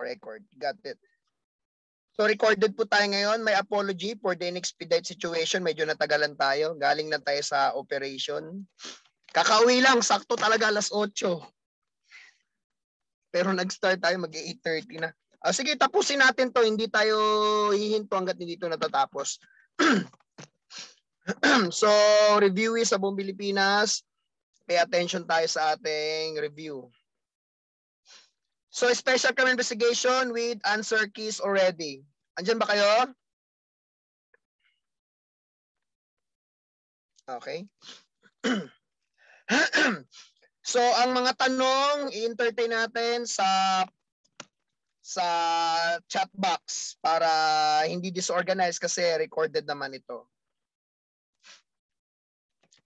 record. Got it. So recorded po tayo ngayon. May apology for the inexpedite situation. Medyo natagalan tayo. Galing na tayo sa operation. Kakauwi lang. Sakto talaga alas 8. Pero nag-start tayo mag 8.30 na. Ah, sige, tapusin natin to. Hindi tayo hihinto hanggat hindi ito natatapos. so, review is sa buong Pilipinas. Pay attention tayo sa ating review. So, special crime investigation with answer keys already. Andyan ba kayo? Okay. so, ang mga tanong, i-entertain natin sa sa chat box para hindi disorganized kasi recorded naman ito.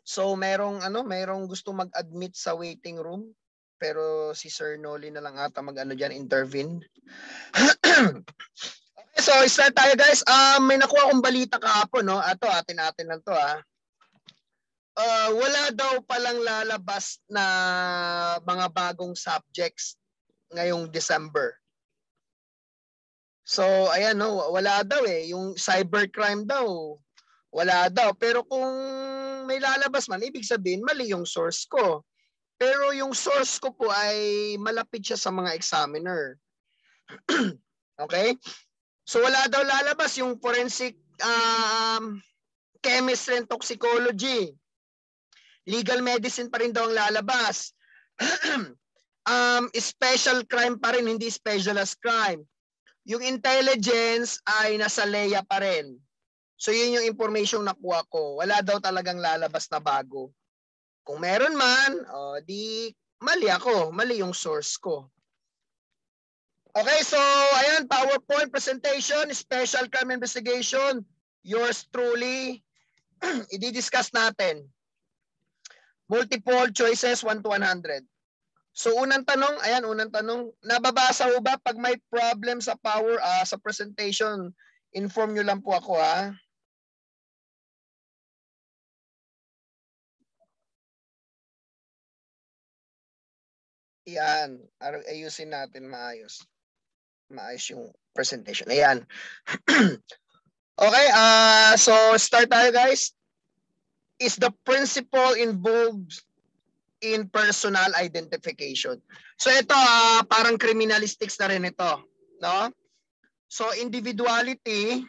So merong ano, merong gusto mag-admit sa waiting room pero si Sir Noli na lang ata mag-ano diyan intervene. okay, so start tayo guys. Um, may nakuha akong balita kahapon, no? Ato, atin-atin lang to, ah. Uh, wala daw palang lalabas na mga bagong subjects ngayong December. So, ayan no, wala daw eh. Yung cybercrime daw, wala daw. Pero kung may lalabas man, ibig sabihin mali yung source ko. Pero yung source ko po ay malapit siya sa mga examiner. okay? So wala daw lalabas yung forensic um, chemistry and toxicology. Legal medicine pa rin daw ang lalabas. um, special crime pa rin, hindi specialized crime yung intelligence ay nasa LEA pa rin. So yun yung information na nakuha ko. Wala daw talagang lalabas na bago. Kung meron man, oh, di mali ako. Mali yung source ko. Okay, so ayan, PowerPoint presentation, special crime investigation. Yours truly. I-discuss natin. Multiple choices, 1 to 100. So unang tanong, ayan unang tanong, nababasa ho ba pag may problem sa power uh, sa presentation, inform nyo lang po ako ha. Yan, ayusin natin maayos. Maayos yung presentation. Ayan. okay, uh, so start tayo guys. Is the principle involved in personal identification. So ito uh, parang criminalistics na rin ito, no? So individuality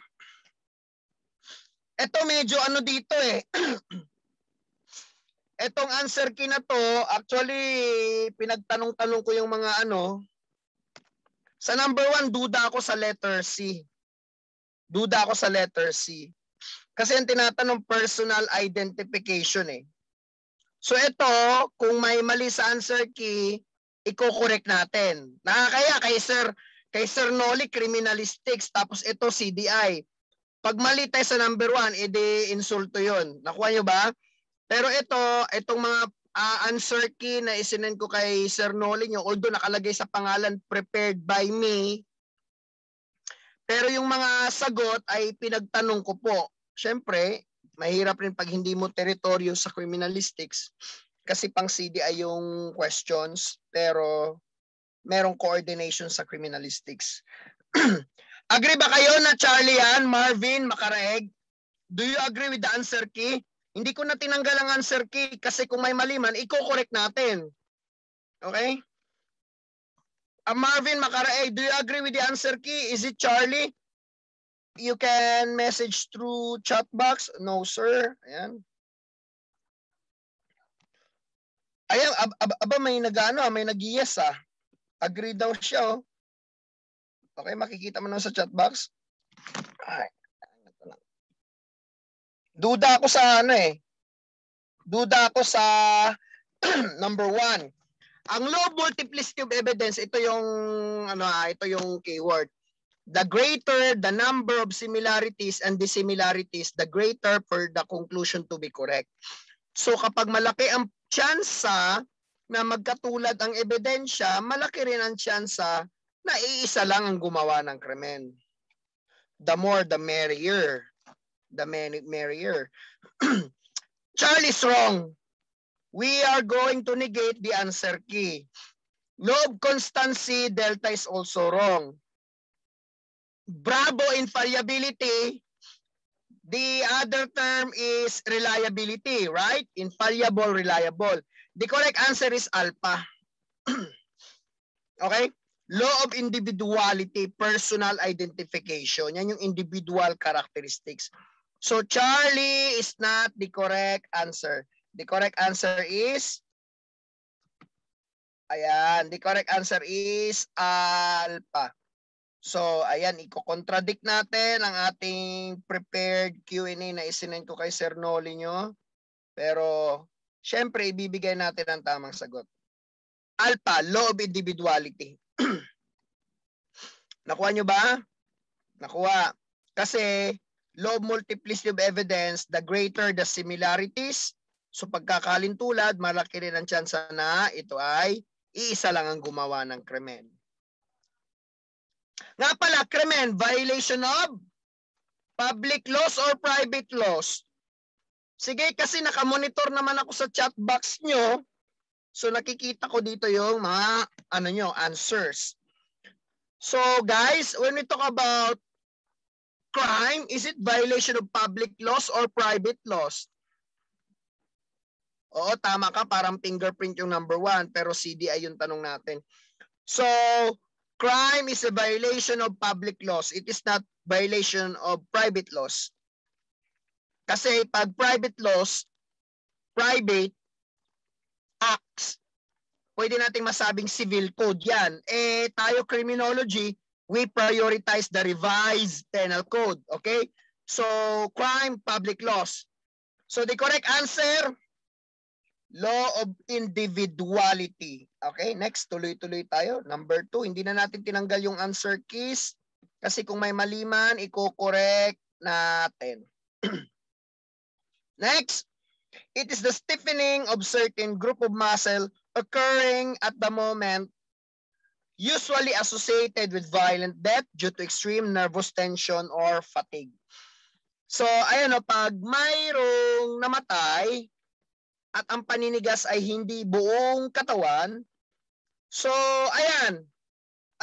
ito medyo ano dito eh. Etong answer key na to, actually pinagtanong-tanong ko yung mga ano. Sa number one, duda ako sa letter C. Duda ako sa letter C. Kasi ang tinatanong personal identification eh. So ito, kung may mali sa answer key, i-correct natin. Nakakaya kay Sir kay Sir Noli criminalistics tapos ito CDI. Pag mali tayo sa number one, edi insulto 'yon. Nakuha niyo ba? Pero ito, itong mga uh, answer key na isinend ko kay Sir Noli yung although nakalagay sa pangalan prepared by me, pero yung mga sagot ay pinagtanong ko po. Siyempre, mahirap rin pag hindi mo teritoryo sa criminalistics kasi pang CDI yung questions pero merong coordination sa criminalistics. agree ba kayo na Charlie yan, Marvin, Makaraeg? Do you agree with the answer key? Hindi ko na tinanggal ang answer key kasi kung may mali man, i-correct natin. Okay? Uh, Marvin Makaraeg, do you agree with the answer key? Is it Charlie? you can message through chat box. No, sir. Ayan. Ayan, ab, ab, aba may nagano, may nag-yes ah. Agree daw siya oh. Okay, makikita mo na sa chat box. Ay, Duda ako sa ano eh. Duda ako sa number one. Ang low multiplicity of evidence, ito yung ano ah, ito yung keyword the greater the number of similarities and dissimilarities, the greater for the conclusion to be correct. So kapag malaki ang tsansa na magkatulad ang ebidensya, malaki rin ang tsansa na iisa lang ang gumawa ng krimen. The more, the merrier. The merrier. Charlie's wrong. We are going to negate the answer key. Of constancy, delta is also wrong. Bravo infallibility, the other term is reliability, right? Infallible, reliable. The correct answer is alpha. okay? Law of individuality, personal identification. Yan yung individual characteristics. So Charlie is not the correct answer. The correct answer is Ayan, the correct answer is alpha. So, ayan, i-contradict natin ang ating prepared Q&A na isinend ko kay Sir Noli nyo. Pero, syempre, ibibigay natin ang tamang sagot. Alpha, law of individuality. Nakuha nyo ba? Nakuha. Kasi, law of multiplicity of evidence, the greater the similarities, so pagkakalintulad, malaki rin ang chance na ito ay iisa lang ang gumawa ng krimen. Nga pala, krimen, violation of public laws or private laws. Sige, kasi nakamonitor naman ako sa chat box nyo. So nakikita ko dito yung mga ano nyo, answers. So guys, when we talk about crime, is it violation of public laws or private laws? Oo, tama ka. Parang fingerprint yung number one. Pero CDI yung tanong natin. So, crime is a violation of public laws. It is not violation of private laws. Kasi pag private laws, private acts, pwede nating masabing civil code yan. Eh, tayo criminology, we prioritize the revised penal code. Okay? So, crime, public laws. So, the correct answer, Law of individuality. Okay, next, tuloy-tuloy tayo. Number two, hindi na natin tinanggal yung answer keys kasi kung may mali man, i-correct natin. next, it is the stiffening of certain group of muscle occurring at the moment usually associated with violent death due to extreme nervous tension or fatigue. So, ayan o, pag mayroong namatay, at ang paninigas ay hindi buong katawan, so ayan,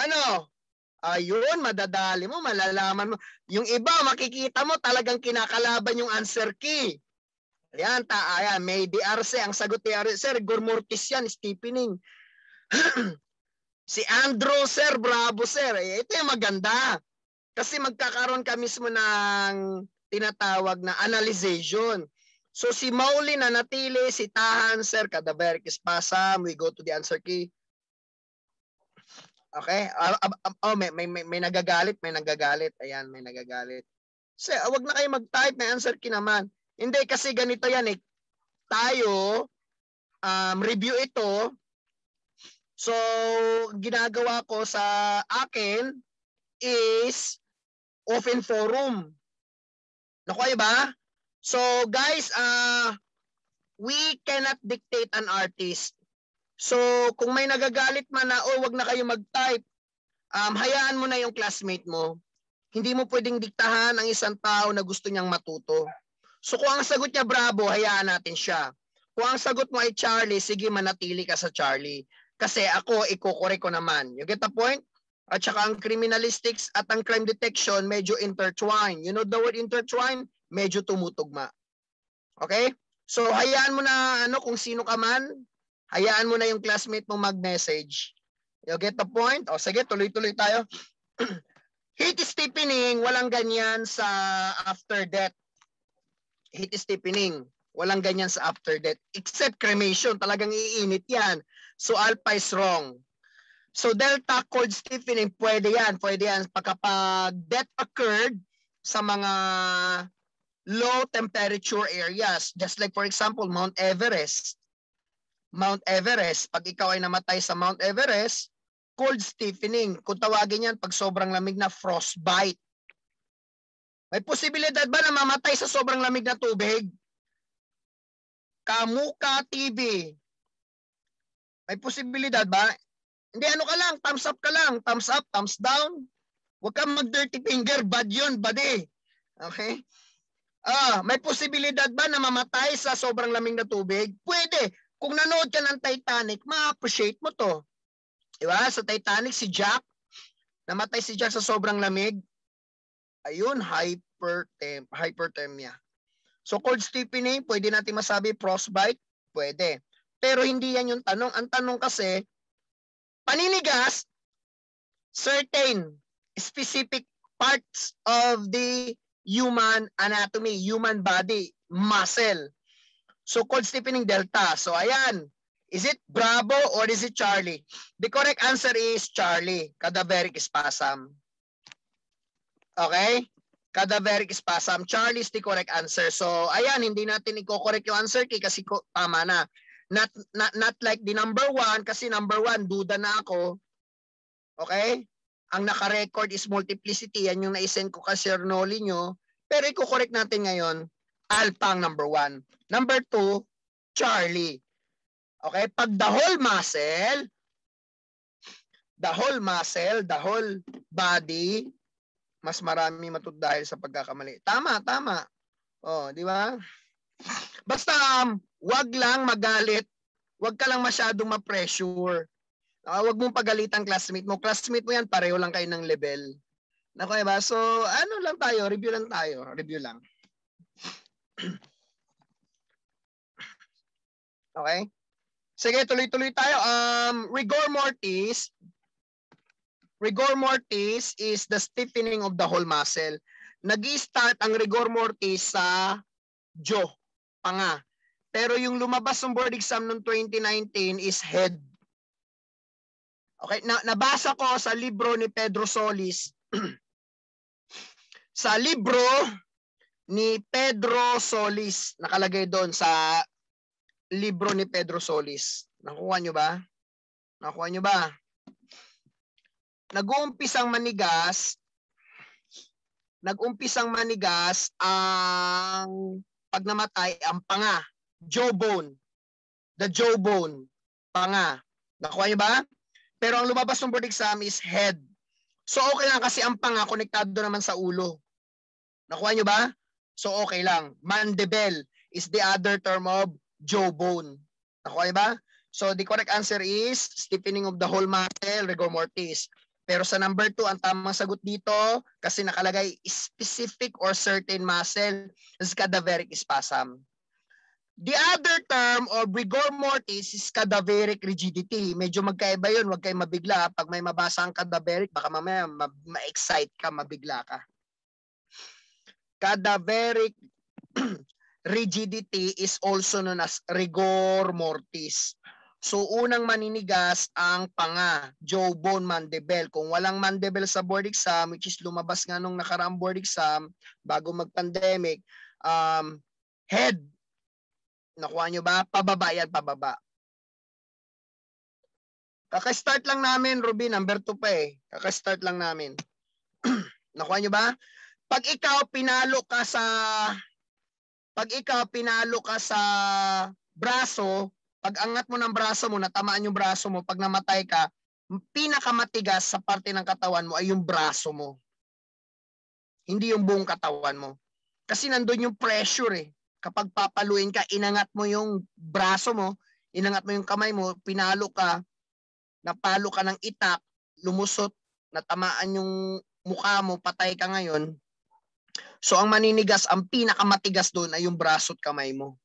ano, ayun, madadali mo, malalaman mo. Yung iba, makikita mo talagang kinakalaban yung answer key. Ayan, ta, ayan, may DRC. Ang sagot ni sir, Gormortis yan, steepening. si Andrew, sir, bravo, sir. Eh, ito yung maganda. Kasi magkakaroon ka mismo ng tinatawag na analyzation. So si Mauli na natili, si Tahan, sir, Kadaver, Kispasam, we go to the answer key. Okay? Uh, oh, may, may, may, may nagagalit, may nagagalit. Ayan, may nagagalit. Sir, wag na kayo mag-type, may answer key naman. Hindi, kasi ganito yan eh. Tayo, um, review ito. So, ginagawa ko sa akin is open forum. Nakuha ba? So guys, uh, we cannot dictate an artist. So kung may nagagalit man na, oh wag na kayo mag-type, um, hayaan mo na yung classmate mo. Hindi mo pwedeng diktahan ang isang tao na gusto niyang matuto. So kung ang sagot niya bravo, hayaan natin siya. Kung ang sagot mo ay Charlie, sige manatili ka sa Charlie. Kasi ako, ikukure ko naman. You get the point? At saka ang criminalistics at ang crime detection medyo intertwine. You know the word intertwine? medyo tumutugma. Okay? So hayaan mo na ano kung sino ka man, hayaan mo na yung classmate mo mag-message. You get the point? O sige, tuloy-tuloy tayo. Heat steepening, walang ganyan sa after death. Heat steepening, walang ganyan sa after death. Except cremation, talagang iinit yan. So alpha is wrong. So delta cold stiffening, pwede yan. Pwede yan. Pagkapag death occurred sa mga low temperature areas. Just like for example, Mount Everest. Mount Everest, pag ikaw ay namatay sa Mount Everest, cold stiffening. Kung tawagin yan, pag sobrang lamig na frostbite. May posibilidad ba na mamatay sa sobrang lamig na tubig? Kamuka TV. May posibilidad ba? Hindi, ano ka lang, thumbs up ka lang. Thumbs up, thumbs down. Huwag kang mag-dirty finger, bad yun, buddy. Okay? Ah, may posibilidad ba na mamatay sa sobrang lamig na tubig? Pwede. Kung nanood ka ng Titanic, ma-appreciate mo to. Diba? Sa Titanic, si Jack, namatay si Jack sa sobrang lamig. Ayun, hypertem hyperthermia. So cold stiffening, pwede natin masabi frostbite, pwede. Pero hindi yan yung tanong. Ang tanong kasi, paninigas, certain specific parts of the human anatomy, human body, muscle. So cold stiffening delta. So ayan, is it Bravo or is it Charlie? The correct answer is Charlie, cadaveric spasm. Okay? Cadaveric spasm. Charlie is the correct answer. So ayan, hindi natin i-correct yung answer kasi tama na. Not, not, not like the number one kasi number one, duda na ako. Okay? Ang naka-record is multiplicity. Yan yung naisend ko kay Sir Noli nyo. Pero i-correct natin ngayon, alpha number one. Number two, Charlie. Okay? Pag the whole muscle, the whole muscle, the whole body, mas marami matut dahil sa pagkakamali. Tama, tama. Oh, di ba? Basta um, wag lang magalit, wag ka lang masyadong ma-pressure. Uh, wag mong pagalitan classmate mo. Classmate mo yan, pareho lang kayo ng level. Nako, diba? So, ano lang tayo, review lang tayo. Review lang. okay? Sige, tuloy-tuloy tayo. Um, rigor mortis, rigor mortis is the stiffening of the whole muscle. Nag-start ang rigor mortis sa jaw, panga. Pero yung lumabas ng board exam noong 2019 is head. Okay, na, nabasa ko sa libro ni Pedro Solis. sa libro ni Pedro Solis, nakalagay doon sa libro ni Pedro Solis. Nakuha nyo ba? Nakuha nyo ba? Nag-uumpisang manigas, nag-umpisang manigas ang pag namatay ang panga, jawbone. The jawbone, panga. Nakuha nyo ba? Pero ang lumabas ng board exam is head. So okay lang kasi ang panga konektado naman sa ulo. Nakuha nyo ba? So okay lang. Mandible is the other term of jawbone. Nakuha nyo ba? So the correct answer is stiffening of the whole muscle, rigor mortis. Pero sa number 2, ang tamang sagot dito kasi nakalagay specific or certain muscle is cadaveric spasm. The other term of rigor mortis is cadaveric rigidity. Medyo magkaiba yun, huwag kayo mabigla. Pag may mabasa ang cadaveric, baka mamaya ma-excite ka, mabigla ka. Cadaveric rigidity is also known as rigor mortis. So unang maninigas ang panga, jawbone, mandible. Kung walang mandible sa board exam, which is lumabas nga nung nakaraang board exam bago mag-pandemic, um, head Nakuha nyo ba? Pababa yan, pababa. Kaka-start lang namin, Ruby. Number 2 pa eh. Kaka-start lang namin. Nakuha nyo ba? Pag ikaw pinalo ka sa pag ikaw pinalo ka sa braso, pag angat mo ng braso mo, natamaan yung braso mo, pag namatay ka, pinakamatigas sa parte ng katawan mo ay yung braso mo. Hindi yung buong katawan mo. Kasi nandun yung pressure eh kapag papaluin ka, inangat mo yung braso mo, inangat mo yung kamay mo, pinalo ka, napalo ka ng itak, lumusot, natamaan yung mukha mo, patay ka ngayon. So ang maninigas, ang pinakamatigas doon ay yung braso at kamay mo.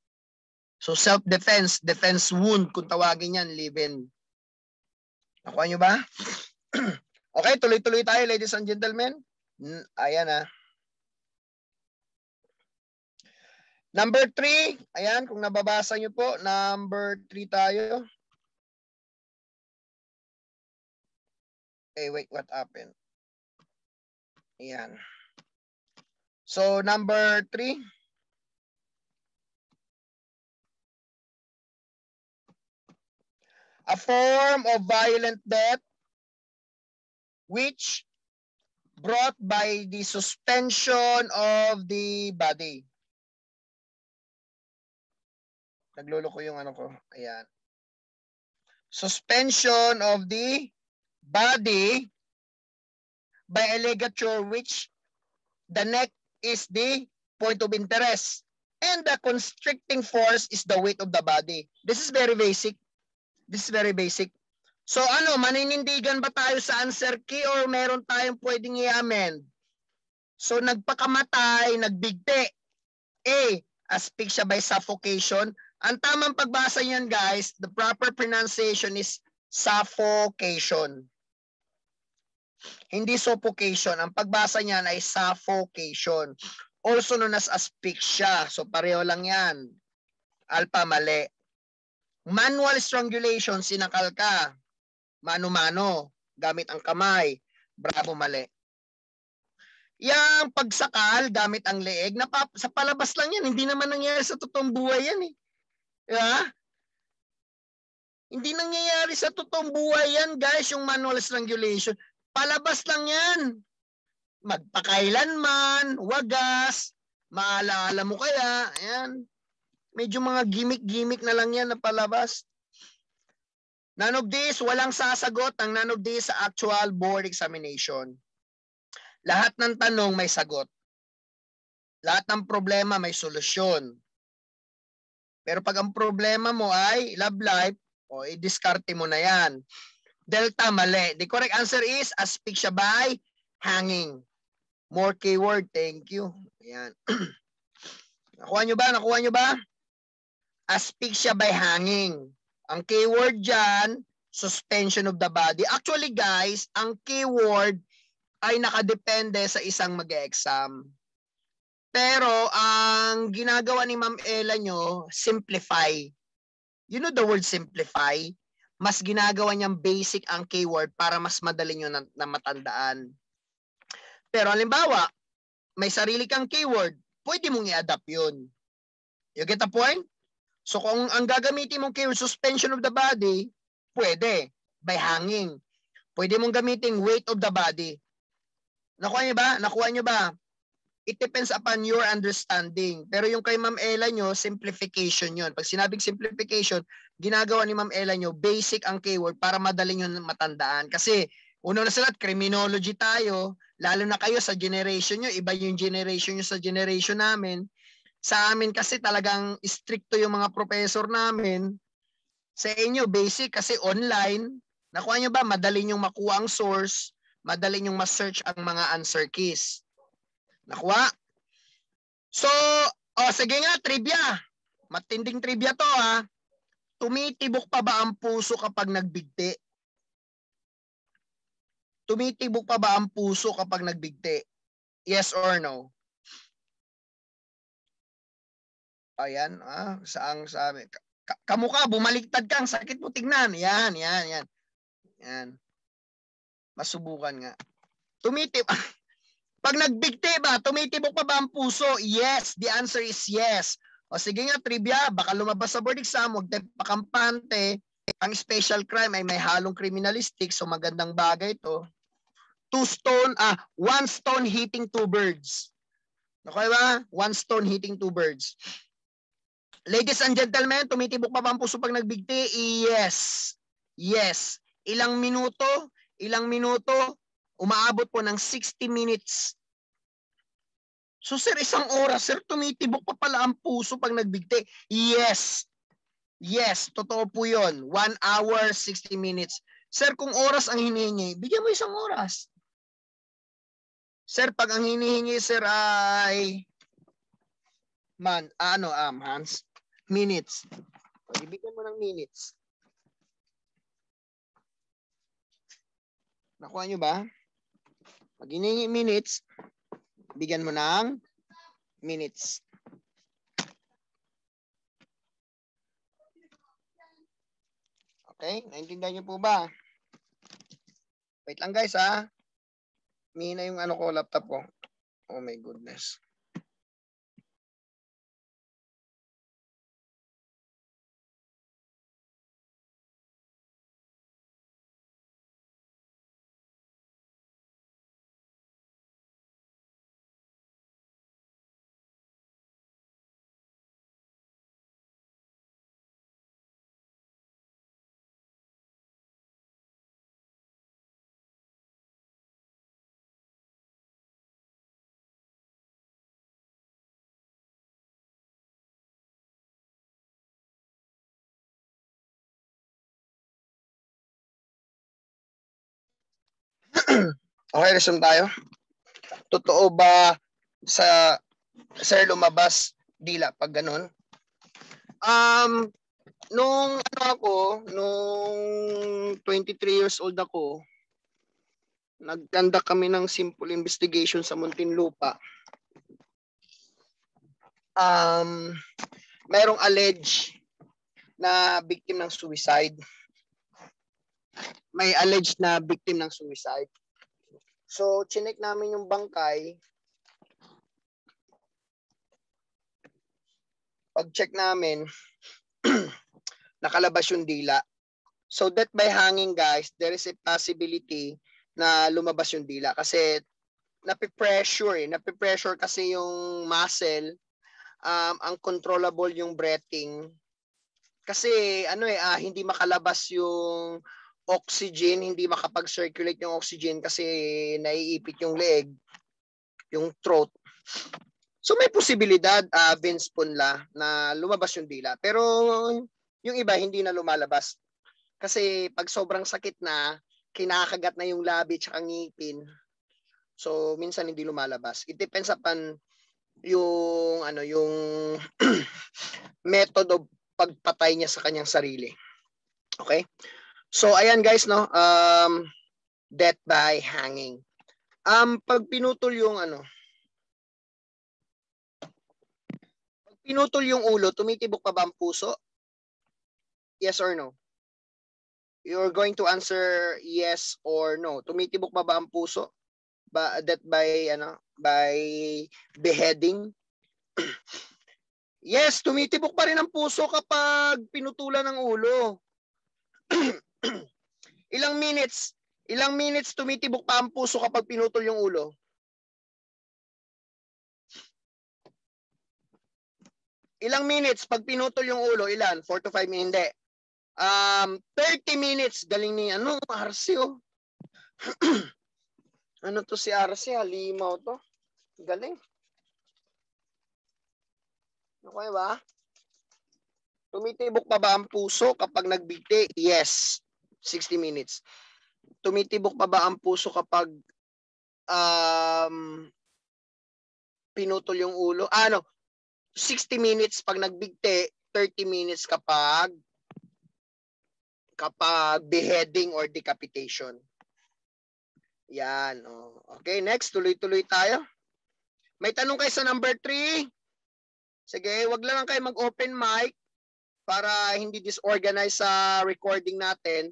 So self-defense, defense wound, kung tawagin yan, live-in. Nakuha nyo ba? okay, tuloy-tuloy tayo, ladies and gentlemen. Ayan ah. Number three, ayan, kung nababasa nyo po, number three tayo. Okay, wait, what happened? Ayan. So, number three. A form of violent death which brought by the suspension of the body. Nagluloko yung ano ko. Ayan. Suspension of the body by a ligature which the neck is the point of interest. And the constricting force is the weight of the body. This is very basic. This is very basic. So ano, maninindigan ba tayo sa answer key or meron tayong pwedeng i-amend? So nagpakamatay, nagbigti. A, asphyxia by suffocation. Ang tamang pagbasa niyan guys, the proper pronunciation is suffocation. Hindi suffocation. Ang pagbasa niyan ay suffocation. Also known as asphyxia. So pareho lang yan. Alpha mali. Manual strangulation, sinakal ka mano-mano, gamit ang kamay. Bravo, mali. Yang pagsakal gamit ang leeg, na sa palabas lang yan. Hindi naman nangyayari sa totoong buhay yan eh. Yeah? Hindi nangyayari sa totoong buhay yan, guys, yung manual strangulation. Palabas lang yan. Magpakailanman, wagas, maalala mo kaya, ayan. Medyo mga gimmick-gimmick na lang yan na palabas. None of this, walang sasagot ang none of this sa actual board examination. Lahat ng tanong may sagot. Lahat ng problema may solusyon. Pero pag ang problema mo ay love life, o i-discarte mo na yan. Delta, mali. The correct answer is asphyxia by hanging. More keyword. Thank you. Ayan. Nakuha nyo ba? Nakuha nyo ba? Asphyxia by hanging. Ang keyword dyan, suspension of the body. Actually guys, ang keyword ay nakadepende sa isang mag-exam. Pero ang ginagawa ni Ma'am Ella nyo, simplify. You know the word simplify? Mas ginagawa niyang basic ang keyword para mas madali nyo na, na matandaan. Pero halimbawa, may sarili kang keyword, pwede mong i-adapt yun. You get the point? So kung ang gagamitin mong keyword suspension of the body, pwede by hanging. Pwede mong gamitin weight of the body. Nakuha niyo ba? Nakuha niyo ba? It depends upon your understanding. Pero yung kay Ma'am Ella nyo, simplification yon. Pag sinabing simplification, ginagawa ni Ma'am Ella nyo, basic ang keyword para madali nyo matandaan. Kasi uno na sa lahat, criminology tayo. Lalo na kayo sa generation nyo, iba yung generation nyo sa generation namin. Sa amin kasi talagang stricto yung mga professor namin. Sa inyo, basic kasi online. Nakuha nyo ba? Madali nyo makuha ang source. Madali nyo ma-search ang mga answer keys. Nakuha? So, oh, sige nga, trivia. Matinding trivia to ha. Tumitibok pa ba ang puso kapag nagbigti? Tumitibok pa ba ang puso kapag nagbigti? Yes or no? Ayan, ah, saang sabi. Kamukha, bumaliktad kang, sakit mo tingnan. Yan, yan, yan. Yan. Masubukan nga. Tumitib. Pag nagbigti ba, tumitibok pa ba ang puso? Yes. The answer is yes. O sige nga, trivia, baka lumabas sa board exam, huwag tayo pakampante. Ang special crime ay may halong criminalistic, so magandang bagay to. Two stone, ah, one stone hitting two birds. Okay ba? One stone hitting two birds. Ladies and gentlemen, tumitibok pa ba ang puso pag nagbigti? Yes. Yes. Ilang minuto? Ilang minuto? Umaabot po ng 60 minutes. So sir, isang oras, sir, tumitibok pa pala ang puso pag nagbigti? Yes. Yes, totoo po yun. 1 hour, 60 minutes. Sir, kung oras ang hinihingi, bigyan mo isang oras. Sir, pag ang hinihingi, sir, ay man, ano, um, Hans, minutes. So, ibigyan mo ng minutes. Nakuha nyo ba? Pag iningi minutes, bigyan mo ng minutes. Okay? Naintindihan nyo po ba? Wait lang guys ha. Mina yung ano ko, laptop ko. Oh my goodness. Okay, resume tayo. Totoo ba sa sir lumabas dila pag ganun? Um, nung ano ako, nung 23 years old ako, nagkanda kami ng simple investigation sa Muntinlupa. Um, merong alleged na victim ng suicide. May alleged na victim ng suicide. So, chinek namin yung bangkay. Pag-check namin, nakalabas yung dila. So that by hanging guys, there is a possibility na lumabas yung dila kasi napipressure eh. Napipressure kasi yung muscle, um, ang controllable yung breathing. Kasi ano eh, ah, hindi makalabas yung oxygen, hindi makapag-circulate yung oxygen kasi naiipit yung leg, yung throat. So may posibilidad, uh, Vince Punla, na lumabas yung dila. Pero yung iba hindi na lumalabas. Kasi pag sobrang sakit na, kinakagat na yung labi at ngipin. So minsan hindi lumalabas. It depends upon yung ano yung method of pagpatay niya sa kanyang sarili. Okay? So ayan guys no, um death by hanging. Um pag pinutol yung ano, pinutol yung ulo, tumitibok pa ba ang puso? Yes or no? You're going to answer yes or no. Tumitibok pa ba ang puso? Ba that by ano, by beheading? yes, tumitibok pa rin ang puso kapag pinutulan ng ulo. ilang minutes? Ilang minutes tumitibok pa ang puso kapag pinutol yung ulo? Ilang minutes pag pinutol yung ulo? Ilan? 4 to 5 minutes? Hindi. Um, 30 minutes. Galing ni ano, Arcio. ano to si Arce? Halimaw to. Galing. Okay ba? Tumitibok pa ba ang puso kapag nagbigti? Yes. 60 minutes. Tumitibok pa ba ang puso kapag um, pinutol yung ulo? Ah, ano? 60 minutes pag nagbigte, 30 minutes kapag kapag beheading or decapitation. Yan. Oh. Okay, next. Tuloy-tuloy tayo. May tanong kayo sa number 3? Sige, wag lang kayo mag-open mic para hindi disorganize sa recording natin.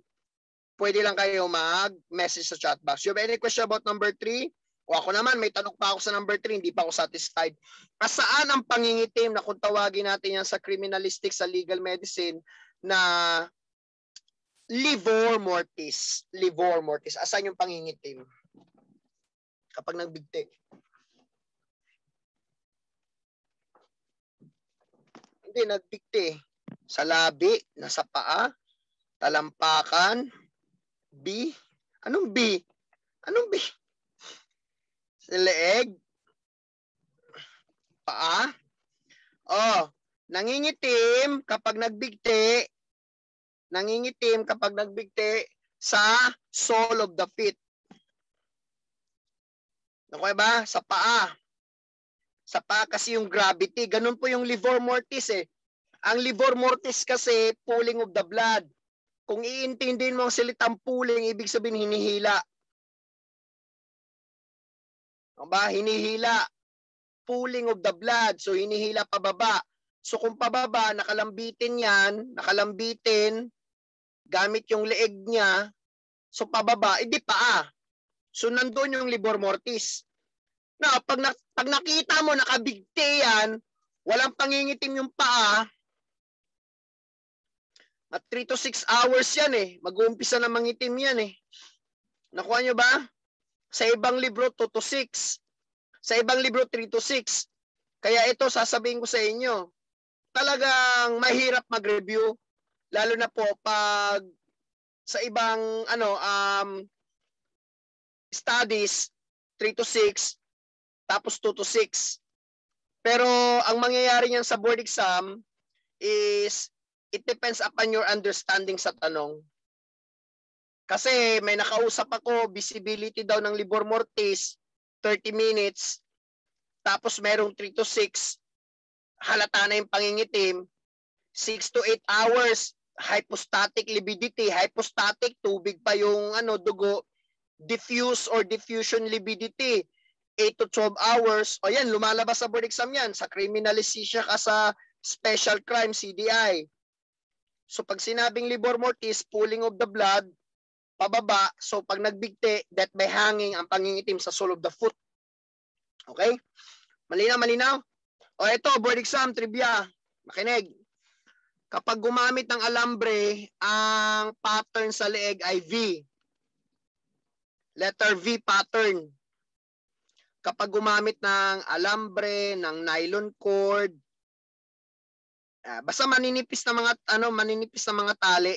Pwede lang kayo mag-message sa chat box. You have any question about number 3? O ako naman, may tanong pa ako sa number 3, hindi pa ako satisfied. Kasaan ang pangingitim na kung tawagin natin yan sa criminalistic, sa legal medicine, na livor mortis. Livor mortis. Asan yung pangingitim? Kapag nagbigti. Hindi, nagbigti. Sa labi, nasa paa, talampakan, B. Anong B? Anong B? sa leeg, paa. Oh, nangingitim kapag nagbigti, nangingitim kapag nagbigti sa sole of the feet. Okay ba? Sa paa. Sa paa kasi yung gravity. Ganun po yung livor mortis eh. Ang livor mortis kasi pooling of the blood. Kung iintindihin mo ang salitang pooling, ibig sabihin hinihila. Ba, hinihila. Pooling of the blood. So hinihila pababa. So kung pababa, nakalambitin yan, nakalambitin, gamit yung leeg niya, so pababa, edi paa. So nandoon yung libor mortis. Na pag, na, pag nakita mo nakabigti yan, walang pangingitim yung paa, at 3 to 6 hours yan eh. Mag-uumpisa na mangitim yan eh. Nakuha nyo ba? Sa ibang libro, 2 to 6. Sa ibang libro, 3 to 6. Kaya ito, sasabihin ko sa inyo, talagang mahirap mag-review. Lalo na po pag sa ibang ano um studies 3 to 6 tapos 2 to 6. Pero ang mangyayari niyan sa board exam is it depends upon your understanding sa tanong. Kasi may nakausap ako, visibility daw ng libor mortis, 30 minutes. Tapos merong 3 to 6, halata na yung pangingitim. 6 to 8 hours, hypostatic libidity, hypostatic, tubig pa yung ano, dugo. Diffuse or diffusion libidity, 8 to 12 hours. O yan, lumalabas sa board exam yan. Sa criminalistisya ka sa special crime, CDI. So pag sinabing libor mortis, pooling of the blood, pababa. So pag nagbigti, that by hanging ang pangingitim sa sole of the foot. Okay? Malinaw, malinaw? O ito, board exam, trivia. Makinig. Kapag gumamit ng alambre, ang pattern sa leeg ay V. Letter V pattern. Kapag gumamit ng alambre, ng nylon cord, uh, basta maninipis na mga ano, maninipis na mga tali,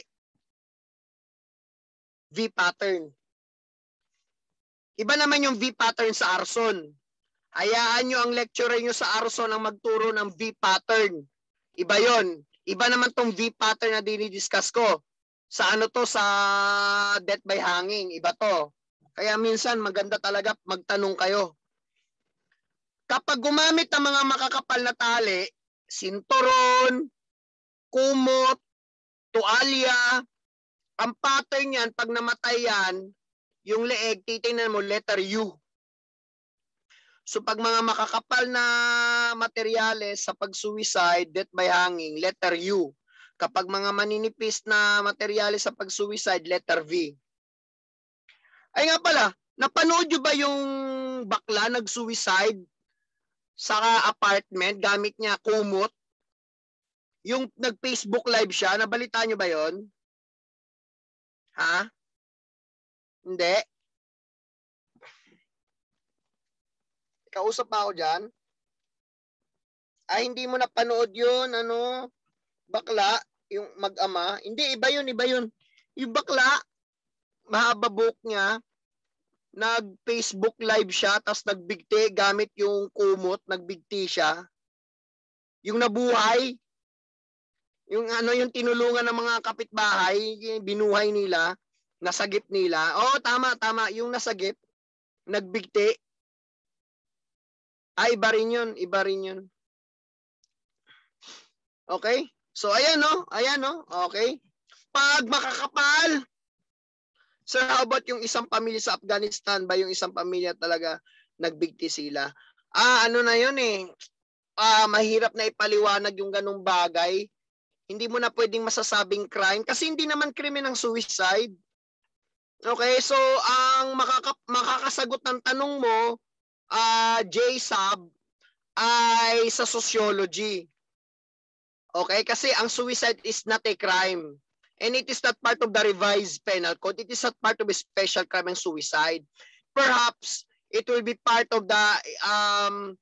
V pattern. Iba naman yung V pattern sa arson. Hayaan nyo ang lecturer nyo sa arson ang magturo ng V pattern. Iba yon. Iba naman tong V pattern na dinidiscuss ko. Sa ano to? Sa death by hanging. Iba to. Kaya minsan maganda talaga magtanong kayo. Kapag gumamit ng mga makakapal na tali, sinturon, kumot, tualya, ang pattern yan, pag namatay yan, yung leeg, titingnan mo, letter U. So pag mga makakapal na materyales sa pag-suicide, death by hanging, letter U. Kapag mga maninipis na materyales sa pag-suicide, letter V. Ay nga pala, napanood nyo ba yung bakla nag-suicide sa apartment gamit niya kumot? Yung nag-Facebook live siya, nabalita nyo ba yon? Ha? Hindi. Kausap pa ako dyan? Ay, hindi mo napanood yun, ano, bakla, yung mag-ama. Hindi, iba yun, iba yun. Yung bakla, mahaba buhok niya, nag-Facebook live siya, tapos nagbigti gamit yung kumot, nagbigti siya. Yung nabuhay, yung ano yung tinulungan ng mga kapitbahay, binuhay nila, nasagip nila. Oo, tama, tama. Yung nasagip, nagbigti. Ay, iba rin yun. Iba rin yun. Okay? So, ayan no. Ayan no. Okay? Pag makakapal, Sir, how about yung isang pamilya sa Afghanistan ba yung isang pamilya talaga nagbigti sila? Ah, ano na yun eh. Ah, mahirap na ipaliwanag yung ganong bagay hindi mo na pwedeng masasabing crime kasi hindi naman krimen ang suicide. Okay, so ang makaka makakasagot ng tanong mo, uh, J-Sub, ay sa sociology. Okay, kasi ang suicide is not a crime. And it is not part of the revised penal code. It is not part of a special crime and suicide. Perhaps it will be part of the um,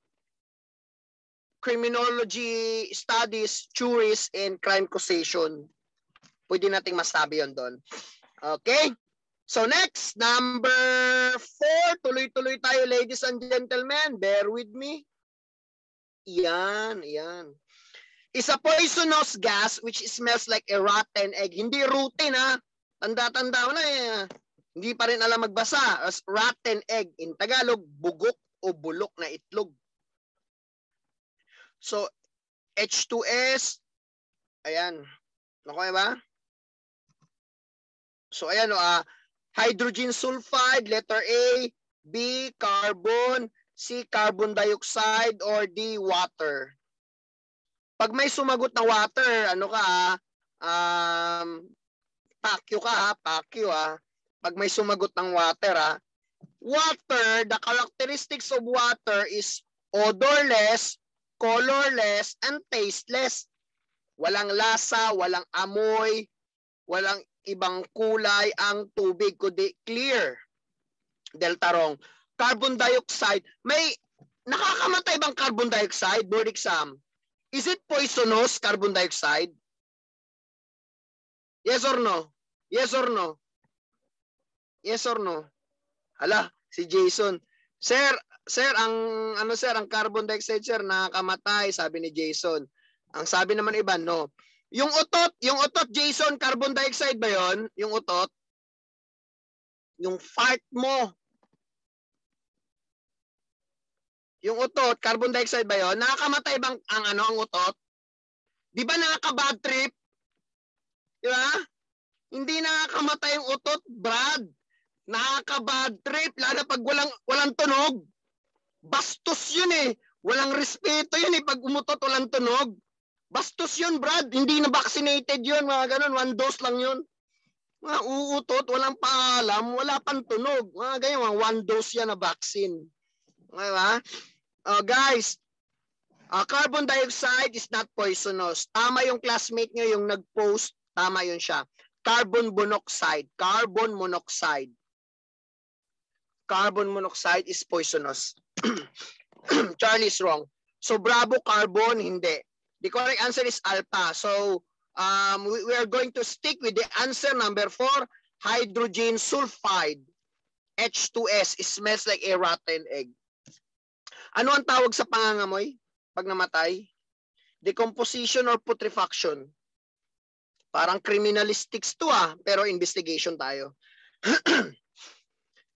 criminology studies, juries, and crime causation. Pwede nating masabi yon doon. Okay? So next, number four. Tuloy-tuloy tayo, ladies and gentlemen. Bear with me. Yan, yan. Is a poisonous gas which smells like a rotten egg. Hindi routine ha. Tanda-tanda na eh. Hindi pa rin alam magbasa. As rotten egg. In Tagalog, bugok o bulok na itlog. So, H2S, ayan. Okay ba? So, ayan, uh, hydrogen sulfide, letter A, B, carbon, C, carbon dioxide, or D, water. Pag may sumagot na water, ano ka, um, pakyo ka ha, pakyo ha. Pag may sumagot ng water ha, water, the characteristics of water is odorless, colorless, and tasteless. Walang lasa, walang amoy, walang ibang kulay ang tubig kundi clear. Delta wrong. Carbon dioxide, may nakakamatay bang carbon dioxide? Board exam. Is it poisonous carbon dioxide? Yes or no? Yes or no? Yes or no? Hala, si Jason. Sir, sir, ang ano sir, ang carbon dioxide sir nakakamatay, sabi ni Jason. Ang sabi naman iba, no. Yung utot, yung utot Jason, carbon dioxide ba 'yon? Yung utot? yung fart mo. Yung utot, carbon dioxide ba yon? Nakakamatay bang ang ano ang utot? Di ba nakaka-bad trip? Di ba? Hindi nakakamatay yung utot, Brad. Nakaka-bad trip, lalo pag walang, walang tunog. Bastos yun eh. Walang respeto yun eh. Pag umutot, walang tunog. Bastos yun, Brad. Hindi na vaccinated yun. Mga ganun. One dose lang yun. Mga uutot, walang paalam, wala pang tunog. Mga ganyan, mga one dose yan na vaccine. Okay Uh, guys, uh, carbon dioxide is not poisonous. Tama yung classmate nyo yung nag-post. Tama yun siya. Carbon monoxide. Carbon monoxide. Carbon monoxide is poisonous. Charlie is wrong. So Bravo carbon, hindi. The correct answer is alpha. So um, we, we are going to stick with the answer number four, hydrogen sulfide. H2S. It smells like a rotten egg. Ano ang tawag sa pangangamoy pag namatay? Decomposition or putrefaction. Parang criminalistics to ah, pero investigation tayo.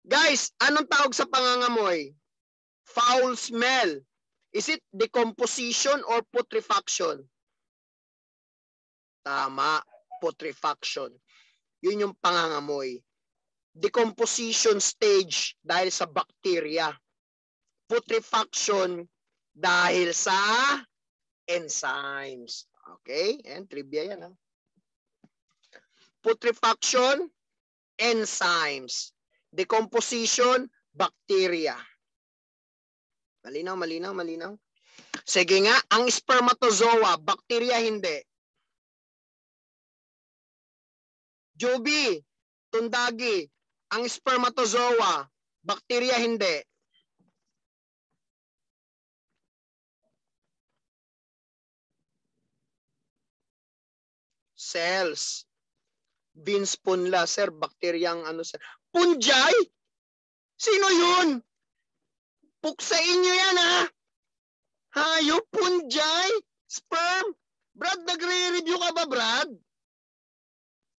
Guys, anong tawag sa pangangamoy? Foul smell. Is it decomposition or putrefaction? Tama, putrefaction. Yun yung pangangamoy. Decomposition stage dahil sa bacteria. Putrefaction dahil sa enzymes. Okay? And trivia yan. Ha? Putrefaction, enzymes. Decomposition, bacteria. Malinaw, malinaw, malinaw. Sige nga, ang spermatozoa, bacteria hindi. Joby, tundagi, ang spermatozoa, bacteria hindi. Cells. Vince punla, sir, bakteryang ano sir. Punjay? Sino yun? Puksain nyo yan, ha? Hayop, punjay, sperm. Brad, nagre-review ka ba, Brad?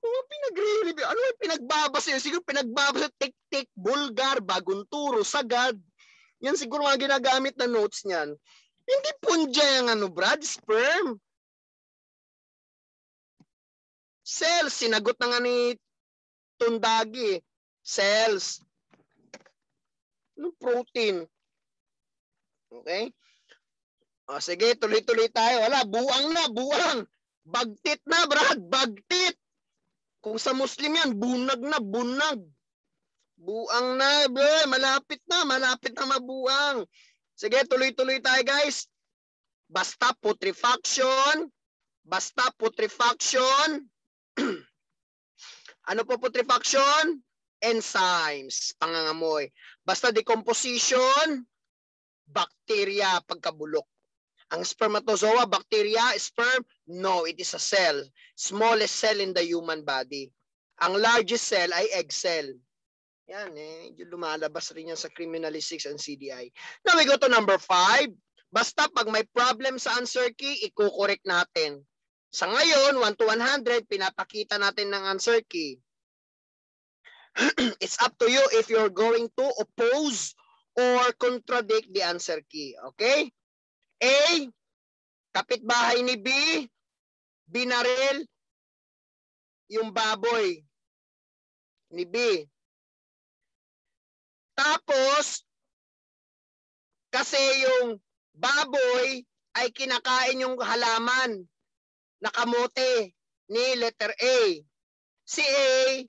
Oo, pinagre-review. Ano yung pinagbabasa yun? Siguro pinagbabasa, tik-tik, bulgar, bagong turo, sagad. Yan siguro mga ginagamit na notes niyan. Hindi punjay ang ano, Brad, sperm. Cells, sinagot na nga ni Tundagi. Cells. Ano protein? Okay? O sige, tuloy-tuloy tayo. Wala, buwang na, buwang. Bagtit na, Brad, bagtit. Kung sa Muslim yan, bunag na, bunag. Buang na, bro. malapit na, malapit na mabuang. Sige, tuloy-tuloy tayo, guys. Basta putrefaction, basta putrefaction. ano po putrefaction? Enzymes, pangangamoy. Basta decomposition, bacteria pagkabulok. Ang spermatozoa, bacteria, sperm, no, it is a cell. Smallest cell in the human body. Ang largest cell ay egg cell. Yan eh, yung lumalabas rin yan sa criminalistics and CDI. Now we go to number five. Basta pag may problem sa answer key, i-correct natin. Sa ngayon, 1 to 100, pinapakita natin ng answer key. It's up to you if you're going to oppose or contradict the answer key. Okay? A, kapitbahay ni B, binaril yung baboy ni B. Tapos, kasi yung baboy ay kinakain yung halaman na kamote ni letter A. Si A,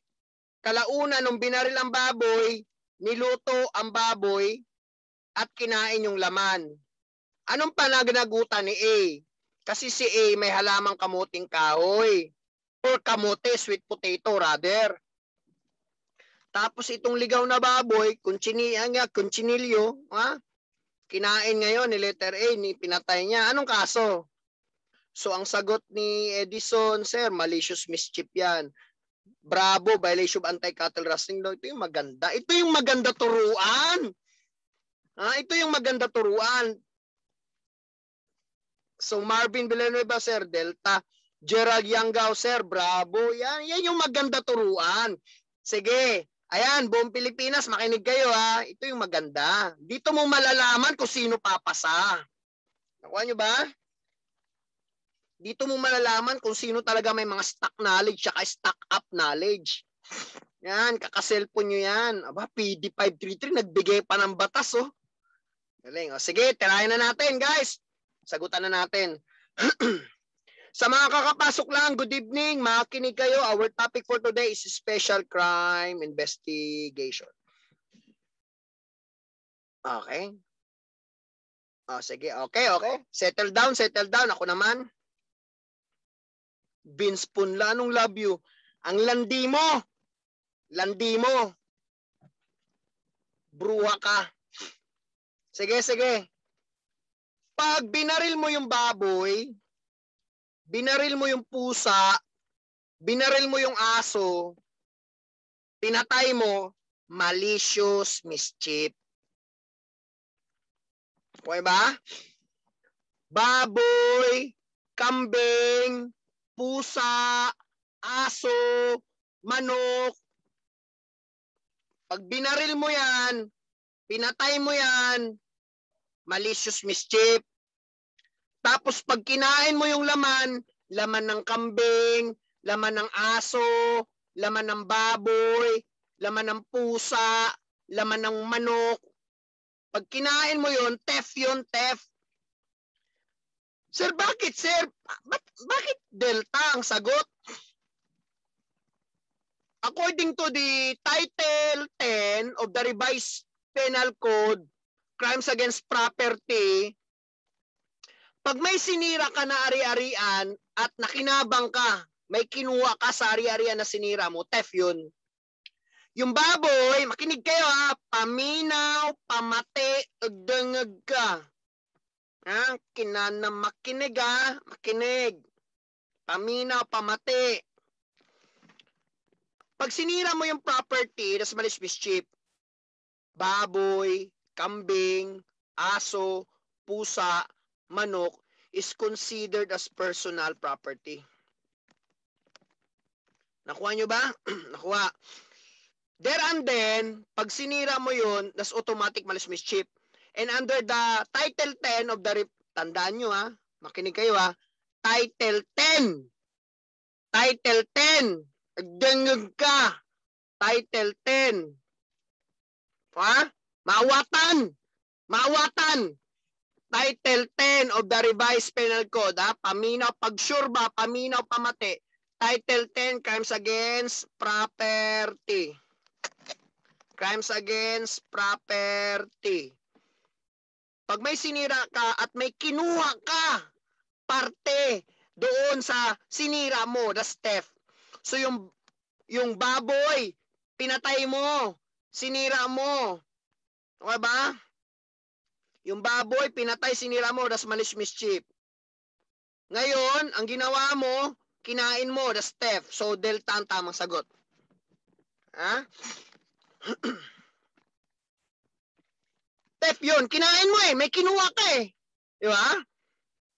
kalauna nung binaril ang baboy, niluto ang baboy at kinain yung laman. Anong panagnagutan ni A? Kasi si A may halamang kamuting kahoy or kamote, sweet potato rather. Tapos itong ligaw na baboy, kunchinilyo, kunchinilyo, ha? Kinain ngayon ni letter A, ni pinatay niya. Anong kaso? So ang sagot ni Edison, sir, malicious mischief yan. Bravo, violation of anti-cattle rustling law. Ito yung maganda. Ito yung maganda turuan. Ah, ito yung maganda turuan. So Marvin Villanueva, sir, Delta. Gerald Yanggao, sir, bravo. Yan, yan yung maganda turuan. Sige, Ayan, buong Pilipinas, makinig kayo ha. Ito yung maganda. Dito mo malalaman kung sino papasa. Nakuha nyo ba? Dito mo malalaman kung sino talaga may mga stock knowledge at stock up knowledge. Yan, kaka-cellphone nyo yan. Aba, PD533, nagbigay pa ng batas, oh. Galing. O, sige, tirayan na natin, guys. Sagutan na natin. Sa mga kakapasok lang, good evening. Makinig kayo. Our topic for today is special crime investigation. Okay. Oh, sige. Okay, okay. Settle down, settle down. Ako naman. Vince Punla, anong love you? Ang landi mo. Landi mo. Bruha ka. Sige, sige. Pag binaril mo yung baboy, binaril mo yung pusa, binaril mo yung aso, pinatay mo, malicious mischief. Okay ba? Baboy, kambing, pusa, aso, manok. Pag binaril mo yan, pinatay mo yan, malicious mischief. Tapos pag kinain mo yung laman, laman ng kambing, laman ng aso, laman ng baboy, laman ng pusa, laman ng manok. Pag kinain mo yon, theft yon, theft. Sir, bakit sir? Ba- bakit delta ang sagot? According to the Title 10 of the Revised Penal Code, Crimes Against Property, pag may sinira ka na ari-arian at nakinabang ka, may kinuha ka sa ari-arian na sinira mo, theft yun. Yung baboy, makinig kayo ha, paminaw, pamati, dangag ka. Ha? Kinana makinig ha, makinig. Paminaw, pamati. Pag sinira mo yung property, that's malis mischief. Baboy, kambing, aso, pusa, manok is considered as personal property. Nakuha nyo ba? Nakuha. There and then, pag sinira mo yun, that's automatic malis mischief. And under the Title 10 of the, tandaan nyo ha, makinig kayo ha, Title 10. Title 10. Dengag ka. Title 10. Ha? Mawatan. Mawatan. Title 10 of the Revised Penal Code, ha? paminaw, pagsurba, paminaw, pamati. Title 10, Crimes Against Property. Crimes Against Property. Pag may sinira ka at may kinuha ka parte doon sa sinira mo, the theft. So yung yung baboy, pinatay mo, sinira mo. Okay ba? Yung baboy, pinatay, sinira mo, das malis mischief. Ngayon, ang ginawa mo, kinain mo, das theft. So, delta ang tamang sagot. Ha? theft yun. Kinain mo eh. May kinuha ka eh. Di ba?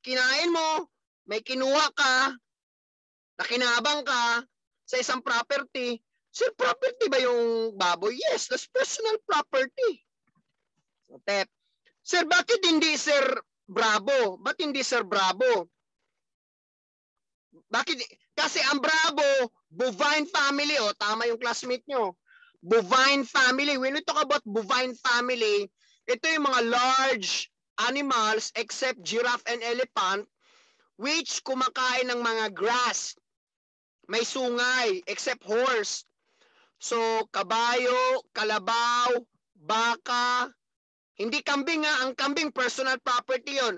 Kinain mo, may kinuha ka, nakinabang ka sa isang property. Sir, property ba yung baboy? Yes, that's personal property. So, theft. Sir, bakit hindi Sir Bravo? Ba't hindi Sir Bravo? Bakit? Kasi ang Bravo, bovine family, oh, tama yung classmate nyo. Bovine family. When we talk about bovine family, ito yung mga large animals except giraffe and elephant which kumakain ng mga grass. May sungay except horse. So, kabayo, kalabaw, baka, hindi kambing nga, ang kambing personal property yon.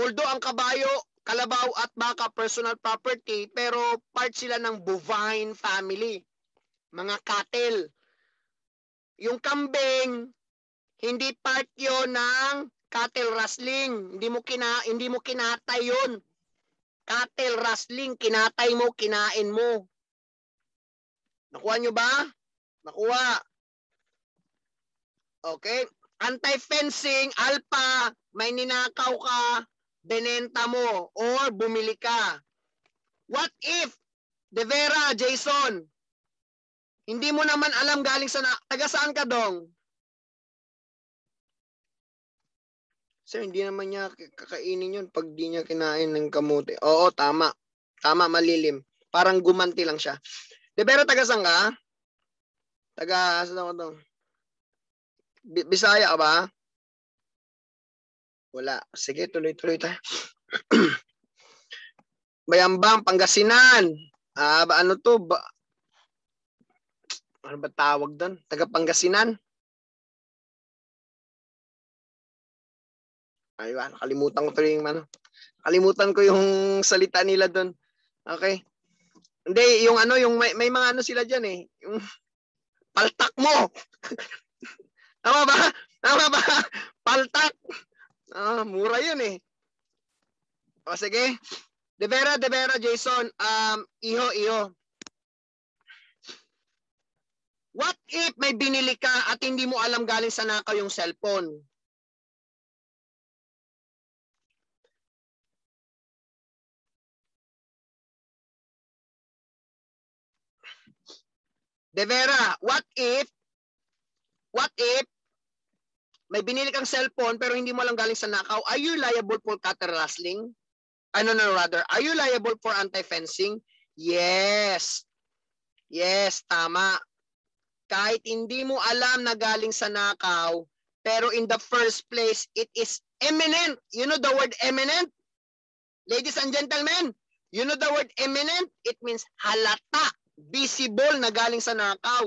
Although ang kabayo, kalabaw at baka personal property, pero part sila ng bovine family. Mga cattle. Yung kambing, hindi part yon ng cattle rustling. Hindi mo kina hindi mo kinatay yon. Cattle rustling, kinatay mo, kinain mo. Nakuha nyo ba? Nakuha. Okay? Anti-fencing, alpha, may ninakaw ka, benenta mo, or bumili ka. What if, De Vera, Jason, Hindi mo naman alam galing sa. Taga saan ka dong? Sir, hindi naman niya kakainin yun pag di niya kinain ng kamote. Oo, tama. Tama, malilim. Parang gumanti lang siya. De, pero taga saan ka? Taga, saan ako dong? Bisaya ka ba? Wala. Sige, tuloy-tuloy tayo. Bayambang, Pangasinan. Ah, ba, ano to? Ba, ano ba tawag doon? Taga Pangasinan? Ay, nakalimutan ko tuloy yung ano. Kalimutan ko yung salita nila doon. Okay? Hindi, yung ano, yung may, may mga ano sila diyan eh. Yung paltak mo. Tama ba? Tama ba? Paltak. Ah, mura yun eh. O sige. De Vera, De Vera, Jason, um, iho, iho. What if may binili ka at hindi mo alam galing sa nakaw yung cellphone? De Vera, what if what if may binili kang cellphone pero hindi mo alam galing sa nakaw, are you liable for cutter rustling? Ano no rather, are you liable for anti-fencing? Yes. Yes, tama. Kahit hindi mo alam na galing sa nakaw, pero in the first place, it is eminent. You know the word eminent? Ladies and gentlemen, you know the word eminent? It means halata, visible na galing sa nakaw.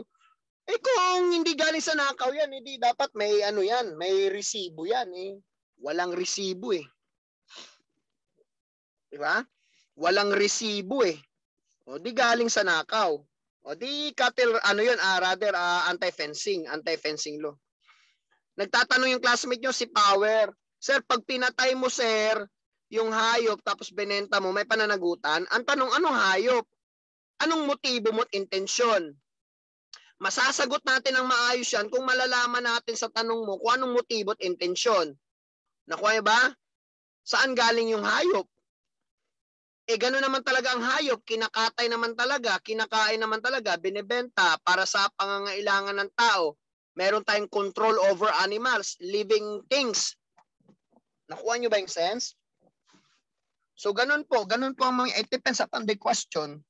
Eh kung hindi galing sa nakaw yan, hindi dapat may ano yan, may resibo yan eh. Walang resibo eh. Di ba? Walang resibo eh. O di galing sa nakaw. O di cattle, ano yun, ah, rather uh, anti-fencing, anti-fencing law. Nagtatanong yung classmate nyo si Power, Sir, pag pinatay mo, sir, yung hayop tapos benenta mo, may pananagutan, ang tanong, anong hayop? Anong motibo mo at intensyon? Masasagot natin ang maayos yan kung malalaman natin sa tanong mo kung anong motibo at intensyon. Nakuha ba? Saan galing yung hayop? Eh gano'n naman talaga ang hayop, kinakatay naman talaga, kinakain naman talaga, binebenta para sa pangangailangan ng tao. Meron tayong control over animals, living things. Nakuha nyo ba yung sense? So ganun po, ganun po ang mga, it depends upon the question.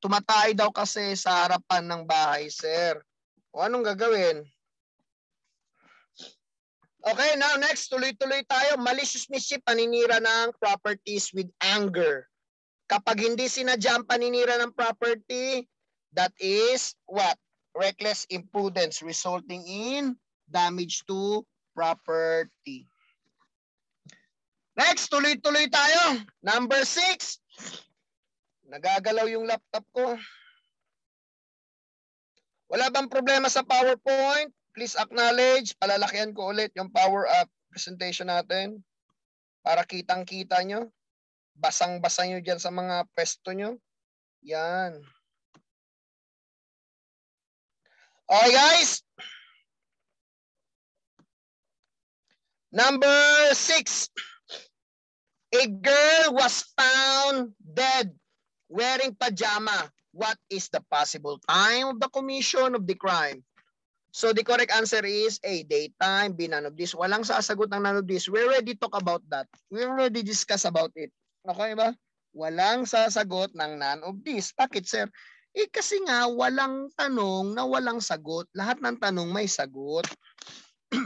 Tumatay daw kasi sa harapan ng bahay, sir. O anong gagawin? Okay, now next, tuloy-tuloy tayo. Malicious mischief, paninira ng properties with anger. Kapag hindi sinadya ang paninira ng property, that is what? Reckless imprudence resulting in damage to property. Next, tuloy-tuloy tayo. Number six. Nagagalaw yung laptop ko. Wala bang problema sa PowerPoint? Please acknowledge. Palalakihan ko ulit yung power up presentation natin para kitang-kita nyo. Basang-basa nyo dyan sa mga pwesto nyo. Yan. Okay guys. Number six. A girl was found dead wearing pajama. What is the possible time of the commission of the crime? So the correct answer is A, daytime, B, none of this. Walang sasagot ng none of this. We already talk about that. We already discuss about it. Okay ba? Walang sasagot ng none of this. Bakit sir? Eh kasi nga walang tanong na walang sagot. Lahat ng tanong may sagot.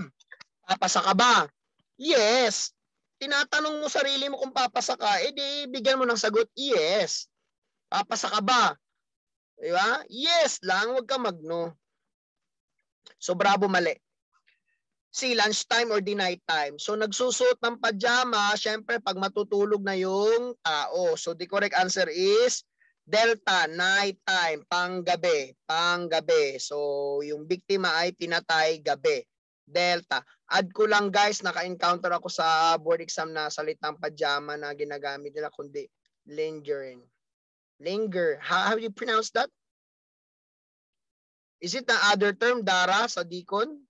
papasa ka ba? Yes. Tinatanong mo sarili mo kung papasa ka, eh di bigyan mo ng sagot, yes. Papasa ka ba? Di ba? Yes lang, wag ka magno. So bravo mali si lunchtime or night time. So nagsusuot ng pajama, syempre pag matutulog na yung tao. So the correct answer is delta, night time, panggabi, panggabi. So yung biktima ay pinatay gabi. Delta. Add ko lang guys, naka-encounter ako sa board exam na salitang pajama na ginagamit nila kundi lingering. Linger. How, how do you pronounce that? Is it the other term, Dara, sa Dicon?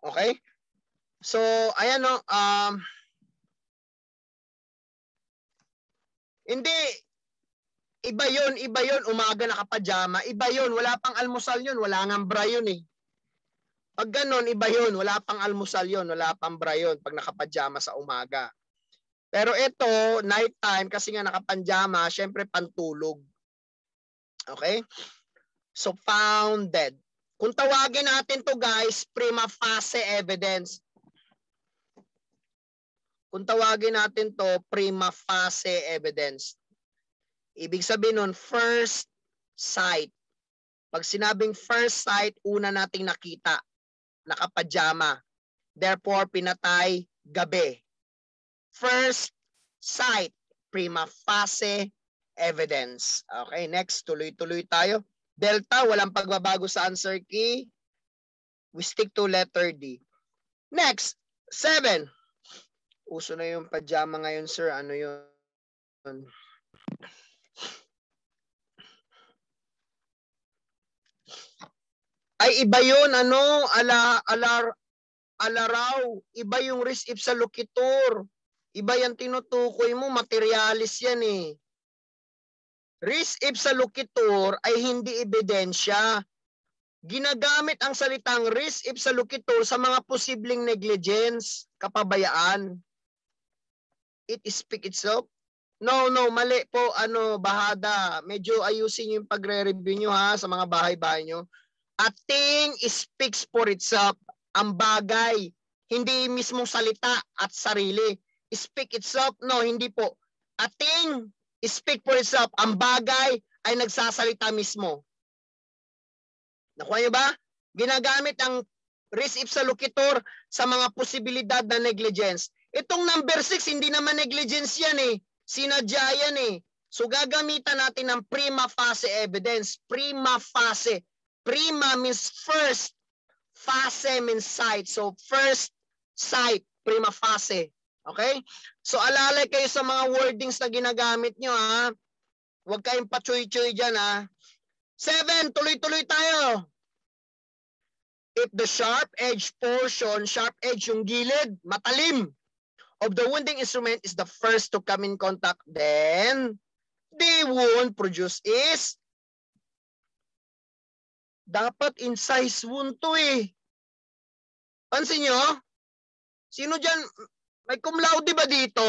Okay? So, ayan no, um, hindi, Iba yon, iba yon. Umaga nakapajama. Iba yon. Wala pang almusal yon. Wala nga bra yun eh. Pag ganon, iba yon. Wala pang almusal yon. Wala pang bra yun pag nakapajama sa umaga. Pero ito, night time, kasi nga nakapanjama, syempre pantulog. Okay? So, founded. Kung tawagin natin to guys, prima facie evidence. Kung tawagin natin to, prima facie evidence. Ibig sabihin nun, first sight. Pag sinabing first sight, una nating nakita. Nakapajama. Therefore, pinatay gabi. First sight, prima facie evidence. Okay, next, tuloy-tuloy tayo. Delta, walang pagbabago sa answer key. We stick to letter D. Next, seven. Uso na yung pajama ngayon, sir. Ano yun? Ay, iba yun. Ano? Ala, ala, alaraw. Iba yung risk if sa lokitor. Iba yan tinutukoy mo. Materialis yan eh. Risk if sa lokitor ay hindi ebidensya. Ginagamit ang salitang risk if sa lokitor sa mga posibleng negligence, kapabayaan it speak itself? No, no, mali po. Ano, bahada. Medyo ayusin yung pagre-review nyo ha sa mga bahay-bahay nyo. A thing speaks for itself. Ang bagay, hindi mismong salita at sarili. Speak itself? No, hindi po. A thing speak for itself. Ang bagay ay nagsasalita mismo. Nakuha nyo ba? Ginagamit ang res ipsa loquitur sa mga posibilidad na negligence. Itong number 6, hindi naman negligence yan eh. Sinadya yan eh. So gagamitan natin ng prima facie evidence. Prima facie. Prima means first. Fase means sight. So first sight, prima facie. Okay? So alalay kayo sa mga wordings na ginagamit nyo ha. Huwag kayong pachoy-choy dyan ha. Seven, tuloy-tuloy tayo. If the sharp edge portion, sharp edge yung gilid, matalim of the wounding instrument is the first to come in contact, then the wound produced is dapat incise wound to eh. Pansin nyo? Sino dyan? May cum laude ba dito?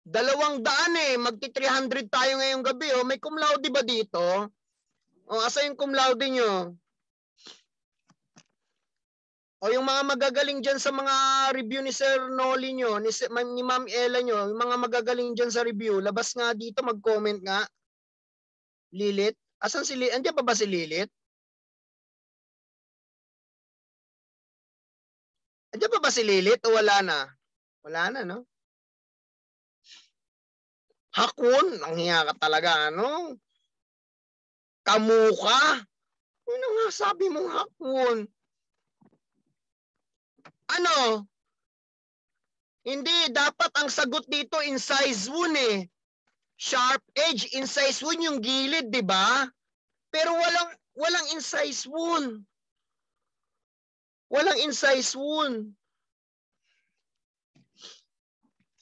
Dalawang daan eh. Magti 300 tayo ngayong gabi. Oh. May cum laude ba dito? O, oh, asa yung cum laude nyo? O yung mga magagaling dyan sa mga review ni Sir Noli nyo, ni, ni Ma'am Ella nyo, yung mga magagaling dyan sa review, labas nga dito, mag-comment nga. Lilit. Asan si Lilit? Andiyan pa ba si Lilit? Andiyan pa ba si Lilit o wala na? Wala na, no? Hakun, ang hiya ka talaga, ano? Kamuka? Ano nga sabi mong hakun? Ano? Hindi, dapat ang sagot dito incise wound eh. Sharp edge, incise wound yung gilid, di ba? Pero walang walang incise wound. Walang incise wound.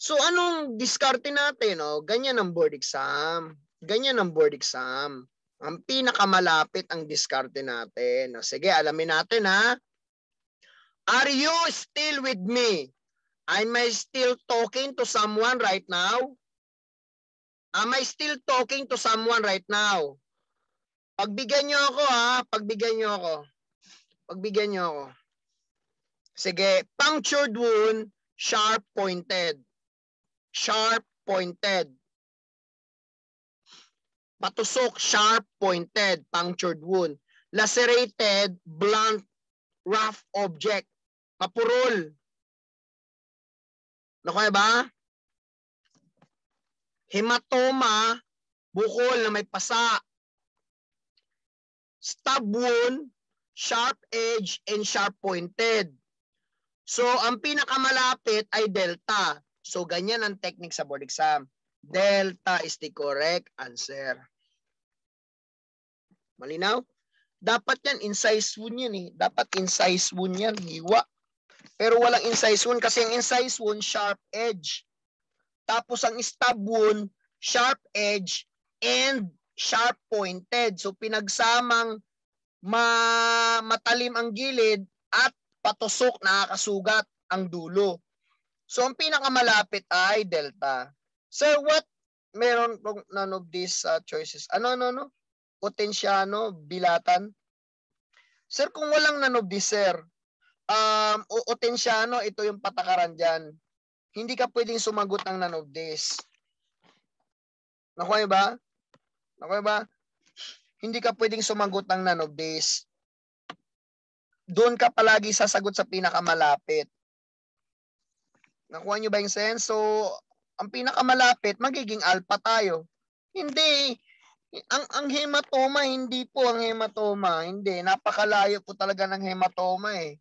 So anong diskarte natin? Oh? Ganyan ang board exam. Ganyan ang board exam. Ang pinakamalapit ang diskarte natin. Oh, sige, alamin natin ha. Are you still with me? Am I still talking to someone right now? Am I still talking to someone right now? Pagbigyan nyo ako ha. Pagbigyan nyo ako. Pagbigyan nyo ako. Sige. Punctured wound, sharp pointed. Sharp pointed. Patusok, sharp pointed, punctured wound. Lacerated, blunt, rough object. Mapurol. Nakuha ba? Hematoma, bukol na may pasa. Stab wound, sharp edge, and sharp pointed. So, ang pinakamalapit ay delta. So, ganyan ang technique sa board exam. Delta is the correct answer. Malinaw? Dapat yan, incise wound yan eh. Dapat incise wound yan, hiwa. Pero walang incise wound kasi ang incise wound, sharp edge. Tapos ang stab wound, sharp edge, and sharp pointed. So pinagsamang ma matalim ang gilid at patusok nakakasugat ang dulo. So ang pinakamalapit ay delta. Sir, what meron kung none of these uh, choices? Ano, ano, ano? Potensyano, bilatan? Sir, kung walang none of these, sir, um, otensyano, ito yung patakaran dyan. Hindi ka pwedeng sumagot ng none of this. Nakuha ba? Nakuha ba? Hindi ka pwedeng sumagot ng none of this. Doon ka palagi sasagot sa pinakamalapit. Nakuha nyo ba yung sense? So, ang pinakamalapit, magiging alpha tayo. Hindi. Ang, ang hematoma, hindi po ang hematoma. Hindi. Napakalayo po talaga ng hematoma eh.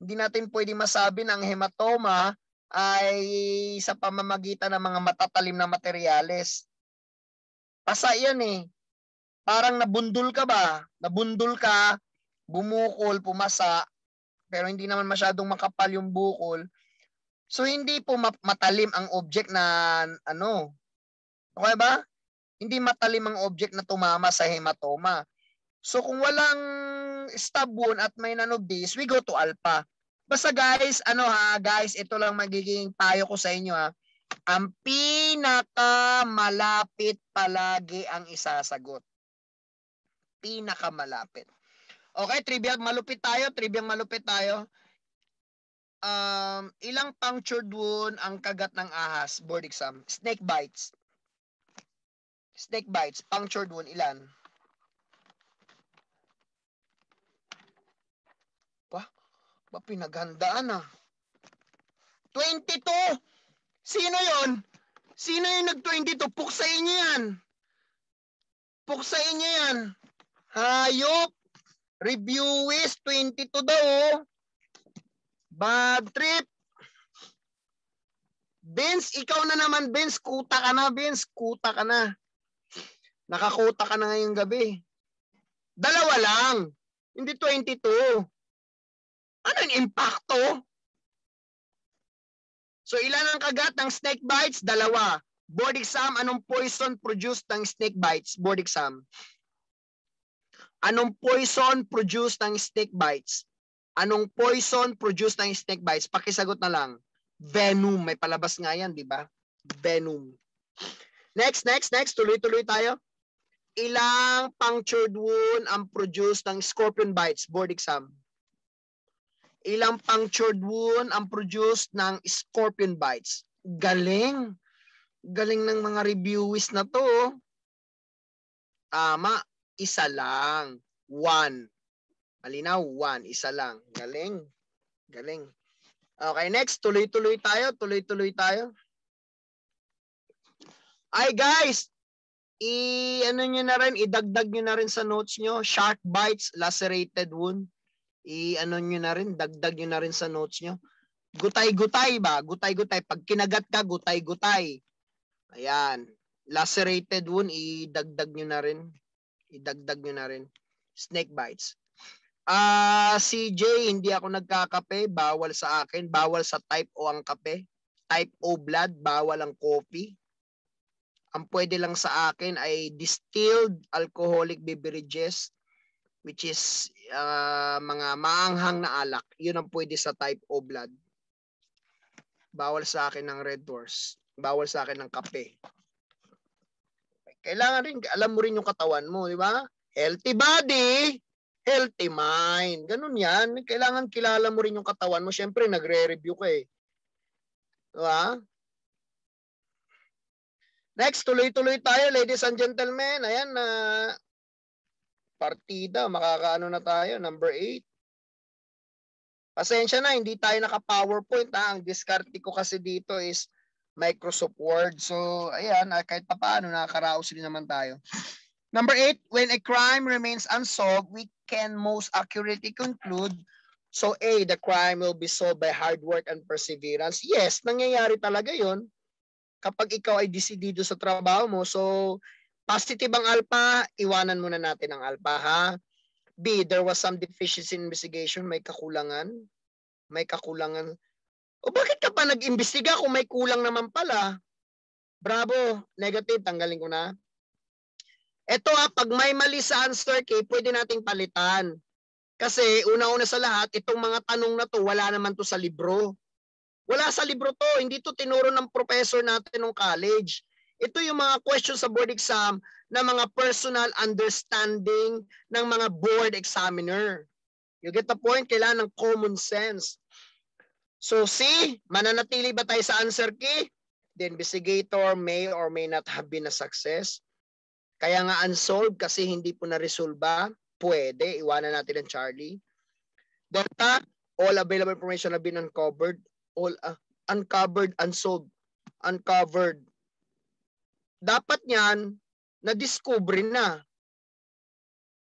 Hindi natin pwede masabi na ang hematoma ay sa pamamagitan ng mga matatalim na materyales. Pasa yan eh. Parang nabundol ka ba? Nabundol ka, bumukol, pumasa, pero hindi naman masyadong makapal yung bukol. So hindi po matalim ang object na ano. Okay ba? Hindi matalim ang object na tumama sa hematoma. So kung walang stab wound at may none of we go to alpha. Basta guys, ano ha, guys, ito lang magiging payo ko sa inyo ha. Ang pinakamalapit palagi ang isasagot. Pinakamalapit. Okay, trivia malupit tayo, trivia malupit tayo. Um, ilang punctured wound ang kagat ng ahas? Board exam. Snake bites. Snake bites, punctured wound, ilan? Ba, pinaghandaan ah. 22! Sino yon? Sino yung nag-22? Puksain niyo yan. Puksain niyo yan. Hayop! Reviewist, 22 daw oh. Bad trip! Vince, ikaw na naman, Vince. Kuta ka na, Vince. Kuta ka na. Nakakuta ka na ngayong gabi. Dalawa lang. Hindi 22. Ano yung impacto? So ilan ang kagat ng snake bites? Dalawa. Board exam, anong poison produced ng snake bites? Board exam. Anong poison produced ng snake bites? Anong poison produced ng snake bites? Pakisagot na lang. Venom. May palabas nga yan, di ba? Venom. Next, next, next. Tuloy-tuloy tayo. Ilang punctured wound ang produced ng scorpion bites? Board exam ilang punctured wound ang produced ng scorpion bites. Galing. Galing ng mga reviewers na to. Tama, isa lang. One. Malinaw, one. Isa lang. Galing. Galing. Okay, next. Tuloy-tuloy tayo. Tuloy-tuloy tayo. Ay guys, i ano niyo na rin, idagdag niyo na rin sa notes niyo, shark bites, lacerated wound i-ano nyo na rin, dagdag nyo na rin sa notes nyo. Gutay-gutay ba? Gutay-gutay. Pag kinagat ka, gutay-gutay. Ayan. Lacerated wound, idagdag nyo na rin. Idagdag nyo na rin. Snake bites. Ah, uh, CJ, hindi ako nagkakape. Bawal sa akin. Bawal sa type O ang kape. Type O blood, bawal ang coffee. Ang pwede lang sa akin ay distilled alcoholic beverages which is uh, mga maanghang na alak. Yun ang pwede sa type O blood. Bawal sa akin ng Red Doors. Bawal sa akin ng kape. Kailangan rin, alam mo rin yung katawan mo, di ba? Healthy body, healthy mind. Ganun yan. Kailangan kilala mo rin yung katawan mo. Siyempre, nagre-review ka eh. Di ba? Next, tuloy-tuloy tayo, ladies and gentlemen. Ayan, na uh, partida, makakaano na tayo, number 8. Pasensya na, hindi tayo naka-PowerPoint. Ha? Ang diskarte ko kasi dito is Microsoft Word. So, ayan, ah, kahit pa paano, nakakaraos din naman tayo. Number 8, when a crime remains unsolved, we can most accurately conclude So A, the crime will be solved by hard work and perseverance. Yes, nangyayari talaga yon kapag ikaw ay desidido sa trabaho mo. So Positive ang alpha, iwanan muna natin ang alpha ha. B, there was some deficiency in investigation, may kakulangan. May kakulangan. O bakit ka pa nag-imbestiga kung may kulang naman pala? Bravo, negative, tanggalin ko na. Ito ah, pag may mali sa answer key, pwede nating palitan. Kasi una-una sa lahat, itong mga tanong na to, wala naman to sa libro. Wala sa libro to, hindi to tinuro ng professor natin ng college. Ito yung mga questions sa board exam na mga personal understanding ng mga board examiner. You get the point? Kailangan ng common sense. So C, mananatili ba tayo sa answer key? The investigator may or may not have been a success. Kaya nga unsolved kasi hindi po na-resolve Pwede, iwanan natin ang Charlie. Delta, all available information have been uncovered. All uh, uncovered, unsolved. Uncovered. Dapat yan, na-discover na.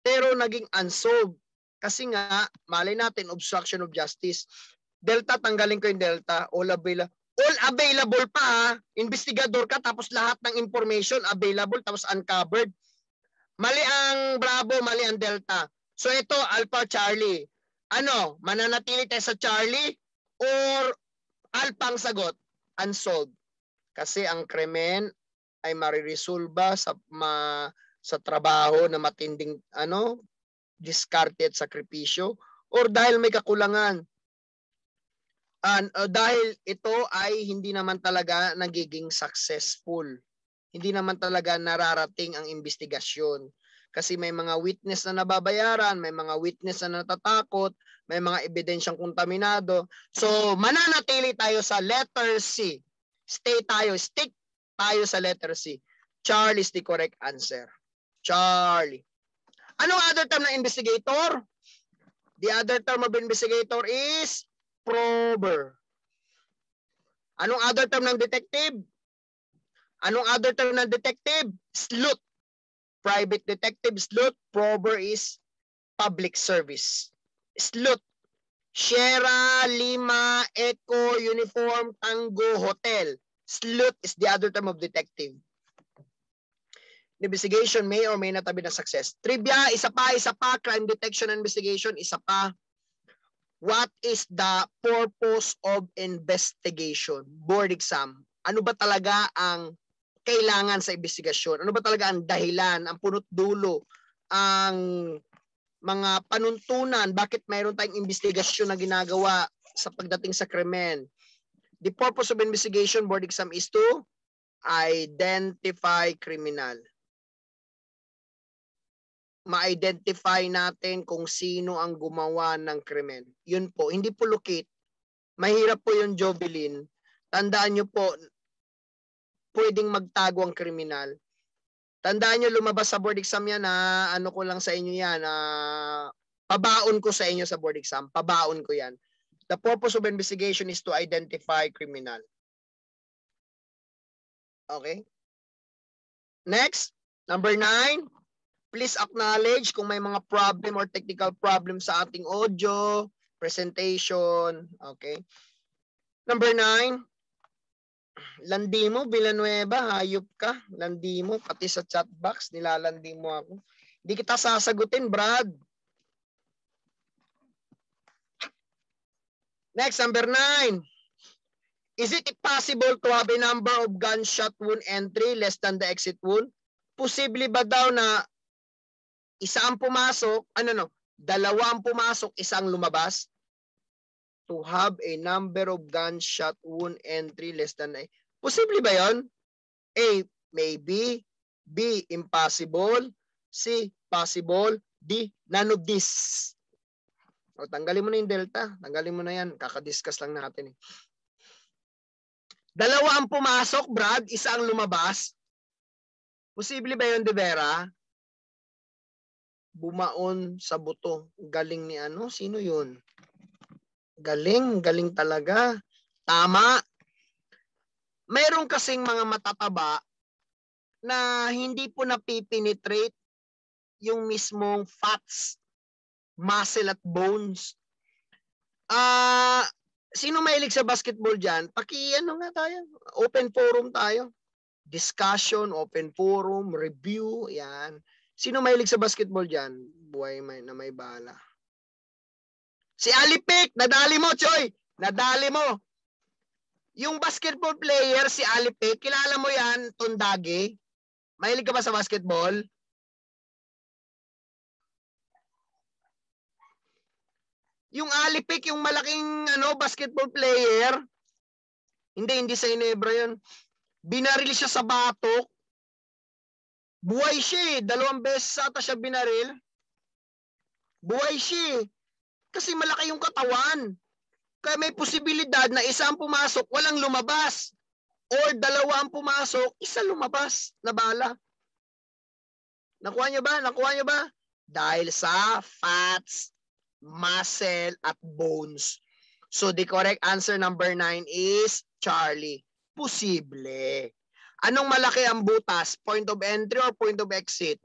Pero naging unsolved. Kasi nga, malay natin, obstruction of justice. Delta, tanggalin ko yung delta. All available all available pa ha. Investigador ka tapos lahat ng information available tapos uncovered. Mali ang Bravo, mali ang Delta. So ito, Alpha Charlie. Ano, mananatili tayo sa Charlie or Alpha ang sagot? Unsolved. Kasi ang krimen ay mariresolba sa ma, sa trabaho na matinding ano, discarded sakripisyo or dahil may kakulangan uh, dahil ito ay hindi naman talaga nagiging successful. Hindi naman talaga nararating ang investigasyon. Kasi may mga witness na nababayaran, may mga witness na natatakot, may mga ebidensyang kontaminado. So, mananatili tayo sa letter C. Stay tayo, stick tayo sa letter C. Charlie is the correct answer. Charlie. Anong other term ng investigator? The other term of investigator is prober. Anong other term ng detective? Anong other term ng detective? Sleuth. Private detective, sleuth. Prober is public service. Sleuth. Shera, Lima, Echo, Uniform, Tango, Hotel. Sleuth is the other term of detective. Investigation may or may not have been a success. Trivia, isa pa, isa pa. Crime detection and investigation, isa pa. What is the purpose of investigation? Board exam. Ano ba talaga ang kailangan sa investigasyon? Ano ba talaga ang dahilan, ang punot dulo, ang mga panuntunan, bakit mayroon tayong investigasyon na ginagawa sa pagdating sa krimen? The purpose of investigation board exam is to identify criminal ma-identify natin kung sino ang gumawa ng krimen. Yun po, hindi po lukit. Mahirap po yung Jovelin. Tandaan nyo po, pwedeng magtago ang kriminal. Tandaan nyo, lumabas sa board exam yan na ano ko lang sa inyo yan, na pabaon ko sa inyo sa board exam. Pabaon ko yan. The purpose of investigation is to identify criminal. Okay? Next, number nine, please acknowledge kung may mga problem or technical problem sa ating audio, presentation, okay? Number nine, landi mo, Villanueva, hayop ka. Landi mo, pati sa chat box, nilalandi mo ako. Hindi kita sasagutin, Brad. Next, number nine. Is it possible to have a number of gunshot wound entry less than the exit wound? Posible ba daw na isa ang pumasok, ano no, dalawa ang pumasok, isang lumabas, to have a number of gunshot wound entry less than a. Posible ba yon? A, maybe. B, impossible. C, possible. D, none of this. O, tanggalin mo na yung delta. Tanggalin mo na yan. Kakadiscuss lang natin eh. Dalawa ang pumasok, Brad. Isa ang lumabas. Posible ba yun, De Vera? Bumaon sa buto. Galing ni ano? Sino yun? Galing, galing talaga. Tama. Mayroon kasing mga matataba na hindi po napipenetrate yung mismong fats, muscle at bones. Ah, uh, sino mahilig sa basketball diyan? Paki ano nga tayo? Open forum tayo. Discussion, open forum, review, 'yan. Sino mahilig sa basketball dyan? Buhay may, na may bala. Si Alipik, nadali mo, Choy. Nadali mo. Yung basketball player, si Alipek, kilala mo yan, Tondage? Mahilig ka ba sa basketball? Yung Alipik, yung malaking ano, basketball player, hindi, hindi sa Inebra yun. Binaril siya sa batok. Buhay siya eh. Dalawang beses ata siya binaril. Buhay siya eh. Kasi malaki yung katawan. Kaya may posibilidad na isa ang pumasok, walang lumabas. Or dalawa ang pumasok, isa lumabas na bala. Nakuha niyo ba? Nakuha niyo ba? Dahil sa fats muscle, at bones. So the correct answer number 9 is Charlie. Posible. Anong malaki ang butas? Point of entry or point of exit?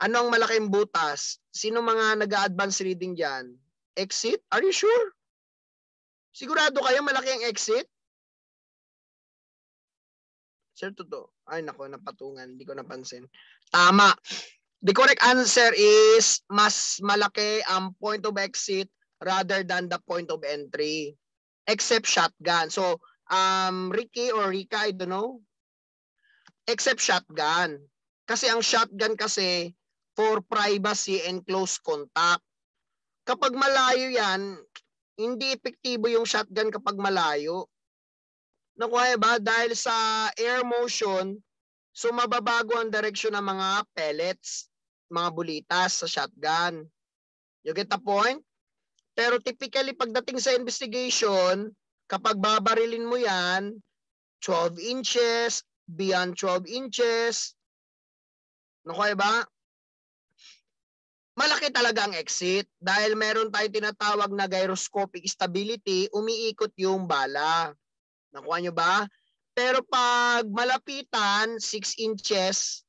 Anong malaking butas? Sino mga nag-advance reading dyan? Exit? Are you sure? Sigurado kayo malaki ang exit? Sir, totoo. Ay, nako, napatungan. Hindi ko napansin. Tama. The correct answer is mas malaki ang point of exit rather than the point of entry. Except shotgun. So, um, Ricky or Rika, I don't know. Except shotgun. Kasi ang shotgun kasi for privacy and close contact. Kapag malayo yan, hindi epektibo yung shotgun kapag malayo. Nakuha ba? Dahil sa air motion, So mababago ang direksyon ng mga pellets, mga bulitas sa shotgun. You get the point? Pero typically pagdating sa investigation, kapag babarilin mo yan, 12 inches, beyond 12 inches, nakuha ba? Malaki talaga ang exit dahil meron tayong tinatawag na gyroscopic stability, umiikot yung bala. Nakuha nyo ba? Pero pag malapitan, 6 inches,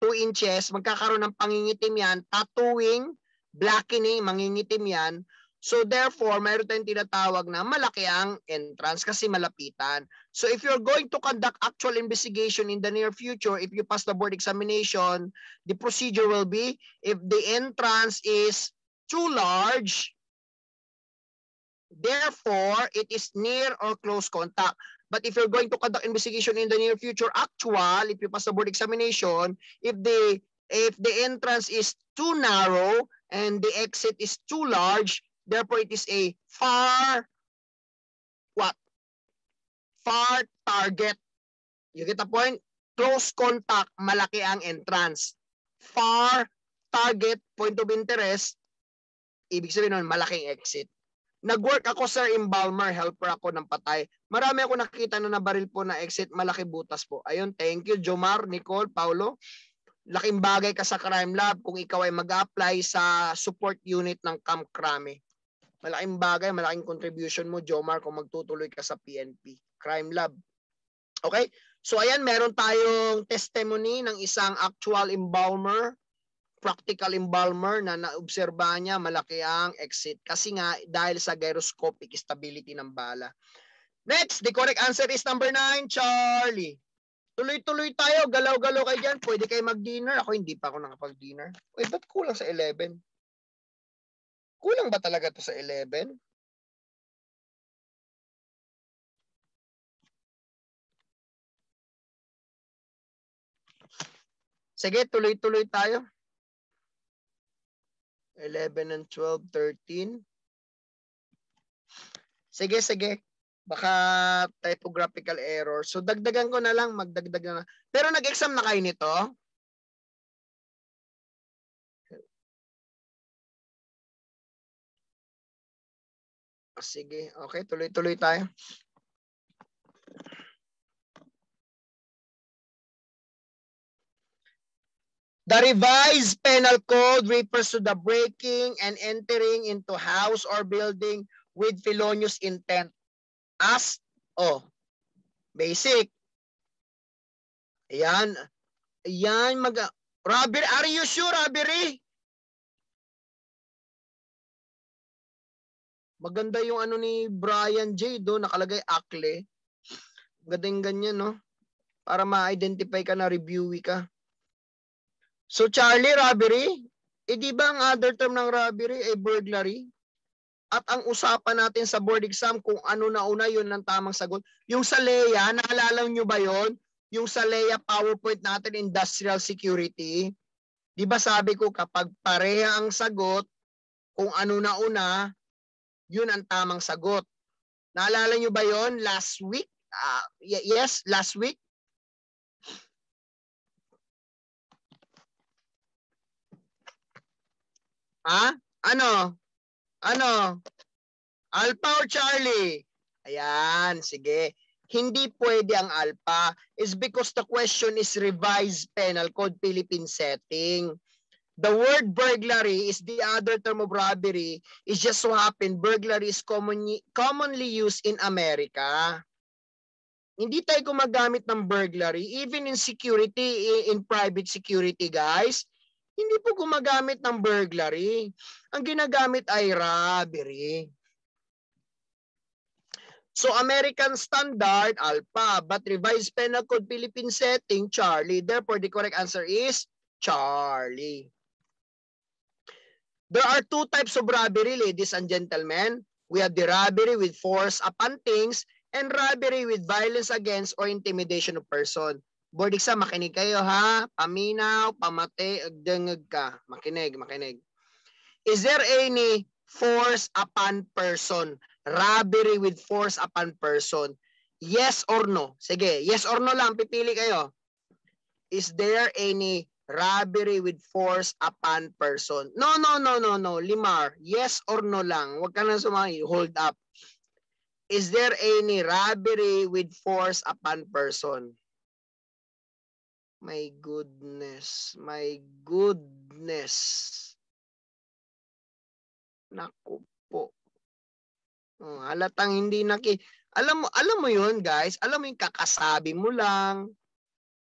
2 inches, magkakaroon ng pangingitim yan, tattooing, blackening, mangingitim yan. So therefore, mayroon tayong tinatawag na malaki ang entrance kasi malapitan. So if you're going to conduct actual investigation in the near future, if you pass the board examination, the procedure will be if the entrance is too large, therefore it is near or close contact. But if you're going to conduct investigation in the near future, actual, if you pass the board examination, if the if the entrance is too narrow and the exit is too large, therefore it is a far what? Far target. You get the point? Close contact, malaki ang entrance. Far target, point of interest, ibig sabihin nun, malaking exit. Nag-work ako sir embalmer, helper ako ng patay. Marami ako nakita na nabaril po na exit, malaki butas po. Ayun, thank you Jomar, Nicole, Paulo. Laking bagay ka sa crime lab kung ikaw ay mag-apply sa support unit ng Camp Crame. Malaking bagay, malaking contribution mo Jomar kung magtutuloy ka sa PNP, crime lab. Okay? So ayan, meron tayong testimony ng isang actual embalmer practical embalmer na naobserba niya malaki ang exit kasi nga dahil sa gyroscopic stability ng bala. Next, the correct answer is number 9, Charlie. Tuloy-tuloy tayo, galaw-galaw kayo dyan. Pwede kayo mag-dinner. Ako hindi pa ako nakapag-dinner. Uy, ba't kulang sa 11? Kulang ba talaga to sa 11? Sige, tuloy-tuloy tayo. 11 and 12, 13. Sige, sige. Baka typographical error. So dagdagan ko na lang, magdagdag na. Pero nag-exam na kayo nito? Sige, okay, tuloy-tuloy tayo. The revised penal code refers to the breaking and entering into house or building with felonious intent as, oh, basic. Ayan. Ayan, mag, robbery, are you sure, robbery? Maganda yung ano ni Brian J. do nakalagay akle. Maganda yung ganyan, no? Para ma-identify ka na, reviewee ka. So Charlie, robbery? Eh ba ang other term ng robbery ay burglary? At ang usapan natin sa board exam kung ano na una yun ang tamang sagot. Yung sa LEA, naalala nyo ba yon? Yung sa LEA PowerPoint natin, Industrial Security. Di ba sabi ko kapag pareha ang sagot, kung ano na una, yun ang tamang sagot. Naalala nyo ba yon last week? Uh, yes, last week. Ha? Ano? Ano? Alpha or Charlie? Ayan, sige. Hindi pwede ang alpha is because the question is revised penal code Philippine setting. The word burglary is the other term of robbery. It just so happen burglary is commonly, commonly used in America. Hindi tayo gumagamit ng burglary even in security, in private security guys. Hindi po gumagamit ng burglary. Ang ginagamit ay robbery. So American Standard, Alpha, but revised Penal Code Philippine setting, Charlie. Therefore, the correct answer is Charlie. There are two types of robbery, ladies and gentlemen. We have the robbery with force upon things and robbery with violence against or intimidation of person. Board exam, makinig kayo ha. Paminaw, pamate, agdengag ka. Makinig, makinig. Is there any force upon person? Robbery with force upon person? Yes or no? Sige, yes or no lang, pipili kayo. Is there any robbery with force upon person? No, no, no, no, no. Limar, yes or no lang. Huwag ka na sumayi. Hold up. Is there any robbery with force upon person? My goodness. My goodness. Naku po. Oh, halatang hindi naki alam mo alam mo 'yun, guys. Alam mo 'yung kakasabi mo lang.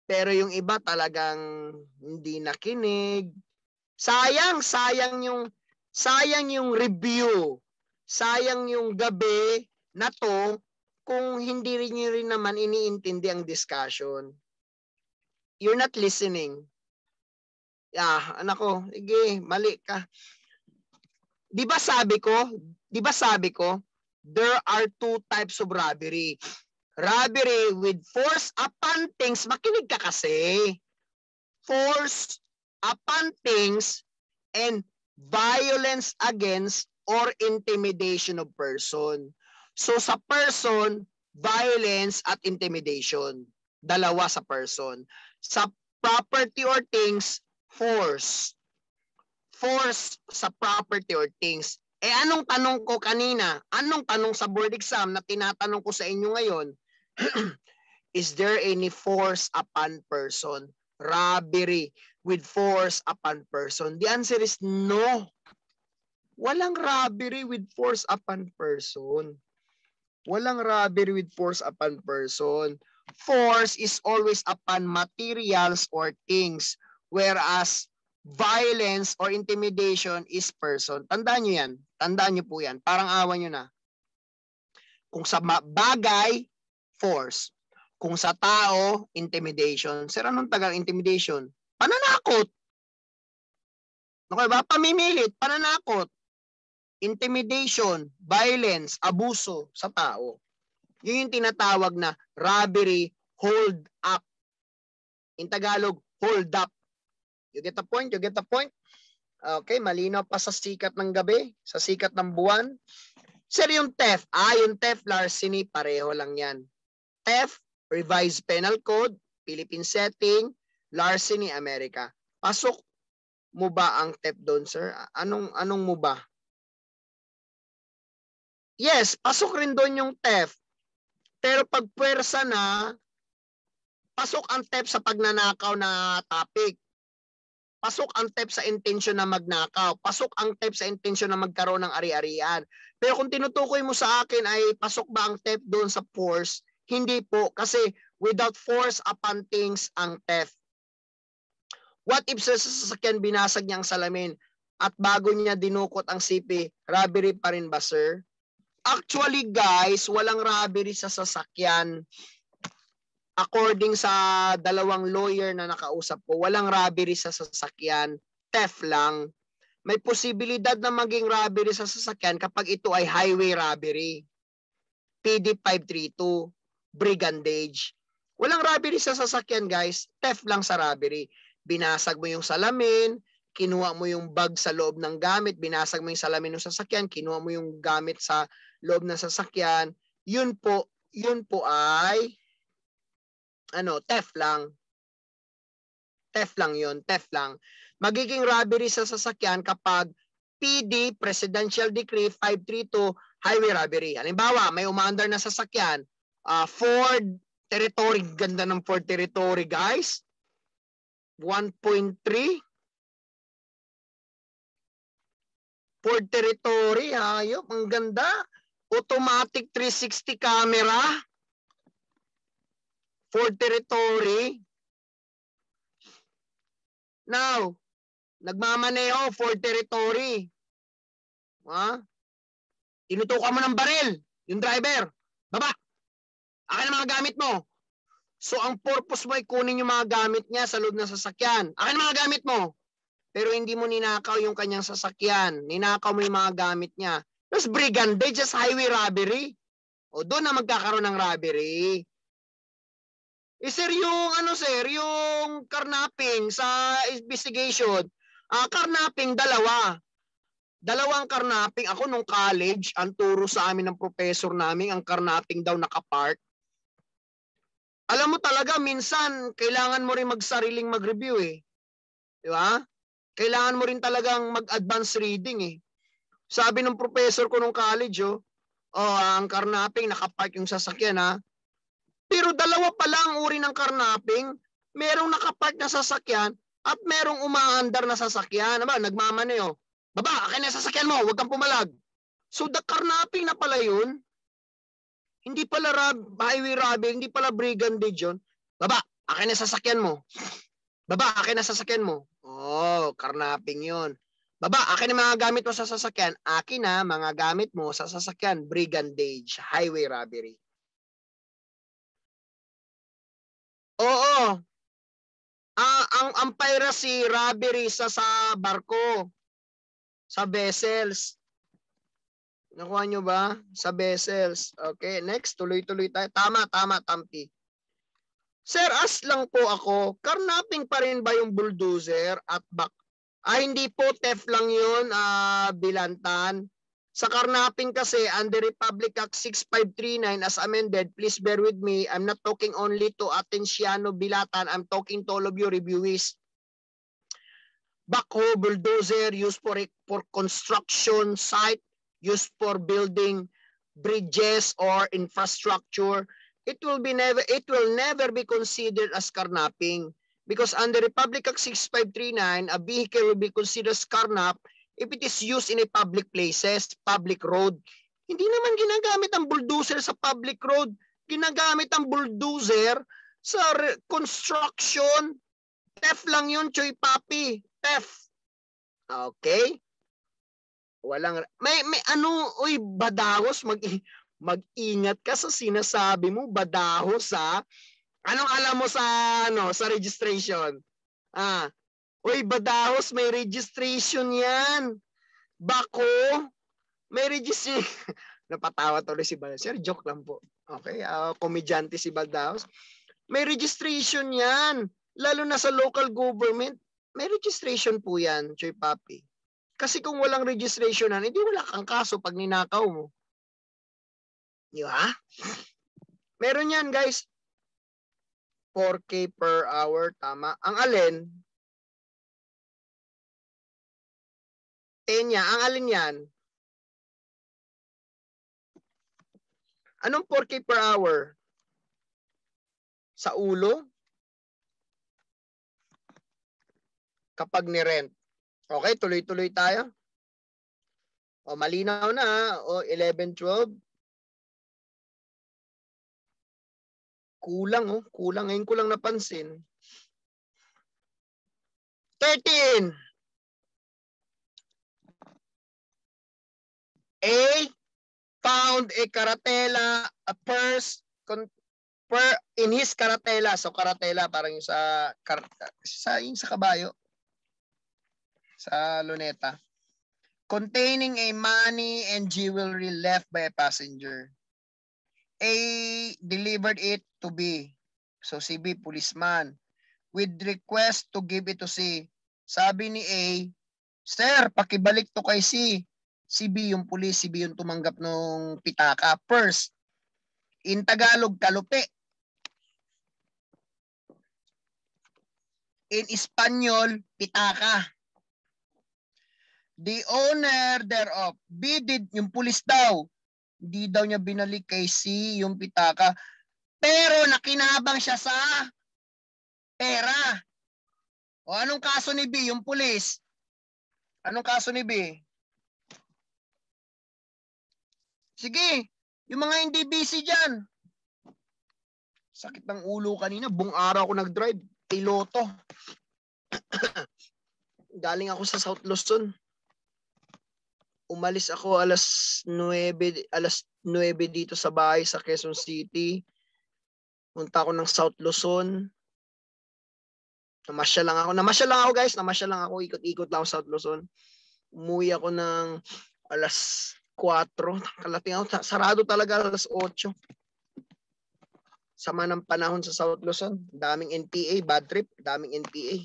Pero yung iba talagang hindi nakinig. Sayang, sayang yung sayang yung review. Sayang yung gabi na to kung hindi rin nyo rin naman iniintindi ang discussion you're not listening. Yeah, anak ko, sige, mali ka. 'Di ba sabi ko, 'di ba sabi ko, there are two types of robbery. Robbery with force upon things, makinig ka kasi. Force upon things and violence against or intimidation of person. So sa person, violence at intimidation. Dalawa sa person sa property or things, force. Force sa property or things. Eh anong tanong ko kanina? Anong tanong sa board exam na tinatanong ko sa inyo ngayon? Is there any force upon person? Robbery with force upon person? The answer is no. Walang robbery with force upon person. Walang robbery with force upon person force is always upon materials or things, whereas violence or intimidation is person. Tandaan nyo yan. Tandaan nyo po yan. Parang awan nyo na. Kung sa bagay, force. Kung sa tao, intimidation. Sir, anong tagal intimidation? Pananakot. Okay ba? Pamimilit, pananakot. Intimidation, violence, abuso sa tao. Yun yung tinatawag na robbery hold up. In Tagalog, hold up. You get the point? You get the point? Okay, malinaw pa sa sikat ng gabi, sa sikat ng buwan. Sir, yung theft. Ah, yung theft, larceny, pareho lang yan. Theft, revised penal code, Philippine setting, larceny, America. Pasok mo ba ang theft doon, sir? Anong anong mo ba? Yes, pasok rin doon yung theft. Pero pag pwersa na, pasok ang TEP sa pagnanakaw na topic. Pasok ang TEP sa intention na magnakaw. Pasok ang TEP sa intention na magkaroon ng ari-arian. Pero kung tinutukoy mo sa akin ay pasok ba ang TEP doon sa force? Hindi po. Kasi without force upon things ang TEP. What if sa sasakyan binasag niya ang salamin at bago niya dinukot ang CP, robbery pa rin ba sir? Actually guys, walang robbery sa sasakyan. According sa dalawang lawyer na nakausap ko, walang robbery sa sasakyan. Theft lang. may posibilidad na maging robbery sa sasakyan kapag ito ay highway robbery. PD 532, brigandage. Walang robbery sa sasakyan guys, theft lang sa robbery. Binasag mo yung salamin, kinuha mo yung bag sa loob ng gamit, binasag mo yung salamin ng sasakyan, kinuha mo yung gamit sa loob ng sasakyan, yun po, yun po ay ano, theft lang. Theft lang yun, theft lang. Magiging robbery sa sasakyan kapag PD, Presidential Decree 532, highway robbery. Halimbawa, may umandar na sasakyan, uh, Ford territory, ganda ng Ford territory guys. 1.3 Ford territory, hayop, ang ganda. Automatic 360 camera. Ford territory. Now, nagmamaneho Ford territory. Ha? Tinutukan mo ng baril, yung driver. Baba. Akin ang mga gamit mo. So ang purpose mo ay kunin yung mga gamit niya sa loob ng sasakyan. Akin ang mga gamit mo. Pero hindi mo ninakaw yung kanyang sasakyan. Ninakaw mo yung mga gamit niya. Tapos brigandage, just highway robbery. O doon na magkakaroon ng robbery. Eh sir, yung ano sir, yung karnaping sa investigation, uh, karnaping dalawa. Dalawang karnaping. Ako nung college, ang turo sa amin ng professor namin, ang karnaping daw nakapark. Alam mo talaga, minsan, kailangan mo rin magsariling mag-review eh. Di ba? Kailangan mo rin talagang mag-advance reading eh. Sabi ng professor ko nung college, oh, oh ang karnaping, nakapark yung sasakyan ha. Pero dalawa pa lang uri ng karnaping, merong nakapark na sasakyan at merong umaandar na sasakyan. Aba, nagmamane oh. Baba, akin na sasakyan mo, huwag kang pumalag. So the karnaping na pala yun, hindi pala rab, highway robbery, hindi pala brigandage yun. Baba, akin na sasakyan mo. Baba, akin na sasakyan mo. Oh, karnaping yun. Baba, akin na mga gamit mo sa sasakyan. Akin na mga gamit mo sa sasakyan. Brigandage, highway robbery. Oo. Ah, ang ang piracy robbery sa sa barko sa vessels. Nakuha nyo ba? Sa vessels. Okay, next. Tuloy-tuloy tayo. Tama, tama, Tampi. Sir, as lang po ako, karnaping pa rin ba yung bulldozer at back? Ah, hindi po, theft lang yun, uh, bilantan. Sa karnaping kasi, under Republic Act 6539 as amended, please bear with me, I'm not talking only to Atenciano Bilatan, I'm talking to all of you reviewees. Backhoe, bulldozer, used for, for construction site, used for building bridges or infrastructure, it will be never it will never be considered as carnapping because under Republic Act 6539, a vehicle will be considered as carnap if it is used in a public places, public road. Hindi naman ginagamit ang bulldozer sa public road. Ginagamit ang bulldozer sa construction. Theft lang yun, Choy Papi. Theft. Okay? Walang may may ano, oy badahos mag mag-ingat ka sa sinasabi mo, badahos ha. Anong alam mo sa ano, sa registration? Ah, oy badahos may registration 'yan. Bako, may registration. Napatawa tuloy si Badahos. Sir, joke lang po. Okay, uh, komedyante si Badahos. May registration 'yan. Lalo na sa local government, may registration po 'yan, Choy Papi. Kasi kung walang registration na, hindi wala kang kaso pag ninakaw mo. Di ba? Meron yan, guys. 4K per hour, tama. Ang alin? 10 niya. Ang alin yan? Anong 4K per hour? Sa ulo? Kapag ni-rent. Okay, tuloy-tuloy tayo. O, malinaw na. O, 11, 12. Kulang, oh. Kulang. Ngayon ko lang napansin. 13. A found a karatela, a purse, per in his karatela. So karatela parang yung sa, sa, yung sa kabayo sa luneta. containing a money and jewelry left by a passenger. A delivered it to B. So si B, policeman. With request to give it to C. Sabi ni A, Sir, pakibalik to kay C. Si B yung pulis, si B yung tumanggap ng pitaka. First, in Tagalog, kalupi. In Espanyol, pitaka. The owner thereof, B did, yung pulis daw, hindi daw niya binalik kay C yung pitaka. Pero nakinabang siya sa pera. O anong kaso ni B, yung pulis? Anong kaso ni B? Sige, yung mga hindi busy dyan. Sakit ng ulo kanina. Buong araw ako nag-drive. Piloto. Galing ako sa South Luzon umalis ako alas 9 alas 9 dito sa bahay sa Quezon City. Punta ako ng South Luzon. Namasya lang ako. Namasya lang ako guys. Namasya lang ako. Ikot-ikot lang ako sa South Luzon. Umuwi ako ng alas 4. Kalating ako. Sarado talaga alas 8. Sama ng panahon sa South Luzon. Daming NPA. Bad trip. Daming NPA.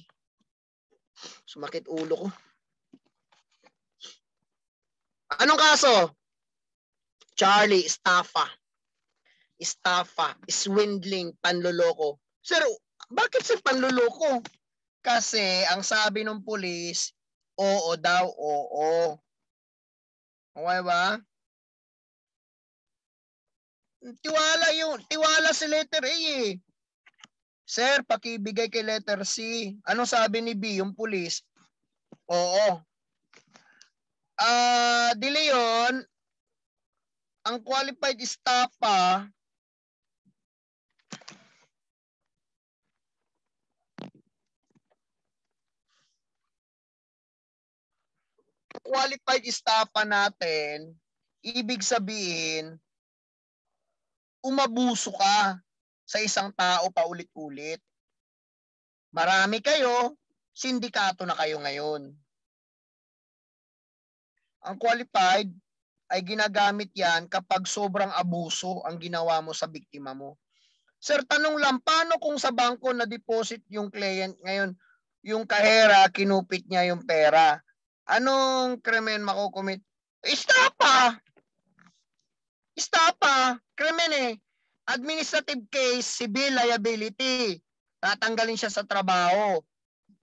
Sumakit ulo ko. Anong kaso? Charlie, estafa. Estafa, swindling, panloloko. Sir, bakit sa panloloko? Kasi ang sabi ng pulis, oo daw, oo. Okay ba? Tiwala yung, tiwala si letter A eh. Sir, pakibigay kay letter C. Ano sabi ni B, yung pulis? Oo. Uh, De Leon, ang qualified staff pa qualified staff pa natin, ibig sabihin, umabuso ka sa isang tao pa ulit-ulit. Marami kayo, sindikato na kayo ngayon. Ang qualified ay ginagamit yan kapag sobrang abuso ang ginawa mo sa biktima mo. Sir, tanong lang, paano kung sa bangko na deposit yung client ngayon, yung kahera, kinupit niya yung pera? Anong krimen makukumit? Istapa! Istapa! Krimen eh. Administrative case, civil liability. Tatanggalin siya sa trabaho.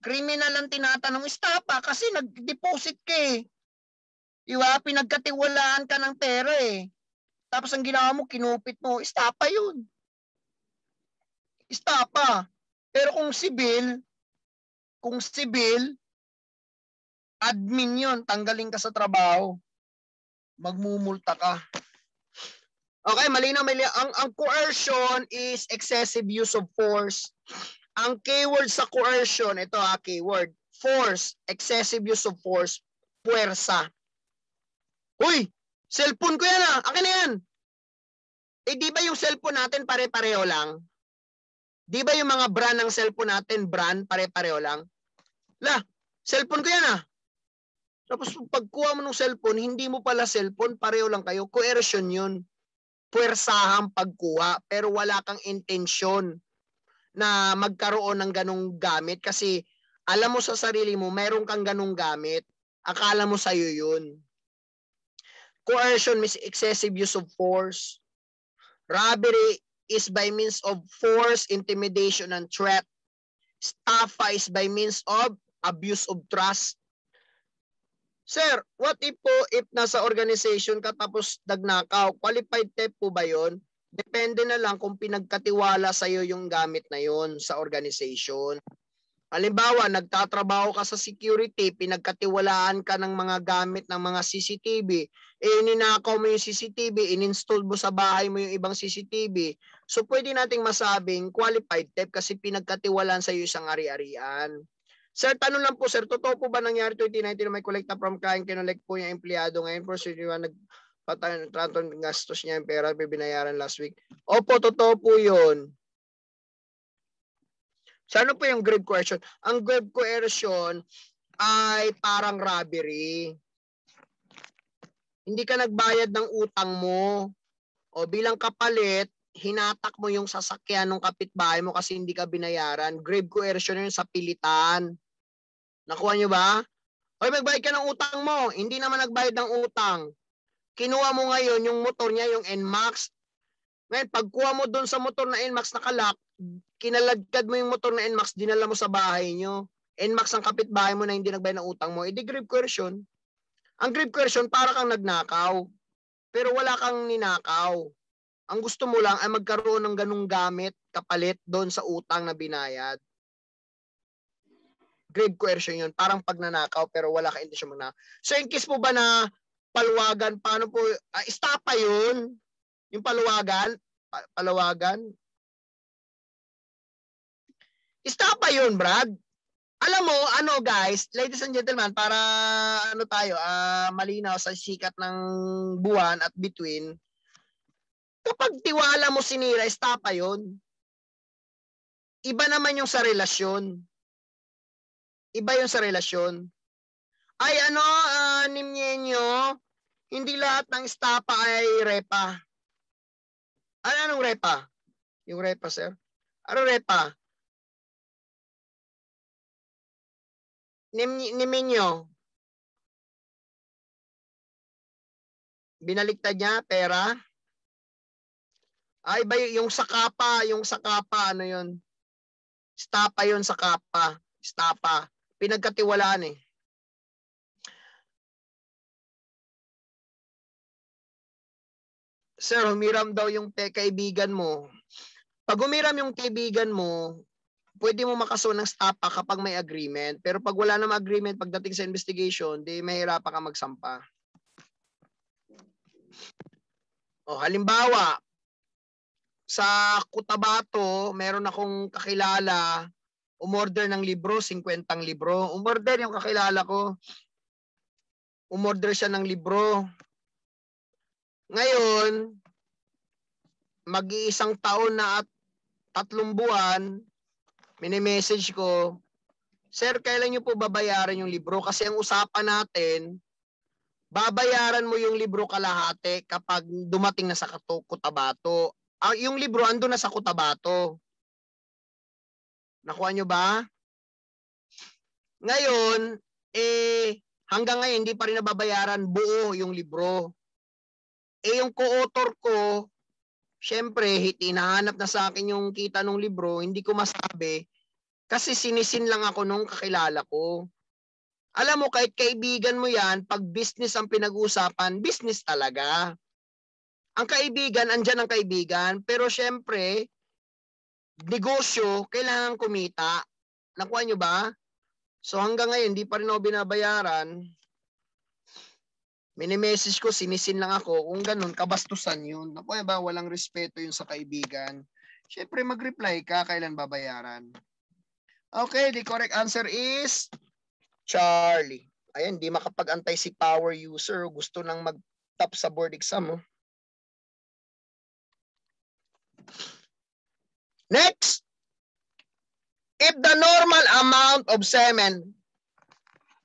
Criminal ang tinatanong, istapa kasi nag-deposit ka eh. Di? Pinagkatiwalaan ka ng pera eh. Tapos ang ginawa mo, kinupit mo, istapa yun. Istapa. Pero kung civil, kung civil, admin yun, tanggalin ka sa trabaho. Magmumulta ka. Okay, malinaw, malinaw. Ang, ang coercion is excessive use of force. Ang keyword sa coercion, ito ha, keyword, force, excessive use of force, puwersa. Uy, cellphone ko yan ah. Akin na yan. Eh di ba yung cellphone natin pare-pareho lang? Di ba yung mga brand ng cellphone natin, brand, pare-pareho lang? La, cellphone ko yan ah. Tapos pagkuha mo ng cellphone, hindi mo pala cellphone, pareho lang kayo. Coercion yun. Puwersahang pagkuha, pero wala kang intensyon na magkaroon ng ganong gamit kasi alam mo sa sarili mo, meron kang ganong gamit. Akala mo sa'yo yun. Coercion means excessive use of force. Robbery is by means of force, intimidation, and threat. Staffa is by means of abuse of trust. Sir, what if po if nasa organization ka tapos nagnakaw, qualified theft po ba yon? Depende na lang kung pinagkatiwala sa iyo yung gamit na yon sa organization. Halimbawa, nagtatrabaho ka sa security, pinagkatiwalaan ka ng mga gamit ng mga CCTV, eh ninakaw mo yung CCTV, ininstall mo sa bahay mo yung ibang CCTV. So pwede nating masabing qualified theft kasi pinagkatiwalaan sa iyo isang ari-arian. Sir, tanong lang po sir, totoo po ba nangyari 2019 na may kolekta from client, kinolect po yung empleyado ngayon for sure yung nag patranton gastos niya yung pera, binayaran last week. Opo, totoo po yun. So ano po yung grave coercion? Ang grave coercion ay parang robbery. hindi ka nagbayad ng utang mo. O bilang kapalit, hinatak mo yung sasakyan ng kapitbahay mo kasi hindi ka binayaran. Grave coercion yun sa pilitan. Nakuha nyo ba? O magbayad ka ng utang mo. Hindi naman nagbayad ng utang. Kinuha mo ngayon yung motor niya, yung NMAX. Ngayon, pagkuha mo doon sa motor na NMAX nakalak, kinaladkad mo yung motor na NMAX, dinala mo sa bahay nyo. NMAX ang kapitbahay mo na hindi nagbayad ng utang mo. Edi grave coercion. Ang grave coercion, para kang nagnakaw. Pero wala kang ninakaw. Ang gusto mo lang ay magkaroon ng ganung gamit kapalit doon sa utang na binayad. Grave coercion yun. Parang pagnanakaw pero wala ka intensyon na. So in case po ba na paluwagan, paano po, uh, estapa yun? Yung paluwagan, pa, palawagan. Estapa yun, Brad. Alam mo, ano guys, ladies and gentlemen, para ano tayo, uh, malinaw sa sikat ng buwan at between, kapag tiwala mo sinira, estapa yun. Iba naman yung sa relasyon. Iba yung sa relasyon. Ay ano, uh, nimyenyo, hindi lahat ng estapa ay repa. Ano anong repa? Yung repa, sir? Ano repa? Nim, niminyo. Binaliktad niya, pera. Ay, ba yung sa kapa, yung sa kapa, ano yun? Stapa yun sa kapa. Stapa pinagkatiwalaan eh. Sir, humiram daw yung kaibigan mo. Pag humiram yung kaibigan mo, pwede mo makaso ng stapa kapag may agreement. Pero pag wala namang agreement pagdating sa investigation, di mahirapan ka magsampa. O, halimbawa, sa Cotabato, meron akong kakilala umorder ng libro, 50 libro. Umorder yung kakilala ko. Umorder siya ng libro. Ngayon, mag-iisang taon na at tatlong buwan, mini-message ko, Sir, kailan niyo po babayaran yung libro? Kasi ang usapan natin, babayaran mo yung libro kalahati kapag dumating na sa Cotabato. Ah, yung libro ando na sa Cotabato. Nakuha nyo ba? Ngayon, eh, hanggang ngayon hindi pa rin nababayaran buo yung libro. Eh, yung co-author ko, syempre, hinahanap na sa akin yung kita ng libro, hindi ko masabi kasi sinisin lang ako nung kakilala ko. Alam mo, kahit kaibigan mo yan, pag business ang pinag-uusapan, business talaga. Ang kaibigan, andyan ang kaibigan. Pero syempre, negosyo, kailangan kumita. Nakuha nyo ba? So hanggang ngayon, hindi pa rin ako binabayaran. Mini-message ko, sinisin lang ako. Kung ganun, kabastusan yun. Nakuha ba? Walang respeto yun sa kaibigan. Siyempre, mag-reply ka, kailan babayaran. Okay, the correct answer is Charlie. Ayan, di makapag-antay si power user. Gusto nang mag-top sa board exam. Oh. Next, if the normal amount of semen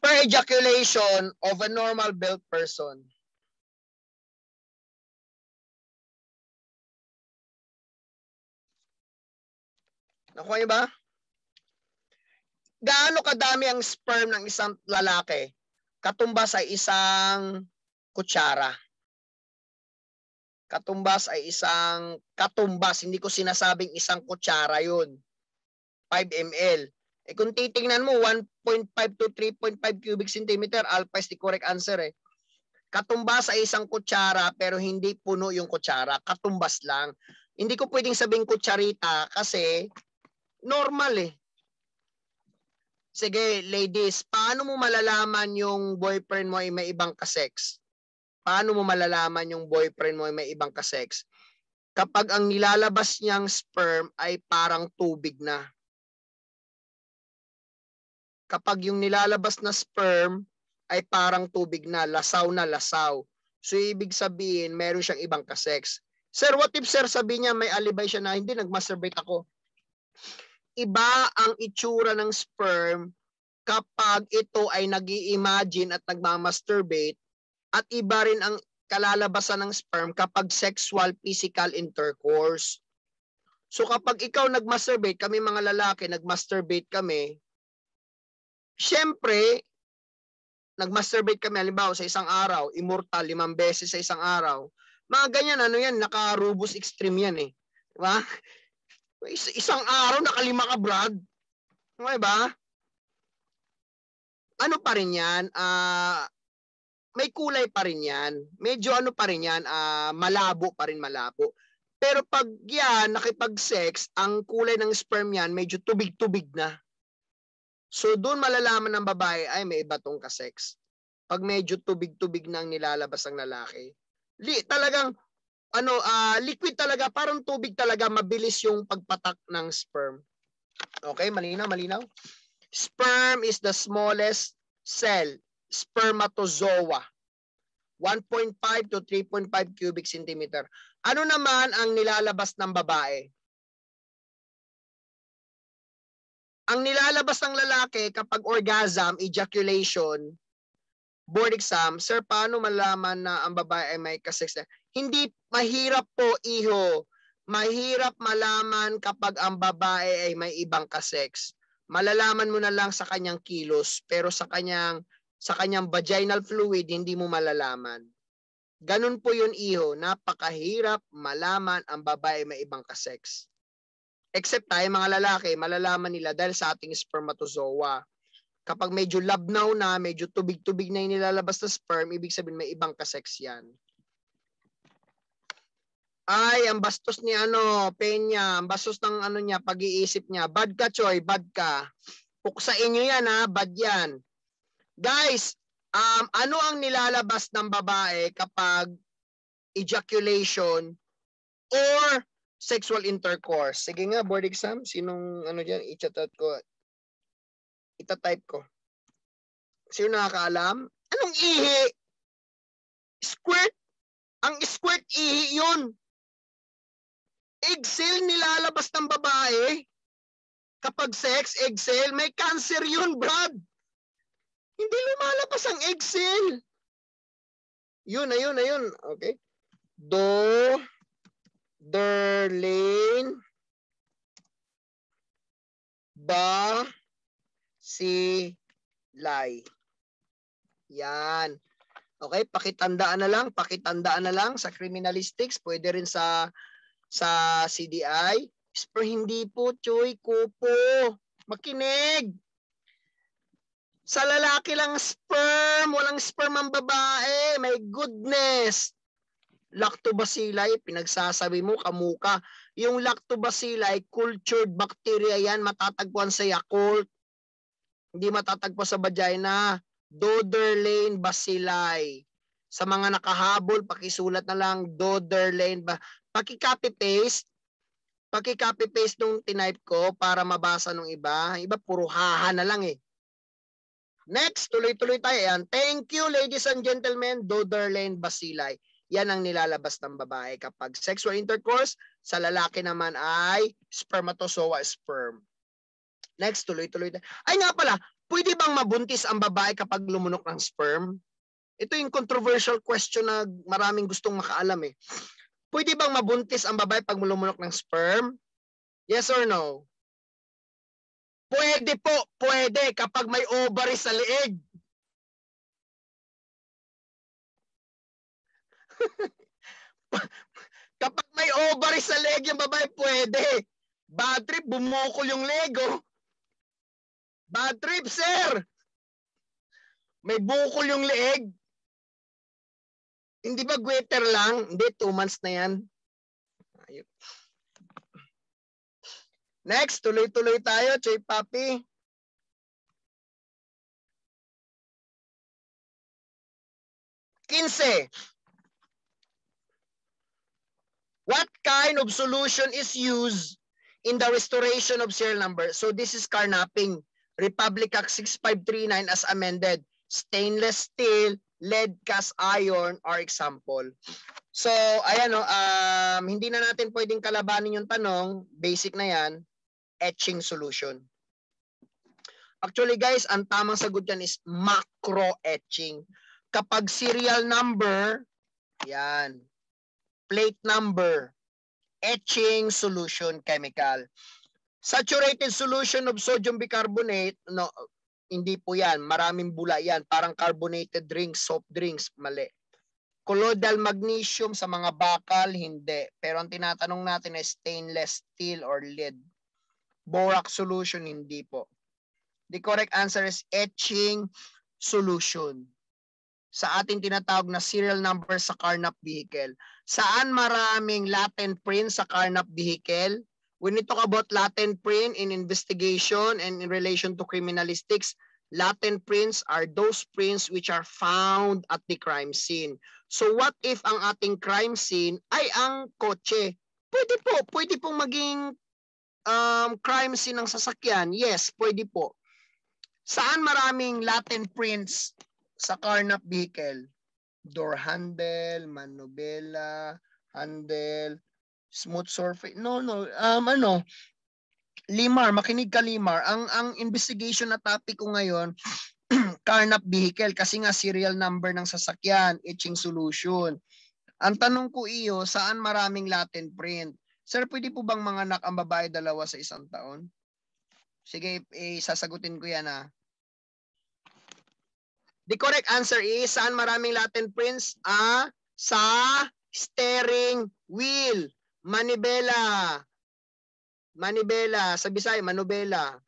per ejaculation of a normal built person Nakuha niyo ba? Gaano kadami ang sperm ng isang lalaki? Katumbas ay isang kutsara katumbas ay isang katumbas. Hindi ko sinasabing isang kutsara yun. 5 ml. Eh kung titingnan mo, 1.5 to 3.5 cubic centimeter, alpha is the correct answer eh. Katumbas ay isang kutsara pero hindi puno yung kutsara. Katumbas lang. Hindi ko pwedeng sabing kutsarita kasi normal eh. Sige, ladies, paano mo malalaman yung boyfriend mo ay may ibang kasex? paano mo malalaman yung boyfriend mo ay may ibang kasex? Kapag ang nilalabas niyang sperm ay parang tubig na. Kapag yung nilalabas na sperm ay parang tubig na, lasaw na lasaw. So ibig sabihin, meron siyang ibang kasex. Sir, what if sir sabi niya may alibay siya na hindi nagmasturbate ako? Iba ang itsura ng sperm kapag ito ay nag imagine at nagmamasturbate at iba rin ang kalalabasan ng sperm kapag sexual physical intercourse. So kapag ikaw nag-masturbate, kami mga lalaki nag-masturbate kami, syempre, nag-masturbate kami, halimbawa sa isang araw, immortal, limang beses sa isang araw. Mga ganyan, ano yan, naka-rubus extreme yan eh. Diba? Is- isang araw, nakalima ka, Brad. Okay ba? Ano pa rin yan? Ah, may kulay pa rin yan. Medyo ano pa rin yan, ah, malabo pa rin malabo. Pero pag yan, nakipag-sex, ang kulay ng sperm yan, medyo tubig-tubig na. So doon malalaman ng babae, ay may iba tong kasex. Pag medyo tubig-tubig na ang nilalabas ng lalaki. Li, talagang, ano, ah, liquid talaga, parang tubig talaga, mabilis yung pagpatak ng sperm. Okay, malinaw, malinaw? Sperm is the smallest cell, spermatozoa. 1.5 to 3.5 cubic centimeter. Ano naman ang nilalabas ng babae? Ang nilalabas ng lalaki kapag orgasm, ejaculation, board exam, sir, paano malaman na ang babae ay may kasex? Hindi mahirap po, iho. Mahirap malaman kapag ang babae ay may ibang kasex. Malalaman mo na lang sa kanyang kilos, pero sa kanyang sa kanyang vaginal fluid, hindi mo malalaman. Ganun po yun, iho. Napakahirap malaman ang babae may ibang kasex. Except tayo mga lalaki, malalaman nila dahil sa ating spermatozoa. Kapag medyo labnaw na, medyo tubig-tubig na yung nilalabas na sperm, ibig sabihin may ibang kasex yan. Ay, ang bastos ni ano, Peña, ang bastos ng ano niya, pag-iisip niya. Bad ka, Choy, bad ka. Puksain niyo yan, ha? Bad yan. Guys, um, ano ang nilalabas ng babae kapag ejaculation or sexual intercourse? Sige nga, board exam. Sinong ano dyan? Ichatat ko. Itatype ko. Sino nakakaalam? Anong ihi? Squirt. Ang squirt ihi yun. Exhale nilalabas ng babae. Kapag sex, exhale, may cancer yun, Brad. Hindi lumalabas ang exhale. Yun, ayun, ayun. Okay. Do, derlane, ba, si, lay. Yan. Okay, pakitandaan na lang, pakitandaan na lang sa criminalistics, pwede rin sa sa CDI. Pero hindi po, Choy, kupo. Makinig. Sa lalaki lang sperm, walang sperm ang babae. My goodness. Lactobacilli, pinagsasabi mo, kamuka. Yung lactobacilli, cultured bacteria yan, matatagpuan sa Yakult. Hindi matatagpuan sa vagina. Doderlane bacilli. Sa mga nakahabol, pakisulat na lang Doderlane. Ba paki-copy paste. Paki-copy paste nung tinype ko para mabasa nung iba. Iba puro haha na lang eh. Next, tuloy-tuloy tayo. Yan. Thank you, ladies and gentlemen. Doderlane bacilli. Yan ang nilalabas ng babae kapag sexual intercourse. Sa lalaki naman ay spermatozoa sperm. Next, tuloy-tuloy. Ay nga pala, pwede bang mabuntis ang babae kapag lumunok ng sperm? Ito yung controversial question na maraming gustong makaalam eh. Pwede bang mabuntis ang babae pag lumunok ng sperm? Yes or no? Pwede po, pwede kapag may ovary sa leeg. kapag may ovary sa leeg yung babae, pwede. Bad trip, bumukol yung lego. Bad trip, sir. May bukol yung leeg. Hindi ba gweter lang? Hindi, two months na yan. Ayun. Next, tuloy-tuloy tayo, Choy Papi. Kinse. What kind of solution is used in the restoration of serial number? So this is carnapping. Republic Act 6539 as amended. Stainless steel, lead cast iron are example. So, ayan o, um, hindi na natin pwedeng kalabanin yung tanong, basic na yan, etching solution. Actually guys, ang tamang sagot yan is macro etching. Kapag serial number, Yan. Plate number. Etching solution chemical. Saturated solution of sodium bicarbonate, no, hindi po yan. Maraming bula yan. Parang carbonated drinks, soft drinks, mali. Colloidal magnesium sa mga bakal, hindi. Pero ang tinatanong natin ay stainless steel or lead. Borax solution, hindi po. The correct answer is etching solution. Sa ating tinatawag na serial number sa carnap vehicle. Saan maraming latent print sa carnap vehicle? When we talk about latent print in investigation and in relation to criminalistics, latent prints are those prints which are found at the crime scene. So what if ang ating crime scene ay ang kotse? Pwede po, pwede pong maging um, crime scene ng sasakyan. Yes, pwede po. Saan maraming latent prints sa carnap vehicle? Door handle, manubela, handle, smooth surface. No, no. Um, ano, Limar, makinig ka Limar. Ang ang investigation na topic ko ngayon, carnap vehicle kasi nga serial number ng sasakyan, etching solution. Ang tanong ko iyo, saan maraming latent print? Sir, pwede po bang mga anak ang babae dalawa sa isang taon? Sige, eh, sasagutin ko yan ha. The correct answer is, saan maraming latent prints? Ah, sa steering wheel. Manibela. Manibela. Sa Bisaya, Manubela.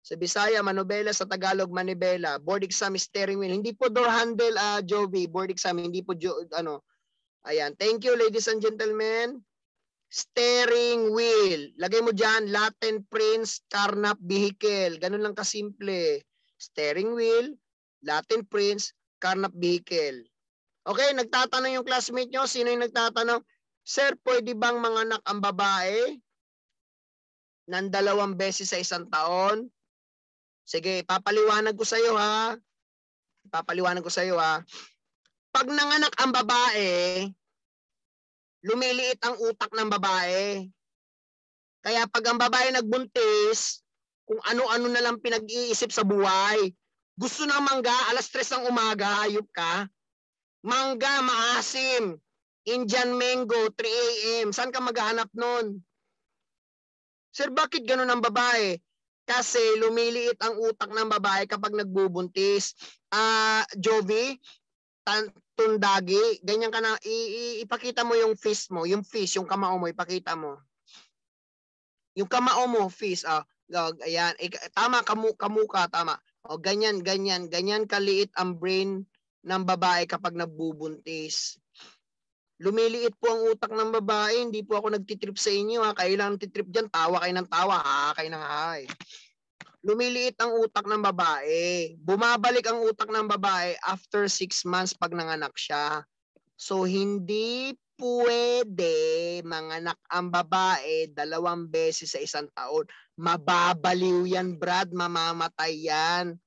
Sa Bisaya, Manubela. Sa Tagalog, Manibela. Board exam steering wheel. Hindi po door handle, uh, Jovi. Board exam, hindi po, ano. Ayan. Thank you, ladies and gentlemen. Steering wheel. Lagay mo dyan, latent prints, carnap vehicle. Ganun lang kasimple. Steering wheel, latent prints, carnap vehicle. Okay, nagtatanong yung classmate nyo. Sino yung nagtatanong? Sir, pwede bang manganak ang babae ng dalawang beses sa isang taon? Sige, papaliwanag ko sa iyo ha. Papaliwanag ko sa iyo ha. Pag nanganak ang babae, lumiliit ang utak ng babae. Kaya pag ang babae nagbuntis, kung ano-ano na lang pinag-iisip sa buhay, gusto ng mangga, alas 3 ng umaga, ayup ka. Mangga, maasim. Indian mango, 3 a.m. Saan ka maghahanap nun? Sir, bakit ganun ang babae? Kasi lumiliit ang utak ng babae kapag nagbubuntis. Ah, uh, Jovi, tundagi, ganyan ka na, i- ipakita mo yung fist mo, yung fist, yung kamao mo, ipakita mo. Yung kamao mo, fist, ah, uh, ayan, I, tama, kamu, kamuka, tama. O, ganyan, ganyan, ganyan kaliit ang brain ng babae kapag nagbubuntis. Lumiliit po ang utak ng babae. Hindi po ako nagtitrip sa inyo. Ha. Kayo lang titrip dyan. Tawa kayo ng tawa. Ha? Kayo ng hay. Lumiliit ang utak ng babae. Bumabalik ang utak ng babae after six months pag nanganak siya. So, hindi pwede manganak ang babae dalawang beses sa isang taon. Mababaliw yan, Brad. Mamamatay yan.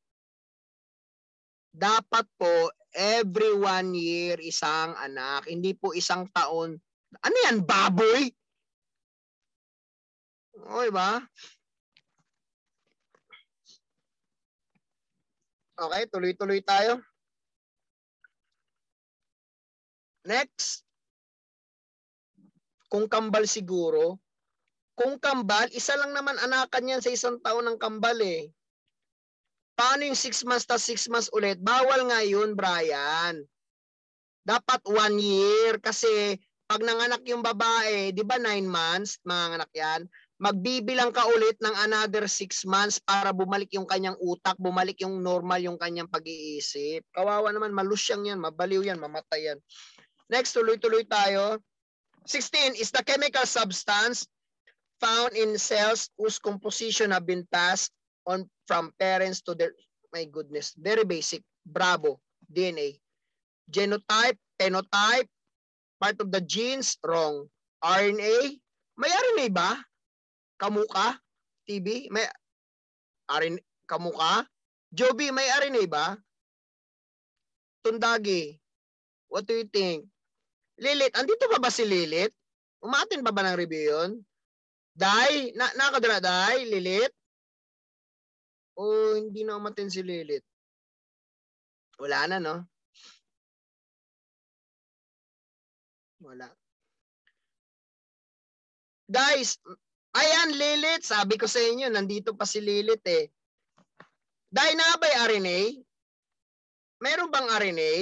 Dapat po, every one year isang anak. Hindi po isang taon. Ano yan, baboy? O, ba? Okay, tuloy-tuloy tayo. Next. Kung kambal siguro, kung kambal, isa lang naman anakan yan sa isang taon ng kambal eh. Paano yung 6 months ta 6 months ulit? Bawal nga yun, Brian. Dapat 1 year kasi pag nanganak yung babae, di ba 9 months, mga anak yan, magbibilang ka ulit ng another 6 months para bumalik yung kanyang utak, bumalik yung normal yung kanyang pag-iisip. Kawawa naman, malusyang yan, mabaliw yan, mamatay yan. Next, tuloy-tuloy tayo. 16 is the chemical substance found in cells whose composition have been passed on from parents to their, my goodness, very basic. Bravo, DNA. Genotype, phenotype, part of the genes, wrong. RNA, may RNA ba? Kamuka? TB? May RNA, kamuka? Joby, may RNA ba? Tundagi, what do you think? Lilit, andito pa ba si Lilit? Umatin pa ba ng review yun? Dai, na nakadra Dai, Lilit? o hindi na umatin si Lilith? Wala na, no? Wala. Guys, ayan Lilith, sabi ko sa inyo, nandito pa si Lilith eh. Dahil na ba'y RNA? Meron bang RNA?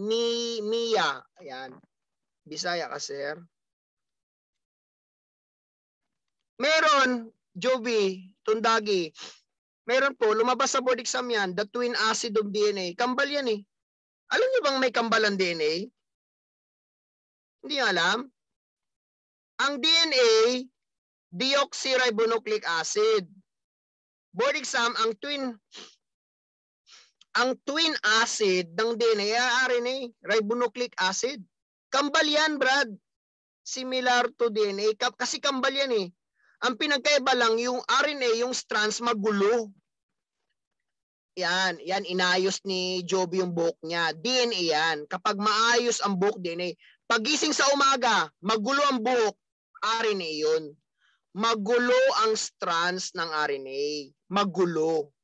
Ni Mia. Ayan. Bisaya ka, sir. Meron, Joby, Tundagi. Meron po, lumabas sa board exam yan, the twin acid of DNA. Kambal yan eh. Alam niyo bang may kambal ang DNA? Hindi alam. Ang DNA, deoxyribonucleic acid. Board exam, ang twin ang twin acid ng DNA ay RNA, ribonucleic acid. Kambal yan, Brad. Similar to DNA. Kasi kambal yan eh. Ang pinagkaiba lang yung RNA, yung strands magulo. Yan, yan inayos ni Joby yung buhok niya. DNA yan. Kapag maayos ang buhok DNA, pagising sa umaga, magulo ang buhok, RNA yun. Magulo ang strands ng RNA. Magulo.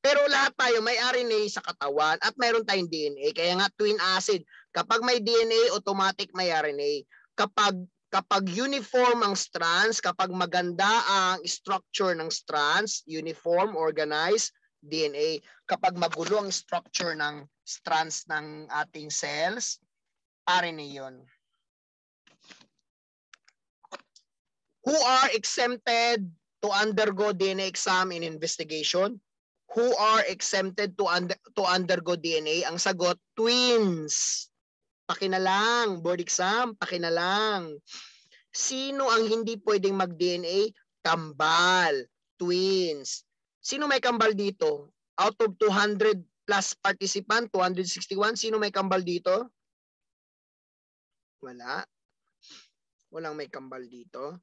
Pero lahat tayo may RNA sa katawan at mayroon tayong DNA. Kaya nga twin acid. Kapag may DNA, automatic may RNA. Kapag kapag uniform ang strands, kapag maganda ang structure ng strands, uniform, organized, DNA. Kapag magulo ang structure ng strands ng ating cells, RNA yun. Who are exempted to undergo DNA exam in investigation? who are exempted to under, to undergo DNA? Ang sagot, twins. Pakinalang, board exam, pakinalang. Sino ang hindi pwedeng mag-DNA? Kambal, twins. Sino may kambal dito? Out of 200 plus participant, 261, sino may kambal dito? Wala. Walang may kambal dito.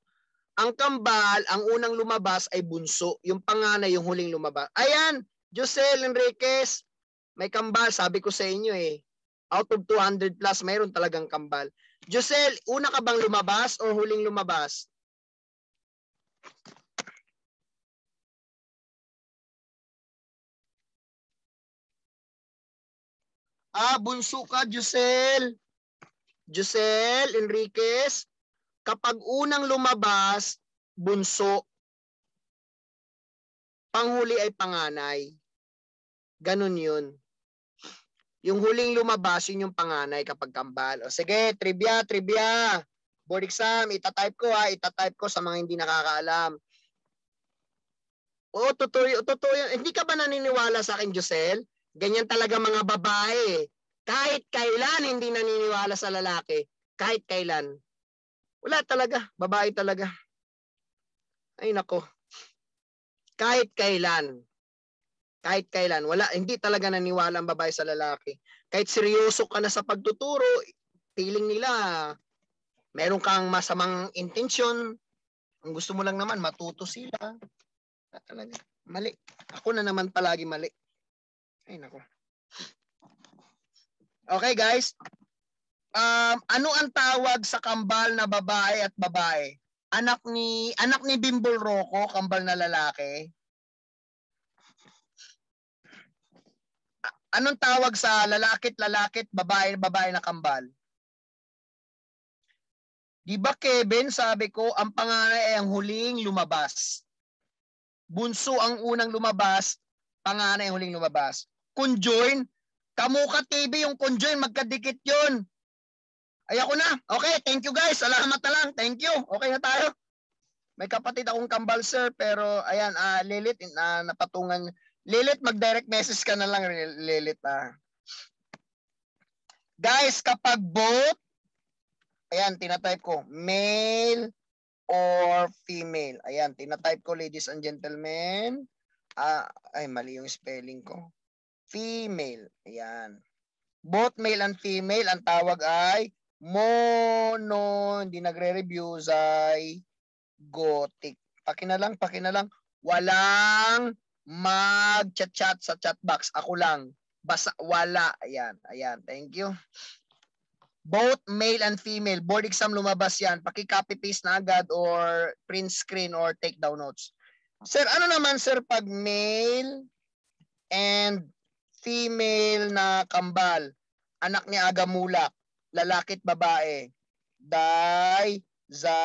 Ang kambal, ang unang lumabas ay bunso. Yung panganay, yung huling lumabas. Ayan, Josel Enriquez, may kambal. Sabi ko sa inyo eh. Out of 200 plus, mayroon talagang kambal. Josel, una ka bang lumabas o huling lumabas? Ah, bunso ka, Josel. Josel Enriquez kapag unang lumabas, bunso, panghuli ay panganay. Ganun yun. Yung huling lumabas, yun yung panganay kapag kambal. O sige, trivia, trivia. Board exam, itatype ko ha, itatype ko sa mga hindi nakakaalam. O, totoo, totoo yun. Hindi ka ba naniniwala sa akin, Josel? Ganyan talaga mga babae. Kahit kailan hindi naniniwala sa lalaki. Kahit kailan. Wala talaga. Babae talaga. Ay nako. Kahit kailan. Kahit kailan. Wala. Hindi talaga naniwala ang babae sa lalaki. Kahit seryoso ka na sa pagtuturo, feeling nila meron kang masamang intensyon. Ang gusto mo lang naman, matuto sila. Talaga. Mali. Ako na naman palagi mali. Ay nako. Okay guys, um, ano ang tawag sa kambal na babae at babae? Anak ni anak ni Bimbol Rocco, kambal na lalaki. Anong tawag sa lalakit lalakit babae babae na kambal? Di ba Kevin, sabi ko, ang panganay ay ang huling lumabas. Bunso ang unang lumabas, panganay ang huling lumabas. Conjoin, Kamuka TV yung conjoin, magkadikit yun. Ay ako na. Okay, thank you guys. Salamat na lang. Thank you. Okay na tayo. May kapatid akong kambal sir pero ayan uh, Lilith uh, napatungan Lilith mag-direct message ka na lang Lilith ah. Guys, kapag both ayan tinatype ko male or female. Ayan, tinatype ko ladies and gentlemen. Ah, ay mali yung spelling ko. Female. Ayan. Both male and female ang tawag ay mono, hindi nagre-review, Zay, Gothic. Pakinalang, pakinalang. Walang mag-chat-chat sa chat box. Ako lang. Basa, wala. Ayan, ayan. Thank you. Both male and female. Board exam lumabas yan. Paki-copy paste na agad or print screen or take down notes. Sir, ano naman sir pag male and female na kambal? anak ni Agamulak, lalaki at babae. Dizygotic.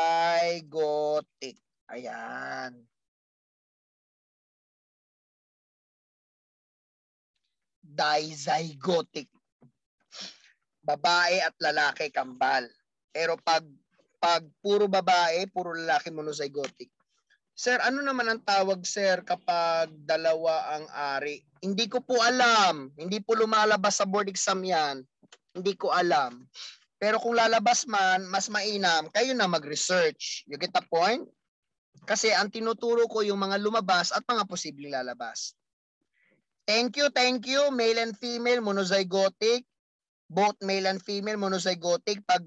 Ayan. Dizygotic. Babae at lalaki kambal. Pero pag pag puro babae, puro lalaki monozygotic. Sir, ano naman ang tawag sir kapag dalawa ang ari? Hindi ko po alam. Hindi po lumalabas sa board exam yan. Hindi ko alam. Pero kung lalabas man, mas mainam, kayo na mag-research. You get the point? Kasi ang tinuturo ko yung mga lumabas at mga posibleng lalabas. Thank you, thank you. Male and female, monozygotic. Both male and female, monozygotic. Pag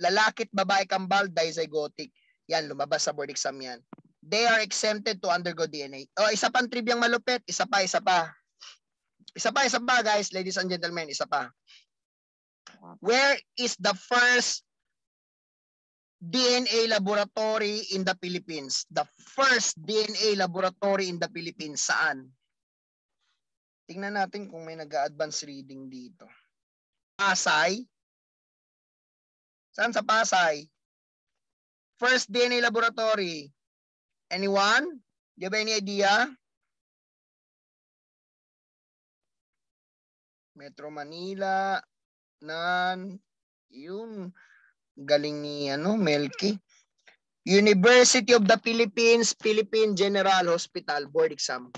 lalaki at babae kambal, dizygotic. Yan, lumabas sa board exam yan they are exempted to undergo DNA. Oh, isa pang tribyang malupit. Isa pa, isa pa. Isa pa, isa pa, guys. Ladies and gentlemen, isa pa. Where is the first DNA laboratory in the Philippines? The first DNA laboratory in the Philippines. Saan? Tingnan natin kung may nag-advance reading dito. Pasay. Saan sa Pasay? First DNA laboratory. Anyone? Do you have any idea? Metro Manila, nan, yun, galing ni ano, Melky. University of the Philippines, Philippine General Hospital, board exam.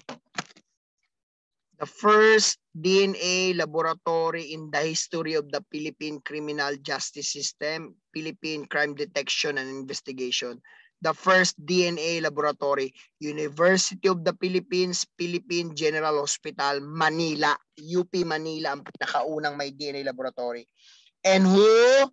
The first DNA laboratory in the history of the Philippine criminal justice system, Philippine crime detection and investigation the first DNA laboratory, University of the Philippines, Philippine General Hospital, Manila. UP Manila ang pinakaunang may DNA laboratory. And who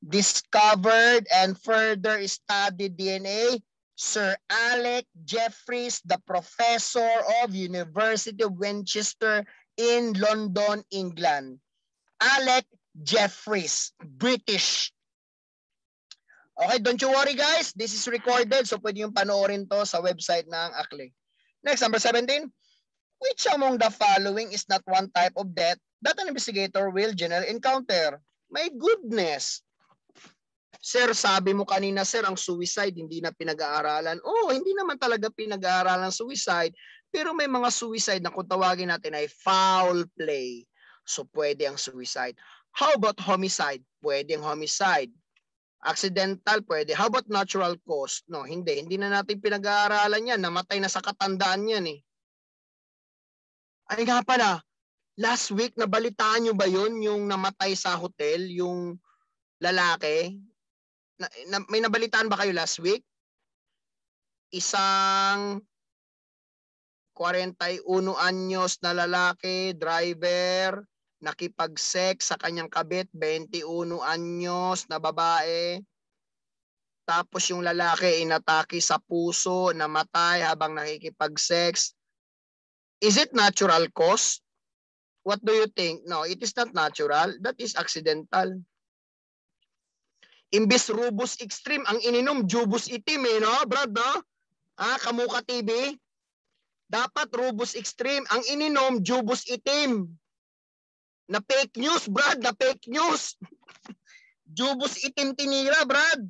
discovered and further studied DNA? Sir Alec Jeffries, the professor of University of Winchester in London, England. Alec Jeffries, British Okay, don't you worry guys. This is recorded so pwede yung panoorin to sa website ng ACLE. Next, number 17. Which among the following is not one type of death that an investigator will generally encounter? My goodness. Sir, sabi mo kanina, sir, ang suicide hindi na pinag-aaralan. Oh, hindi naman talaga pinag-aaralan suicide. Pero may mga suicide na kung tawagin natin ay foul play. So, pwede ang suicide. How about homicide? Pwede ang homicide. Accidental, pwede. How about natural cause? No, hindi. Hindi na natin pinag-aaralan yan. Namatay na sa katandaan yan eh. Ay nga pala, last week, nabalitaan nyo ba yun? Yung namatay sa hotel, yung lalaki? Na, na, may nabalitaan ba kayo last week? Isang 41 anyos na lalaki, driver, nakipag-sex sa kanyang kabit, 21 anyos na babae. Tapos yung lalaki inatake sa puso, namatay habang nakikipag-sex. Is it natural cause? What do you think? No, it is not natural. That is accidental. Imbis rubus extreme, ang ininom jubus itim eh, no? Brad, no? Ah, Kamuka TV. Dapat rubus extreme. Ang ininom, jubus itim. Na fake news, Brad. Na fake news. Jubos itim tinira, Brad.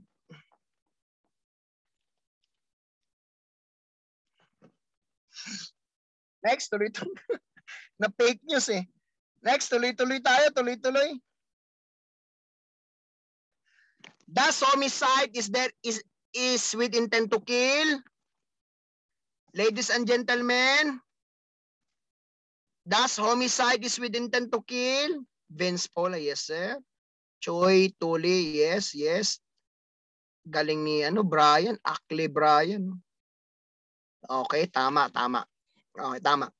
Next, tuloy-tuloy. na fake news eh. Next, tuloy-tuloy tayo. Tuloy-tuloy. Does homicide is there is is with intent to kill? Ladies and gentlemen, Does homicide is with intent to kill? Vince Paula, yes sir. Choi Tuli, yes, yes. Galing ni ano, Brian, Akle Brian. Okay, tama, tama. Okay, tama.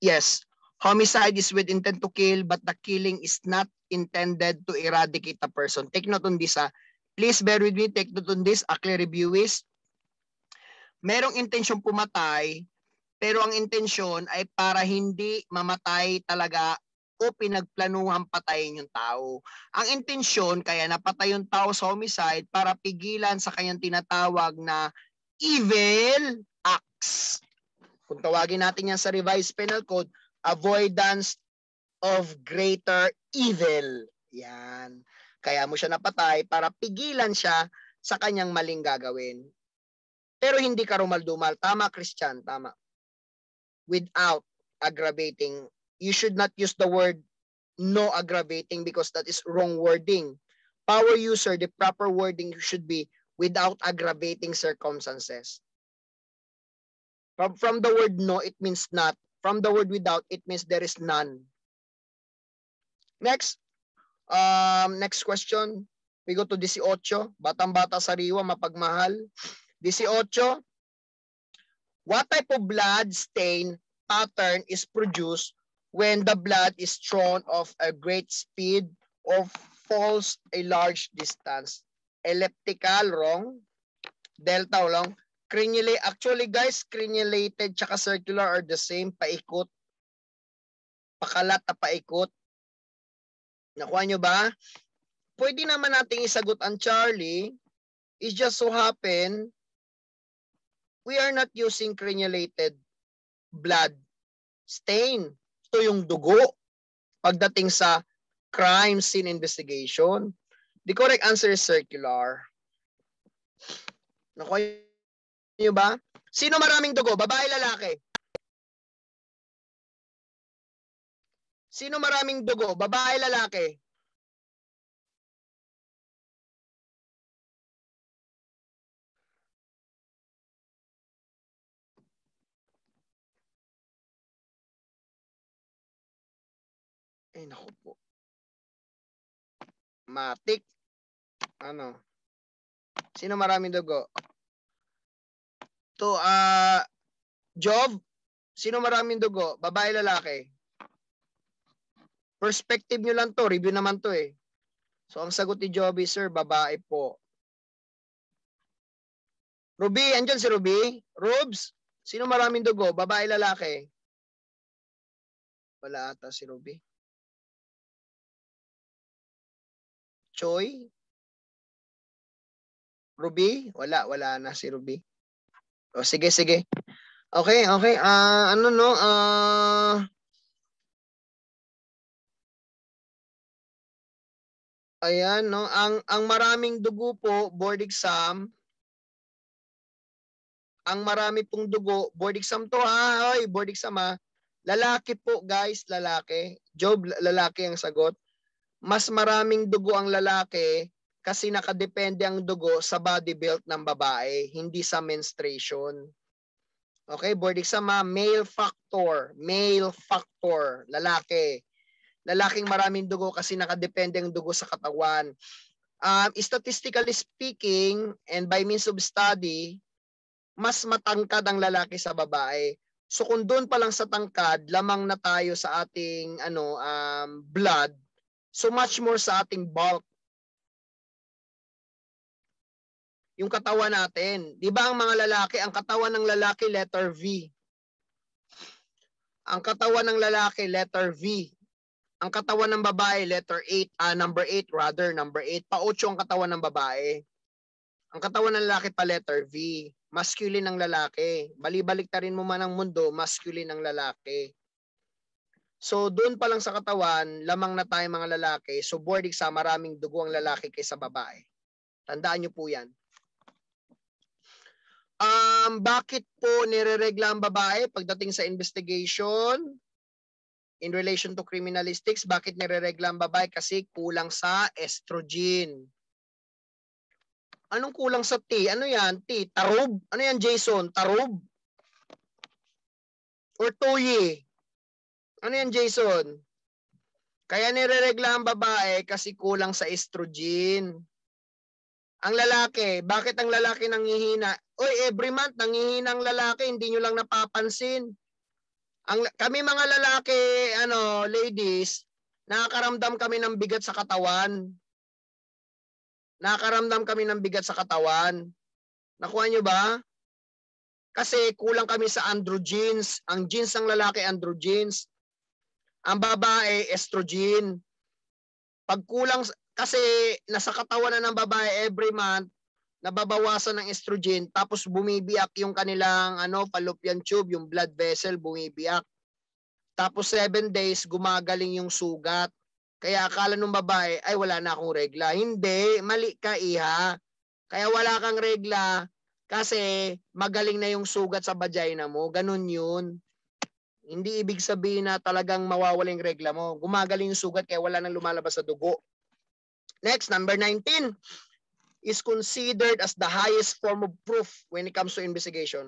Yes, homicide is with intent to kill but the killing is not intended to eradicate a person. Take note on this ha. Please bear with me, take note on this. Akle review is merong intensyon pumatay pero ang intensyon ay para hindi mamatay talaga o pinagplanuhan patayin yung tao. Ang intensyon kaya napatay yung tao sa homicide para pigilan sa kanyang tinatawag na evil acts. Kung tawagin natin yan sa revised penal code, avoidance of greater evil. Yan. Kaya mo siya napatay para pigilan siya sa kanyang maling gagawin. Pero hindi ka rumaldumal. Tama, Christian. Tama. Without aggravating. You should not use the word no aggravating because that is wrong wording. Power user, the proper wording should be without aggravating circumstances. From, from the word no, it means not. From the word without, it means there is none. Next. Um, next question. We go to 18. Batang-bata sariwa, mapagmahal. 18. What type of blood stain pattern is produced when the blood is thrown off a great speed or falls a large distance? Elliptical, wrong. Delta, wrong. Crenulate, actually guys, crenulated tsaka circular are the same, paikot. Pakalat na paikot. Nakuha nyo ba? Pwede naman nating isagot ang Charlie. It just so happen, we are not using crenulated blood stain. Ito yung dugo pagdating sa crime scene investigation. The correct answer is circular. Nakuha niyo ba? Sino maraming dugo? Babae, lalaki? Sino maraming dugo? Babae, lalaki? Eh, naku po. Matik. Ano? Sino maraming dugo? To, ah, uh, Jov, sino maraming dugo? Babae, lalaki? Perspective nyo lang to. Review naman to eh. So, ang sagot ni Joby, sir, babae po. Ruby, andyan si Ruby? Rubes, sino maraming dugo? Babae, lalaki? Wala ata si Ruby. Choi? Ruby? Wala, wala na si Ruby. O, sige, sige. Okay, okay. Uh, ano no? Uh, ayan, no? Ang, ang maraming dugo po, board exam, ang marami pong dugo, board exam to ha, hoy, board exam ha. Lalaki po guys, lalaki. Job, lalaki ang sagot mas maraming dugo ang lalaki kasi nakadepende ang dugo sa body build ng babae, hindi sa menstruation. Okay, board exam ha, male factor, male factor, lalaki. Lalaking maraming dugo kasi nakadepende ang dugo sa katawan. Um, statistically speaking, and by means of study, mas matangkad ang lalaki sa babae. So kung doon pa lang sa tangkad, lamang na tayo sa ating ano um, blood, So much more sa ating bulk. Yung katawan natin. Di ba ang mga lalaki, ang katawan ng lalaki letter V. Ang katawan ng lalaki letter V. Ang katawan ng babae letter 8, uh, ah, number 8 rather, number 8. Pa-8 ang katawan ng babae. Ang katawan ng lalaki pa letter V. Masculine ng lalaki. Balibalik ta rin mo man ang mundo, masculine ng lalaki. So doon pa lang sa katawan, lamang na tayo mga lalaki. So board exam, maraming dugo ang lalaki kaysa babae. Tandaan nyo po yan. Um, bakit po nireregla ang babae pagdating sa investigation in relation to criminalistics? Bakit nireregla ang babae? Kasi kulang sa estrogen. Anong kulang sa T? Ano yan? T? Tarub? Ano yan, Jason? Tarub? Or toye? Ano yan, Jason? Kaya nireregla ang babae kasi kulang sa estrogen. Ang lalaki, bakit ang lalaki nangihina? Oy, every month nangihina ang lalaki, hindi nyo lang napapansin. Ang kami mga lalaki, ano, ladies, nakakaramdam kami ng bigat sa katawan. Nakakaramdam kami ng bigat sa katawan. Nakuha nyo ba? Kasi kulang kami sa androgens. Ang genes ng lalaki androgens. Ang babae, estrogen. Pag kulang, kasi nasa katawan na ng babae every month, nababawasan ng estrogen, tapos bumibiyak yung kanilang ano, fallopian tube, yung blood vessel, bumibiyak. Tapos 7 days, gumagaling yung sugat. Kaya akala nung babae, ay wala na akong regla. Hindi, mali ka iha. Kaya wala kang regla kasi magaling na yung sugat sa vagina mo. Ganun yun. Hindi ibig sabihin na talagang mawawala yung regla mo. Gumagaling yung sugat kaya wala nang lumalabas sa dugo. Next, number 19 is considered as the highest form of proof when it comes to investigation.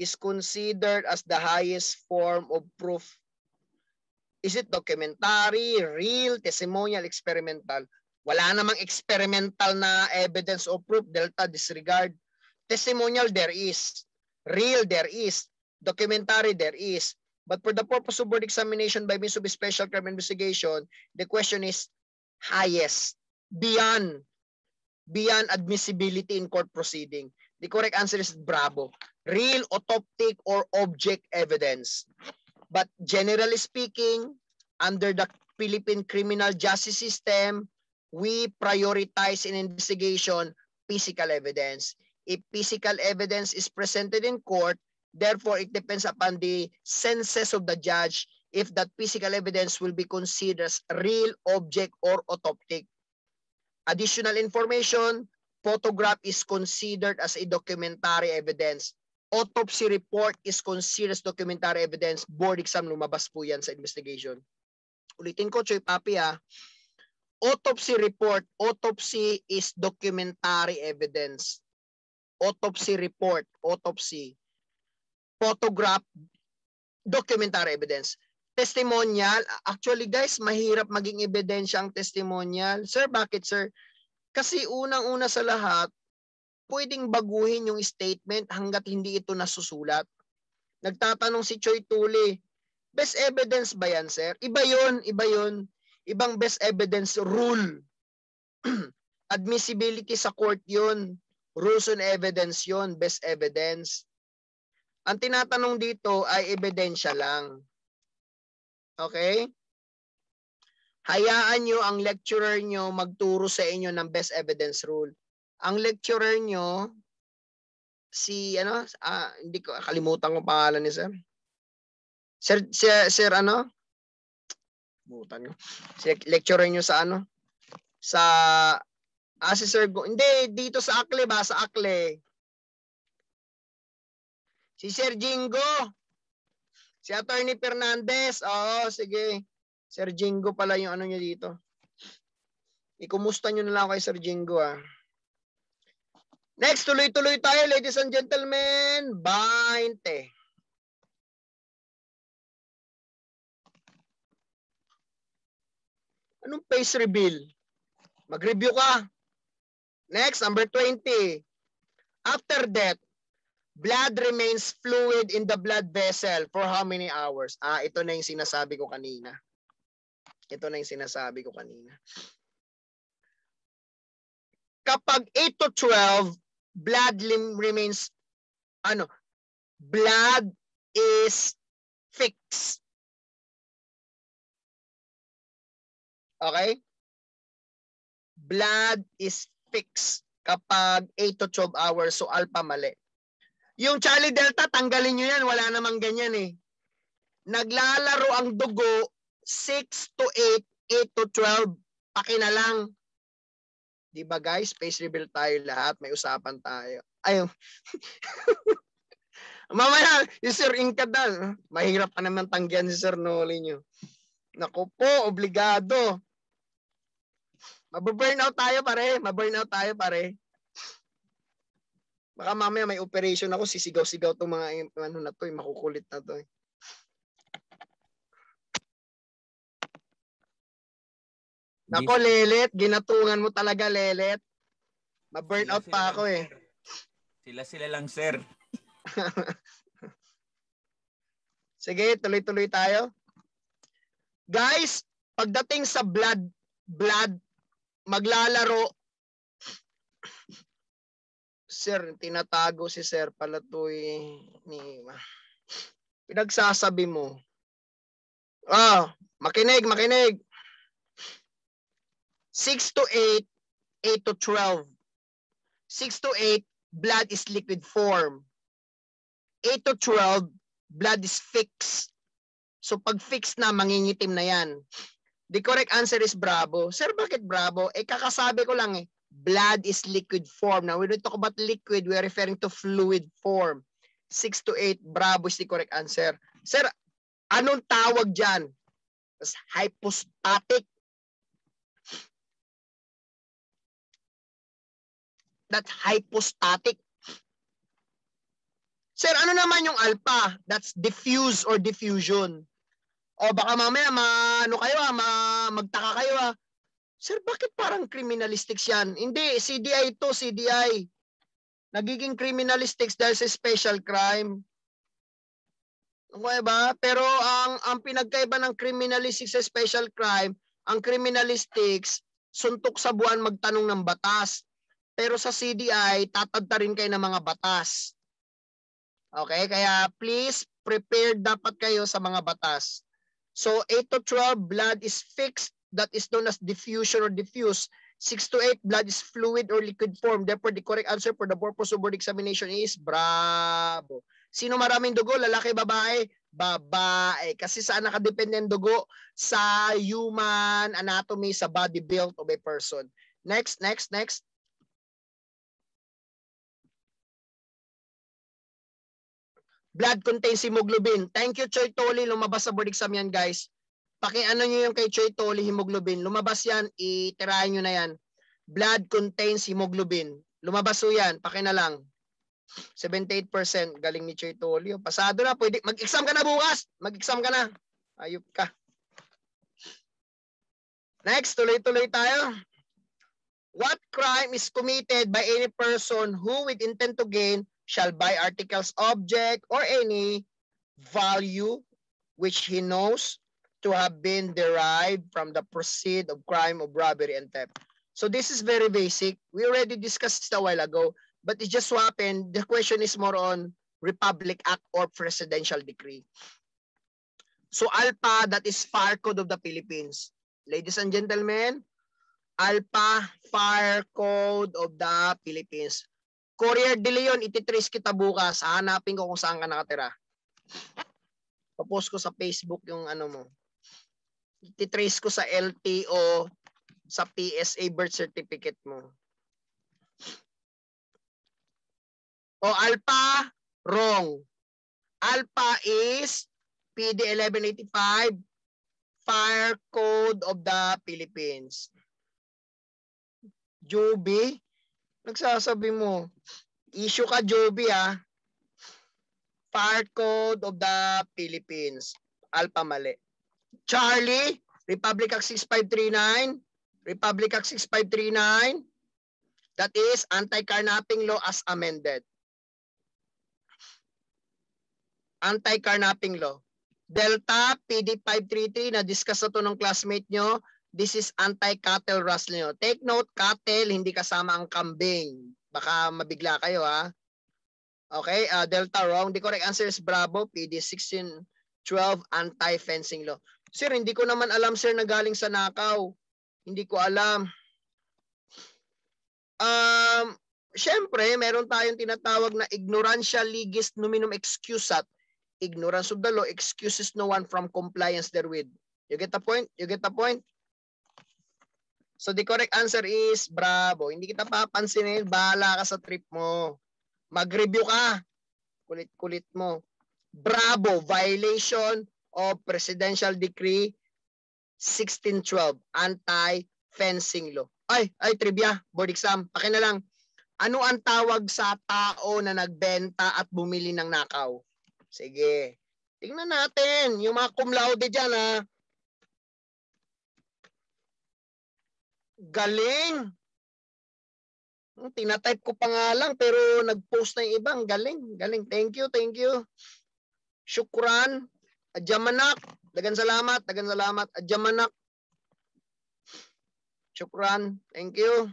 Is considered as the highest form of proof. Is it documentary, real, testimonial, experimental? Wala namang experimental na evidence or proof, delta disregard. Testimonial, there is. Real, there is. Documentary, there is. But for the purpose of board examination by means of special crime investigation, the question is highest, beyond, beyond admissibility in court proceeding. The correct answer is bravo. Real, autoptic, or object evidence. But generally speaking, under the Philippine criminal justice system, we prioritize in investigation physical evidence. If physical evidence is presented in court, therefore it depends upon the senses of the judge if that physical evidence will be considered as real object or autoptic. Additional information, photograph is considered as a documentary evidence. Autopsy report is considered as documentary evidence. Board exam lumabas po yan sa investigation. Ulitin ko, Choy Papi ha autopsy report, autopsy is documentary evidence. Autopsy report, autopsy. Photograph, documentary evidence. Testimonial, actually guys, mahirap maging ebidensya ang testimonial. Sir, bakit sir? Kasi unang-una sa lahat, pwedeng baguhin yung statement hanggat hindi ito nasusulat. Nagtatanong si Choi Tuli, best evidence ba yan, sir? Iba yon, iba yon ibang best evidence rule. Admissibility sa court yun. Rules on evidence yun, best evidence. Ang tinatanong dito ay ebidensya lang. Okay? Hayaan nyo ang lecturer nyo magturo sa inyo ng best evidence rule. Ang lecturer nyo, si ano, ah, hindi ko kalimutan ko pangalan ni sir. Sir, sir, sir ano? Butan nyo. Lecturer nyo sa ano? Sa, ah, si Sir Go. Hindi, dito sa Akle ba? Sa Akle. Si Sir Jingo. Si Attorney Fernandez. Oo, sige. Sir Jingo pala yung ano niya dito. Ikumusta nyo na lang kay Sir Jingo ah. Next, tuloy-tuloy tayo ladies and gentlemen. 20. Anong face reveal? Mag-review ka. Next, number 20. After death, blood remains fluid in the blood vessel for how many hours? Ah, ito na yung sinasabi ko kanina. Ito na yung sinasabi ko kanina. Kapag 8 to 12, blood remains, ano, blood is fixed Okay? Blood is fixed kapag 8 to 12 hours. So alpha mali. Yung Charlie Delta, tanggalin nyo yan. Wala namang ganyan eh. Naglalaro ang dugo 6 to 8, 8 to 12. Pakina lang. Di ba guys? Space reveal tayo lahat. May usapan tayo. Ayun. Mamaya, si Sir Inkadal. Mahirap pa naman tanggihan si Sir Noli nyo. Naku po, obligado. Mababurnout tayo pare. Maburnout tayo pare. Baka mamaya may operation ako, sisigaw-sigaw tong mga ano na to, eh, makukulit na to. Eh. Nako, Lelet, ginatungan mo talaga, Lelet. Ma-burnout pa ako eh. Sila-sila lang, sir. Sige, tuloy-tuloy tayo. Guys, pagdating sa blood, blood maglalaro. Sir, tinatago si Sir pala to eh. Ni, pinagsasabi mo. Ah, makinig, makinig. 6 to 8, 8 to 12. 6 to 8, blood is liquid form. 8 to 12, blood is fixed. So pag fixed na, mangingitim na yan. The correct answer is Bravo. Sir, bakit Bravo? Eh, kakasabi ko lang eh. Blood is liquid form. Now, when we talk about liquid, we are referring to fluid form. 6 to 8, Bravo is the correct answer. Sir, anong tawag dyan? Hypostatic. That's hypostatic. Sir, ano naman yung alpha? That's diffuse or diffusion. O baka mamaya ma, ano kayo ah, ma, magtaka kayo ah. Sir, bakit parang criminalistics yan? Hindi, CDI to, CDI. Nagiging criminalistics dahil sa special crime. Okay ba? Pero ang ang pinagkaiba ng criminalistics sa special crime, ang criminalistics suntok sa buwan magtanong ng batas. Pero sa CDI, tatadta rin kayo ng mga batas. Okay? Kaya please, prepare dapat kayo sa mga batas. So 8 to 12, blood is fixed. That is known as diffusion or diffuse. 6 to 8, blood is fluid or liquid form. Therefore, the correct answer for the purpose of board examination is bravo. Sino maraming dugo? Lalaki, babae? Babae. Kasi saan nakadepende ang dugo? Sa human anatomy, sa body build of a person. Next, next, next. Blood contains hemoglobin. Thank you, Choy Toli. Lumabas sa board exam yan, guys. Paki-ano nyo yung kay Choy Toli, hemoglobin. Lumabas yan, itirahin nyo na yan. Blood contains hemoglobin. Lumabas po yan, paki na lang. 78%. Galing ni Choy Toli. Pasado na, pwede. Mag-exam ka na bukas. Mag-exam ka na. Ayup ka. Next, tuloy-tuloy tayo. What crime is committed by any person who with intent to gain shall buy articles, object, or any value which he knows to have been derived from the proceed of crime of robbery and theft. So this is very basic. We already discussed a while ago, but it just so happened the question is more on Republic Act or Presidential Decree. So ALPA, that is Fire Code of the Philippines. Ladies and gentlemen, ALPA Fire Code of the Philippines. Courier de Leon, ititrace kita bukas. Hanapin ko kung saan ka nakatira. Papost ko sa Facebook yung ano mo. Ititrace ko sa LTO, sa PSA birth certificate mo. O Alpha, wrong. Alpha is PD 1185, Fire Code of the Philippines. Juby, nagsasabi mo, issue ka Joby ah. Fire Code of the Philippines. Alpha mali. Charlie, Republic Act 6539. Republic Act 6539. That is anti-carnapping law as amended. Anti-carnapping law. Delta, PD 533, na-discuss na to ng classmate nyo. This is anti-cattle rustling. Take note, cattle, hindi kasama ang kambing. Baka mabigla kayo ha. Okay, uh, Delta wrong. The correct answer is Bravo, PD 1612, anti-fencing law. Sir, hindi ko naman alam sir na galing sa nakaw. Hindi ko alam. Um, Siyempre, meron tayong tinatawag na ignorantia legis nominum excusat. Ignorance of the law excuses no one from compliance therewith. You get the point? You get the point? So the correct answer is bravo. Hindi kita papansinin, bahala ka sa trip mo. Mag-review ka. Kulit-kulit mo. Bravo, violation of Presidential Decree 1612, anti-fencing law. Ay, ay, trivia, board exam. Paki na lang. Ano ang tawag sa tao na nagbenta at bumili ng nakaw? Sige. Tingnan natin. Yung mga cum laude dyan, ha. Galing. Hmm, Tinatype ko pa nga lang pero nag-post na yung ibang. Galing. Galing. Thank you. Thank you. Shukran. Adjamanak. Dagan salamat. Dagan salamat. Adjamanak. Shukran. Thank you.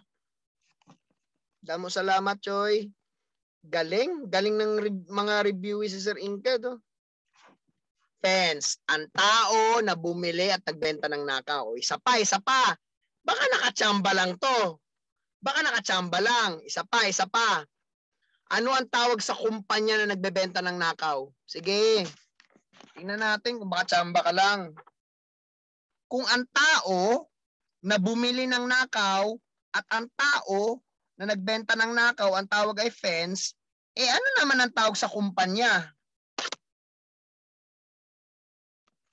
Damo salamat, Choy. Galing. Galing ng re- mga reviewees si Sir Inka. To. Fans. Ang tao na bumili at nagbenta ng nakaw. Isa pa, isa pa. Baka nakachamba lang to. Baka nakachamba lang. Isa pa, isa pa. Ano ang tawag sa kumpanya na nagbebenta ng nakaw? Sige. Tingnan natin kung baka tsamba ka lang. Kung ang tao na bumili ng nakaw at ang tao na nagbenta ng nakaw, ang tawag ay fence, eh ano naman ang tawag sa kumpanya?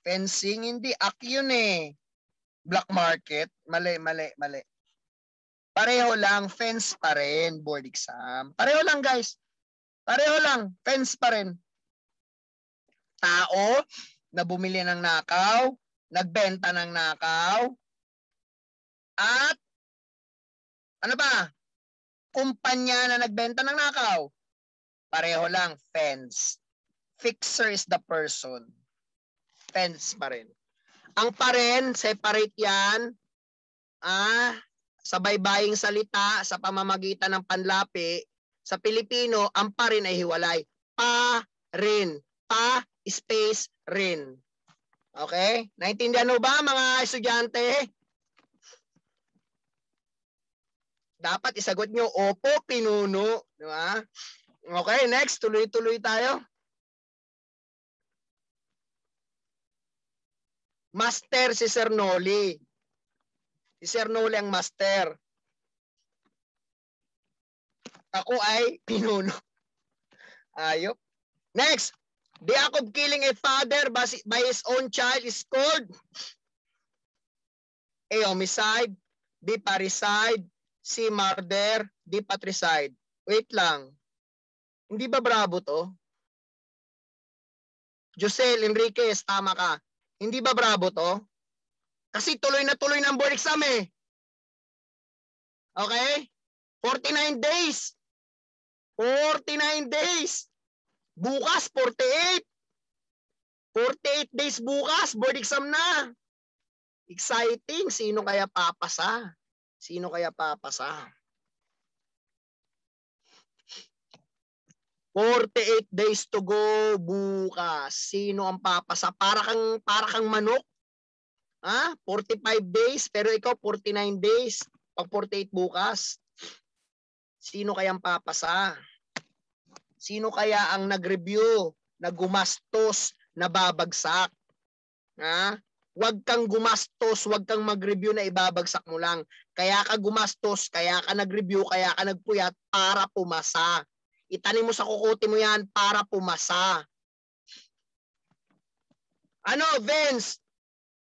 Fencing, hindi. Ak yun eh. Black market. Mali, mali, mali. Pareho lang. Fence pa rin. Board exam. Pareho lang guys. Pareho lang. Fence pa rin. Tao na bumili ng nakaw, nagbenta ng nakaw, at ano ba? Kumpanya na nagbenta ng nakaw. Pareho lang. Fence. Fixer is the person fence pa rin. Ang pa rin, separate yan, ah, sa baybaying salita, sa pamamagitan ng panlapi, sa Pilipino, ang pa rin ay hiwalay. Pa rin. Pa space rin. Okay? Naintindihan mo ba mga estudyante? Dapat isagot nyo, opo, pinuno. Di ba? Okay, next, tuloy-tuloy tayo. Master si Sir Noli. Si Sir Noli ang master. Ako ay pinuno. Ayop. Next. The act of killing a father by his own child is called A. Homicide. B. Parricide. C. Murder. D. Patricide. Wait lang. Hindi ba bravo to? Josel Enriquez, tama ka. Hindi ba bravo to? Kasi tuloy na tuloy ng board exam eh. Okay? 49 days. 49 days. Bukas, 48. 48 days bukas, board exam na. Exciting. Sino kaya papasa? Sino kaya papasa? 48 days to go bukas. Sino ang papasa? Para kang para kang manok. Ha? 45 days pero ikaw 49 days. Pag 48 bukas. Sino kaya ang papasa? Sino kaya ang nag-review, naggumastos, nababagsak? Ha? Huwag kang gumastos, huwag kang mag-review na ibabagsak mo lang. Kaya ka gumastos, kaya ka nag-review, kaya ka nagpuyat para pumasa. Itanim mo sa kukuti mo yan para pumasa. Ano, Vince?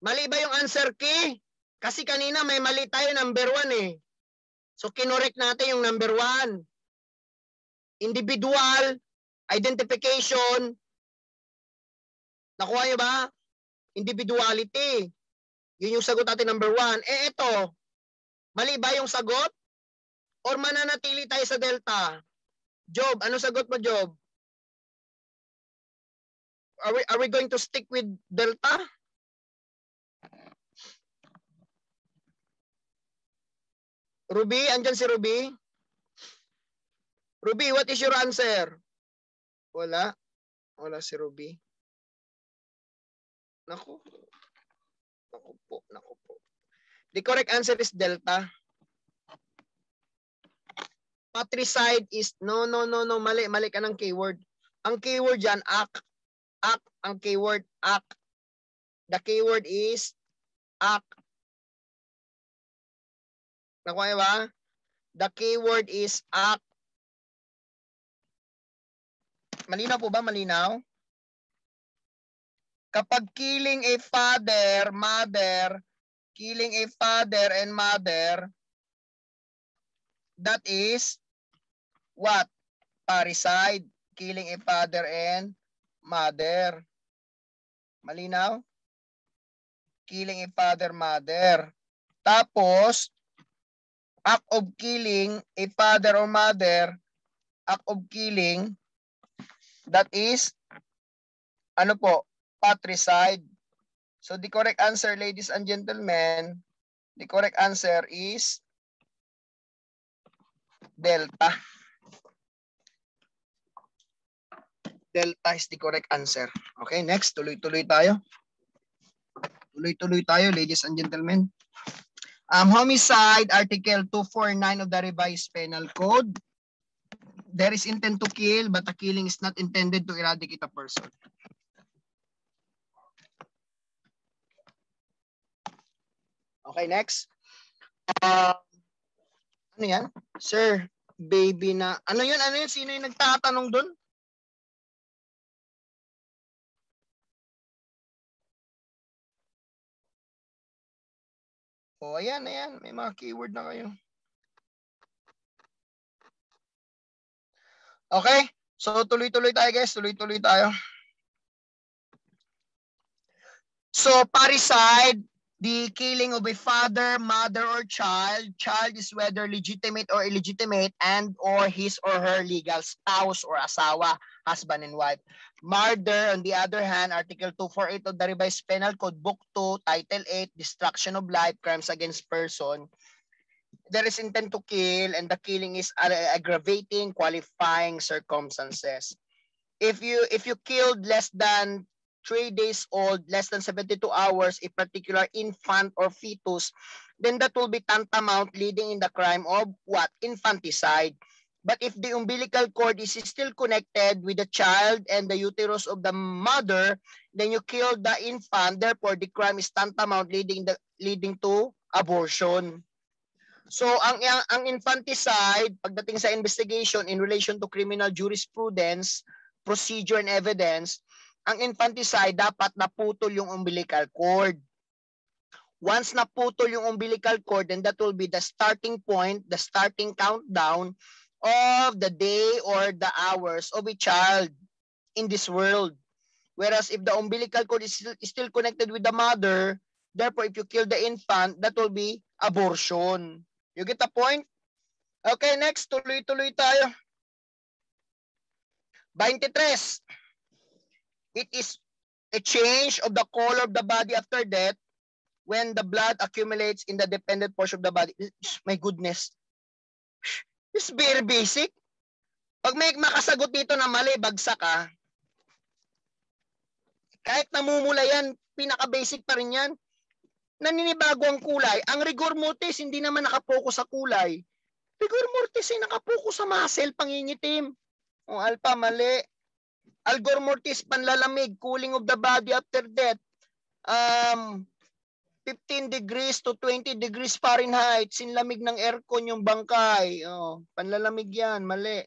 Mali ba yung answer key? Kasi kanina may mali tayo number one eh. So kinorek natin yung number one. Individual, identification. Nakuha nyo ba? Individuality. Yun yung sagot natin number one. Eh ito, mali ba yung sagot? Or mananatili tayo sa delta? Job, ano sagot mo, Job? Are we, are we going to stick with Delta? Ruby, andyan si Ruby? Ruby, what is your answer? Wala. Wala si Ruby. Naku. Naku po, naku po. The correct answer is Delta. Patricide is, no, no, no, no, mali, mali ka ng keyword. Ang keyword dyan, act. Act, ang keyword, act. The keyword is act. Nakuha ba? The keyword is act. Malinaw po ba? Malinaw? Kapag killing a father, mother, killing a father and mother, that is what? Parricide, killing a father and mother. Malinaw? Killing a father, mother. Tapos, act of killing a father or mother, act of killing, that is, ano po, patricide. So the correct answer, ladies and gentlemen, the correct answer is delta. Delta is the correct answer. Okay, next. Tuloy-tuloy tayo. Tuloy-tuloy tayo, ladies and gentlemen. Um, homicide, Article 249 of the Revised Penal Code. There is intent to kill, but the killing is not intended to eradicate a person. Okay, next. Uh, ano yan? Sir, baby na. Ano yun? Ano yun? Sino yung nagtatanong doon? O, oh, ayan, ayan. May mga keyword na kayo. Okay? So, tuloy-tuloy tayo guys. Tuloy-tuloy tayo. So, parricide, the killing of a father, mother, or child. Child is whether legitimate or illegitimate and or his or her legal spouse or asawa, husband and wife. Murder, on the other hand, Article 248 of the Revised Penal Code, Book 2, Title 8, Destruction of Life, Crimes Against Person there is intent to kill and the killing is aggravating qualifying circumstances. If you if you killed less than three days old less than 72 hours a particular infant or fetus then that will be tantamount leading in the crime of what? Infanticide. But if the umbilical cord is still connected with the child and the uterus of the mother then you killed the infant therefore the crime is tantamount leading the leading to abortion So ang ang infanticide pagdating sa investigation in relation to criminal jurisprudence, procedure and evidence, ang infanticide dapat naputol yung umbilical cord. Once naputol yung umbilical cord, then that will be the starting point, the starting countdown of the day or the hours of a child in this world. Whereas if the umbilical cord is still, connected with the mother, therefore if you kill the infant, that will be abortion. You get the point? Okay, next. Tuloy-tuloy tayo. 23. It is a change of the color of the body after death when the blood accumulates in the dependent portion of the body. My goodness. It's very basic. Pag may makasagot dito na mali, bagsak ka. Kahit namumula yan, pinaka-basic pa rin yan naninibago ang kulay. Ang rigor mortis hindi naman nakapokus sa kulay. Rigor mortis ay nakapokus sa muscle, pangingitim. O alpha, mali. Algor mortis, panlalamig, cooling of the body after death. Um, 15 degrees to 20 degrees Fahrenheit, sinlamig ng aircon yung bangkay. Oh, panlalamig yan, mali.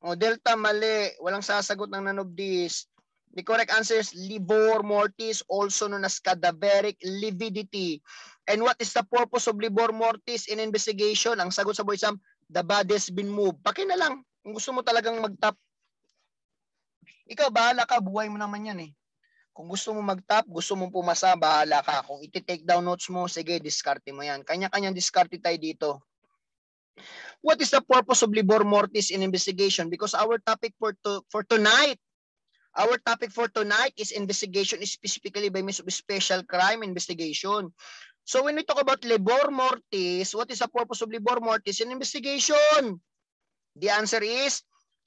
O, delta, mali. Walang sasagot ng nanobdis. The correct answer is livor mortis, also known as cadaveric lividity. And what is the purpose of livor mortis in investigation? Ang sagot sa boy Sam, the body has been moved. Paki na lang. Kung gusto mo talagang mag-top. Ikaw, bahala ka. Buhay mo naman yan eh. Kung gusto mo mag-top, gusto mo pumasa, bahala ka. Kung iti-take down notes mo, sige, discarte mo yan. Kanya-kanyang discarte tayo dito. What is the purpose of livor mortis in investigation? Because our topic for to, for tonight Our topic for tonight is investigation specifically by means of special crime investigation. So when we talk about labor mortis, what is the purpose of labor mortis in investigation? The answer is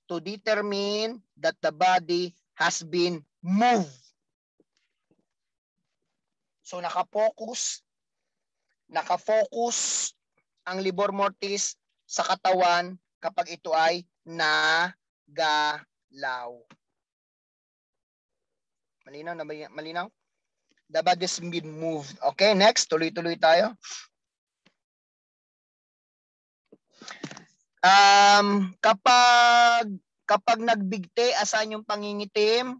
to determine that the body has been moved. So nakafocus, nakafocus ang labor mortis sa katawan kapag ito ay nagalaw. Malinaw na malinaw? The body has been moved. Okay, next. Tuloy-tuloy tayo. Um, kapag kapag nagbigte, asan yung pangingitim?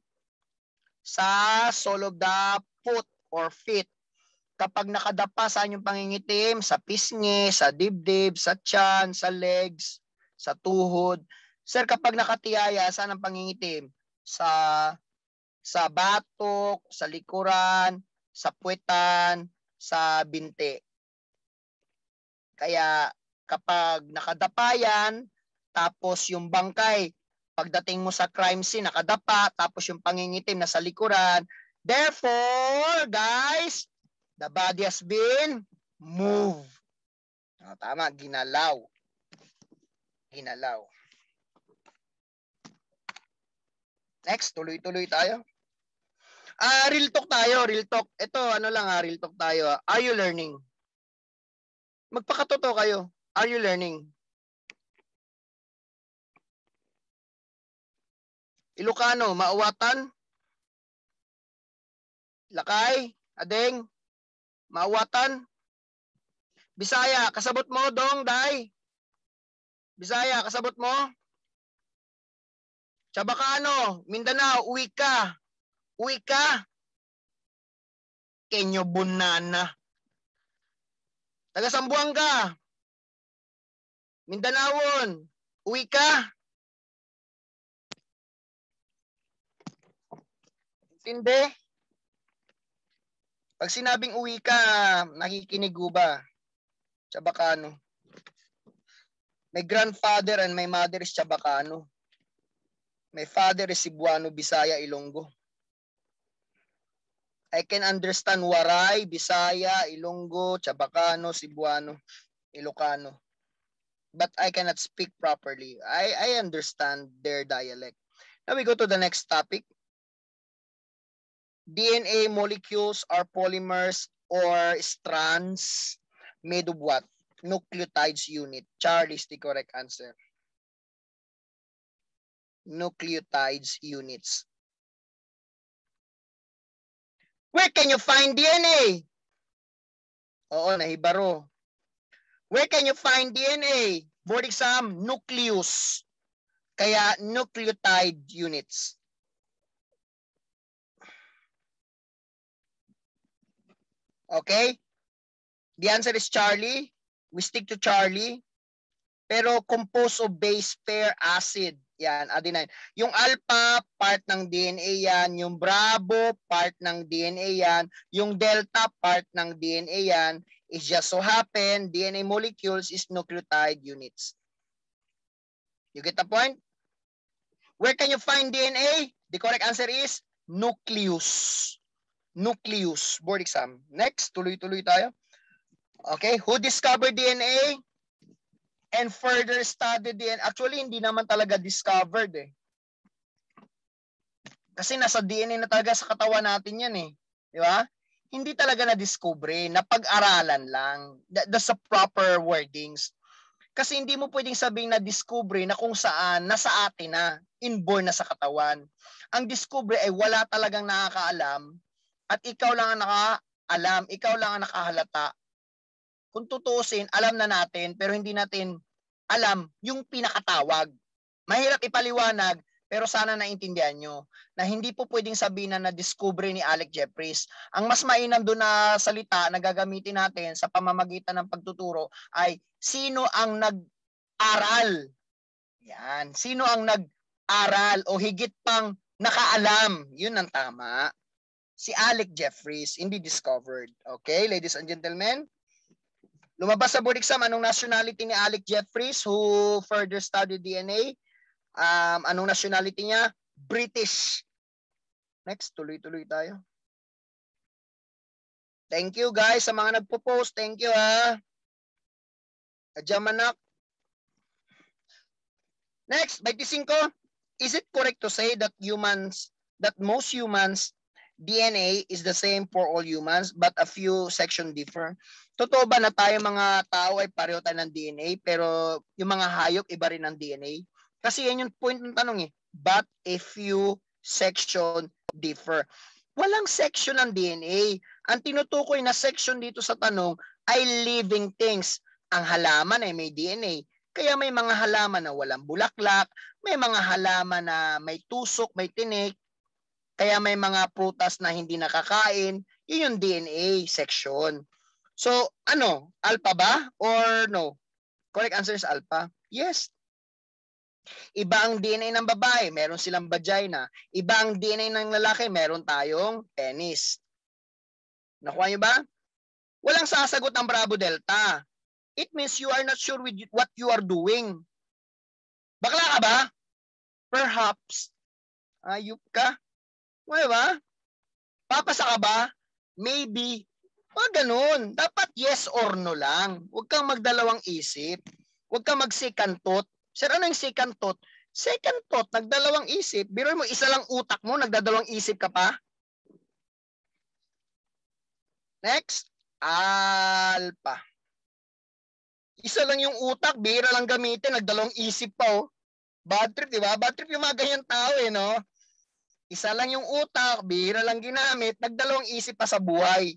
Sa sole of the foot or feet. Kapag nakadapa, saan yung pangingitim? Sa pisngi, sa dibdib, sa tiyan, sa legs, sa tuhod. Sir, kapag nakatiyaya, saan ang pangingitim? Sa sa batok, sa likuran, sa puwetan, sa binti. Kaya kapag nakadapayan, tapos yung bangkay, pagdating mo sa crime scene, nakadapa, tapos yung pangingitim na sa likuran, therefore, guys, the body has been moved. Oh, tama, ginalaw. Ginalaw. Next, tuloy-tuloy tayo. Ah, uh, real talk tayo, real talk. Ito, ano lang ah, real talk tayo. Ah. Are you learning? Magpakatotoo kayo. Are you learning? Ilocano, Maawatan. Lakay, Adeng, Maawatan. Bisaya, kasabot mo, Dong, Day. Bisaya, kasabot mo. Chabacano, Mindanao, uwi ka. Uwi ka. Kenyo Bunana. Taga Sambuanga. Mindanawon, uwi ka. Intindi? Pag sinabing uwi ka, nakikinig ba? Chabacano. My grandfather and my mother is Chabacano. My father is Cebuano, Bisaya, Ilonggo. I can understand Waray, Bisaya, Ilonggo, Chabacano, Cebuano, Ilocano. But I cannot speak properly. I, I understand their dialect. Now we go to the next topic. DNA molecules are polymers or strands made of what? Nucleotides unit. Charlie is the correct answer. Nucleotides units. Where can you find DNA? Oo, nahibaro. Where can you find DNA? Board exam, nucleus. Kaya nucleotide units. Okay? The answer is Charlie. We stick to Charlie. Pero composed of base pair acid. Yan, adenine. Yung alpha, part ng DNA yan. Yung bravo, part ng DNA yan. Yung delta, part ng DNA yan. It just so happen, DNA molecules is nucleotide units. You get the point? Where can you find DNA? The correct answer is nucleus. Nucleus. Board exam. Next, tuloy-tuloy tayo. Okay, who discovered DNA and further studied DNA? Actually, hindi naman talaga discovered eh. Kasi nasa DNA na talaga sa katawan natin yan eh. Di ba? Hindi talaga na-discover, napag-aralan lang. That's the proper wordings. Kasi hindi mo pwedeng sabihin na discover na kung saan nasa atin na, inborn na sa katawan. Ang discover ay wala talagang nakakaalam at ikaw lang ang nakaalam, ikaw lang ang nakahalata kung tutuusin, alam na natin pero hindi natin alam yung pinakatawag. Mahirap ipaliwanag pero sana naintindihan nyo na hindi po pwedeng sabihin na na-discover ni Alec Jeffries. Ang mas mainam doon na salita na gagamitin natin sa pamamagitan ng pagtuturo ay sino ang nag-aral. Yan. Sino ang nag-aral o higit pang nakaalam. Yun ang tama. Si Alec Jeffries, hindi discovered. Okay, ladies and gentlemen? Lumabas sa board exam, anong nationality ni Alec Jeffries who further studied DNA? Um, anong nationality niya? British. Next, tuloy-tuloy tayo. Thank you guys sa mga nagpo-post. Thank you ha. Adjamanak. Next, 25. Is it correct to say that humans, that most humans DNA is the same for all humans but a few section differ. Totoo ba na tayo mga tao ay pareho tayo ng DNA pero yung mga hayop iba rin ng DNA? Kasi yan yung point ng tanong eh. But a few section differ. Walang section ng DNA. Ang tinutukoy na section dito sa tanong ay living things. Ang halaman ay may DNA. Kaya may mga halaman na walang bulaklak, may mga halaman na may tusok, may tinik, kaya may mga prutas na hindi nakakain, yun yung DNA section. So, ano? Alpha ba or no? Correct answer is alpha. Yes. Iba ang DNA ng babae, meron silang vagina. Iba ang DNA ng lalaki, meron tayong penis. Nakuha niyo ba? Walang sasagot ng Bravo Delta. It means you are not sure with what you are doing. Bakla ka ba? Perhaps. Ayup ka. Di ba? Papasa ka ba? Maybe. Wag ganun. Dapat yes or no lang. Huwag kang magdalawang isip. Huwag kang mag-second thought. Sir, ano yung second thought? Second thought, nagdalawang isip. Biro mo, isa lang utak mo, nagdadalawang isip ka pa. Next, alpha. Isa lang yung utak, bira lang gamitin, nagdalawang isip pa oh. Bad trip, di ba? Bad trip yung mga ganyan tao eh, no? Isa lang yung utak, bihira lang ginamit, nagdalawang isip pa sa buhay.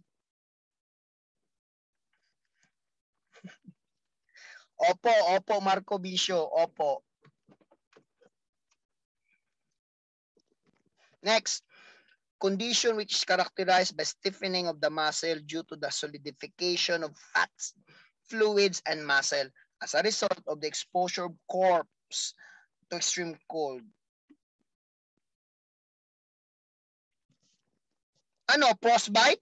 opo, opo, Marco Bisio, opo. Next, condition which is characterized by stiffening of the muscle due to the solidification of fats, fluids, and muscle as a result of the exposure of corpse to extreme cold. Ano, frostbite?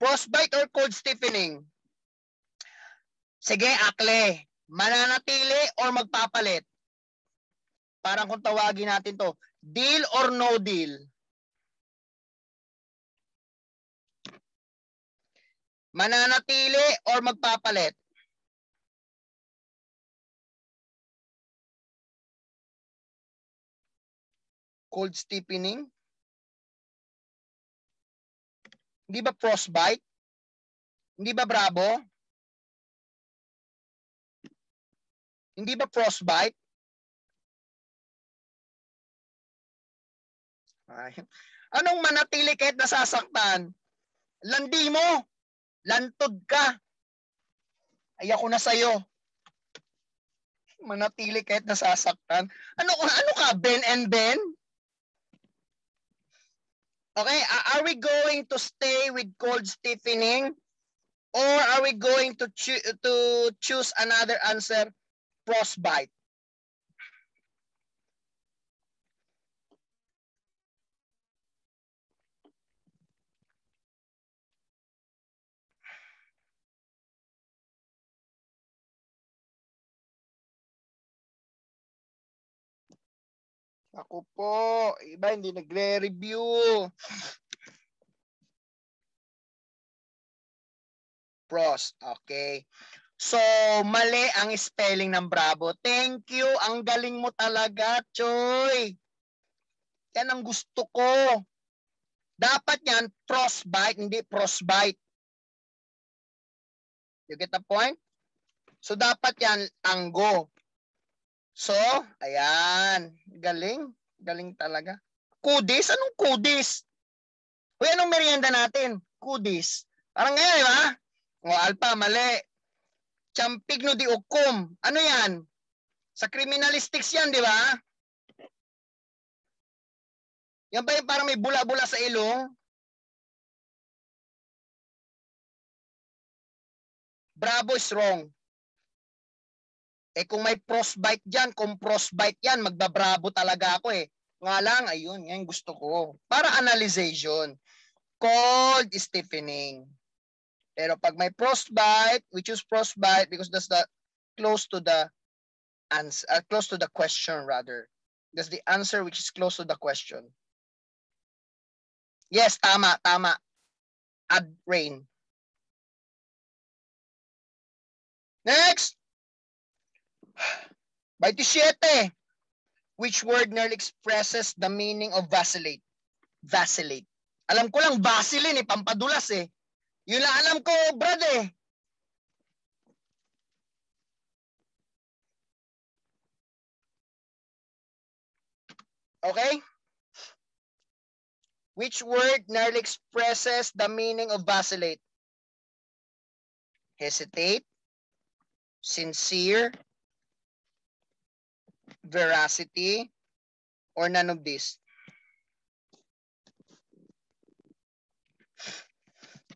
Frostbite or cold stiffening? Sige, akle. Mananatili or magpapalit? Parang kung tawagin natin to, deal or no deal? Mananatili or magpapalit? Cold stiffening? Hindi ba frostbite? Hindi ba bravo? Hindi ba frostbite? Ay. Anong manatili kahit nasasaktan? Landi mo. Lantod ka. Ay ako na sa'yo. Manatili kahit nasasaktan. Ano, ano ka, Ben and Ben? Okay, are we going to stay with cold stiffening or are we going to cho to choose another answer, frostbite? Ako po, iba hindi nagre-review. Pros, okay. So, mali ang spelling ng Bravo. Thank you. Ang galing mo talaga, Choy. Yan ang gusto ko. Dapat yan, frostbite, hindi frostbite. You get the point? So, dapat yan, tango. So, ayan. Galing. Galing talaga. Kudis? Anong kudis? Uy, anong merienda natin? Kudis. Parang ngayon, di ba? O, alpa, mali. Champigno di ukum. Ano yan? Sa criminalistics yan, di ba? Yan ba yung parang may bula-bula sa ilong? Bravo is wrong. Eh kung may frostbite dyan, kung frostbite yan, magbabravo talaga ako eh. Nga lang, ayun, yan gusto ko. Para analyzation. Cold stiffening. Pero pag may frostbite, we choose frostbite because that's the close to the answer, uh, close to the question rather. That's the answer which is close to the question. Yes, tama, tama. Add rain. Next. 27. Which word nearly expresses the meaning of vacillate? Vacillate. Alam ko lang Vaseline eh, pampadulas eh. Yun lang alam ko, brad eh. Okay? Which word nearly expresses the meaning of vacillate? Hesitate, sincere, veracity, or none of this?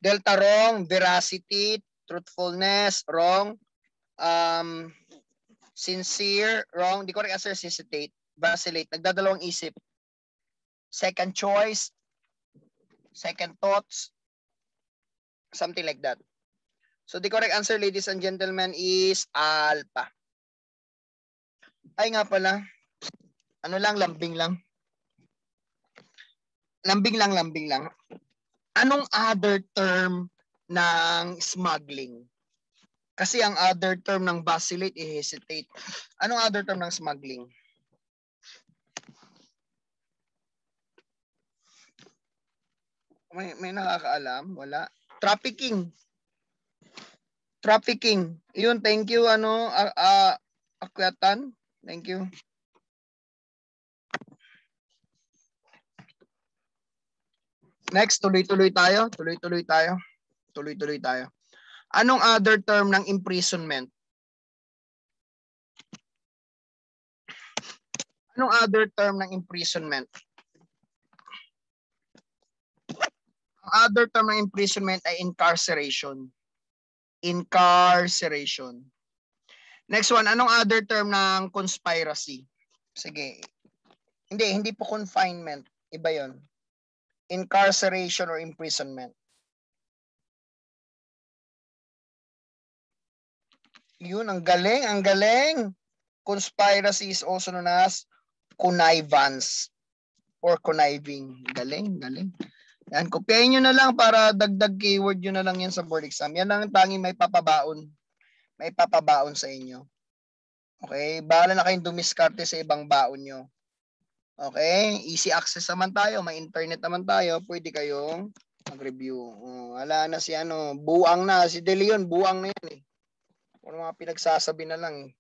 Delta wrong, veracity, truthfulness, wrong. Um, sincere, wrong. The correct answer hesitate, vacillate. Nagdadalawang isip. Second choice, second thoughts, something like that. So the correct answer, ladies and gentlemen, is alpha. Ay nga pala. Ano lang, lambing lang. Lambing lang, lambing lang. Anong other term ng smuggling? Kasi ang other term ng vacillate, i-hesitate. Anong other term ng smuggling? May, may nakakaalam? Wala. Trafficking. Trafficking. Yun, thank you, ano, uh, uh, akyatan. Thank you. Next, tuloy-tuloy tayo. Tuloy-tuloy tayo. Tuloy-tuloy tayo. Anong other term ng imprisonment? Anong other term ng imprisonment? Ang other term ng imprisonment ay incarceration. Incarceration. Next one, anong other term ng conspiracy? Sige. Hindi, hindi po confinement. Iba yon. Incarceration or imprisonment. Yun, ang galing, ang galing. Conspiracy is also known as connivance or conniving. Galing, galing. Yan, kopyahin nyo na lang para dagdag keyword nyo na lang yan sa board exam. Yan lang ang tanging may papabaon. May papabaon sa inyo. Okay? Bahala na kayong dumiskarte sa ibang baon nyo. Okay? Easy access naman tayo. May internet naman tayo. Pwede kayong mag-review. Oh, wala na si ano, buang na. Si De Leon, buang na yan eh. Ano mga pinagsasabi na lang eh.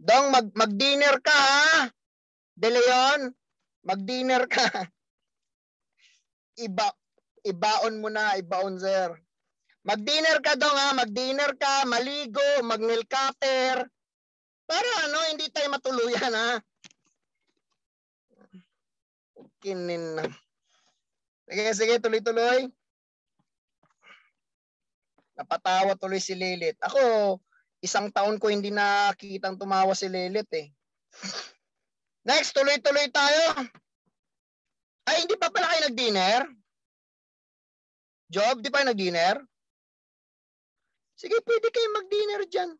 Dong, mag, mag-dinner ka ha? De Leon, mag-dinner ka. Iba, ibaon mo na, ibaon sir. Mag-dinner ka dong ha, mag-dinner ka, maligo, mag-nail cutter. Para ano, hindi tayo matuluyan ha. Kinin na. Sige, sige, tuloy-tuloy. Napatawa tuloy si Lilit. Ako, isang taon ko hindi nakikitang tumawa si Lilit eh. Next, tuloy-tuloy tayo. Ay, hindi pa pala kayo nag-dinner? Job, di pa nag-dinner? Sige, pwede kayo mag-dinner dyan.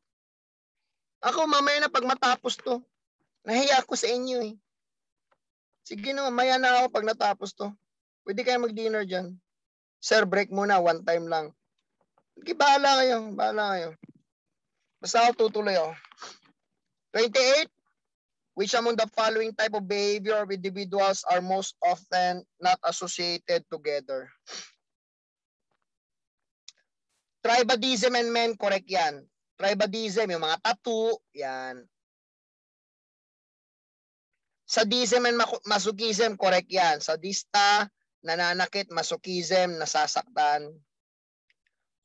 Ako, mamaya na pag matapos to. Nahiya ako sa inyo eh. Sige na, mamaya na ako pag natapos to. Pwede kayo mag-dinner dyan. Sir, break muna. One time lang. Sige, bahala kayo. Bahala kayo. Basta ako tutuloy ako. 28. Which among the following type of behavior of individuals are most often not associated together? Tribadism and men, correct yan. Tribadism, yung mga tattoo, yan. Sadism and masochism, correct yan. Sadista, nananakit, masochism, nasasaktan.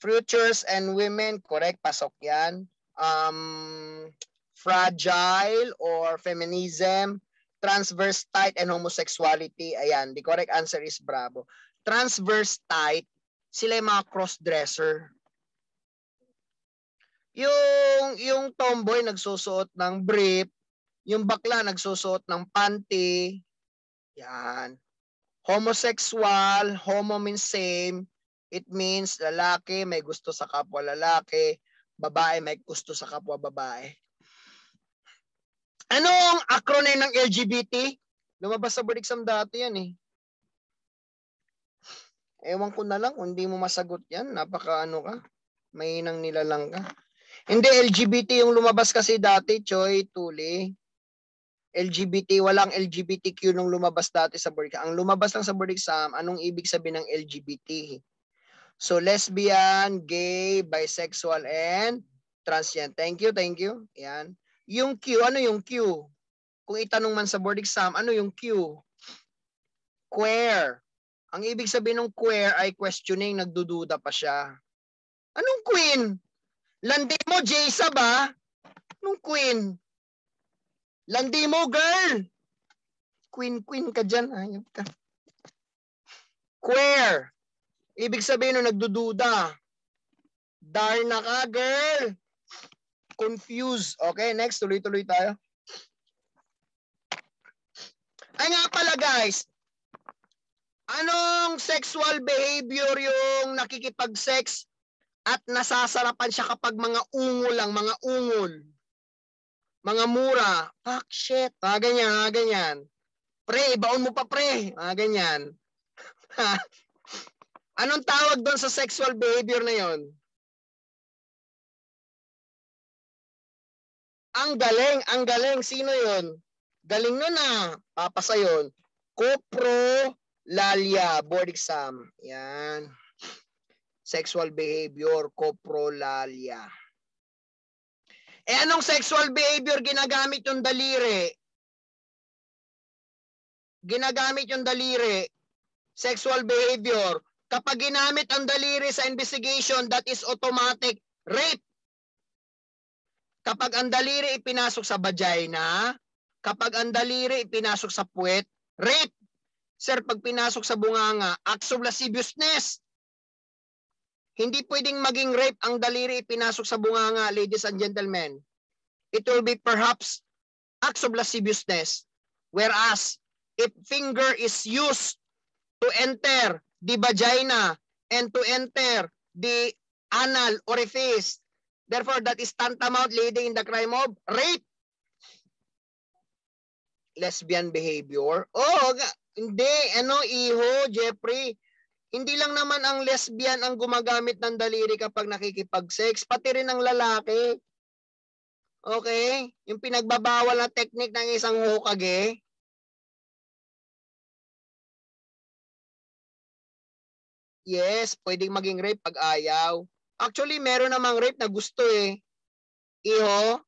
Futures and women, correct, pasok yan. Um, fragile or feminism, transverse tight and homosexuality. Ayan, the correct answer is bravo. Transverse tight, sila yung mga cross-dresser. Yung, yung tomboy nagsusuot ng brief, yung bakla nagsusuot ng panty. Yan. Homosexual, homo means same. It means lalaki may gusto sa kapwa lalaki, babae may gusto sa kapwa babae. Anong acronym ng LGBT? Lumabas sa board exam dati yan eh. Ewan ko na lang kung hindi mo masagot yan. Napaka ano ka. May nang nilalang ka. Hindi, LGBT yung lumabas kasi dati, Choy, Tuli. LGBT, walang LGBTQ nung lumabas dati sa board exam. Ang lumabas lang sa board exam, anong ibig sabihin ng LGBT? So, lesbian, gay, bisexual, and transgender. Thank you, thank you. Yan. Yung Q, ano yung Q? Kung itanong man sa board exam, ano yung Q? Queer. Ang ibig sabihin ng queer ay questioning, nagdududa pa siya. Anong queen? Landi mo, Jaysa ba? Anong queen? Landi mo, girl! Queen, queen ka dyan. Ayop ka. Queer. Ibig sabihin nung nagdududa. Darna ka, girl confused. Okay, next, tuloy-tuloy tayo. Ay nga pala guys, anong sexual behavior yung nakikipag-sex at nasasarapan siya kapag mga ungol lang, mga ungol, mga mura, fuck shit, mga ganyan, mga ganyan. Pre, baon mo pa pre, mga ganyan. Anong tawag doon sa sexual behavior na yon? Ang galing, ang galing. Sino yon? Galing nun ah. Papasa yun. Coprolalia, board exam. Yan. Sexual behavior, coprolalia. Eh anong sexual behavior ginagamit yung daliri? Ginagamit yung daliri. Sexual behavior. Kapag ginamit ang daliri sa investigation, that is automatic rape. Kapag ang daliri ipinasok sa vagina, kapag ang daliri ipinasok sa puwet, rape. Sir, pag pinasok sa bunganga, acts of lasciviousness. Hindi pwedeng maging rape ang daliri ipinasok sa bunganga, ladies and gentlemen. It will be perhaps acts of lasciviousness. Whereas, if finger is used to enter the vagina and to enter the anal orifice, Therefore, that is tantamount leading in the crime of rape. Lesbian behavior. Oh, hindi. Ano, iho, Jeffrey. Hindi lang naman ang lesbian ang gumagamit ng daliri kapag nakikipag-sex. Pati rin ang lalaki. Okay? Yung pinagbabawal na technique ng isang hokage. Yes, pwedeng maging rape pag ayaw. Actually, meron namang rape na gusto eh. Iho,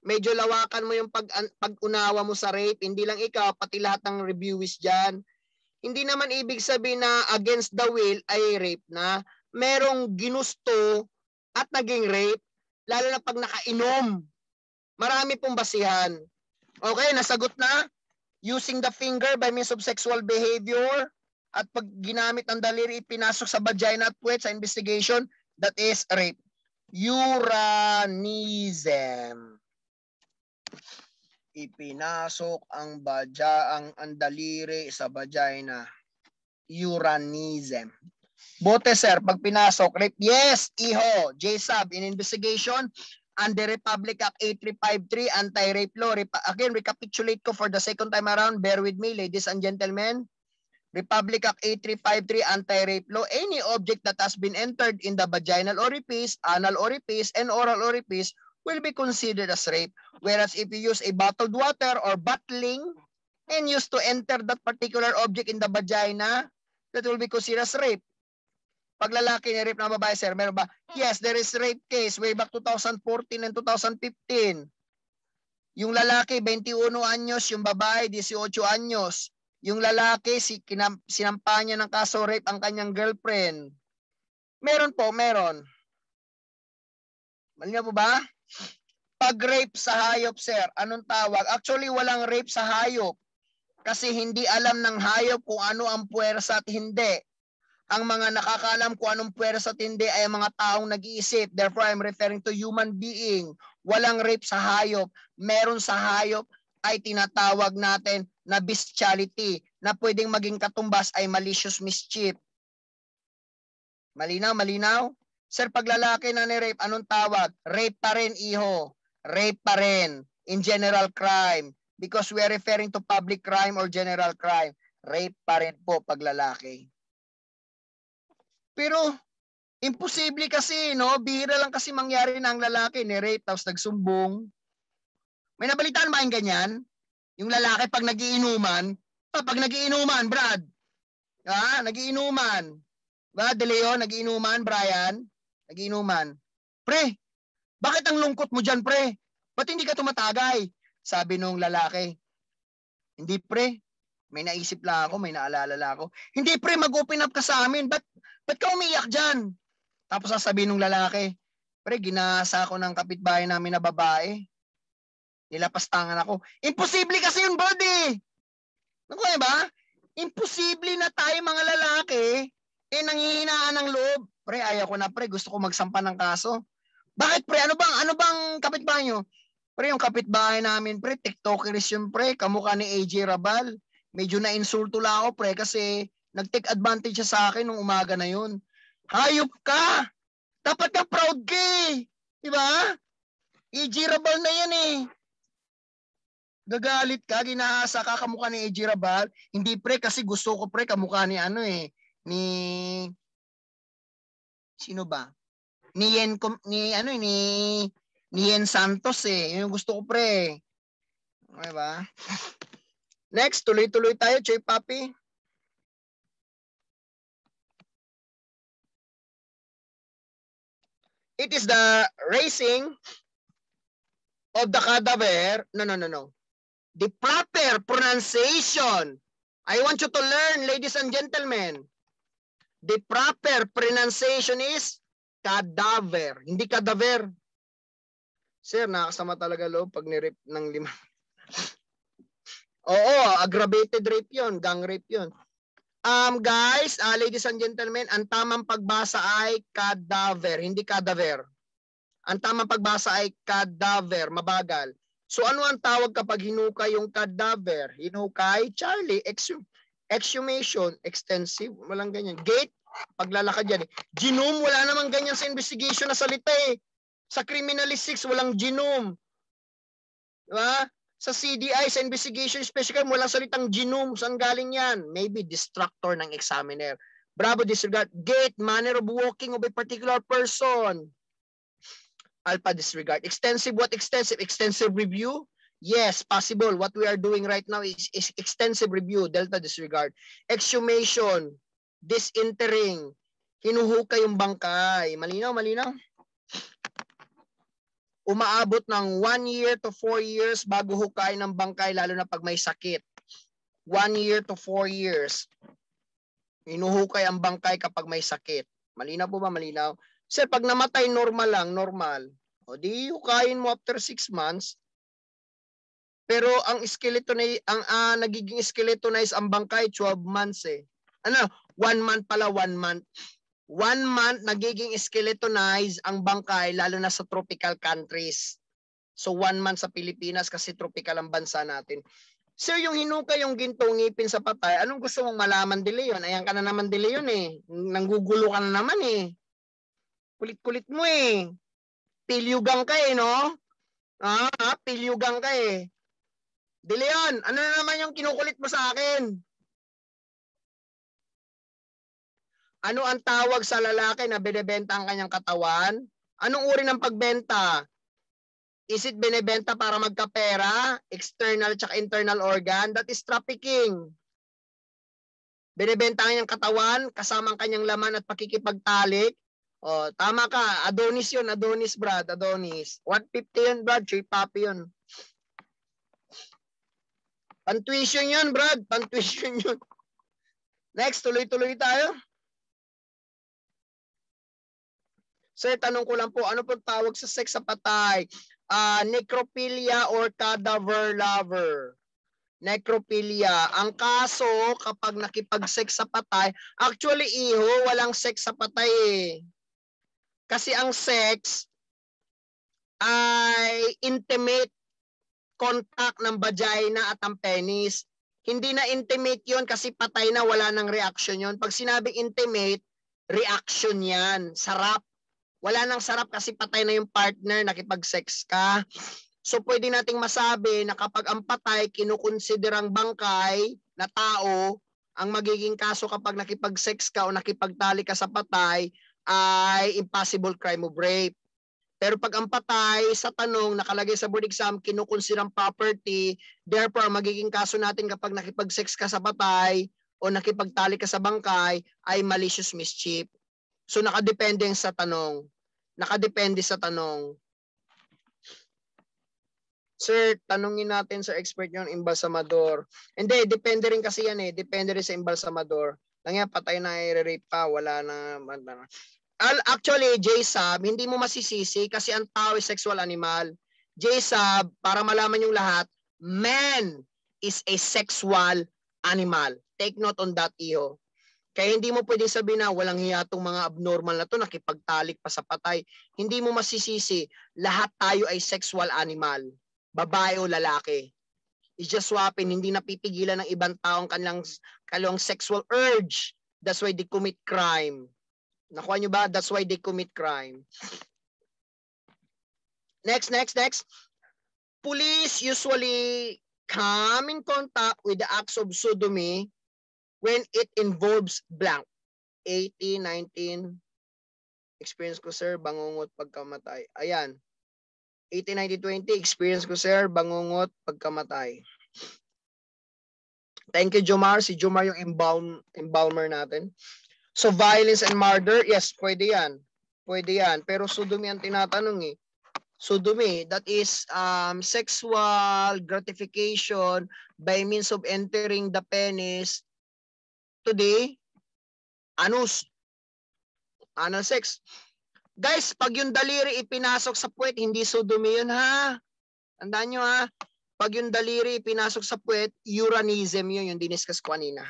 medyo lawakan mo yung pag, pag-unawa mo sa rape. Hindi lang ikaw, pati lahat ng reviewers dyan. Hindi naman ibig sabihin na against the will ay rape na. Merong ginusto at naging rape, lalo na pag nakainom. Marami pong basihan. Okay, nasagot na. Using the finger by means of sexual behavior at pag ginamit ang daliri, pinasok sa vagina at puwet sa investigation, that is rape. Uranism. Ipinasok ang badya ang andaliri sa vagina. Uranism. Bote sir, pag pinasok, rape. Yes, iho. JSAB, in investigation, under Republic Act 8353, anti-rape law. Again, recapitulate ko for the second time around. Bear with me, ladies and gentlemen. Republic Act 8353 Anti-Rape Law, any object that has been entered in the vaginal orifice, anal orifice, and oral orifice will be considered as rape. Whereas if you use a bottled water or bottling and used to enter that particular object in the vagina, that will be considered as rape. Pag lalaki ni rape na babae, sir, meron ba? Yes, there is rape case way back 2014 and 2015. Yung lalaki, 21 anyos, yung babae, 18 anyos. Yung lalaki, si, kinam, sinampa niya ng kaso rape ang kanyang girlfriend. Meron po, meron. Malinaw po ba? Pag rape sa hayop, sir, anong tawag? Actually, walang rape sa hayop. Kasi hindi alam ng hayop kung ano ang puwersa at hindi. Ang mga nakakaalam kung anong puwersa at hindi ay mga taong nag-iisip. Therefore, I'm referring to human being. Walang rape sa hayop. Meron sa hayop ay tinatawag natin na bestiality na pwedeng maging katumbas ay malicious mischief. Malinaw, malinaw? Sir, pag lalaki na ni-rape, anong tawag? Rape pa rin, iho. Rape pa rin in general crime because we are referring to public crime or general crime. Rape pa rin po pag lalaki. Pero imposible kasi, no? Bihira lang kasi mangyari na ang lalaki ni rape tapos nagsumbong. May nabalitaan ba yung ganyan? Yung lalaki pag nagiinuman, ah, pag nagiinuman, Brad. Ha? Nagiinuman. Ba, De Leon, nagiinuman, Brian? Nagiinuman. Pre, bakit ang lungkot mo dyan, pre? Ba't hindi ka tumatagay? Sabi nung lalaki. Hindi, pre. May naisip lang ako, may naalala lang ako. Hindi, pre, mag-open up ka sa amin. Ba't, ba't ka umiyak dyan? Tapos sasabihin nung lalaki, pre, ginasa ako ng kapitbahay namin na babae. Nilapastangan ako. Imposible kasi yun, body. Naku, ba? Imposible na tayo mga lalaki eh nanghihinaan ng loob. Pre, ayaw ko na pre, gusto ko magsampa ng kaso. Bakit pre? Ano bang ano bang kapitbahay nyo? Pre, yung kapitbahay namin pre, TikTokeris yun pre, kamukha ni AJ Rabal. Medyo na insulto lang ako pre kasi nag-take advantage siya sa akin nung umaga na yun. Hayop ka! Dapat ka proud ka eh. Di ba? AJ Rabal na yan eh. Gagalit ka, ginahasa ka kamukha ni AJ Rabal. Hindi pre kasi gusto ko pre kamukha ni ano eh, ni sino ba? Ni Yen ni ano eh, ni ni Yen Santos eh. Yung gusto ko pre. Okay ba? Next, tuloy-tuloy tayo, Choy Papi. It is the racing of the cadaver, no, no, no, no. The proper pronunciation. I want you to learn, ladies and gentlemen. The proper pronunciation is cadaver, hindi cadaver. Sir, nakasama talaga loob pag ni-rape ng lima. Oo, aggravated rape yon, gang rape yon. Um, guys, uh, ladies and gentlemen, ang tamang pagbasa ay cadaver, hindi cadaver. Ang tamang pagbasa ay cadaver, mabagal. So ano ang tawag kapag hinukay yung cadaver? Hinukay, Charlie, exhum exhumation, extensive, walang ganyan. Gate, paglalakad yan. Eh. Genome, wala namang ganyan sa investigation na salita eh. Sa criminalistics, walang genome. Diba? Sa CDI, sa investigation special, walang salitang genome. Saan galing yan? Maybe distractor ng examiner. Bravo, disregard. Gate, manner of walking of a particular person. Alpha, disregard. Extensive, what extensive? Extensive review? Yes, possible. What we are doing right now is, is extensive review. Delta, disregard. Exhumation, disintering, hinuhukay yung bangkay. Malinaw, malinaw? umaabot ng 1 year to 4 years bago hukay ng bangkay lalo na pag may sakit. 1 year to 4 years. Inuhukay ang bangkay kapag may sakit. Malinaw po ba? Malinaw? Sir, pag namatay normal lang, normal. O di hukayin mo after 6 months. Pero ang skeleton ang uh, nagiging skeletonize ang bangkay 12 months eh. Ano? 1 month pala, 1 month one month nagiging skeletonized ang bangkay lalo na sa tropical countries. So one month sa Pilipinas kasi tropical ang bansa natin. Sir, yung hinuka yung ginto ngipin sa patay, anong gusto mong malaman dili yun? Ayan ka na naman dili yun eh. Nanggugulo ka na naman eh. Kulit-kulit mo eh. Pilyugang ka eh, no? Ah, pilyugang ka eh. Dili yun. Ano na naman yung kinukulit mo sa akin? Ano ang tawag sa lalaki na binebenta ang kanyang katawan? Anong uri ng pagbenta? Is it binebenta para magkapera? External at internal organ? That is trafficking. Binebenta ang kanyang katawan kasama ang kanyang laman at pakikipagtalik. Oh, tama ka. Adonis yun. Adonis, Brad. Adonis. 150 yun, Brad. Choy papi yun. Pantuition yun, Brad. Pantuition yun. Next, tuloy-tuloy tayo. Sir, tanong ko lang po, ano po tawag sa sex sa patay? Uh, necrophilia or cadaver lover? Necrophilia. Ang kaso, kapag nakipag-sex sa patay, actually, iho, walang sex sa patay eh. Kasi ang sex ay intimate contact ng vagina at ang penis. Hindi na intimate yon kasi patay na, wala nang reaction yon. Pag sinabing intimate, reaction yan. Sarap wala nang sarap kasi patay na yung partner, nakipag-sex ka. So pwede nating masabi na kapag ang patay kinukonsiderang bangkay na tao, ang magiging kaso kapag nakipag-sex ka o nakipagtali ka sa patay ay impossible crime of rape. Pero pag ang patay sa tanong nakalagay sa board exam kinukonsiderang property, therefore magiging kaso natin kapag nakipag-sex ka sa patay o nakipagtali ka sa bangkay ay malicious mischief. So nakadepende sa tanong. Nakadepende sa tanong. Sir, tanungin natin sa expert yung embalsamador. Hindi, depende rin kasi yan eh. Depende rin sa embalsamador. Lang patay na i-rape pa, wala na. Actually, JSAB, hindi mo masisisi kasi ang tao is sexual animal. JSAB, para malaman yung lahat, man is a sexual animal. Take note on that, Iho. Kaya hindi mo pwede sabihin na walang hiya tong mga abnormal na to, nakipagtalik pa sa patay. Hindi mo masisisi, lahat tayo ay sexual animal, babae o lalaki. It's just swapping, hindi napipigilan ng ibang tao ang kanilang, kanilang sexual urge. That's why they commit crime. Nakuha nyo ba? That's why they commit crime. Next, next, next. Police usually come in contact with the acts of sodomy when it involves blank. 80, 19, experience ko sir, bangungot pagkamatay. Ayan. 80, 90, 20, experience ko sir, bangungot pagkamatay. Thank you, Jomar. Si Jomar yung embalm, embalmer natin. So, violence and murder, yes, pwede yan. Pwede yan. Pero sodomy ang tinatanong eh. sodomy. That is um, sexual gratification by means of entering the penis to the anus. Anal sex. Guys, pag yung daliri ipinasok sa puwet, hindi sodomy yun ha. Tandaan nyo ha. Pag yung daliri ipinasok sa puwet, uranism yun, yung diniscuss ko kanina.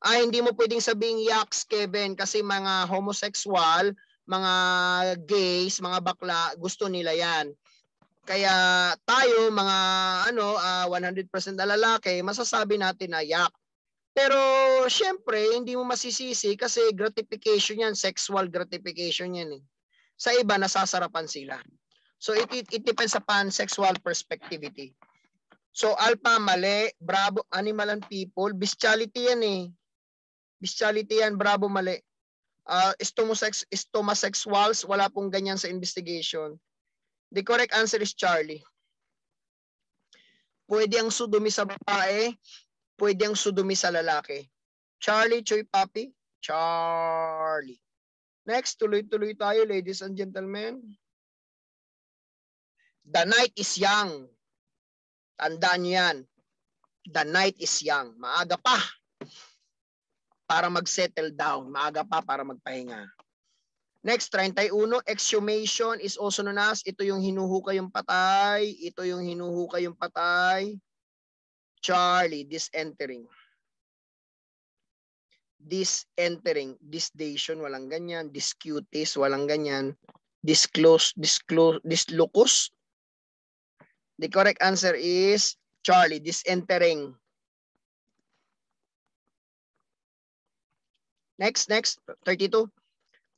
Ay, hindi mo pwedeng sabing yaks, Kevin, kasi mga homosexual, mga gays, mga bakla, gusto nila yan. Kaya tayo, mga ano, uh, ah, 100% na lalaki, masasabi natin na yak. Pero syempre, hindi mo masisisi kasi gratification yan, sexual gratification yan eh. Sa iba, nasasarapan sila. So it, it, it depends upon sexual perspectivity. So alpha, mali, bravo, animal and people, bestiality yan eh. Bestiality yan, bravo, mali uh, stomosex stomasexuals, wala pong ganyan sa investigation. The correct answer is Charlie. Pwede ang sudumi sa babae, pwede ang sudumi sa lalaki. Charlie, Choy Papi, Charlie. Next, tuloy-tuloy tayo, ladies and gentlemen. The night is young. Tandaan niyo yan. The night is young. Maaga pa para mag-settle down. Maaga pa para magpahinga. Next, 31, exhumation is also known as, ito yung hinuhukay yung patay, ito yung hinuhukay yung patay. Charlie, disentering. Disentering, disdation, walang ganyan. Discutis, walang ganyan. Disclose, disclose, dislocus. The correct answer is Charlie, disentering. Next, next, 32.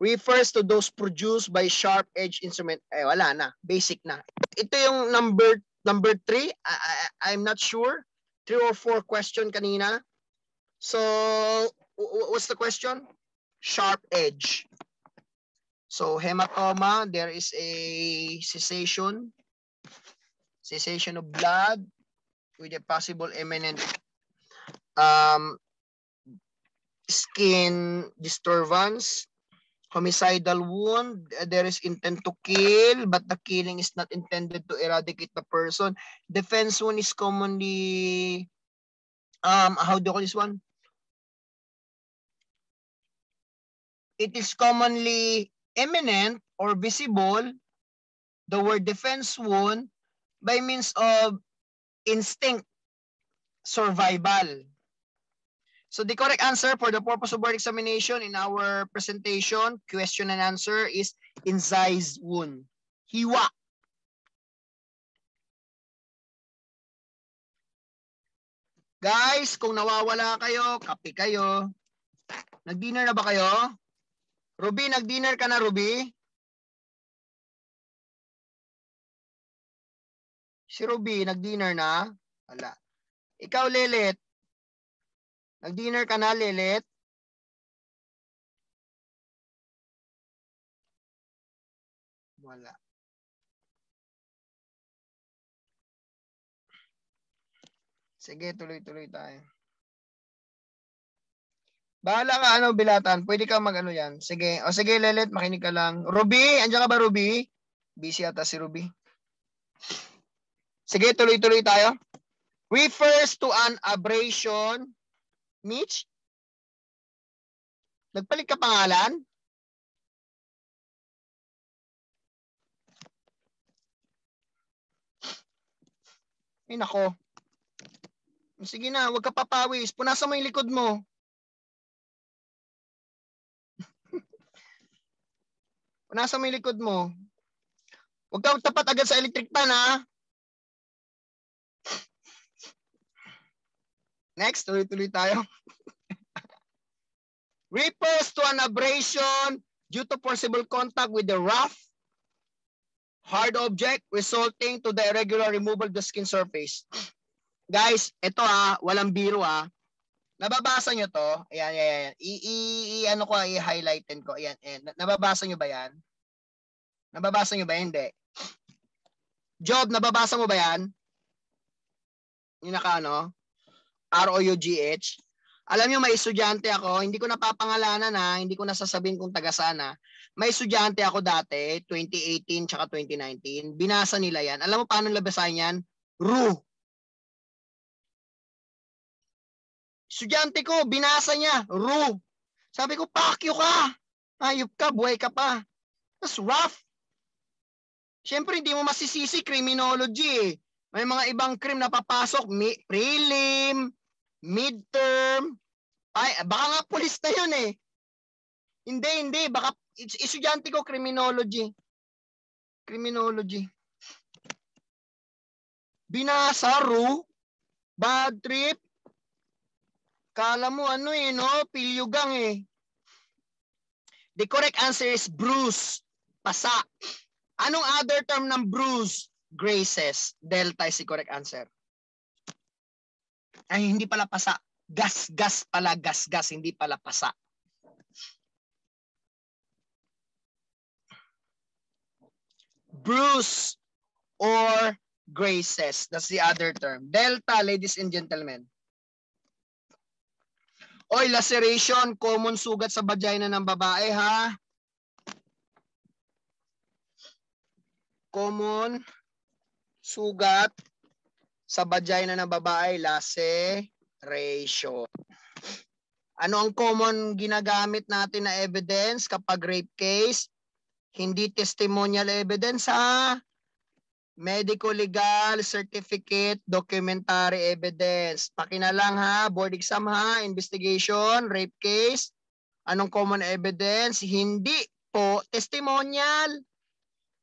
Refers to those produced by sharp-edged instrument. Eh, wala na. Basic na. Ito yung number number 3. I, I, I'm not sure. 3 or 4 question kanina. So, what's the question? Sharp edge. So, hematoma, there is a cessation. Cessation of blood with a possible imminent um, skin disturbance, homicidal wound, there is intent to kill, but the killing is not intended to eradicate the person. Defense wound is commonly, um, how do you call this one? It is commonly imminent or visible, the word defense wound, by means of instinct survival. So the correct answer for the purpose of board examination in our presentation, question and answer is incised wound. Hiwa. Guys, kung nawawala kayo, kape kayo. Nag-dinner na ba kayo? Ruby, nag-dinner ka na, Ruby? Si Ruby, nag-dinner na? Wala. Ikaw, Lelet, Nag-dinner ka na, Lilit? Wala. Sige, tuloy-tuloy tayo. Bahala ka, ano, Bilatan. Pwede ka mag-ano yan. Sige. O sige, Lelet, makinig ka lang. Ruby, andiyan ka ba, Ruby? Busy ata si Ruby. Sige, tuloy-tuloy tayo. Refers to an abrasion Mitch? Nagpalit ka pangalan? Ay nako. Sige na, huwag ka papawis. Punasan mo yung likod mo. Punasan mo yung likod mo. Huwag ka tapat agad sa electric pan ha. Next, tuloy-tuloy tayo. Refers to an abrasion due to possible contact with the rough, hard object resulting to the irregular removal of the skin surface. Guys, ito ah, walang biro ah. Nababasa nyo to? Ayan, ayan, ayan. I, i, i ano ko, i-highlightin ko. Ayan, ayan. Nababasa nyo ba yan? Nababasa nyo ba? Hindi. Job, nababasa mo ba yan? Yung naka ano? R-O-U-G-H. Alam niyo may estudyante ako, hindi ko napapangalanan na, hindi ko nasasabihin kung taga sana. May estudyante ako dati, 2018 tsaka 2019. Binasa nila yan. Alam mo paano labasan yan? Ru. Estudyante ko, binasa niya, Ru. Sabi ko, pakyo ka. Hayop ka, buhay ka pa. That's rough. Siyempre, hindi mo masisisi criminology eh. May mga ibang crim na papasok, prelim, midterm, ay, baka nga pulis na yun eh. Hindi, hindi. Baka estudyante ko criminology. Criminology. Binasa, Ru. Bad trip. Kala mo ano eh, no? Pilyugang eh. The correct answer is bruise. Pasa. Anong other term ng bruise? Graces. Delta is the correct answer. Ay, hindi pala pasa. Gas, gas pala, gas, gas. Hindi pala pasa. Bruise or graces. That's the other term. Delta, ladies and gentlemen. Oy, laceration, common sugat sa vagina ng babae, ha? Common sugat sa vagina ng babae, laceration. Ano ang common ginagamit natin na evidence kapag rape case? Hindi testimonial evidence ha. Medical legal certificate, documentary evidence. Pakinalang ha, board exam ha, investigation, rape case. Anong common evidence? Hindi po testimonial.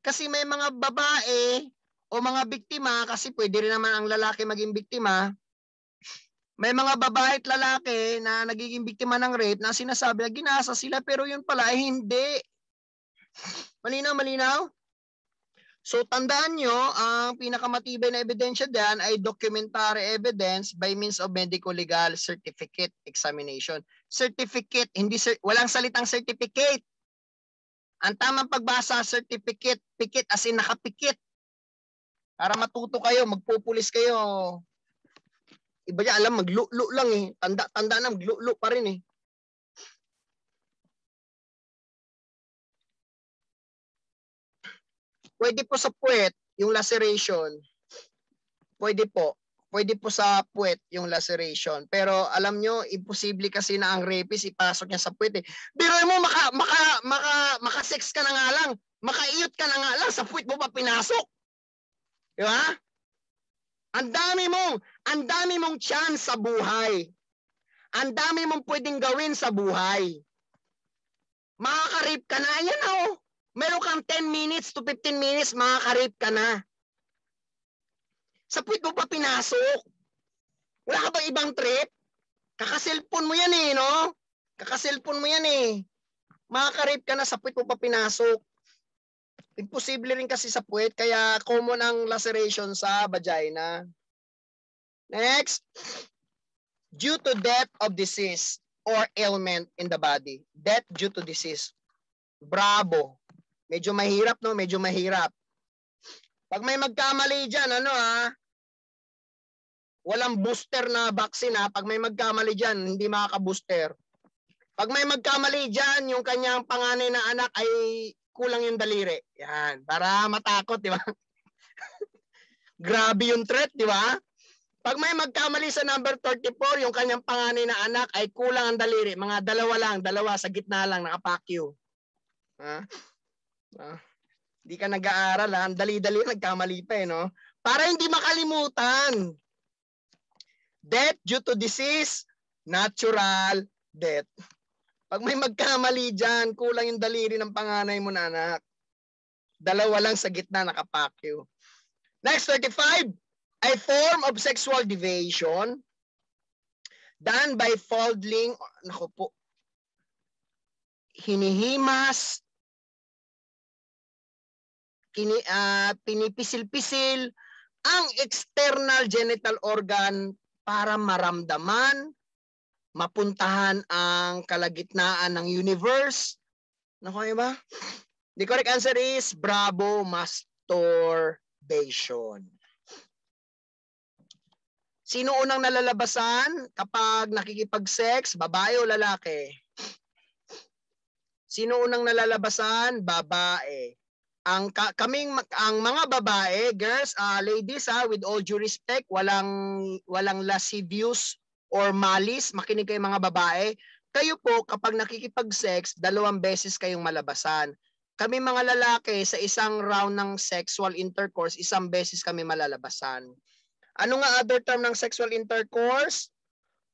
Kasi may mga babae o mga biktima, kasi pwede rin naman ang lalaki maging biktima, may mga babae at lalaki na nagiging biktima ng rape na sinasabi na ginasa sila pero yun pala ay hindi. Malinaw, malinaw? So tandaan nyo, ang pinakamatibay na ebidensya diyan ay documentary evidence by means of medical legal certificate examination. Certificate, hindi walang salitang certificate. Ang tamang pagbasa certificate, pikit as in nakapikit. Para matuto kayo, magpupulis kayo. Iba niya alam maglulo lang eh. Tanda tanda na maglulo pa rin eh. Pwede po sa puwet, yung laceration. Pwede po. Pwede po sa puwet yung laceration. Pero alam nyo, imposible kasi na ang rapist ipasok niya sa puwet eh. Pero mo, maka, maka, maka, maka-sex ka na nga lang. Makaiyot ka na nga lang. Sa puwet mo pa pinasok. Di ba? Ang dami mong, ang dami mong chance sa buhay. Ang dami mong pwedeng gawin sa buhay. Makaka-rape ka na. Ayan na oh. Meron kang 10 minutes to 15 minutes, makaka-rape ka na. Sa puwit mo pa pinasok. Wala ka ba ibang trip? Kakaselfon mo yan eh, no? Kakaselfon mo yan eh. Makaka-rape ka na sa puwit mo pa pinasok. Imposible rin kasi sa puwet, kaya common ang laceration sa vagina. Next, due to death of disease or ailment in the body. Death due to disease. Bravo. Medyo mahirap, no? Medyo mahirap. Pag may magkamali dyan, ano ha? Walang booster na vaccine ha. Pag may magkamali dyan, hindi makaka-booster. Pag may magkamali dyan, yung kanyang panganay na anak ay kulang yung daliri. Yan. Para matakot, di ba? Grabe yung threat, di ba? Pag may magkamali sa number 34, yung kanyang panganay na anak ay kulang ang daliri. Mga dalawa lang, dalawa sa gitna lang, nakapakyo. Ha? Ah, hindi ka nag-aaral ha. Dali-dali nagkamali pa eh, no? Para hindi makalimutan. Death due to disease, natural death. Pag may magkamali dyan, kulang yung daliri ng panganay mo na anak. Dalawa lang sa gitna nakapakyo. Next, 35. A form of sexual deviation done by folding, nako po, hinihimas, kini, uh, pinipisil-pisil ang external genital organ para maramdaman, mapuntahan ang kalagitnaan ng universe. Naku, ba? The correct answer is bravo masturbation. Sino unang nalalabasan kapag nakikipag-sex, babae o lalaki? Sino unang nalalabasan? Babae. Ang ka, kaming ang mga babae, girls, uh, ladies ha, with all due respect, walang walang lascivious or malis, makinig kayo mga babae. Kayo po kapag nakikipag-sex, dalawang beses kayong malabasan. Kami mga lalaki sa isang round ng sexual intercourse, isang beses kami malalabasan. Ano nga other term ng sexual intercourse?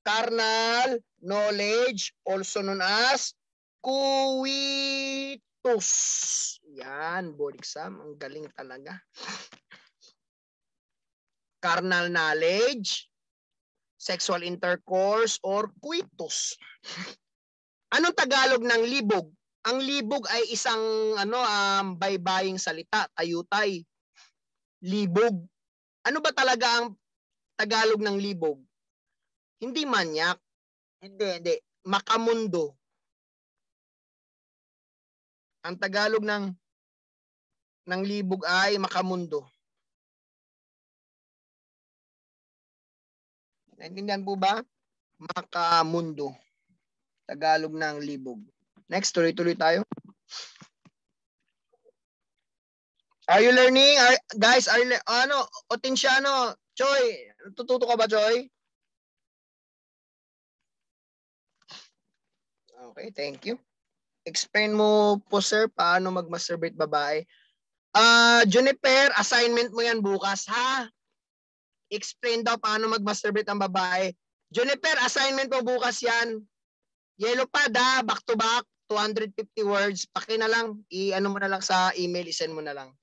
Carnal knowledge, also known as coitus. Yan, board exam. Ang galing talaga. Carnal knowledge, sexual intercourse, or coitus. Anong Tagalog ng libog? Ang libog ay isang ano um, baybaying salita, tayutay. Libog. Ano ba talaga ang Tagalog ng libog? Hindi manyak. Hindi, hindi. Makamundo. Ang Tagalog ng ng libog ay makamundo. Naintindihan po ba? Makamundo. Tagalog ng libog. Next, tuloy-tuloy tayo. Are you learning? Are, guys, are you, ano, Otinciano, Choy, tututo ka ba, Choy? Okay, thank you. Explain mo po, sir, paano mag-masturbate babae. Ah, uh, Juniper, assignment mo yan bukas, ha? Explain daw paano mag-masturbate ang babae. Juniper, assignment mo bukas yan. Yellow pad, ha? Back to back. 250 words, paki na lang, i-ano mo na lang sa email, i-send mo na lang.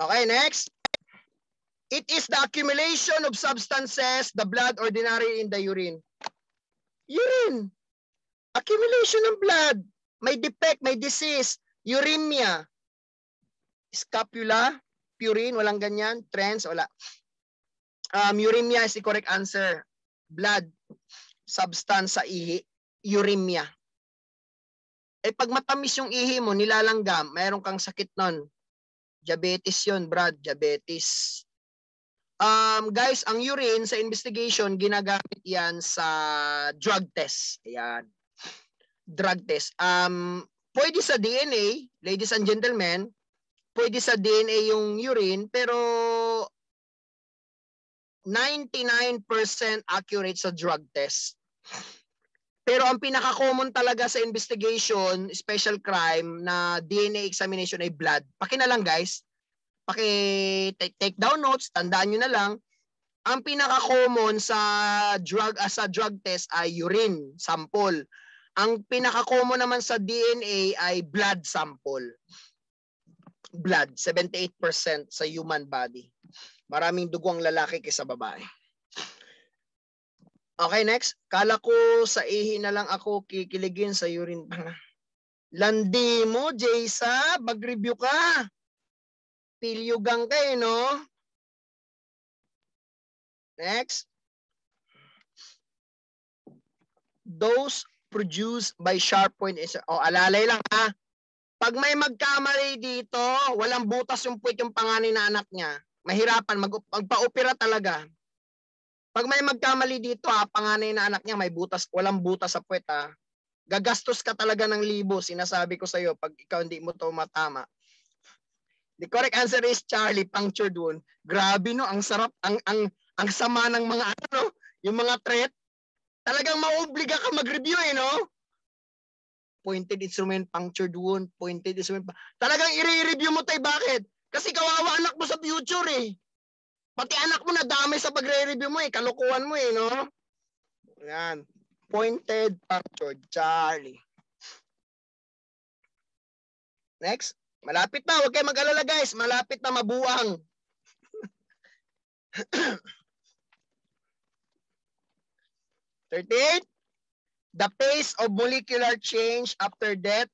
Okay, next. It is the accumulation of substances, the blood ordinary in the urine. Urine. Accumulation ng blood. May defect, may disease. Uremia. Scapula, purine, walang ganyan. Trends, wala. Um, uremia is the correct answer. Blood substance sa ihi, uremia. Eh pag matamis yung ihi mo, nilalanggam, mayroon kang sakit nun. Diabetes yon Brad, diabetes. Um, guys, ang urine sa investigation, ginagamit yan sa drug test. Ayan. Drug test. Um, pwede sa DNA, ladies and gentlemen, pwede sa DNA yung urine, pero 99% accurate sa drug test. Pero ang pinaka-common talaga sa investigation, special crime na DNA examination ay blood. Paki na lang guys. Paki take, down notes, tandaan niyo na lang. Ang pinaka-common sa drug as a drug test ay urine sample. Ang pinaka-common naman sa DNA ay blood sample. Blood, 78% sa human body. Maraming dugo ang lalaki kaysa babae. Okay, next. Kala ko sa ihi na lang ako kikiligin sa urine pa nga. Landi mo, Jaysa. Mag-review ka. Pilyugang ka eh, no? Next. Those produced by sharp point is, oh, alalay lang ha. Pag may magkamali dito, walang butas yung puwit yung panganay na anak niya. Mahirapan, mag, magpa-opera talaga. Pag may magkamali dito ha, panganay na anak niya may butas, walang butas sa puwet ha. Gagastos ka talaga ng libo, sinasabi ko sa iyo pag ikaw hindi mo to matama. The correct answer is Charlie, punctured wound. Grabe no, ang sarap, ang ang ang sama ng mga ano, yung mga threat. Talagang maobliga ka mag-review eh, no? Pointed instrument, punctured wound, pointed instrument. Talagang i-review mo tayo, bakit? Kasi kawawa anak mo sa future eh. Pati anak mo na dami sa pagre-review mo eh. Kalukuhan mo eh, no? Yan. Pointed punctured. Charlie. Next. Malapit na. Huwag kayo mag-alala guys. Malapit na mabuang. Thirty-eight. The pace of molecular change after death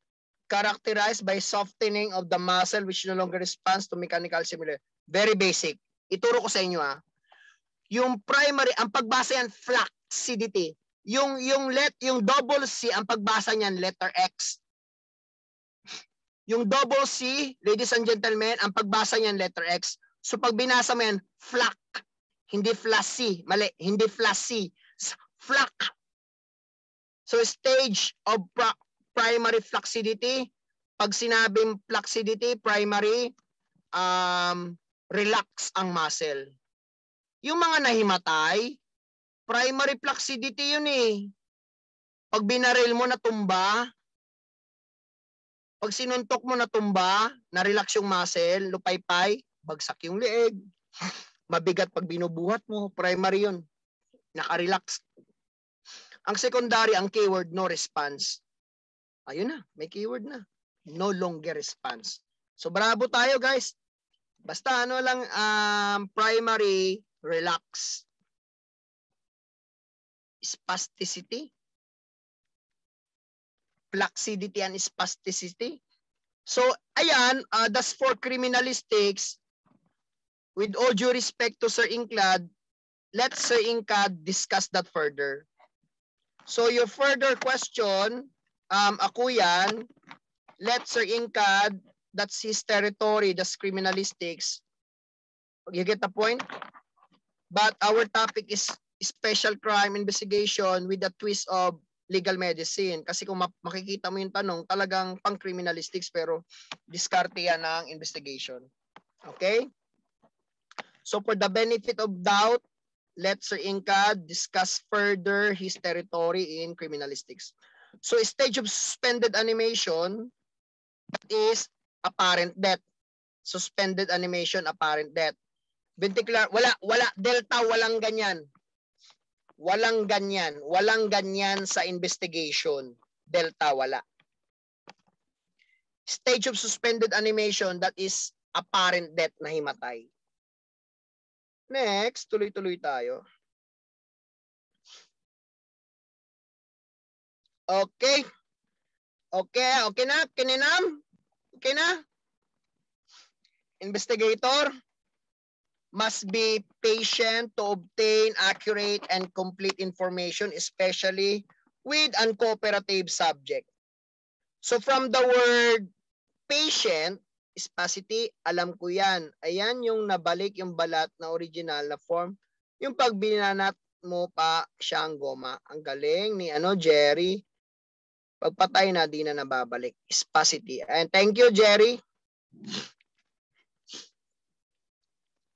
characterized by softening of the muscle which no longer responds to mechanical stimuli. Very basic ituro ko sa inyo ah. Yung primary, ang pagbasa yan, flaccidity. Yung, yung let, yung double C, ang pagbasa niyan, letter X. Yung double C, ladies and gentlemen, ang pagbasa niyan, letter X. So pag binasa mo yan, flak. Hindi flashy. Mali. Hindi flashy. Flak. So stage of primary flaccidity. Pag sinabing flaccidity, primary, um, relax ang muscle. Yung mga nahimatay, primary flaccidity yun eh. Pag binaril mo na tumba, pag sinuntok mo na tumba, na-relax yung muscle, lupaypay, bagsak yung leeg. Mabigat pag binubuhat mo, primary yun. Naka-relax. Ang secondary, ang keyword, no response. Ayun na, may keyword na. No longer response. So bravo tayo guys. Basta ano lang, um, primary, relax. Spasticity laxidity and spasticity. So, ayan, uh, that's for criminalistics. With all due respect to Sir Inclad, let Sir Inclad discuss that further. So, your further question, um, ako yan, let Sir Inclad, that's his territory, that's criminalistics. You get the point? But our topic is special crime investigation with a twist of legal medicine. Kasi kung makikita mo yung tanong, talagang pang criminalistics pero diskarte yan ng investigation. Okay? So for the benefit of doubt, let Sir Inca discuss further his territory in criminalistics. So stage of suspended animation is apparent death. Suspended animation, apparent death. Ventricular, wala, wala, delta, walang ganyan. Walang ganyan. Walang ganyan sa investigation. Delta, wala. Stage of suspended animation, that is apparent death na himatay. Next, tuloy-tuloy tayo. Okay. Okay, okay na? Kininam? Okay na? Investigator? must be patient to obtain accurate and complete information, especially with uncooperative subject. So from the word patient, spacity, alam ko yan. Ayan yung nabalik yung balat na original na form. Yung pag binanat mo pa siyang goma. Ang galing ni ano Jerry. Pagpatay na, di na nababalik. Spacity. And thank you, Jerry.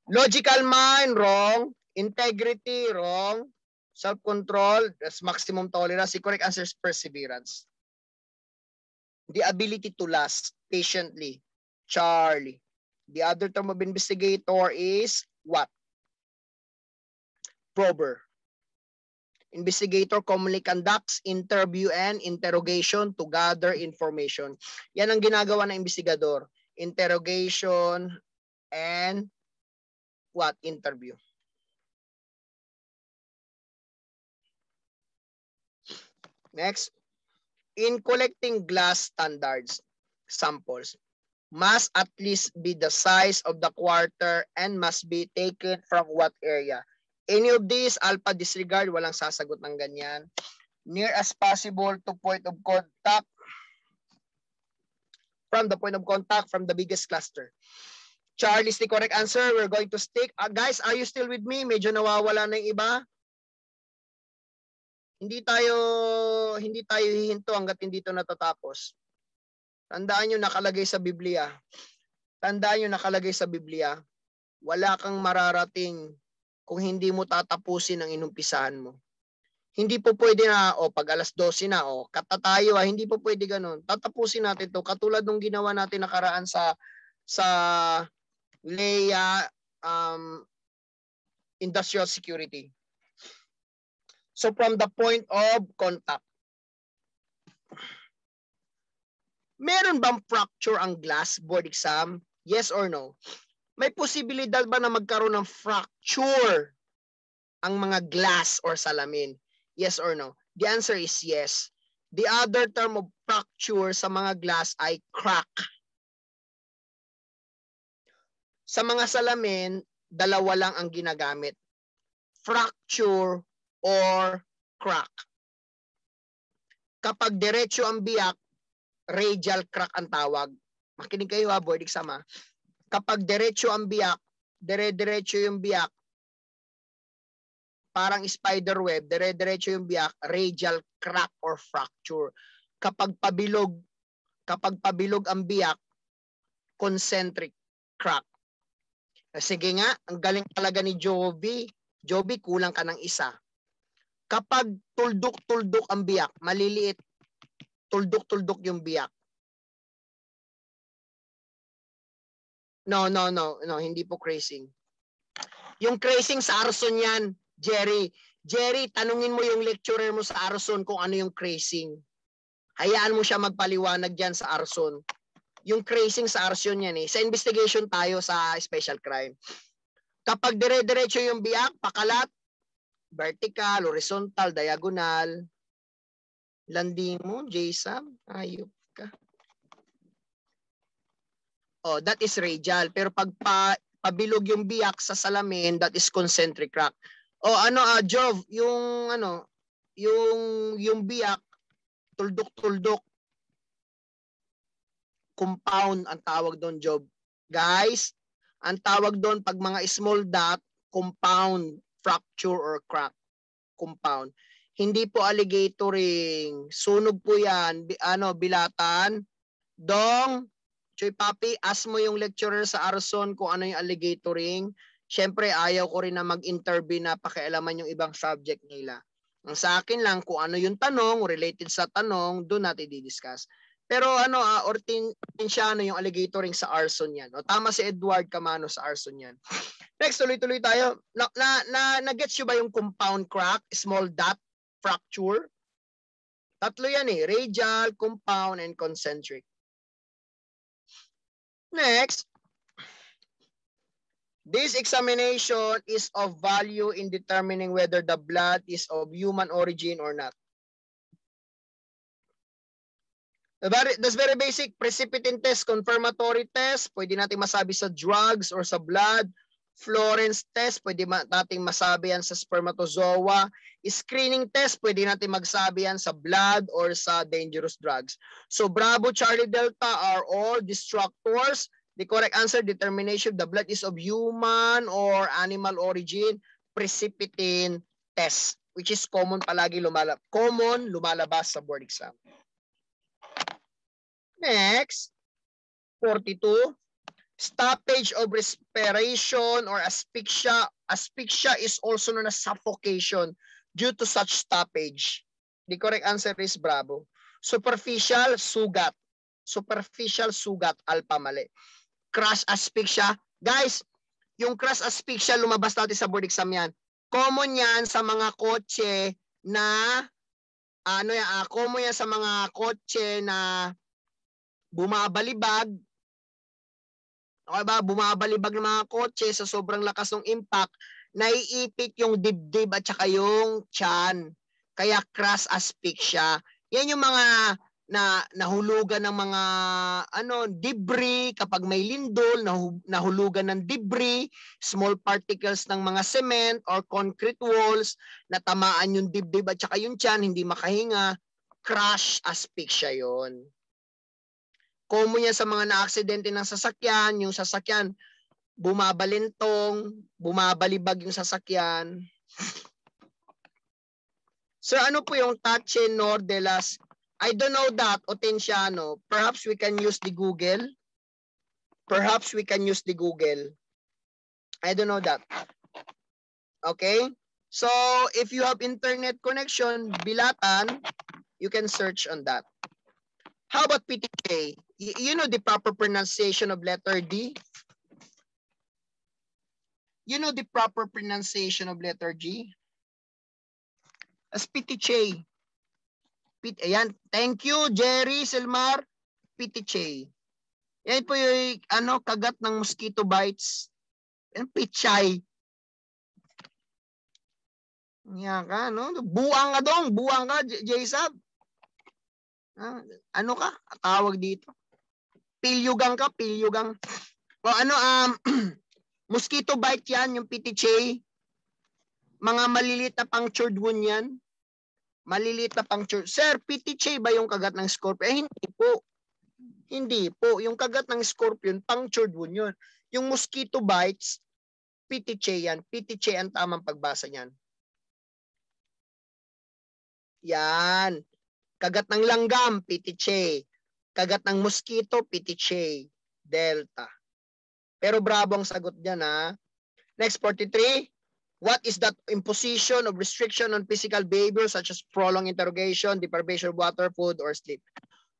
Logical mind, wrong. Integrity, wrong. Self-control, that's maximum tolerance. The correct answer is perseverance. The ability to last patiently. Charlie. The other term of investigator is what? Prober. Investigator commonly conducts interview and interrogation to gather information. Yan ang ginagawa ng investigador. Interrogation and what interview. Next, in collecting glass standards samples, must at least be the size of the quarter and must be taken from what area. Any of these, alpha disregard, walang sasagot ng ganyan. Near as possible to point of contact from the point of contact from the biggest cluster. Charlie is the correct answer. We're going to stick. Uh, guys, are you still with me? Medyo nawawala na yung iba. Hindi tayo hindi tayo hihinto hangga't hindi to natatapos. Tandaan niyo nakalagay sa Biblia. Tandaan niyo nakalagay sa Biblia. Wala kang mararating kung hindi mo tatapusin ang inumpisahan mo. Hindi po pwede na, o oh, pag alas 12 na, o oh, kata ah, hindi po pwede ganun. Tatapusin natin to Katulad nung ginawa natin nakaraan sa sa Leia um, industrial security. So from the point of contact, meron bang fracture ang glass board exam? Yes or no? May posibilidad ba na magkaroon ng fracture ang mga glass or salamin? Yes or no? The answer is yes. The other term of fracture sa mga glass ay crack. Sa mga salamin, dalawa lang ang ginagamit. Fracture or crack. Kapag diretso ang biyak, radial crack ang tawag. Makinig kayo ha, board exam ha. Kapag diretso ang biyak, dire-diretso yung biyak. Parang spider web, dire-diretso yung biyak, radial crack or fracture. Kapag pabilog, kapag pabilog ang biyak, concentric crack. Sige nga, ang galing talaga ni Joby. Joby, kulang ka ng isa. Kapag tuldok-tuldok ang biyak, maliliit, tuldok-tuldok yung biyak. No, no, no, no, hindi po crazing. Yung crazing sa arson yan, Jerry. Jerry, tanungin mo yung lecturer mo sa arson kung ano yung crazing. Hayaan mo siya magpaliwanag dyan sa arson. Yung crazing sa arson yan eh. Sa investigation tayo sa special crime. Kapag dire-diretso yung biyak, pakalat, vertical, horizontal, diagonal, landing mo, JSAM, ayop ka. Oh, that is radial. Pero pag pa, pabilog yung biyak sa salamin, that is concentric crack. Oh, ano ah, Jov, yung ano, yung yung biyak tuldok-tuldok compound ang tawag doon, Job. Guys, ang tawag doon pag mga small dot, compound, fracture or crack, compound. Hindi po alligatoring. Sunog po yan. Bi, ano, bilatan. Dong, Choy Papi, ask mo yung lecturer sa Arson kung ano yung alligatoring. Siyempre, ayaw ko rin na mag-intervene na pakialaman yung ibang subject nila. Ang sa akin lang, kung ano yung tanong, related sa tanong, doon natin di-discuss. Pero ano, uh, Ortinsiano yung alligatoring sa arson yan. O, tama si Edward Camano sa arson yan. Next, tuloy-tuloy tayo. Na, na, na, na-gets nyo ba yung compound crack, small dot fracture? Tatlo yan eh. Radial, compound, and concentric. Next, This examination is of value in determining whether the blood is of human origin or not. Very, that's very basic. Precipitin test, confirmatory test. Pwede natin masabi sa drugs or sa blood. Florence test, pwede natin masabi yan sa spermatozoa. Screening test, pwede natin magsabi yan sa blood or sa dangerous drugs. So Bravo, Charlie, Delta are all destructors The correct answer, determination the blood is of human or animal origin, precipitin test, which is common palagi lumalab common lumalabas sa board exam. Next, 42. Stoppage of respiration or asphyxia. Asphyxia is also known as suffocation due to such stoppage. The correct answer is bravo. Superficial, sugat. Superficial, sugat, alpha mali crash asphyxia. Guys, yung crash asphyxia lumabas natin sa board exam yan. Common yan sa mga kotse na ano yan, uh, common yan sa mga kotse na bumabalibag. Okay ba? Bumabalibag ng mga kotse sa sobrang lakas ng impact, naiipit yung dibdib at saka yung chan. Kaya crash asphyxia. Yan yung mga na nahulugan ng mga ano debris kapag may lindol nahulugan ng debris small particles ng mga cement or concrete walls natamaan yung dibdib at saka yung tiyan hindi makahinga crash asphyxia yon common yan sa mga naaksidente ng sasakyan yung sasakyan bumabalintong bumabalibag yung sasakyan So ano po yung Tache Nor de las I don't know that, Otenciano. Perhaps we can use the Google. Perhaps we can use the Google. I don't know that. Okay? So, if you have internet connection, Bilatan, you can search on that. How about PTK? You know the proper pronunciation of letter D? You know the proper pronunciation of letter G? As PTK. Pit, ayan. Thank you, Jerry Silmar Pitiche. Yan po yung ano, kagat ng mosquito bites. Yan, pichay. Yan ka, no? Buang ka dong, buang ka, J-Sab. Ah, ano ka? Tawag dito. Pilyugang ka, pilyugang. O ano, um, mosquito bite yan, yung pitiche. Mga maliliit na punctured wound yan. Maliliit na puncture. Sir, PTJ ba yung kagat ng scorpion? Eh, hindi po. Hindi po. Yung kagat ng scorpion, punctured wound yun. Yung mosquito bites, Pitiche yan. Pitiche ang tamang pagbasa niyan. Yan. Kagat ng langgam, Pitiche. Kagat ng mosquito, Pitiche. Delta. Pero bravo ang sagot niyan ha. Next, 43. What is that imposition of restriction on physical behavior such as prolonged interrogation, deprivation of water, food, or sleep?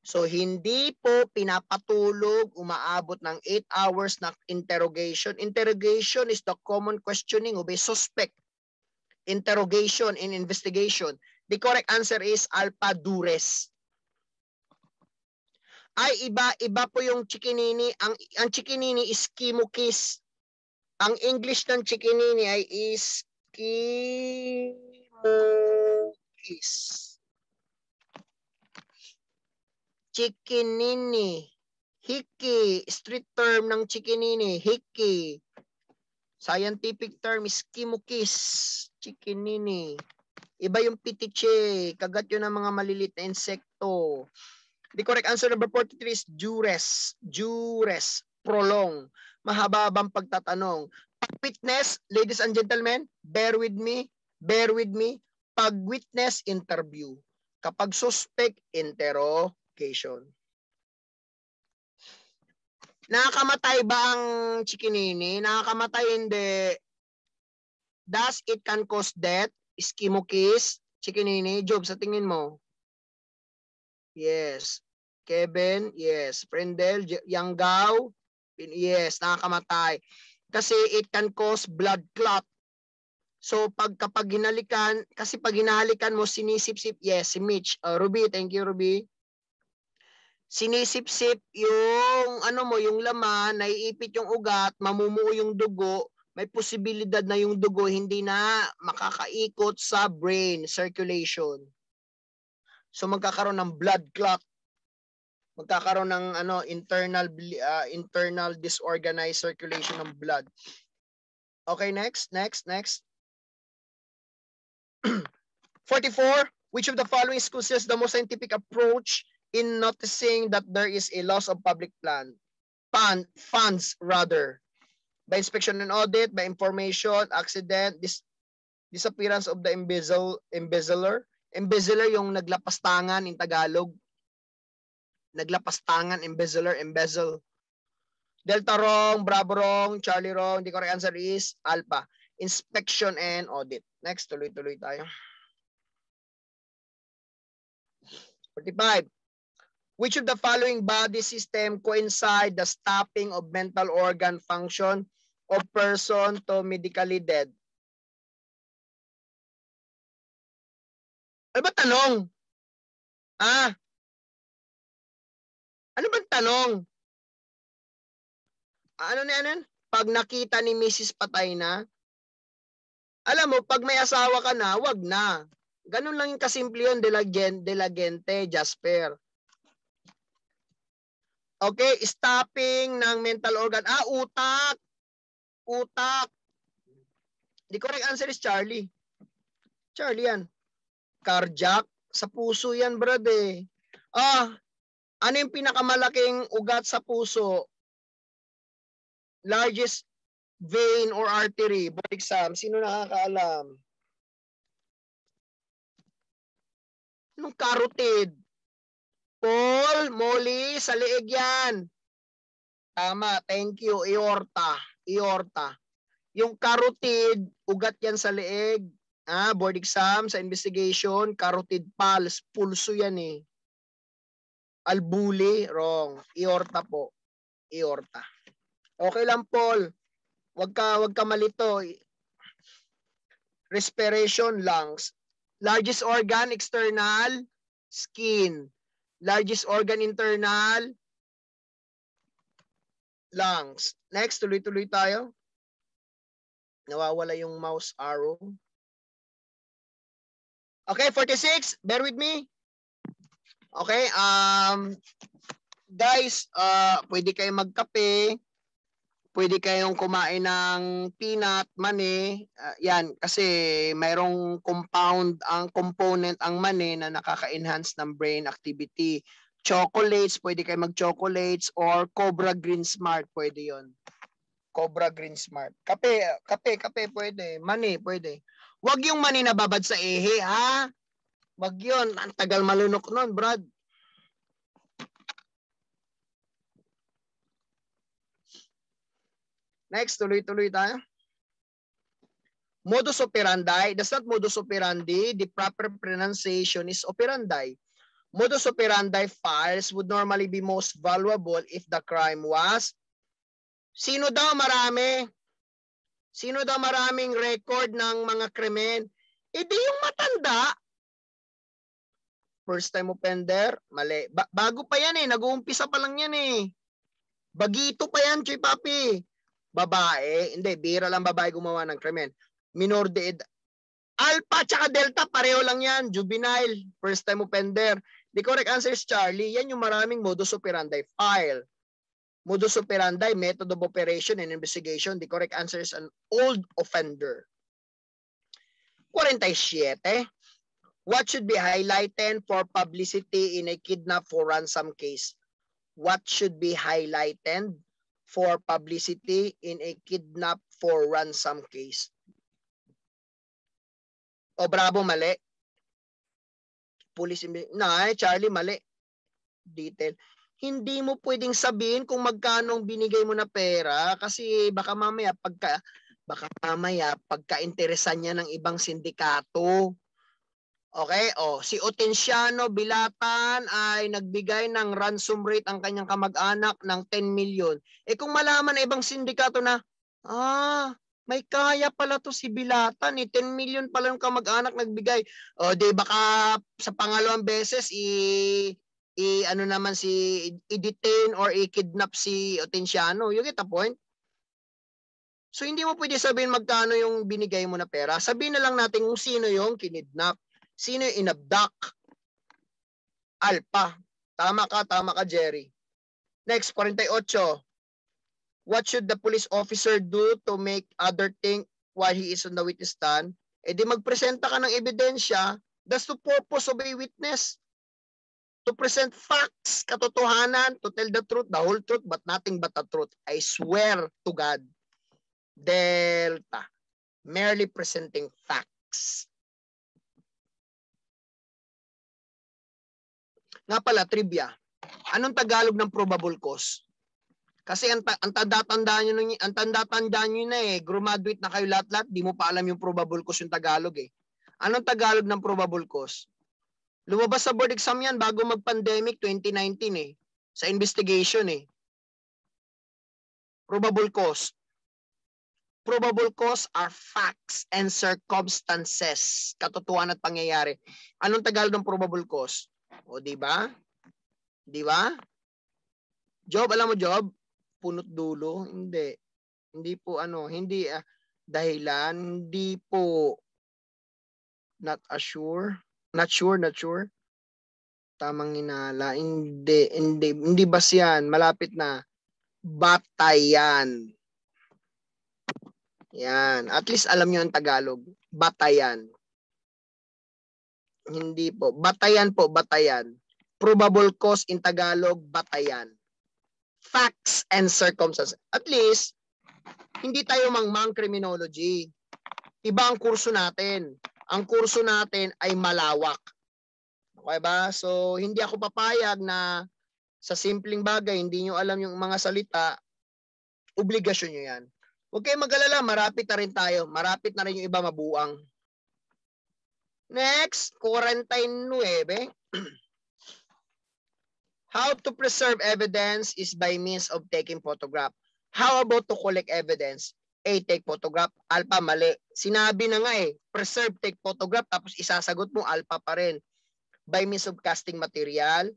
So, hindi po pinapatulog, umaabot ng 8 hours na interrogation. Interrogation is the common questioning of a suspect. Interrogation in investigation. The correct answer is alpha dures. Ay, iba, iba po yung chikinini. Ang, ang chikinini is kimukis. Ang English ng chikinini ay is kimukis. Chikinini. Hiki. Street term ng chikinini. Hiki. Scientific term is kimukis. Chikinini. Iba yung pitiche. Kagat yun ng mga malilit na insekto. The correct answer number 43 is jures. Jures. Prolong. Mahababang pagtatanong. Pag-witness, ladies and gentlemen, bear with me, bear with me. Pag-witness interview. Kapag suspect, interrogation. Nakakamatay ba ang chikinini? Nakakamatay hindi. Does it can cause death? Ischemokis? Chikinini? Job, sa tingin mo? Yes. Kevin? Yes. Prendel? Yanggao? Yes, nakakamatay. Kasi it can cause blood clot. So pag kapag hinalikan, kasi pag hinahalikan mo sinisip-sip, yes, si Mitch. Uh, Ruby, thank you Ruby. Sinisip-sip yung ano mo, yung laman, naiipit yung ugat, mamumuo yung dugo, may posibilidad na yung dugo hindi na makakaikot sa brain circulation. So magkakaroon ng blood clot magkakaroon ng ano internal uh, internal disorganized circulation ng blood. Okay, next, next, next. 44. Which of the following schools is the most scientific approach in noticing that there is a loss of public plan? Fund, funds rather. By inspection and audit, by information, accident, dis disappearance of the embezzle, embezzler. Embezzler yung naglapastangan in Tagalog naglapastangan, embezzler, embezzle. Delta wrong, Bravo wrong, Charlie wrong. The correct answer is Alpha. Inspection and audit. Next, tuloy-tuloy tayo. 45. Which of the following body system coincide the stopping of mental organ function of person to medically dead? Ano ba tanong? Ah, ano bang tanong? Ano na yan? Pag nakita ni Mrs. patay na, alam mo, pag may asawa ka na, wag na. Ganun lang yung kasimple yun, delagente, delagente, Jasper. Okay, stopping ng mental organ. Ah, utak. Utak. The correct answer is Charlie. Charlie yan. Cardiac. Sa puso yan, brad eh. Ah, ano yung pinakamalaking ugat sa puso? Largest vein or artery? Board exam. Sino nakakaalam? Anong carotid? Paul, Molly, sa leeg yan. Tama, thank you. Aorta. Aorta. Yung carotid, ugat yan sa leeg. Ah, board exam, sa investigation, carotid pulse. Pulso yan eh. Albuli, wrong. Iorta po. Iorta. Okay lang, Paul. Wag ka, wag ka malito. Respiration, lungs. Largest organ, external, skin. Largest organ, internal, lungs. Next, tuloy-tuloy tayo. Nawawala yung mouse arrow. Okay, 46. Bear with me. Okay, um, guys, uh, pwede kayong magkape, pwede kayong kumain ng peanut, mani, uh, yan, kasi mayroong compound, ang component, ang mani na nakaka-enhance ng brain activity. Chocolates, pwede kayo mag-chocolates or Cobra Green Smart, pwede yon Cobra Green Smart. Kape, kape, kape pwede. Money pwede. Wag yung money na babad sa ehe, ha? Wag yun. Ang tagal malunok nun, Brad. Next, tuloy-tuloy tayo. Modus operandi. That's not modus operandi. The proper pronunciation is operandi. Modus operandi files would normally be most valuable if the crime was Sino daw marami? Sino daw maraming record ng mga krimen? E di yung matanda. First time offender, mali. Ba- bago pa yan eh, nag-uumpisa pa lang yan eh. Bagito pa yan, Choy Papi. Babae, hindi, bira lang babae gumawa ng krimen. Minor de edad. Alpha tsaka Delta, pareho lang yan. Juvenile, first time offender. The correct answer is Charlie. Yan yung maraming modus operandi file. Modus operandi, method of operation and investigation. The correct answer is an old offender. 47. What should be highlighted for publicity in a kidnap for ransom case? What should be highlighted for publicity in a kidnap for ransom case? O bravo, mali. Police, na, Charlie, mali. Detail. Hindi mo pwedeng sabihin kung magkano binigay mo na pera kasi baka mamaya pagka baka mamaya pagka-interesan niya ng ibang sindikato. Okay? O, si Otenciano Bilatan ay nagbigay ng ransom rate ang kanyang kamag-anak ng 10 million. Eh kung malaman ng ibang sindikato na, ah, may kaya pala to si Bilatan, eh, 10 million pala yung kamag-anak nagbigay. O, di baka sa pangalawang beses, i, i ano naman si, i-detain or i-kidnap si Otenciano. You get the point? So hindi mo pwede sabihin magkano yung binigay mo na pera. Sabihin na lang natin kung sino yung kinidnap. Sino yung inabduct? Alpha. Tama ka, tama ka, Jerry. Next, 48. What should the police officer do to make other think while he is on the witness stand? E magpresenta ka ng ebidensya. That's the purpose of a witness. To present facts, katotohanan, to tell the truth, the whole truth, but nothing but the truth. I swear to God. Delta. Merely presenting facts. Nga pala, trivia. Anong Tagalog ng probable cause? Kasi ang, ta- ang tanda-tanda nyo, ang tanda-tanda nyo na eh, graduate na kayo lahat-lahat, di mo pa alam yung probable cause yung Tagalog eh. Anong Tagalog ng probable cause? Lumabas sa board exam yan bago mag-pandemic 2019 eh. Sa investigation eh. Probable cause. Probable cause are facts and circumstances. Katotohanan at pangyayari. Anong Tagalog ng probable cause? O, di ba? Di ba? Job, alam mo job? Punot dulo? Hindi. Hindi po ano, hindi ah, dahilan, hindi po not assure, not sure, not sure. Tamang inala, hindi, hindi, hindi bas yan, malapit na. Batayan. Yan. At least alam nyo ang Tagalog. Batayan. Hindi po. Batayan po, batayan. Probable cause in Tagalog, batayan. Facts and circumstances. At least, hindi tayo mangmang criminology. Iba ang kurso natin. Ang kurso natin ay malawak. Okay ba? So, hindi ako papayag na sa simpleng bagay, hindi nyo alam yung mga salita, obligasyon nyo yan. Huwag kayong mag-alala, marapit na rin tayo. Marapit na rin yung iba mabuang. Next, 49. How to preserve evidence is by means of taking photograph. How about to collect evidence? A, take photograph. Alpha, mali. Sinabi na nga eh, preserve, take photograph, tapos isasagot mo, alpha pa rin. By means of casting material.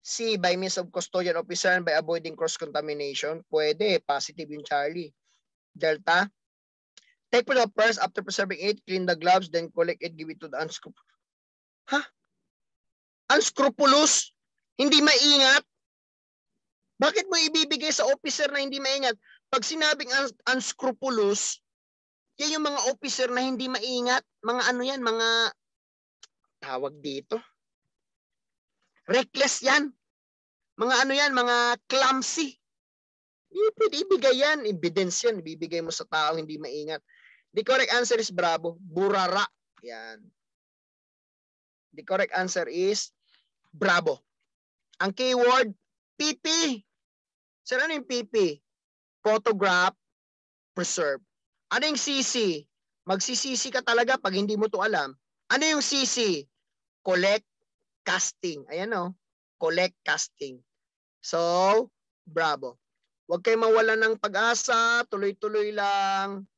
C, by means of custodian officer and by avoiding cross-contamination. Pwede, positive yung Charlie. Delta. Take photograph first after preserving it, clean the gloves, then collect it, give it to the unscrupulous. Ha? Unscrupulous? Hindi maingat? Bakit mo ibibigay sa officer na hindi maingat? Pag sinabing uns- unscrupulous, yan yung mga officer na hindi maingat. Mga ano yan, mga tawag dito. Reckless yan. Mga ano yan, mga clumsy. Pwede ibigay yan. Evidence yan. Ibibigay mo sa tao hindi maingat. The correct answer is bravo. Burara. Yan. The correct answer is bravo. Ang keyword, PP. Sir, ano yung PP? Photograph, preserve. Ano yung CC? Magsisisi ka talaga pag hindi mo to alam. Ano yung CC? Collect, casting. Ayan o. Oh. Collect, casting. So, bravo. Huwag kayo mawala ng pag-asa. Tuloy-tuloy lang.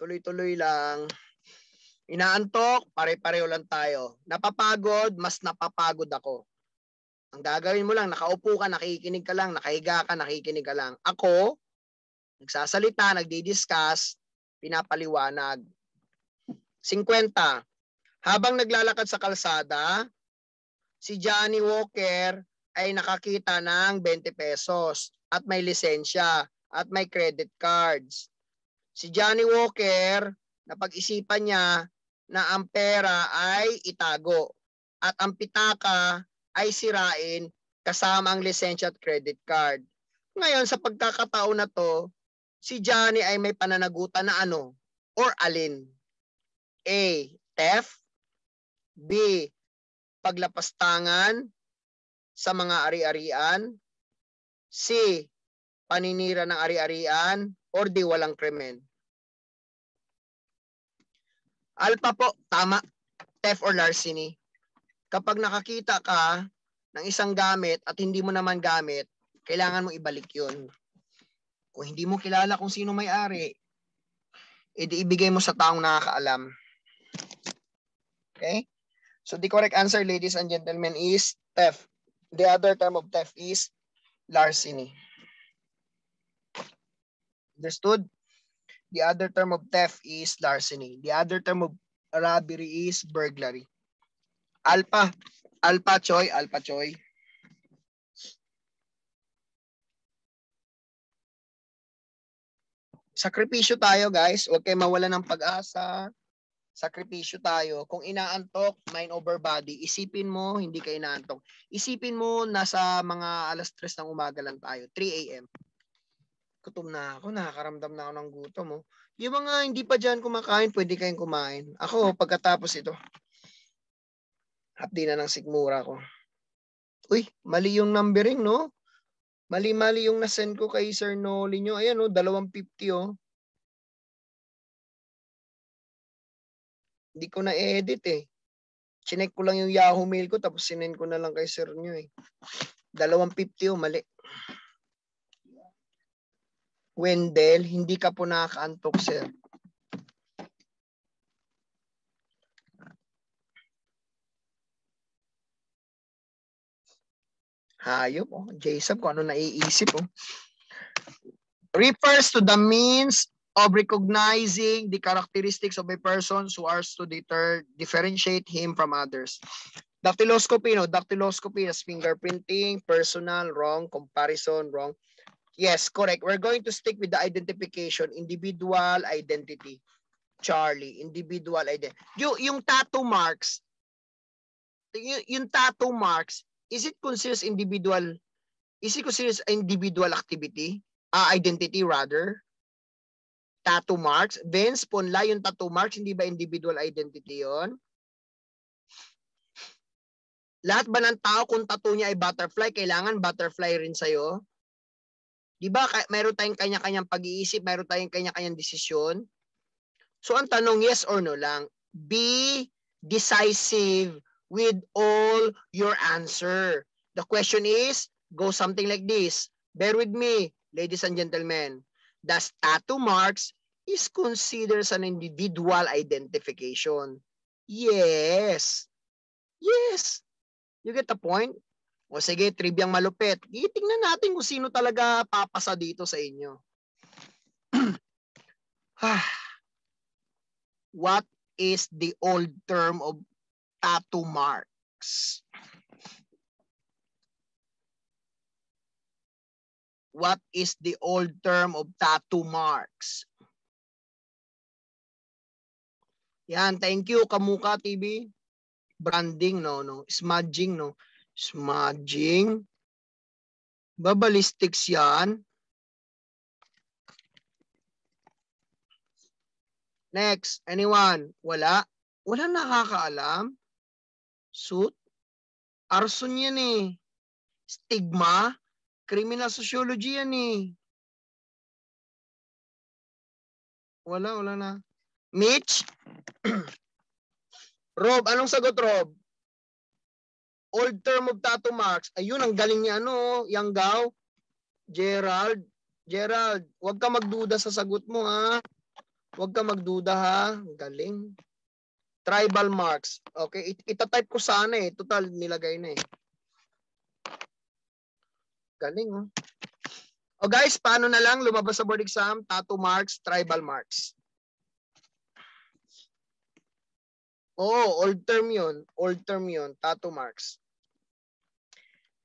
Tuloy-tuloy lang. Inaantok, pare-pareho lang tayo. Napapagod, mas napapagod ako. Ang gagawin mo lang, nakaupo ka, nakikinig ka lang, nakahiga ka, nakikinig ka lang. Ako, nagsasalita, nagdi-discuss, pinapaliwanag. 50. Habang naglalakad sa kalsada, si Johnny Walker ay nakakita ng 20 pesos at may lisensya at may credit cards. Si Johnny Walker, napag-isipan niya na ang pera ay itago at ang pitaka ay sirain kasama ang lisensya at credit card. Ngayon, sa pagkakataon na to, si Johnny ay may pananagutan na ano or alin? A. Theft. B. Paglapastangan sa mga ari-arian. C. Paninira ng ari-arian or di walang krimen. Alpha po, tama. Theft or larceny. Kapag nakakita ka ng isang gamit at hindi mo naman gamit, kailangan mo ibalik yun. Kung hindi mo kilala kung sino may-ari, edi ibigay mo sa taong nakakaalam. Okay? So the correct answer, ladies and gentlemen, is theft. The other term of theft is larceny. Understood? The other term of theft is larceny. The other term of robbery is burglary. Alpha. Alpha Choy. Alpha Choy. Sakripisyo tayo guys. Huwag kayo mawala ng pag-asa. Sakripisyo tayo. Kung inaantok, mind over body, isipin mo, hindi ka inaantok. Isipin mo, nasa mga alas 3 ng umaga lang tayo. 3 a.m gutom na ako, nakakaramdam na ako ng gutom. Oh. Yung mga hindi pa dyan kumakain, pwede kayong kumain. Ako, pagkatapos ito, hapdi na ng sigmura ko. Uy, mali yung numbering, no? Mali-mali yung nasend ko kay Sir Noli nyo. Ayan, oh, 250, oh. Hindi ko na-edit, eh. Chinek ko lang yung Yahoo mail ko, tapos sinend ko na lang kay Sir nyo, eh. 250, oh, mali. Wendell, hindi ka po nakakaantok, sir. Hayop, oh. Jason, kung ano naiisip, oh. Refers to the means of recognizing the characteristics of a person so as to deter, differentiate him from others. Dactyloscopy, no? Dactyloscopy is fingerprinting, personal, wrong, comparison, wrong. Yes, correct. We're going to stick with the identification, individual identity. Charlie, individual identity. Yung, yung tattoo marks, yung, yung tattoo marks, is it considered individual, is it considered individual activity? Uh, identity rather? Tattoo marks. Vince, punla yung tattoo marks, hindi ba individual identity yon? Lahat ba ng tao kung tattoo niya ay butterfly, kailangan butterfly rin sa'yo? Di ba mayroon tayong kanya-kanyang pag-iisip, mayroon tayong kanya-kanyang desisyon? So ang tanong yes or no lang. Be decisive with all your answer. The question is, go something like this. Bear with me, ladies and gentlemen. Does tattoo marks is considered an individual identification? Yes. Yes. You get the point? O sige, tribyang malupit. Itingnan natin kung sino talaga papasa dito sa inyo. What is the old term of tattoo marks? What is the old term of tattoo marks? Yan, thank you Kamuka TV. Branding no, no, smudging no smudging, Ba ballistics yan? Next, anyone? Wala? Wala nakakaalam? Suit? Arson yan eh. Stigma? Criminal sociology yan eh. Wala, wala na. Mitch? Rob, anong sagot, Rob? Old term of tattoo marks. Ayun, ang galing niya, ano, Yanggaw. Gerald. Gerald, huwag ka magduda sa sagot mo, ha? Huwag ka magduda, ha? Galing. Tribal marks. Okay, It itatype ko sana eh. Total, nilagay na eh. Galing, oh. O guys, paano na lang lumabas sa board exam? Tattoo marks, tribal marks. Oo, old term yun. Old term yun. Tattoo marks.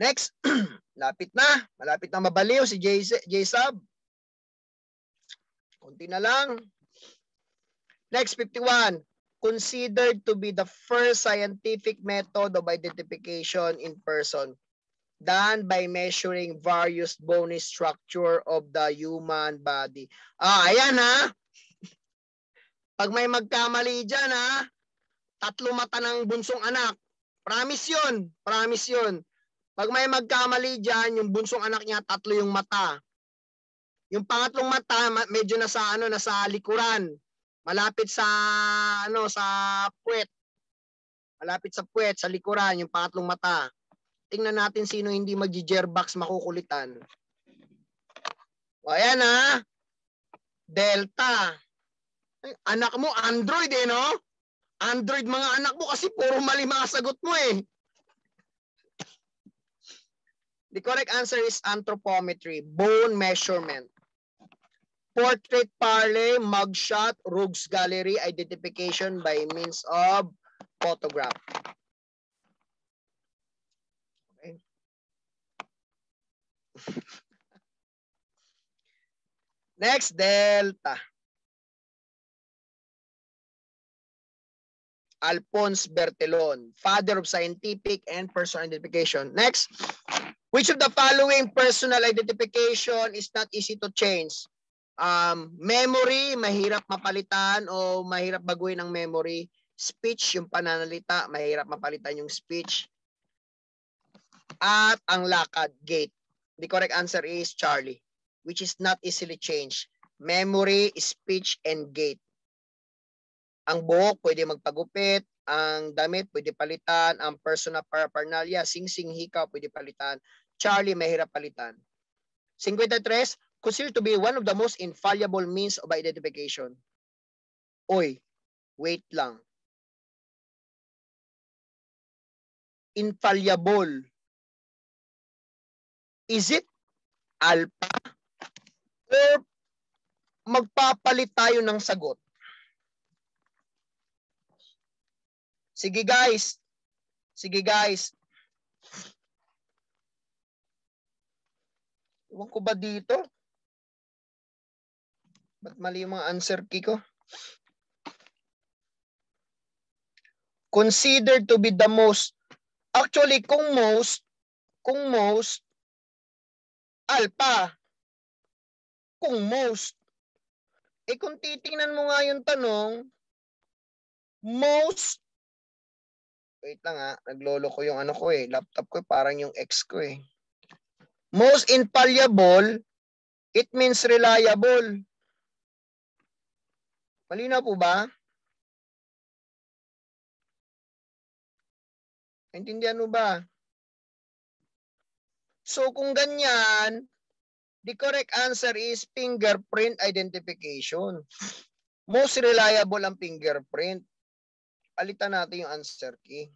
Next, lapit na. Malapit na mabaliw si J-Sub. Kunti na lang. Next, 51. Considered to be the first scientific method of identification in person done by measuring various bony structure of the human body. Ah, ayan ha. Pag may magkamali dyan ha, tatlo mata ng bunsong anak. Promise yun. Promise yun. Pag may magkamali dyan, yung bunsong anak niya, tatlo yung mata. Yung pangatlong mata, medyo nasa ano, nasa likuran. Malapit sa ano, sa puwet. Malapit sa puwet, sa likuran, yung pangatlong mata. Tingnan natin sino hindi magji-jerbox makukulitan. O ayan ha. Delta. Ay, anak mo Android eh no? Android mga anak mo kasi puro mali mga sagot mo eh. The correct answer is anthropometry, bone measurement. Portrait parley, mugshot, rogues gallery, identification by means of photograph. Next, Delta. Alphonse Bertelon, father of scientific and personal identification. Next, which of the following personal identification is not easy to change? Um, memory, mahirap mapalitan o mahirap baguhin ang memory. Speech, yung pananalita, mahirap mapalitan yung speech. At ang lakad, gait. The correct answer is Charlie, which is not easily changed. Memory, speech, and gait. Ang buhok pwede magpagupit, ang damit pwede palitan, ang personal paraphernalia, sing-sing hikaw pwede palitan. Charlie mahirap palitan. 53, considered to be one of the most infallible means of identification. Oy, wait lang. Infallible Is it alpha? Or magpapalit tayo ng sagot? Sige guys. Sige guys. Iwan ko ba dito? Ba't mali yung mga answer key ko? Considered to be the most. Actually, kung most, kung most, alpha. Kung most. Eh kung titingnan mo nga yung tanong, most, wait lang ha, naglolo ko yung ano ko eh, laptop ko eh, parang yung X ko eh. Most infallible, it means reliable. Malinaw po ba? Intindihan mo ba? So kung ganyan, the correct answer is fingerprint identification. Most reliable ang fingerprint. Palitan natin yung answer key.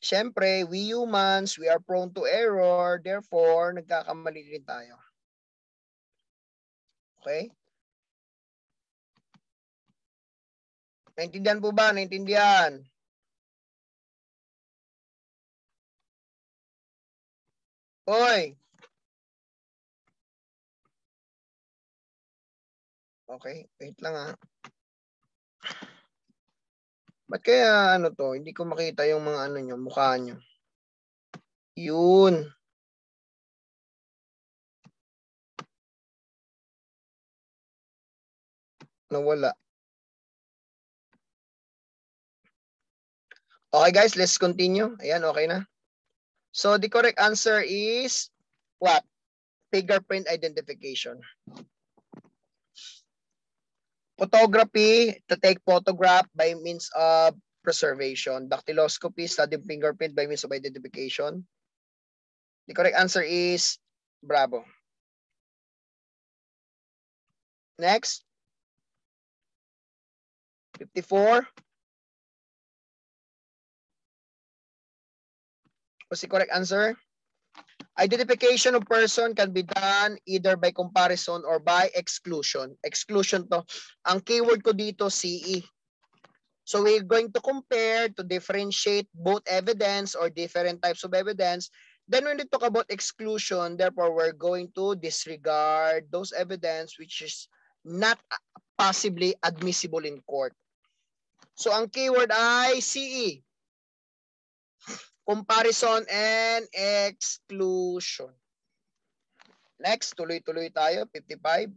Siyempre, we humans, we are prone to error. Therefore, nagkakamali rin tayo. Okay? Naintindihan po ba? Naintindihan? Hoy. Okay, wait lang ha. Ba't kaya ano to, hindi ko makita yung mga ano nyo, mukha nyo. Yun. Nawala. Okay guys, let's continue. Ayan, okay na. So the correct answer is what? Fingerprint identification. Photography, to take photograph by means of preservation. Dactyloscopy, study fingerprint by means of identification. The correct answer is bravo. Next. 54. What's the correct answer? Identification of person can be done either by comparison or by exclusion. Exclusion to. Ang keyword ko dito, CE. So we're going to compare to differentiate both evidence or different types of evidence. Then when we talk about exclusion, therefore we're going to disregard those evidence which is not possibly admissible in court. So ang keyword ay CE. Comparison and exclusion. Next, tuloy-tuloy tayo, 55.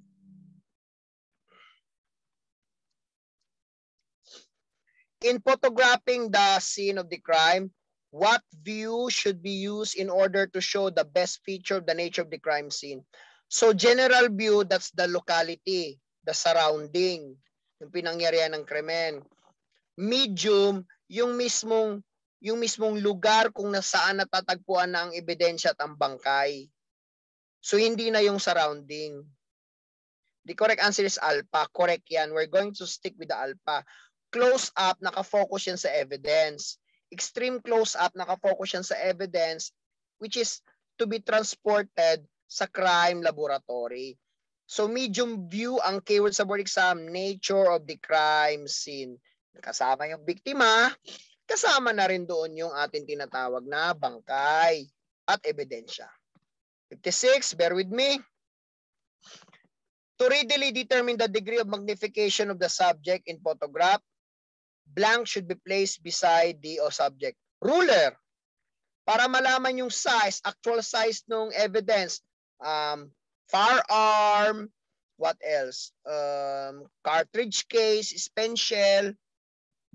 In photographing the scene of the crime, what view should be used in order to show the best feature of the nature of the crime scene? So general view, that's the locality, the surrounding, yung pinangyarihan ng krimen. Medium, yung mismong yung mismong lugar kung nasaan natatagpuan na ang ebidensya at ang bangkay. So hindi na yung surrounding. The correct answer is alpha. Correct yan. We're going to stick with the alpha. Close up, nakafocus yan sa evidence. Extreme close up, nakafocus yan sa evidence which is to be transported sa crime laboratory. So medium view ang keyword sa board exam, nature of the crime scene. Kasama yung biktima, kasama na rin doon yung ating tinatawag na bangkay at ebidensya. 56, bear with me. To readily determine the degree of magnification of the subject in photograph, blank should be placed beside the o subject. Ruler, para malaman yung size, actual size ng evidence, um, firearm, what else? Um, cartridge case, pencil,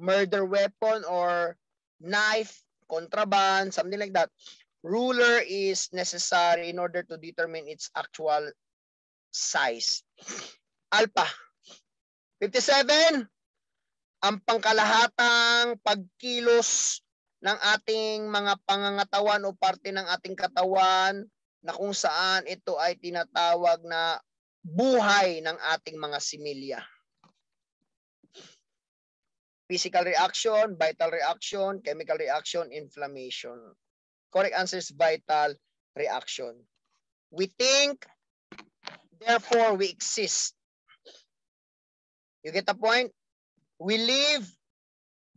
murder weapon or knife, contraband, something like that. Ruler is necessary in order to determine its actual size. Alpha. 57. Ang pangkalahatang pagkilos ng ating mga pangangatawan o parte ng ating katawan na kung saan ito ay tinatawag na buhay ng ating mga similya physical reaction, vital reaction, chemical reaction, inflammation. Correct answer is vital reaction. We think, therefore we exist. You get the point? We live,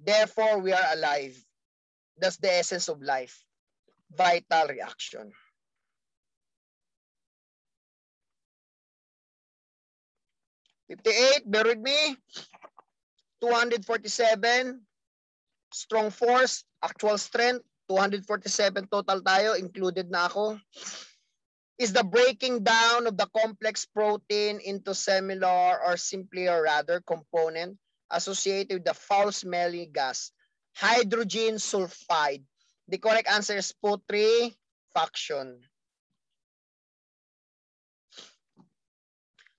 therefore we are alive. That's the essence of life. Vital reaction. Fifty-eight, bear with me. 247 strong force, actual strength, 247 total tayo, included na ako, is the breaking down of the complex protein into similar or simply or rather component associated with the foul-smelling gas, hydrogen sulfide. The correct answer is putrefaction.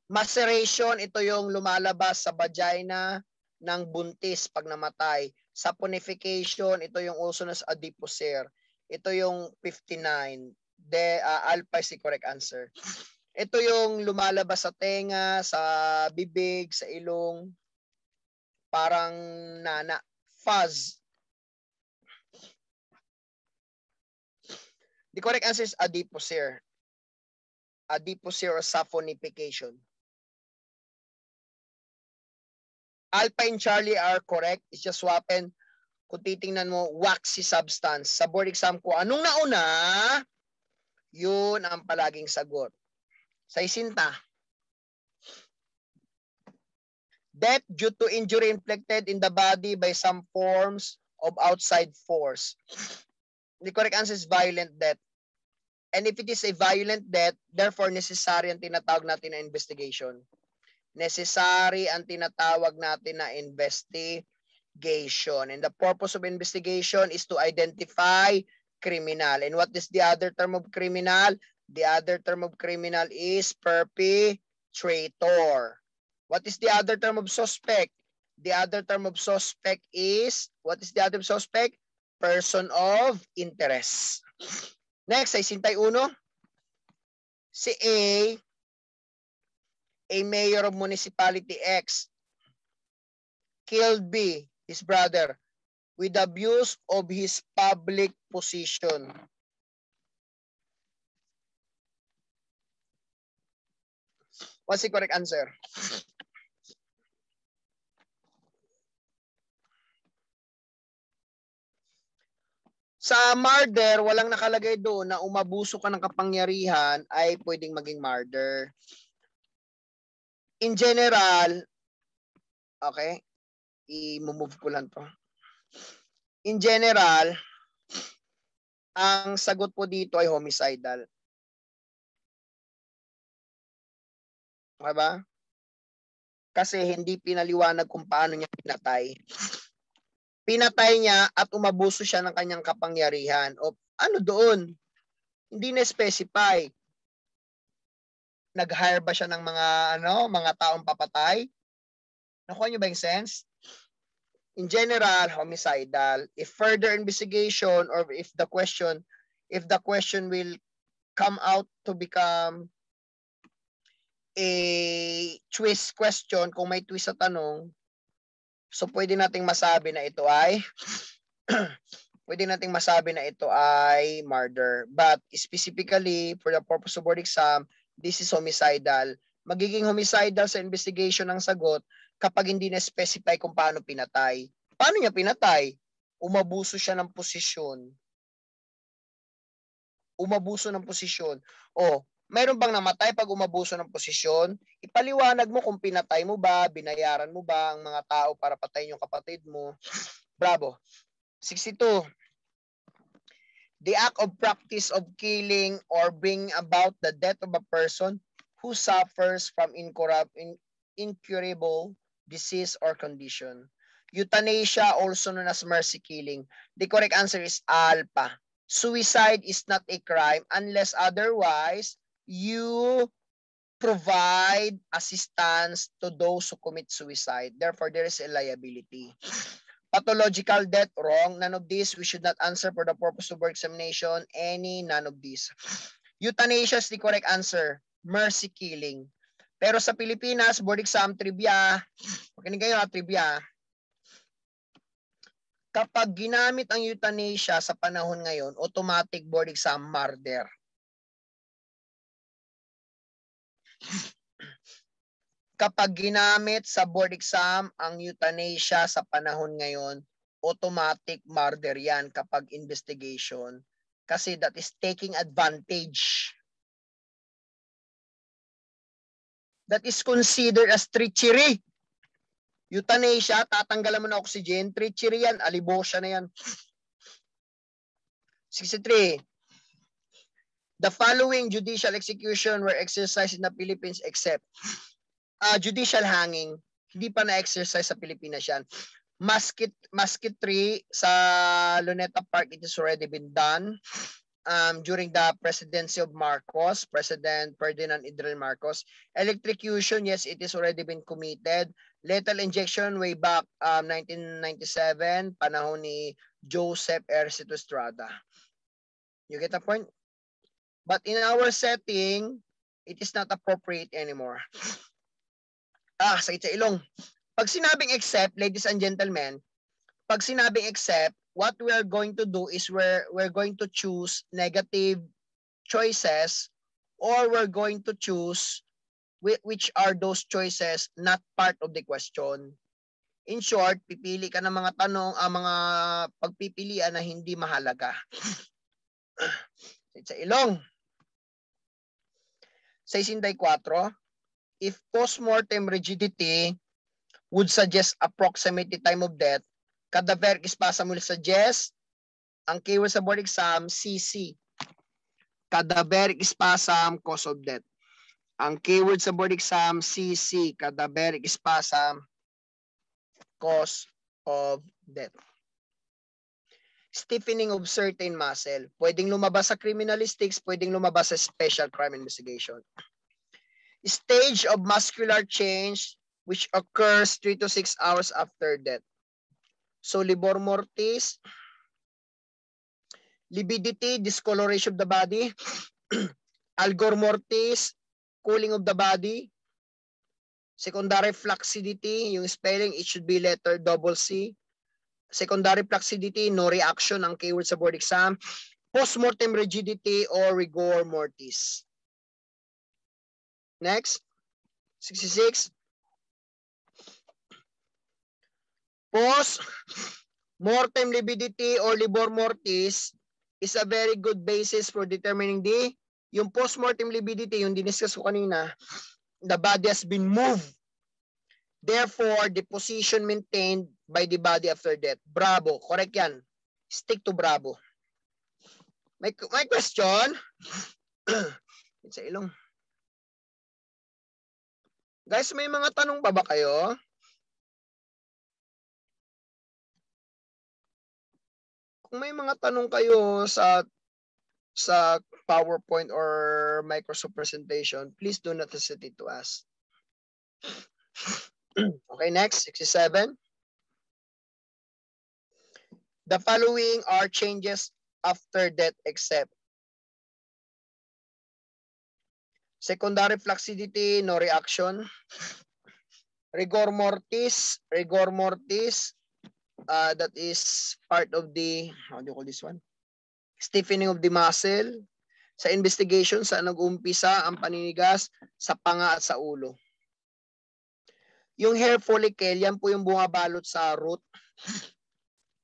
Maceration, ito yung lumalabas sa vagina, ng buntis pag namatay. Saponification, ito yung uso na sa. Ito yung 59. De, uh, alpha is the correct answer. Ito yung lumalabas sa tenga, sa bibig, sa ilong. Parang nana. Fuzz. The correct answer is adiposer. Adiposer or saponification. Alpha and Charlie are correct. It's just swapping. Kung titingnan mo, waxy substance. Sa board exam ko, anong nauna? Yun ang palaging sagot. Sa isinta. Death due to injury inflicted in the body by some forms of outside force. The correct answer is violent death. And if it is a violent death, therefore necessary ang tinatawag natin na investigation. Necessary ang tinatawag natin na investigation. And the purpose of investigation is to identify criminal. And what is the other term of criminal? The other term of criminal is perpetrator. What is the other term of suspect? The other term of suspect is, what is the other suspect? Person of interest. Next, ay sintay uno. Si A, a mayor of municipality X, killed B, his brother, with abuse of his public position. What's the correct answer? Sa murder, walang nakalagay doon na umabuso ka ng kapangyarihan ay pwedeng maging murder. In general, okay, i-move ko lang to. In general, ang sagot po dito ay homicidal. Okay ba? Kasi hindi pinaliwanag kung paano niya pinatay pinatay niya at umabuso siya ng kanyang kapangyarihan. O ano doon? Hindi na specify. Nag-hire ba siya ng mga ano, mga taong papatay? Nakuha niyo ba yung sense? In general, homicidal. If further investigation or if the question if the question will come out to become a twist question, kung may twist sa tanong, So pwede nating masabi na ito ay pwede nating masabi na ito ay murder. But specifically for the purpose of board exam, this is homicidal. Magiging homicidal sa investigation ng sagot kapag hindi na specify kung paano pinatay. Paano niya pinatay? Umabuso siya ng posisyon. Umabuso ng posisyon. O, Mayroon bang namatay pag umabuso ng posisyon? Ipaliwanag mo kung pinatay mo ba, binayaran mo ba ang mga tao para patayin yung kapatid mo. Bravo. 62. The act of practice of killing or bring about the death of a person who suffers from incurable, disease or condition. Euthanasia, also known as mercy killing. The correct answer is alpha. Suicide is not a crime unless otherwise you provide assistance to those who commit suicide. Therefore, there is a liability. Pathological death, wrong. None of these. We should not answer for the purpose of our examination. Any, none of these. Euthanasia is the correct answer. Mercy killing. Pero sa Pilipinas, board exam, trivia. Makinig kayo trivia. Kapag ginamit ang euthanasia sa panahon ngayon, automatic board exam murder. Kapag ginamit sa board exam ang euthanasia sa panahon ngayon, automatic murder yan kapag investigation. Kasi that is taking advantage. That is considered as treachery. Euthanasia, tatanggalan mo na oxygen, treachery yan, alibosya na yan. 63. The following judicial execution were exercised in the Philippines except uh, judicial hanging. Hindi pa na-exercise sa Pilipinas yan. Musket, musketry sa Luneta Park, it has already been done um, during the presidency of Marcos, President Ferdinand Idril Marcos. Electrocution, yes, it has already been committed. Lethal injection way back um, 1997, panahon ni Joseph Ercito Estrada. You get the point? But in our setting, it is not appropriate anymore. Ah, sa sa ilong. Pag sinabing except, ladies and gentlemen, pag sinabing except, what we are going to do is we're, we're going to choose negative choices or we're going to choose which are those choices not part of the question. In short, pipili ka ng mga tanong, ang uh, mga pagpipilian na hindi mahalaga. sa ilong. 64, if postmortem rigidity would suggest approximate the time of death, cadaver espasm will suggest Ang keyword sa board exam, CC. Cadaveric spasm, cause of death. Ang keyword sa board exam, CC, cadaveric spasm, cause of death. Stiffening of certain muscle. Pwedeng lumabas sa criminalistics, pwedeng lumabas sa special crime investigation. Stage of muscular change which occurs 3 to 6 hours after death. So livor mortis, libidity, discoloration of the body, algor mortis, cooling of the body, secondary flaccidity, yung spelling, it should be letter double C. Secondary flaccidity, no reaction ang keyword sa board exam. Postmortem rigidity or rigor mortis. Next, 66. Post mortem libidity or livor mortis is a very good basis for determining the yung post-mortem libidity, yung diniscuss ko kanina, the body has been moved. Therefore, the position maintained by the body after death. Bravo. Correct yan. Stick to bravo. May, may question? sa ilong. Guys, may mga tanong pa ba kayo? Kung may mga tanong kayo sa sa PowerPoint or Microsoft presentation, please do not hesitate to ask. okay, next, 67. The following are changes after death except secondary flaccidity, no reaction. Rigor mortis, rigor mortis, uh, that is part of the, how do you call this one? stiffening of the muscle. Sa investigation, sa nag-umpisa ang paninigas sa panga at sa ulo. Yung hair follicle, yan po yung bumabalot sa root.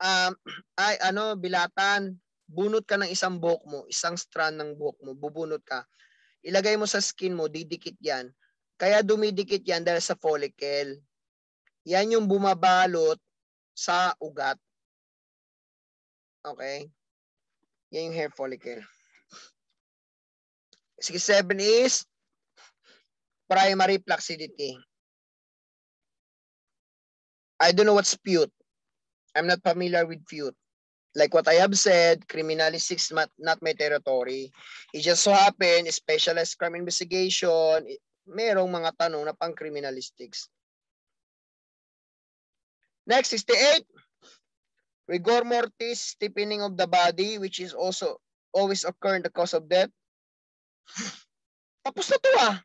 Um, ay, ano, bilatan, bunot ka ng isang buhok mo, isang strand ng buhok mo, bubunot ka. Ilagay mo sa skin mo, didikit yan. Kaya dumidikit yan dahil sa follicle. Yan yung bumabalot sa ugat. Okay? Yan yung hair follicle. 67 is primary flaccidity. I don't know what's pute. I'm not familiar with pute. Like what I have said, criminalistics not, not my territory. It just so happen, specialized crime investigation, merong mga tanong na pang criminalistics. Next, 68 rigor mortis, stiffening of the body, which is also always occur in the cause of death. Tapos na to ah.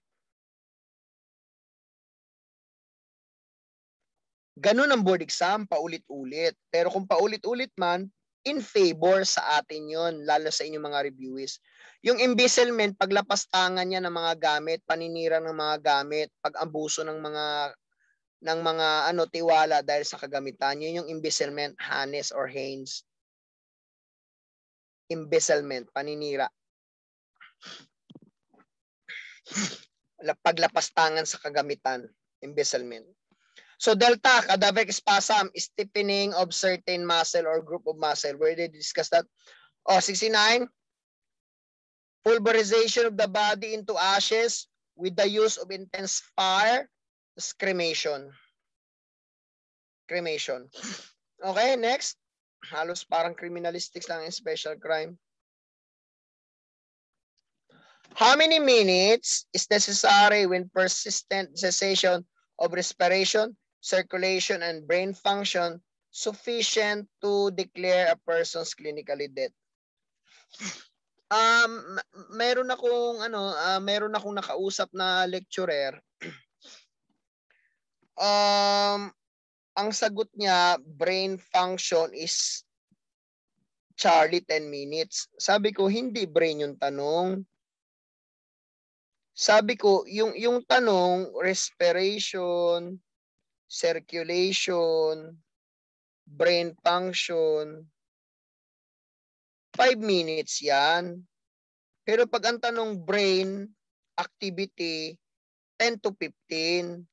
Ganun ang board exam, paulit-ulit. Pero kung paulit-ulit man, in favor sa atin yon lalo sa inyong mga reviewees. Yung embezzlement, paglapastangan niya ng mga gamit, paninira ng mga gamit, pag-abuso ng mga ng mga ano tiwala dahil sa kagamitan. Yun yung embezzlement, Hannes or Haynes. Embezzlement, paninira. Paglapastangan sa kagamitan, embezzlement. So delta, cadaveric spasm, stiffening of certain muscle or group of muscle. Where did we discuss that? Oh, 69. Pulverization of the body into ashes with the use of intense fire cremation. Cremation. Okay, next. Halos parang criminalistics lang special crime. How many minutes is necessary when persistent cessation of respiration, circulation, and brain function sufficient to declare a person's clinically dead? Um, meron akong ano, uh, meron akong nakausap na lecturer Um, ang sagot niya, brain function is Charlie 10 minutes. Sabi ko, hindi brain yung tanong. Sabi ko, yung, yung tanong, respiration, circulation, brain function, 5 minutes yan. Pero pag ang tanong brain activity, 10 to 15.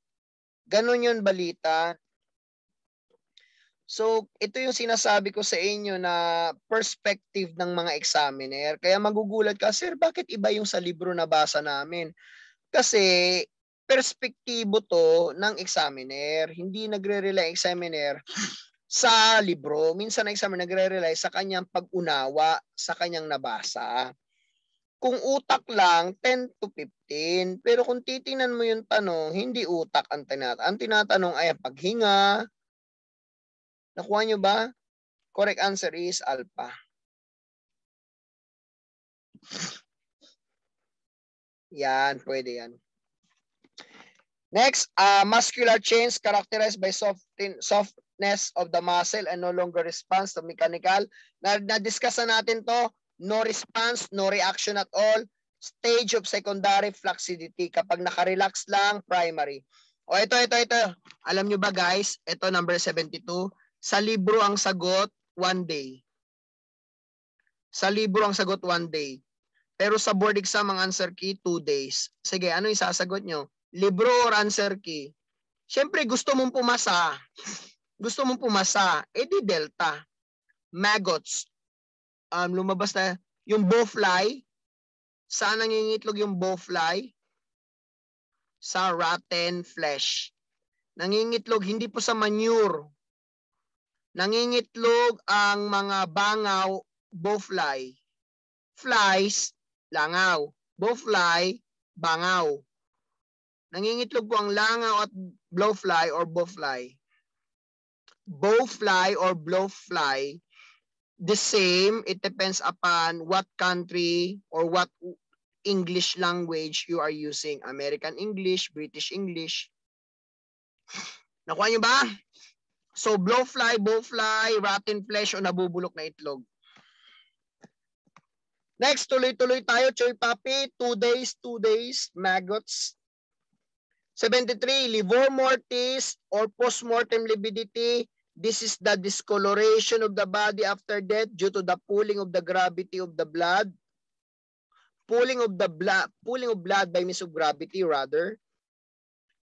Ganon yun balita. So, ito yung sinasabi ko sa inyo na perspective ng mga examiner. Kaya magugulat ka, sir, bakit iba yung sa libro na basa namin? Kasi perspektibo to ng examiner. Hindi nagre-rely examiner sa libro. Minsan ang examiner nagre-rely sa kanyang pag-unawa sa kanyang nabasa. Kung utak lang, 10 to 15. Pero kung titingnan mo yung tanong, hindi utak ang tinatanong. Ang tinatanong ay paghinga, Nakuha nyo ba? Correct answer is alpha. Yan, pwede yan. Next, uh, muscular chains characterized by soften, softness of the muscle and no longer response to mechanical. Na, na-discuss na natin to. No response, no reaction at all. Stage of secondary flaccidity. Kapag nakarelax lang, primary. O ito, ito, ito. Alam nyo ba guys, ito number 72 sa libro ang sagot, one day. Sa libro ang sagot, one day. Pero sa board exam ang answer key, two days. Sige, ano yung sasagot nyo? Libro or answer key? Siyempre, gusto mong pumasa. Gusto mong pumasa. Eh di delta. Maggots. Um, lumabas na yung bowfly. Saan nangingitlog yung bowfly? Sa rotten flesh. Nangingitlog hindi po sa manure Nangingitlog ang mga bangaw, bowfly. Flies, langaw. Bowfly, bangaw. Nangingitlog po ang langaw at blowfly or bowfly. Bowfly or blowfly, the same. It depends upon what country or what English language you are using. American English, British English. Nakuha niyo ba? So blowfly, bowfly, rotten flesh o nabubulok na itlog. Next, tuloy-tuloy tayo. Choy Papi, 2 days, 2 days, maggots. 73, livor mortis or postmortem libidity. This is the discoloration of the body after death due to the pooling of the gravity of the blood. Pooling of the blood, pooling of blood by means of gravity rather.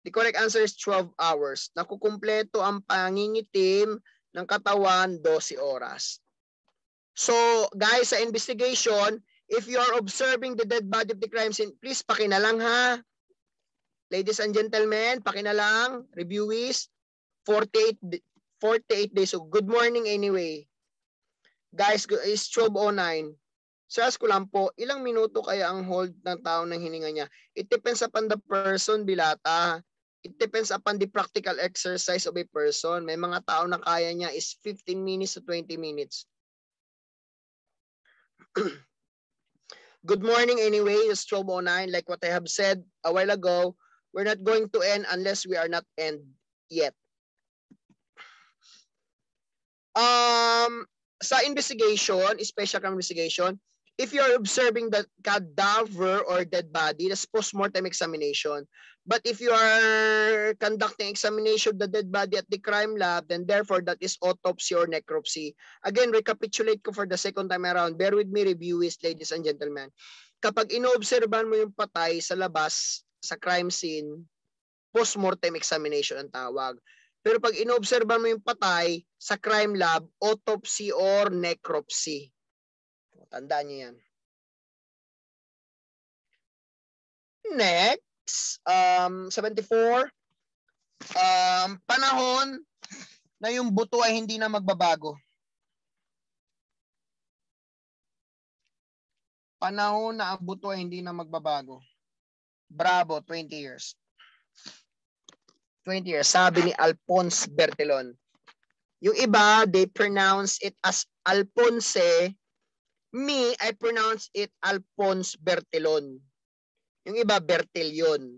The correct answer is 12 hours. Nakukumpleto ang pangingitim ng katawan 12 oras. So, guys, sa investigation, if you are observing the dead body of the crime scene, please pakinalang ha. Ladies and gentlemen, pakinalang, reviewees, 48, 48 days. So, good morning anyway. Guys, it's 12.09. Sir, ko lang po, ilang minuto kaya ang hold ng tao ng hininga niya? It depends upon the person, Bilata it depends upon the practical exercise of a person. May mga tao na kaya niya is 15 minutes to 20 minutes. Good morning anyway, it's 12.09. Like what I have said a while ago, we're not going to end unless we are not end yet. Um, sa investigation, special crime investigation, if you are observing the cadaver or dead body, that's post-mortem examination. But if you are conducting examination of the dead body at the crime lab, then therefore that is autopsy or necropsy. Again, recapitulate ko for the second time around. Bear with me, reviewees, ladies and gentlemen. Kapag inoobserban mo yung patay sa labas, sa crime scene, post-mortem examination ang tawag. Pero pag inoobserban mo yung patay sa crime lab, autopsy or necropsy. Tandaan niyo yan. Next um, 74, um, panahon na yung buto ay hindi na magbabago. Panahon na ang buto ay hindi na magbabago. Bravo, 20 years. 20 years. Sabi ni Alphonse Bertelon. Yung iba, they pronounce it as Alphonse. Me, I pronounce it Alphonse Bertelon. Yung iba, Bertillon.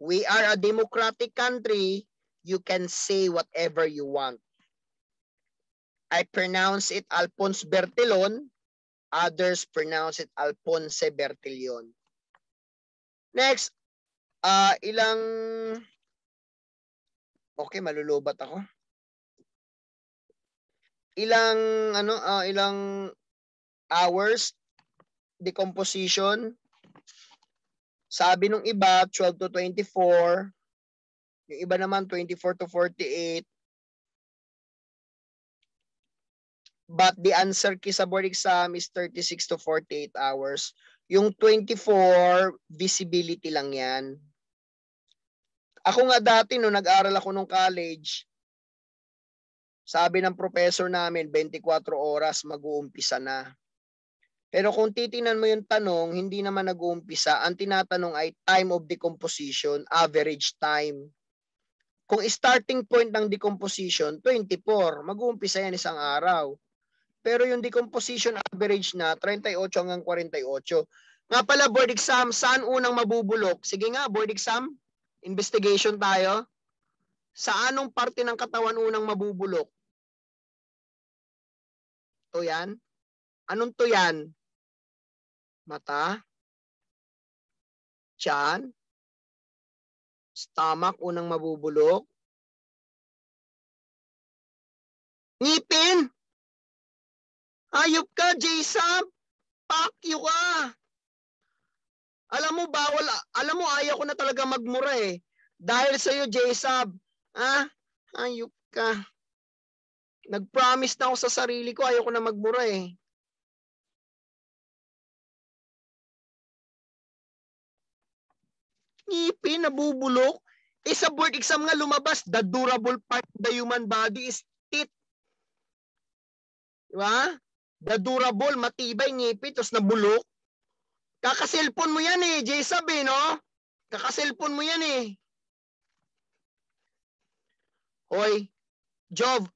We are a democratic country. You can say whatever you want. I pronounce it Alphonse Bertillon. Others pronounce it Alphonse Bertillon. Next, uh, ilang... Okay, malulubat ako. Ilang ano uh, ilang hours decomposition sabi nung iba, 12 to 24. Yung iba naman, 24 to 48. but the answer key sa board exam is 36 to 48 hours. Yung 24, visibility lang yan. Ako nga dati, no nag-aral ako nung college, sabi ng professor namin, 24 oras mag-uumpisa na. Pero kung titingnan mo yung tanong, hindi naman nag-uumpisa. Ang tinatanong ay time of decomposition, average time. Kung starting point ng decomposition, 24, mag-uumpisa yan isang araw. Pero yung decomposition average na, 38 hanggang 48. Nga pala, board exam, saan unang mabubulok? Sige nga, board exam, investigation tayo. Sa anong parte ng katawan unang mabubulok? To yan? Anong to yan? Mata? Tiyan? Stomach unang mabubulok? Ngipin? Ayop ka, J-Sab! Pakyo ka! Alam mo, bawal, alam mo, ayaw ko na talaga magmura eh. Dahil sa'yo, J-Sab. Ah, ayop ka. Nag-promise na ako sa sarili ko, ayoko na magmura eh. Ngipin, nabubulok. Eh sa board exam nga lumabas, the durable part of the human body is teeth. Diba? The durable, matibay ngipin, tapos nabulok. Kakaselfon mo yan eh, J-Sab eh, no? Kakaselfon mo yan eh. Hoy, Job,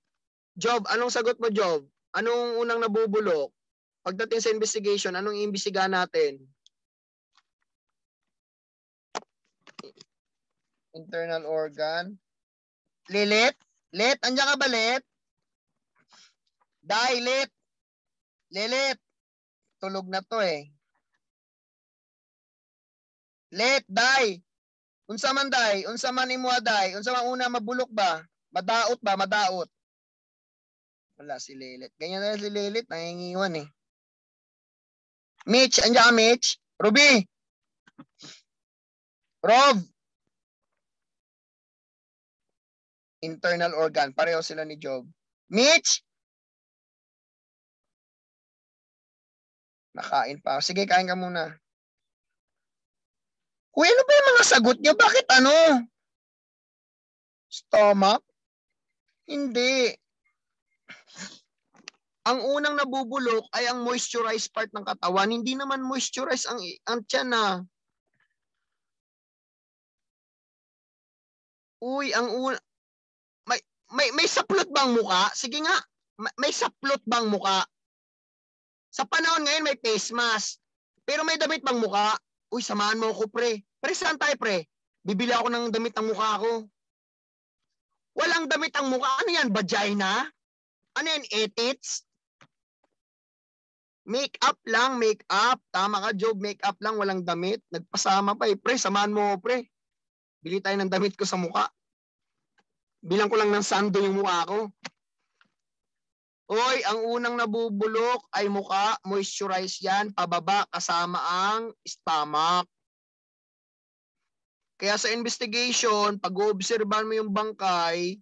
Job, anong sagot mo, Job? Anong unang nabubulok? Pagdating sa investigation, anong iimbestigahan natin? Internal organ. Lilit? Lit? Andiyan ka ba, Lit? Dai, Lit? Lilit? Tulog na to eh. Lit, Dai? Unsa man, Dai? Unsa man imo, Dai? Unsa man una mabulok ba? Madaot ba? Madaot? Wala si Lilit. Ganyan na si Lilit, nangingiwan eh. Mitch, andiyan ka Mitch? Ruby? Rob? Internal organ. Pareho sila ni Job. Mitch? Nakain pa. Sige, kain ka muna. Kuya, ano ba yung mga sagot niyo? Bakit ano? Stomach? Hindi. Ang unang nabubulok ay ang moisturized part ng katawan. Hindi naman moisturized ang, ang tiyan na. Uy, ang una, may, may, may saplot bang muka? Sige nga, may, may saplot bang muka? Sa panahon ngayon may face mask. Pero may damit bang muka? Uy, samahan mo ako pre. Pre, saan tayo pre? Bibili ako ng damit ng mukha ko. Walang damit ang mukha. Ano yan? Vagina? Ano yan? Etits? Make up lang, make up. Tama ka, Job. Make up lang, walang damit. Nagpasama pa eh. Pre, samahan mo pre. Bili tayo ng damit ko sa mukha. Bilang ko lang ng sando yung mukha ko. Oy, ang unang nabubulok ay mukha, moisturize yan, pababa kasama ang stomach. Kaya sa investigation, pag oobserbahan mo yung bangkay,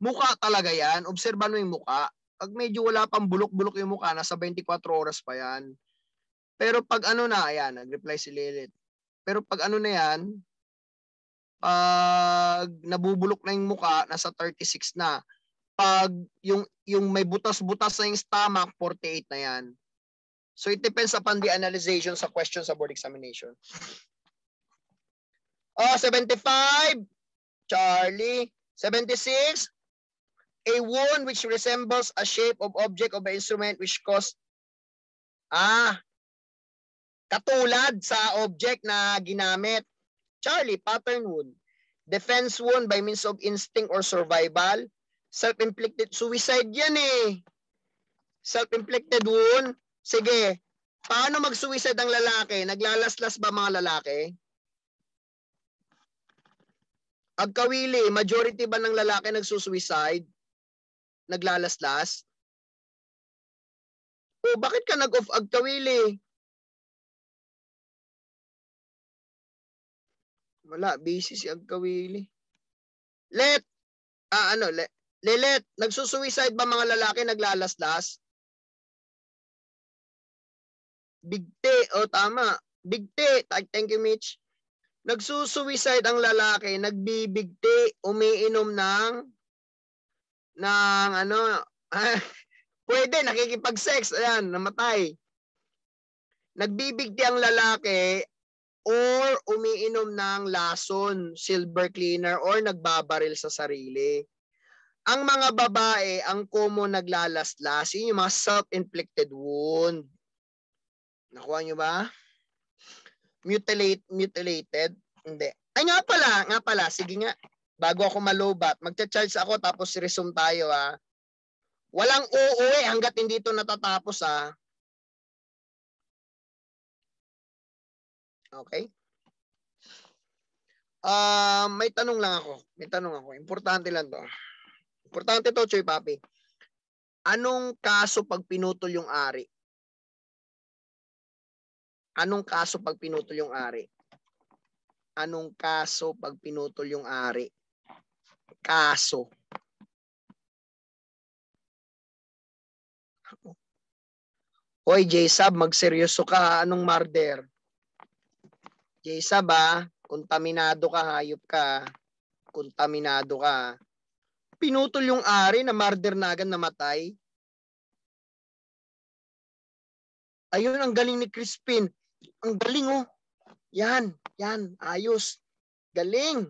mukha talaga yan. Obserbahan mo yung mukha. Pag medyo wala pang bulok-bulok yung mukha, nasa 24 oras pa yan. Pero pag ano na, ayan, nag-reply si Lilith. Pero pag ano na yan, pag nabubulok na yung mukha, nasa 36 na. Pag yung yung may butas-butas na yung stomach, 48 na yan. So it depends upon the analyzation sa question sa board examination. Oh, 75. Charlie. 76. A wound which resembles a shape of object of an instrument which cause ah katulad sa object na ginamit. Charlie, pattern wound. Defense wound by means of instinct or survival self-inflicted suicide yan eh. Self-inflicted wound. Sige, paano mag-suicide ang lalaki? Naglalaslas ba mga lalaki? Agkawili, majority ba ng lalaki nagsusuicide? Naglalaslas? O bakit ka nag-off agkawili? Wala, busy si agkawili. Let, ah ano, let, Lelet, nagsusuicide ba mga lalaki naglalaslas? Bigte, o oh, tama. Bigte, thank you Mitch. Nagsusuicide ang lalaki, nagbibigti, umiinom ng ng ano, pwede nakikipag-sex, ayan, namatay. Nagbibigti ang lalaki or umiinom ng lason, silver cleaner or nagbabaril sa sarili. Ang mga babae, ang common naglalaslas, yun yung mga self-inflicted wound. Nakuha nyo ba? Mutilate, mutilated? Hindi. Ay nga pala, nga pala, sige nga. Bago ako malobat, magcha-charge ako tapos resume tayo ha. Walang uuwi hanggat hindi ito natatapos ha. Okay? Uh, may tanong lang ako. May tanong ako. Importante lang to. Importante to, Choy Papi. Anong kaso pag pinutol yung ari? Anong kaso pag pinutol yung ari? Anong kaso pag pinutol yung ari? Kaso. Hoy, J-Sab, magseryoso ka. Anong murder? J-Sab, ah, kontaminado ka, hayop ka. Kontaminado ka pinutol yung ari na murder na agad namatay. Ayun, ang galing ni Crispin. Ang galing oh. Yan, yan, ayos. Galing.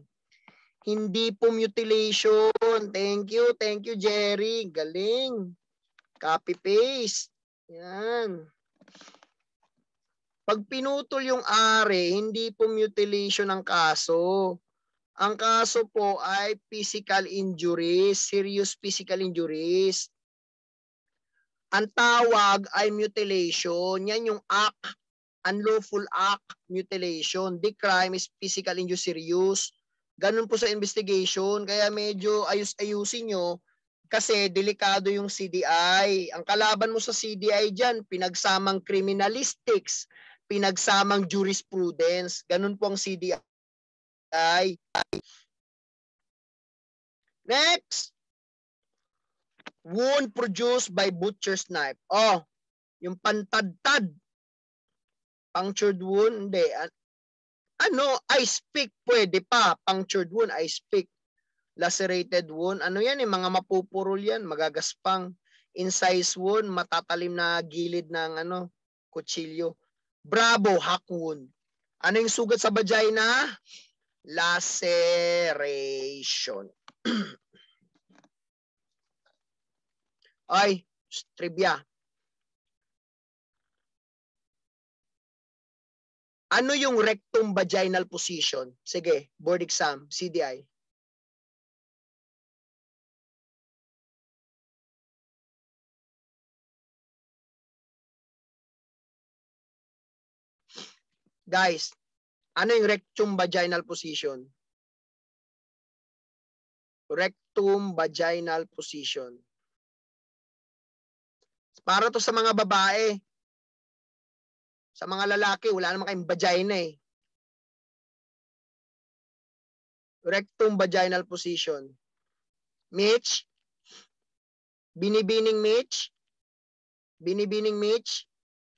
Hindi po mutilation. Thank you, thank you Jerry. Galing. Copy paste. Yan. Pag pinutol yung ari, hindi po mutilation ang kaso. Ang kaso po ay physical injuries, serious physical injuries. Ang tawag ay mutilation. Yan yung act, unlawful act, mutilation. The crime is physical injury serious. Ganun po sa investigation. Kaya medyo ayus-ayusin nyo kasi delikado yung CDI. Ang kalaban mo sa CDI dyan, pinagsamang criminalistics, pinagsamang jurisprudence. Ganun po ang CDI ay Next. Wound produced by butcher's knife. Oh, yung pantadtad. Punctured wound, hindi. Ano, ice pick pwede pa. Punctured wound, ice pick. Lacerated wound, ano yan eh, mga mapupurol yan, magagaspang. Incise wound, matatalim na gilid ng ano, kutsilyo. Bravo, hack wound. Ano yung sugat sa vagina? Laceration. Ay, trivia. Ano yung rectum vaginal position? Sige, board exam, CDI. Guys, ano yung rectum vaginal position? Rectum vaginal position. Para to sa mga babae. Sa mga lalaki, wala naman kayong vagina eh. Rectum vaginal position. Mitch? Binibining Mitch? Binibining Mitch?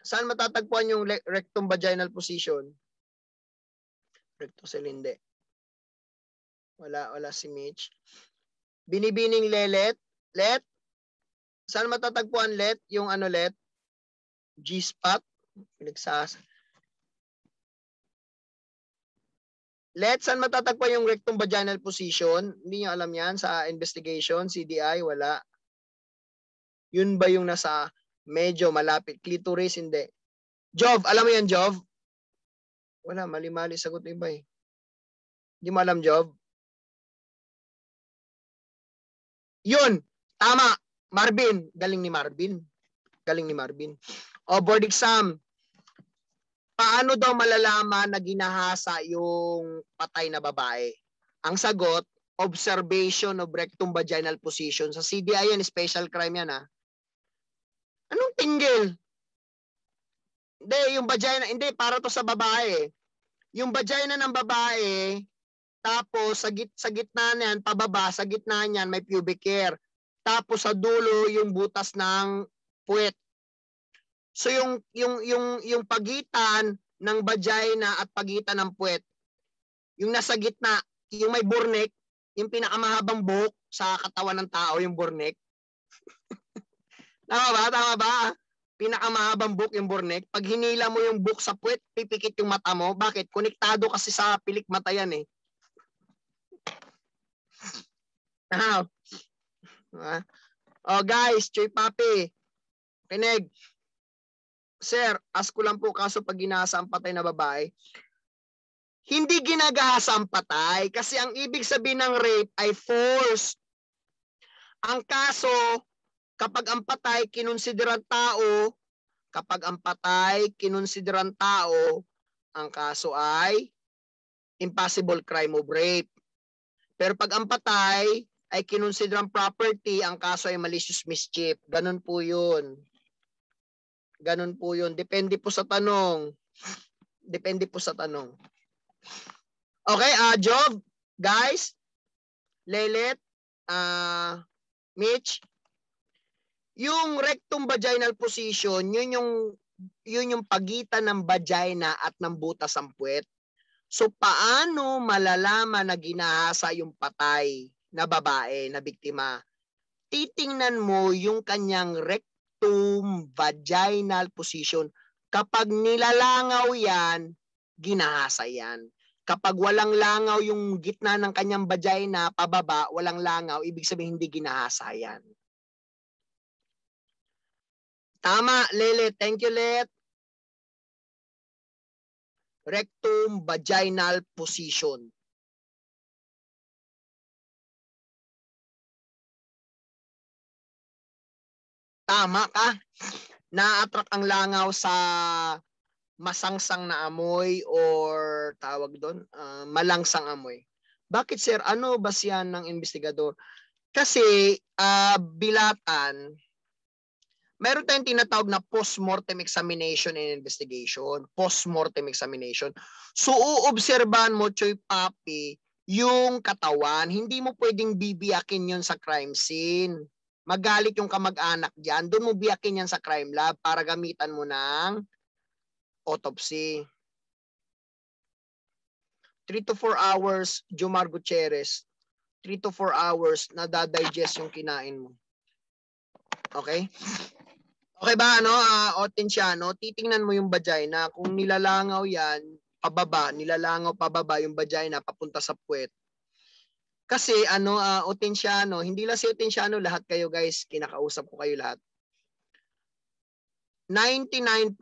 Saan matatagpuan yung rectum vaginal position? Recto Selinde. Wala, wala si Mitch. Binibining Lelet. Let. Saan matatagpuan let? Yung ano let? G-spot. Pinagsas. Let, saan matatagpuan yung rectum vaginal position? Hindi niyo alam yan sa investigation, CDI, wala. Yun ba yung nasa medyo malapit? Clitoris, hindi. Jov, alam mo yan, Jov? Wala, mali-mali sagot ng iba eh. Hindi mo alam, Job? Yun, tama. Marvin, galing ni Marvin. Galing ni Marvin. O, board exam. Paano daw malalaman na ginahasa yung patay na babae? Ang sagot, observation of rectum vaginal position. Sa CDI yan, special crime yan ha. Anong tinggil? Hindi, yung vagina, hindi, para to sa babae. Yung vagina ng babae, tapos sa, git, sa gitna niyan, pababa, sa gitna niyan may pubic hair. tapos sa dulo yung butas ng puwet. So yung yung yung yung pagitan ng vagina at pagitan ng puwet, yung nasa gitna, yung may burnek, yung pinakamahabang buhok sa katawan ng tao, yung burnek. Tama ba? Tama ba? Pinakamahabang buhok yung burnek. Pag hinila mo yung buhok sa puwet, pipikit yung mata mo. Bakit? Konektado kasi sa pilik mata yan eh. Ah. Oh guys, Choy Papi. Kinig. Sir, ask ko lang po kaso pag ginasa ang patay na babae, hindi ginagahasa ang patay kasi ang ibig sabihin ng rape ay force. Ang kaso, kapag ang patay kinonsideran tao, kapag ang patay kinonsideran tao, ang kaso ay impossible crime of rape. Pero pag ang patay ay kinonsideran property, ang kaso ay malicious mischief. Ganun po yun. Ganun po yun. Depende po sa tanong. Depende po sa tanong. Okay, uh, Job, guys, Lelet, uh, Mitch, yung rectum vaginal position, yun yung yun yung pagitan ng vagina at ng butas ng puwet. So paano malalaman na ginahasa yung patay na babae na biktima? Titingnan mo yung kanyang rectum vaginal position. Kapag nilalangaw yan, ginahasa yan. Kapag walang langaw yung gitna ng kanyang vagina, pababa, walang langaw, ibig sabihin hindi ginahasa yan. Tama, Lele. Thank you, Let. Rectum vaginal position. tama ka. Na-attract ang langaw sa masangsang na amoy or tawag doon, uh, malangsang amoy. Bakit sir? Ano ba ng investigador? Kasi uh, bilatan, meron tayong tinatawag na post-mortem examination and investigation. Post-mortem examination. So, uobserbahan mo, Choy Papi, yung katawan. Hindi mo pwedeng bibiyakin yon sa crime scene magalit yung kamag-anak diyan, doon mo biyakin yan sa crime lab para gamitan mo ng autopsy. 3 to 4 hours, Jomar Gutierrez. 3 to 4 hours na dadigest yung kinain mo. Okay? Okay ba, ano, uh, Otensiano? Titingnan mo yung vagina. Kung nilalangaw yan, pababa, nilalangaw pababa yung vagina papunta sa puwet kasi ano, uh, Otensiano, hindi lang si Otensiano, lahat kayo guys, kinakausap ko kayo lahat. 99%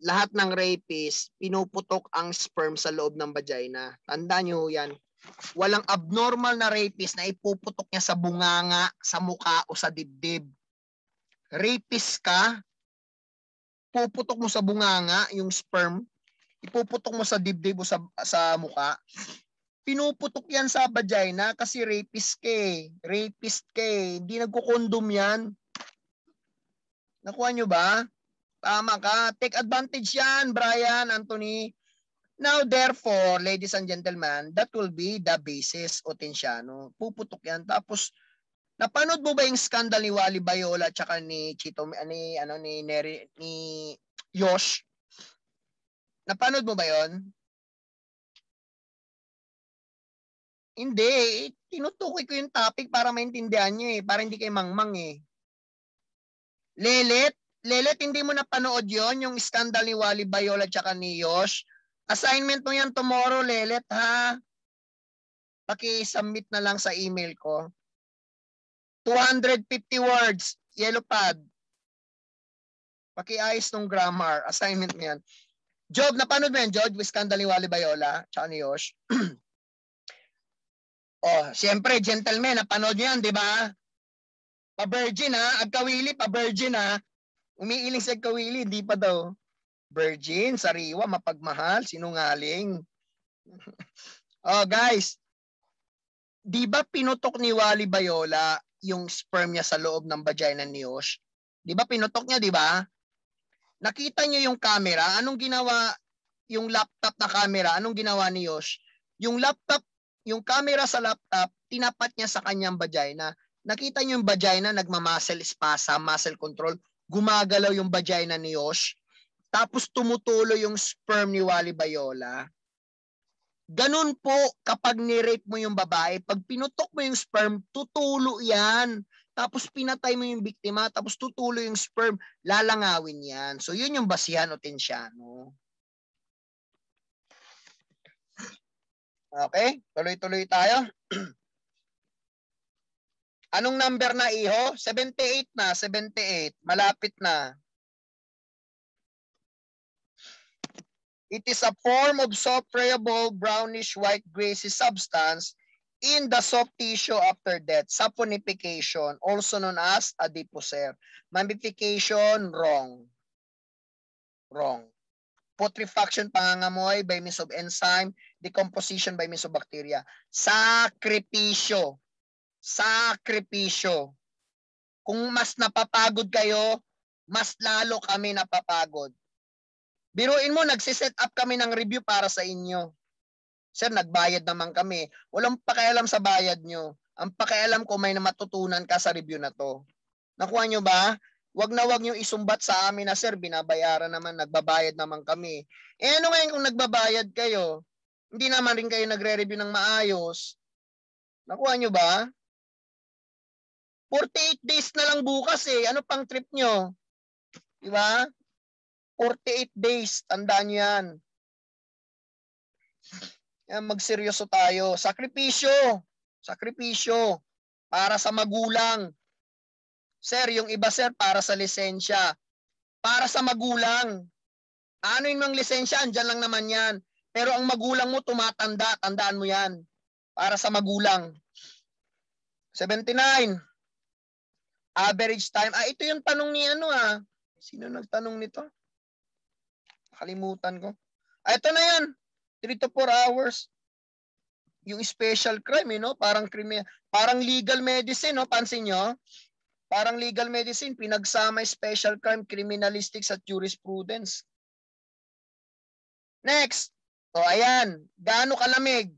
lahat ng rapist, pinuputok ang sperm sa loob ng vagina. Tandaan nyo yan. Walang abnormal na rapist na ipuputok niya sa bunganga, sa muka o sa dibdib. Rapist ka, puputok mo sa bunganga yung sperm, ipuputok mo sa dibdib o sa, sa muka, pinuputok yan sa vagina kasi rapist ka eh. Rapist ka eh. Hindi nagkukondom yan. Nakuha nyo ba? Tama ka. Take advantage yan, Brian, Anthony. Now, therefore, ladies and gentlemen, that will be the basis, Otensiano. Puputok yan. Tapos, napanood mo ba yung scandal ni Wally Bayola at ni Chito, ni, ano, ni, Neri, ni Yosh? Napanood mo ba yon? Hindi, tinutukoy ko yung topic para maintindihan nyo eh, para hindi kayo mangmang eh. Lelet, Lelet, hindi mo napanood yon yung scandal ni Wally Bayola at ni Yosh. Assignment mo yan tomorrow, Lelet, ha? Paki-submit na lang sa email ko. 250 words, yellow pad. Paki-ayos ng grammar. Assignment mo yan. Job, napanood mo yan, Job, with Wally Bayola at ni Yosh? Oh, siyempre, gentlemen, napanood niyo yan, di ba? Pa-virgin ha, agkawili, pa-virgin ha. Umiiling sa agkawili, hindi pa daw. Virgin, sariwa, mapagmahal, sinungaling. oh, guys, di ba pinutok ni Wally Bayola yung sperm niya sa loob ng vagina ni Yosh? Di ba pinutok niya, di ba? Nakita niyo yung camera, anong ginawa yung laptop na camera, anong ginawa ni Yosh? Yung laptop yung camera sa laptop, tinapat niya sa kanyang vagina. Nakita niyo yung vagina, nagmamuscle spasm, muscle control. Gumagalaw yung vagina ni Yosh. Tapos tumutulo yung sperm ni Wally Bayola. Ganun po kapag ni-rape mo yung babae, pag pinutok mo yung sperm, tutulo yan. Tapos pinatay mo yung biktima, tapos tutulo yung sperm, lalangawin yan. So yun yung basihan o tensyano. Okay, tuloy-tuloy tayo. Anong number na iho? 78 na, 78. Malapit na. It is a form of soft friable brownish white greasy substance in the soft tissue after death. Saponification, also known as adiposer. Mummification, wrong. Wrong. Putrefaction, pangangamoy by means of enzyme. Decomposition by means of bacteria. Sakripisyo. Sakripisyo. Kung mas napapagod kayo, mas lalo kami napapagod. Biruin mo, nagsiset up kami ng review para sa inyo. Sir, nagbayad naman kami. Walang pakialam sa bayad nyo. Ang pakialam ko may na matutunan ka sa review na to. Nakuha nyo ba? Wag na wag nyo isumbat sa amin na sir, binabayaran naman, nagbabayad naman kami. Eh ano ngayon kung nagbabayad kayo? Hindi naman rin kayo nagre-review ng maayos. Nakuha nyo ba? 48 days na lang bukas eh. Ano pang trip nyo? Di ba? 48 days, tandaan nyo yan. Yan, magseryoso tayo. Sakripisyo. Sakripisyo. Para sa magulang. Sir, yung iba sir, para sa lisensya. Para sa magulang. Ano yung mga lisensya? Andyan lang naman yan. Pero ang magulang mo tumatanda. Tandaan mo yan. Para sa magulang. 79. Average time. Ah, ito yung tanong ni ano ah. Sino nagtanong nito? Kalimutan ko. Ah, ito na yan. 3 to 4 hours. Yung special crime, you know, parang crime, parang legal medicine, no? Pansin nyo? Parang legal medicine, pinagsama special crime, criminalistics at jurisprudence. Next. O, ayan. Gaano kalamig?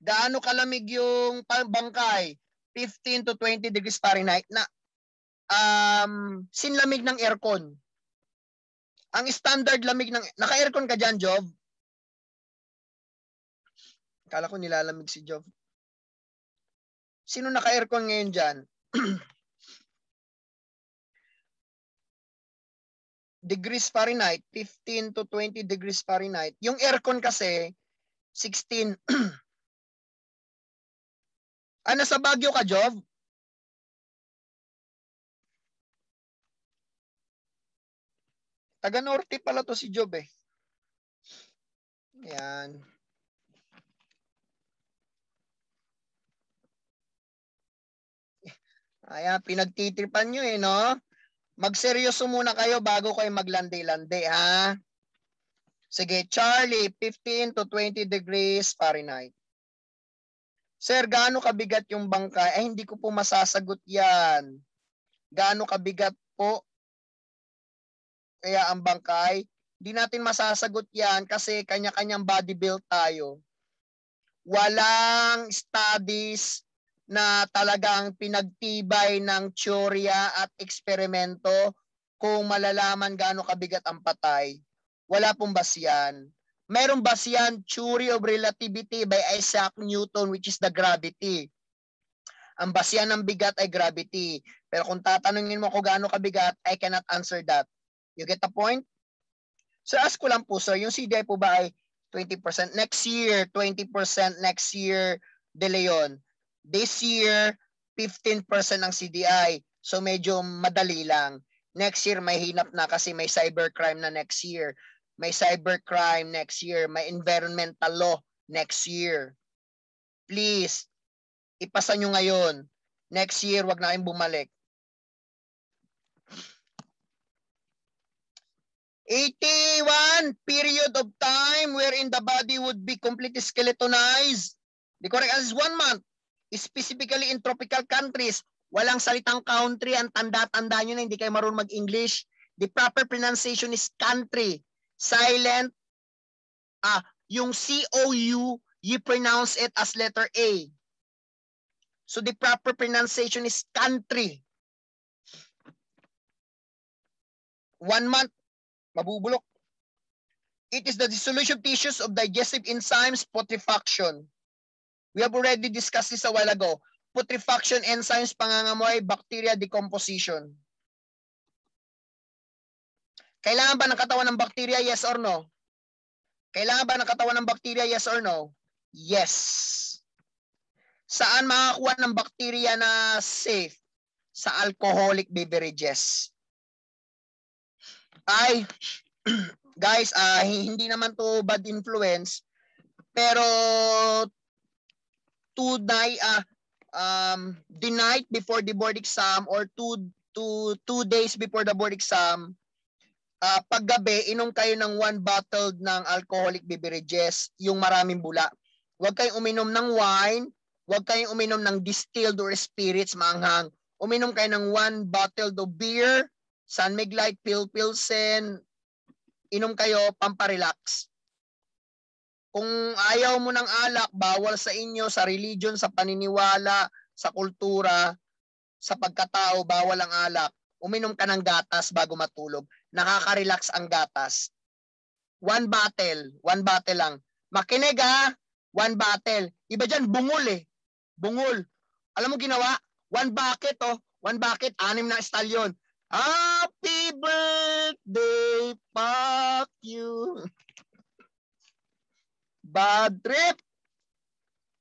Gaano kalamig yung bangkay? 15 to 20 degrees Fahrenheit na um, sinlamig ng aircon. Ang standard lamig ng... Naka-aircon ka dyan, Job? Kala ko nilalamig si Job. Sino naka-aircon ngayon dyan? degrees Fahrenheit, 15 to 20 degrees Fahrenheit. Yung aircon kasi, 16. ano sa Baguio ka, Job? Taga Norte pala to si Job eh. Yan. Ayan, pinagtitripan nyo eh, no? Magseryoso muna kayo bago kayo maglandi-landi, ha? Sige, Charlie, 15 to 20 degrees Fahrenheit. Sir, gaano kabigat yung bangkay? Ay, hindi ko po masasagot yan. Gaano kabigat po kaya ang bangkay, hindi natin masasagot yan kasi kanya-kanyang body build tayo. Walang studies na talagang pinagtibay ng teorya at eksperimento kung malalaman gaano kabigat ang patay. Wala pong basiyan. Meron basiyan theory of relativity by Isaac Newton which is the gravity. Ang basiyan ng bigat ay gravity. Pero kung tatanungin mo kung gaano kabigat, I cannot answer that. You get the point? So ask ko lang po sir, yung CDI po ba ay 20%? Next year, 20%. Next year, De Leon. This year, 15% ng CDI. So medyo madali lang. Next year, may hinap na kasi may cybercrime na next year. May cybercrime next year. May environmental law next year. Please, ipasa nyo ngayon. Next year, wag na kayong bumalik. 81 period of time wherein the body would be completely skeletonized. The correct answer is one month. Specifically in tropical countries, walang salitang country. Ang tanda-tanda nyo na hindi kayo marunong mag-English. The proper pronunciation is country. Silent. Ah, yung C-O-U, you pronounce it as letter A. So the proper pronunciation is country. One month, mabubulok. It is the dissolution tissues of digestive enzymes putrefaction. We have already discussed this a while ago. Putrefaction enzymes, pangangamoy, bacteria decomposition. Kailangan ba ng katawan ng bacteria? Yes or no? Kailangan ba ng katawan ng bacteria? Yes or no? Yes. Saan makakuha ng bacteria na safe? Sa alcoholic beverages. Ay, guys, uh, hindi naman to bad influence, pero two night, uh, um, the night before the board exam or two, two, two days before the board exam, uh, paggabi, inom kayo ng one bottle ng alcoholic beverages, yung maraming bula. Huwag kayong uminom ng wine, huwag kayong uminom ng distilled or spirits, maanghang. Uminom kayo ng one bottle of beer, San Miglite, Pil Pilsen, inom kayo, pamparelax. Kung ayaw mo ng alak, bawal sa inyo, sa religion, sa paniniwala, sa kultura, sa pagkatao, bawal ang alak. Uminom ka ng gatas bago matulog. Nakaka-relax ang gatas. One bottle, one bottle lang. Makinig ha, one bottle. Iba dyan, bungol eh. Bungol. Alam mo ginawa? One bucket oh. One bucket, anim na estalyon. Happy birthday, fuck you. Bad trip.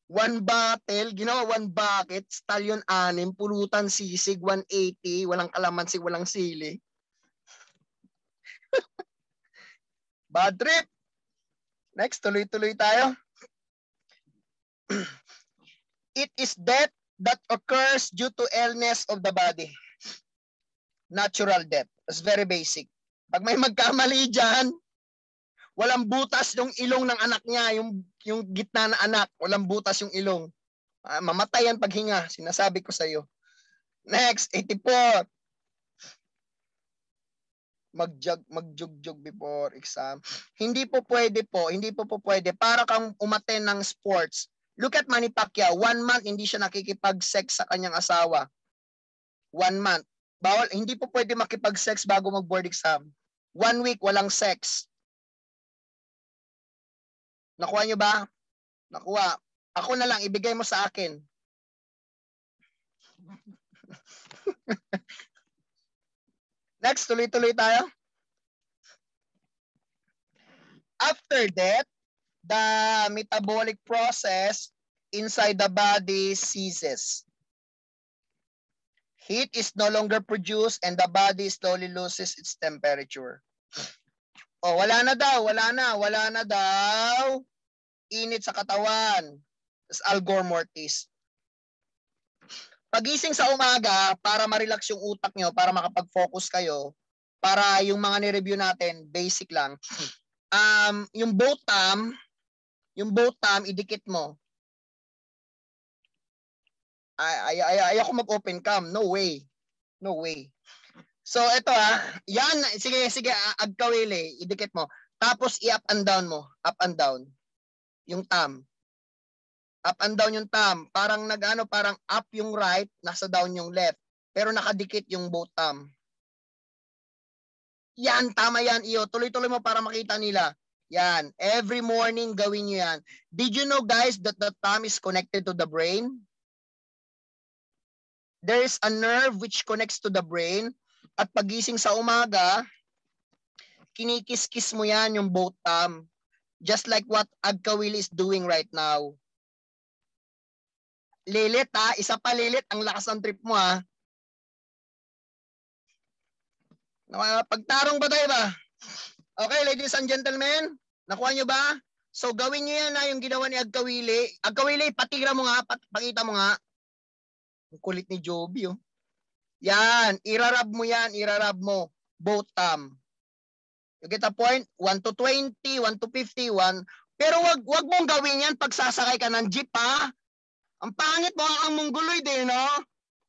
One bottle, ginawa one bucket, stallion anim, pulutan sisig, 180, walang kalamansi, walang sili. Bad trip. Next, tuloy-tuloy tayo. It is death that occurs due to illness of the body. Natural death. It's very basic. Pag may magkamali dyan, Walang butas yung ilong ng anak niya, yung, yung gitna na anak. Walang butas yung ilong. Uh, mamatay yan paghinga. Sinasabi ko sa iyo. Next, 84. Magjug, magjugjug before exam. Hindi po pwede po, hindi po po pwede. Para kang umaten ng sports. Look at Manny Pacquiao. One month, hindi siya nakikipag-sex sa kanyang asawa. One month. Bawal, hindi po pwede makipag-sex bago mag-board exam. One week, walang sex. Nakuha nyo ba? Nakuha. Ako na lang, ibigay mo sa akin. Next, tuloy-tuloy tayo. After that, the metabolic process inside the body ceases. Heat is no longer produced and the body slowly loses its temperature. Oh, wala na daw, wala na, wala na daw. Init sa katawan. Tapos algor mortis. Pagising sa umaga, para ma-relax yung utak nyo, para makapag-focus kayo, para yung mga ni-review natin, basic lang. Um, yung bottom, yung bottom, idikit mo. Ay, ay, ay, ayoko mag-open cam. No way. No way. So ito ah, yan, sige, sige, agkawili, idikit mo. Tapos i-up and down mo, up and down. Yung thumb. Up and down yung thumb. Parang nagano, parang up yung right, nasa down yung left. Pero nakadikit yung both thumb. Yan, tama yan, iyo. Tuloy-tuloy mo para makita nila. Yan. Every morning, gawin nyo yan. Did you know, guys, that the thumb is connected to the brain? There is a nerve which connects to the brain at pagising sa umaga, kinikis-kis mo yan yung both thumb. Just like what Agkawil is doing right now. Lilit ha, isa pa lilit, ang lakas ng trip mo ha. Pagtarong ba tayo ba? Okay, ladies and gentlemen, nakuha nyo ba? So gawin nyo yan na yung ginawa ni Agkawili. Agkawili, patira mo nga, pat pakita mo nga. Ang kulit ni Joby oh. Yan, irarab mo yan, irarab mo. Both thumb. You get a point? 1 to 20, 1 to 50, 1. Pero wag wag mong gawin yan pag sasakay ka ng jeep ha. Ang pangit mo ang mongoloid eh, no?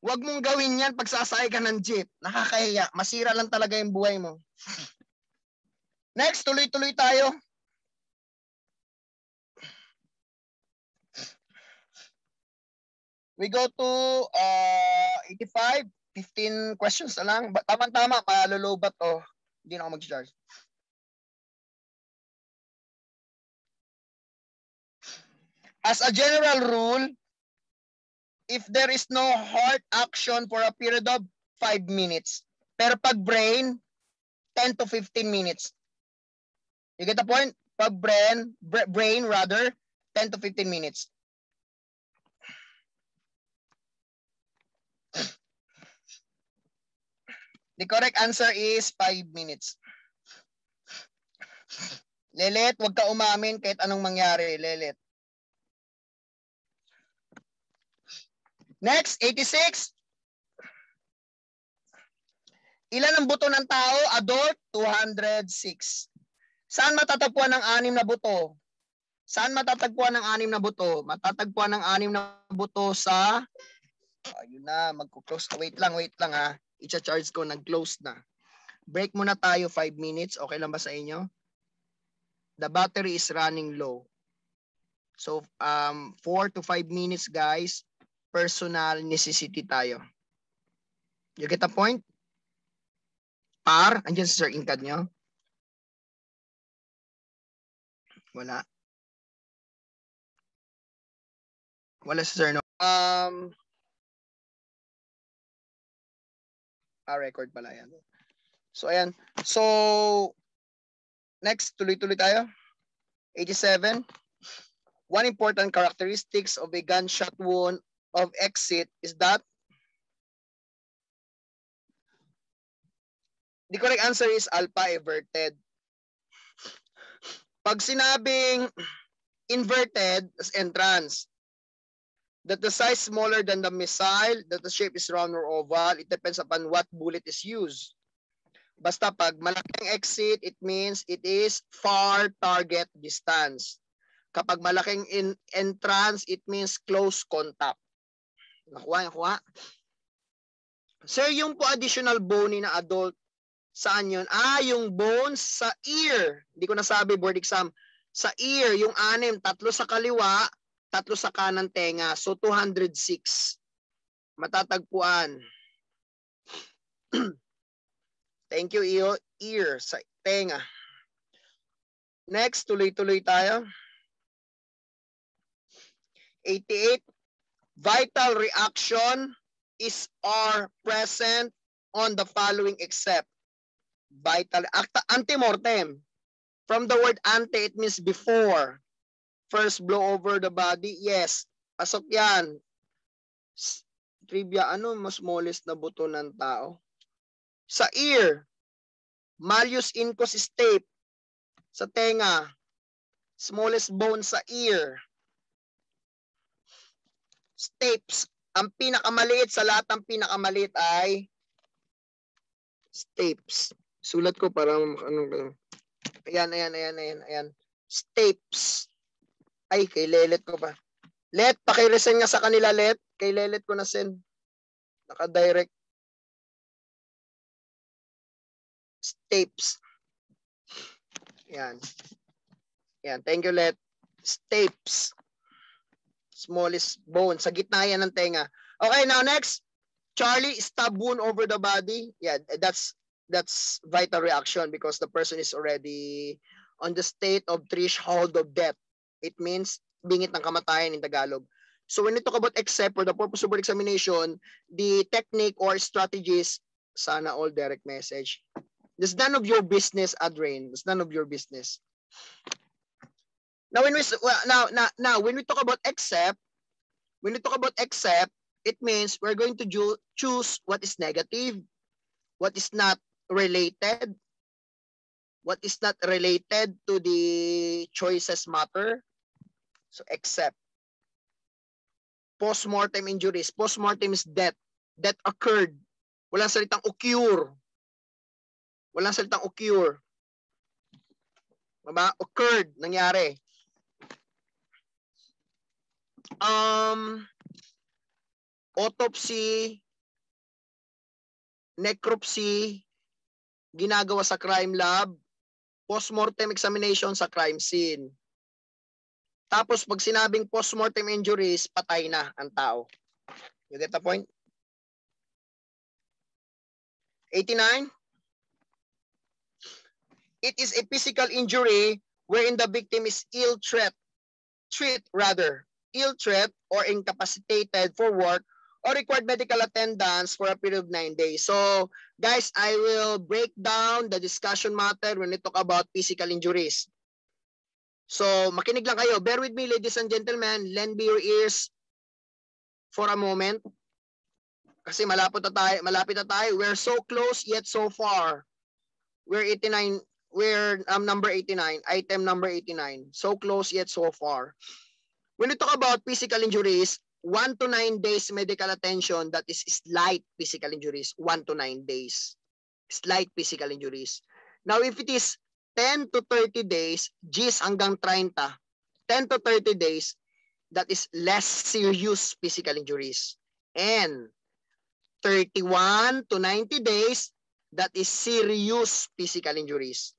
Wag mong gawin yan pag sasakay ka ng jeep. Nakakahiya. Masira lang talaga yung buhay mo. Next, tuloy-tuloy tayo. We go to uh, 85. 15 questions na lang. Tama-tama, malulubat to. Hindi na ako mag-charge. As a general rule, if there is no heart action for a period of 5 minutes, pero pag brain, 10 to 15 minutes. You get the point? Pag brain, br- brain rather, 10 to 15 minutes. The correct answer is 5 minutes. Lelet, wag ka umamin kahit anong mangyari, Lelet. Next, 86. Ilan ang buto ng tao? Adult, 206. Saan matatagpuan ng anim na buto? Saan matatagpuan ng anim na buto? Matatagpuan ng anim na buto sa Ayun na, magko-close. Wait lang, wait lang ha. I-charge ko, nag-close na. Break muna tayo 5 minutes. Okay lang ba sa inyo? The battery is running low. So, um, 4 to 5 minutes, guys. Personal necessity tayo. You get the point? Par, andyan si Sir Incad nyo? Wala. Wala si Sir no. Um, ah, record pala yan. So, ayan. So, next, tuloy-tuloy tayo. 87. One important characteristics of a gunshot wound of exit is that the correct answer is alpha everted. Pag sinabing inverted as entrance, that the size smaller than the missile, that the shape is round or oval, it depends upon what bullet is used. Basta pag malaking exit, it means it is far target distance. Kapag malaking in entrance, it means close contact. Nakuha, nakuha. Sir, yung po additional bone na adult, saan yun? Ah, yung bones sa ear. Hindi ko nasabi board exam. Sa ear, yung anim, tatlo sa kaliwa, tatlo sa kanan tenga. So 206. Matatagpuan. Thank you, Iyo. Ear sa tenga. Next, tuloy-tuloy tayo. 88. Vital reaction is are present on the following except vital acta antemortem. From the word ante, it means before. First blow over the body. Yes, pasok yan. Trivia, ano mas smallest na buto ng tao? Sa ear, malleus incus tape. Sa tenga, smallest bone sa ear. Stapes, ang pinakamaliit sa lahat ng pinakamaliit ay stapes. Sulat ko para ano Ayan, ayan, ayan, ayan, ayan. Stapes. Ay, kay Lelet ko pa. Let, pakiresend nga sa kanila, Let. Kay Lelet ko na send. Naka-direct. Stapes. Yan. Yan. Thank you, Let. Stapes. Smallest bone. Sa gitna yan ng tenga. Okay, now next. Charlie, stab wound over the body. Yeah, that's that's vital reaction because the person is already on the state of threshold of death. It means bingit ng kamatayan in Tagalog. So when we talk about except for the purpose of examination, the technique or strategies, sana all direct message. There's none of your business, Adrian. There's none of your business. Now when we now, now now when we talk about except, when we talk about except, it means we're going to ju- choose what is negative, what is not related, what is not related to the choices matter. So except post-mortem injuries. Post-mortem is death. Death occurred. Walang salitang occur. Walang salitang occur. Diba? Occurred. Nangyari. Um, autopsy, necropsy, ginagawa sa crime lab, postmortem examination sa crime scene. Tapos pag sinabing postmortem injuries, patay na ang tao. You get the point? 89. It is a physical injury wherein the victim is ill treat, treat rather, ill treat or incapacitated for work or required medical attendance for a period of nine days. So, guys, I will break down the discussion matter when we talk about physical injuries. So, makinig lang kayo. Bear with me, ladies and gentlemen. Lend me your ears for a moment. Kasi malapit na tayo, malapit na tayo. We're so close yet so far. We're 89, we're um, number 89, item number 89. So close yet so far. When we talk about physical injuries, 1 to 9 days medical attention, that is slight physical injuries, 1 to 9 days. Slight physical injuries. Now, if it is 10 to 30 days, G's hanggang 30, 10 to 30 days, that is less serious physical injuries. And 31 to 90 days, that is serious physical injuries.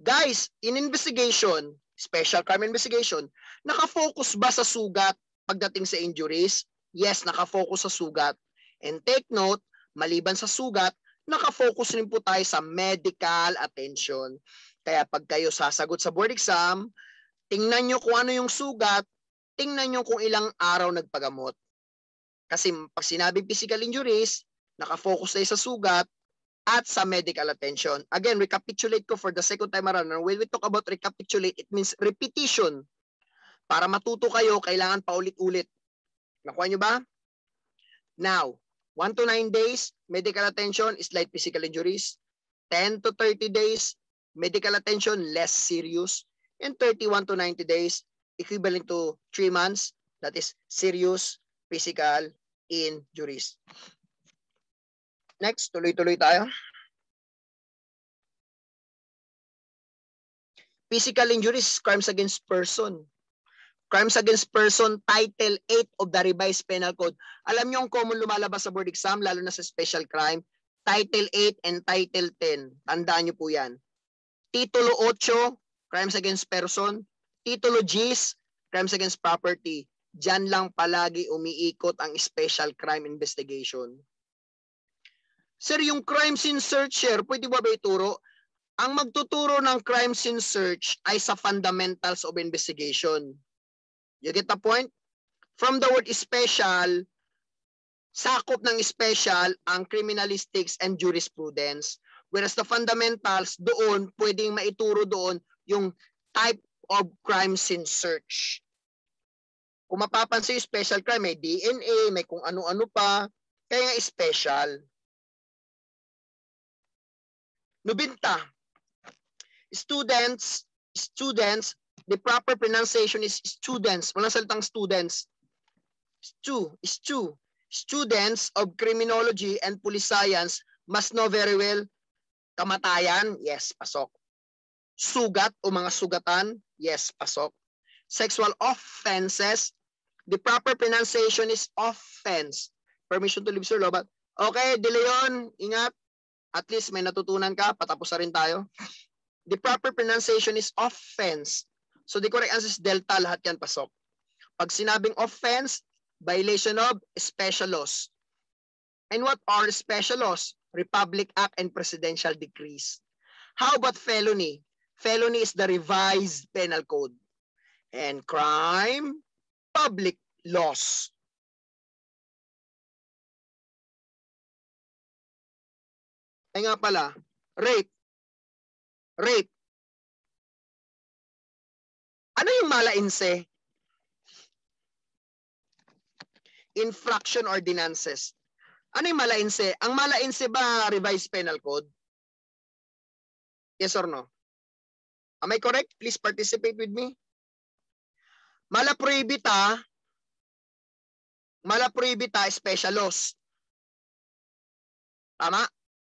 Guys, in investigation, special crime investigation, nakafocus ba sa sugat pagdating sa injuries? Yes, nakafocus sa sugat. And take note, maliban sa sugat, nakafocus rin po tayo sa medical attention. Kaya pag kayo sasagot sa board exam, tingnan nyo kung ano yung sugat, tingnan nyo kung ilang araw nagpagamot. Kasi pag sinabing physical injuries, nakafocus tayo sa sugat at sa medical attention. Again, recapitulate ko for the second time around. When we talk about recapitulate, it means repetition. Para matuto kayo, kailangan paulit-ulit. Nakuha nyo ba? Now, 1 to 9 days, medical attention is light physical injuries. 10 to 30 days, medical attention, less serious. And 31 to 90 days, equivalent to 3 months, that is serious physical injuries. Next, tuloy-tuloy tayo. Physical injuries, crimes against person. Crimes against person, Title 8 of the Revised Penal Code. Alam niyo ang common lumalabas sa board exam, lalo na sa special crime, Title 8 and Title 10. Tandaan niyo po yan. Titulo 8, Crimes against person. Titulo Gs, Crimes against property. Diyan lang palagi umiikot ang special crime investigation. Sir, yung crime scene searcher, pwede ba ba ituro? Ang magtuturo ng crime scene search ay sa fundamentals of investigation. You get the point? From the word special, sakop ng special ang criminalistics and jurisprudence. Whereas the fundamentals, doon, pwedeng maituro doon yung type of crime scene search. Kung mapapansin special crime, may DNA, may kung ano-ano pa. Kaya special. Nubinta. Students, students, the proper pronunciation is students. Walang salitang students. Stu, stu. Students of criminology and police science must know very well kamatayan, yes, pasok. Sugat o mga sugatan, yes, pasok. Sexual offenses, The proper pronunciation is offense. Permission to leave, Sir Lobat. Okay, De Leon, ingat. At least may natutunan ka. Patapos na rin tayo. The proper pronunciation is offense. So the correct answer is delta. Lahat yan pasok. Pag sinabing offense, violation of special laws. And what are special laws? Republic Act and Presidential Decrees. How about felony? Felony is the revised penal code. And crime, public loss. Ay nga pala, rape. Rape. Ano yung malainse? Infraction ordinances. Ano yung malainse? Ang malainse ba revised penal code? Yes or no? Am I correct? Please participate with me. Mala prohibita, mala prohibita special laws. Tama?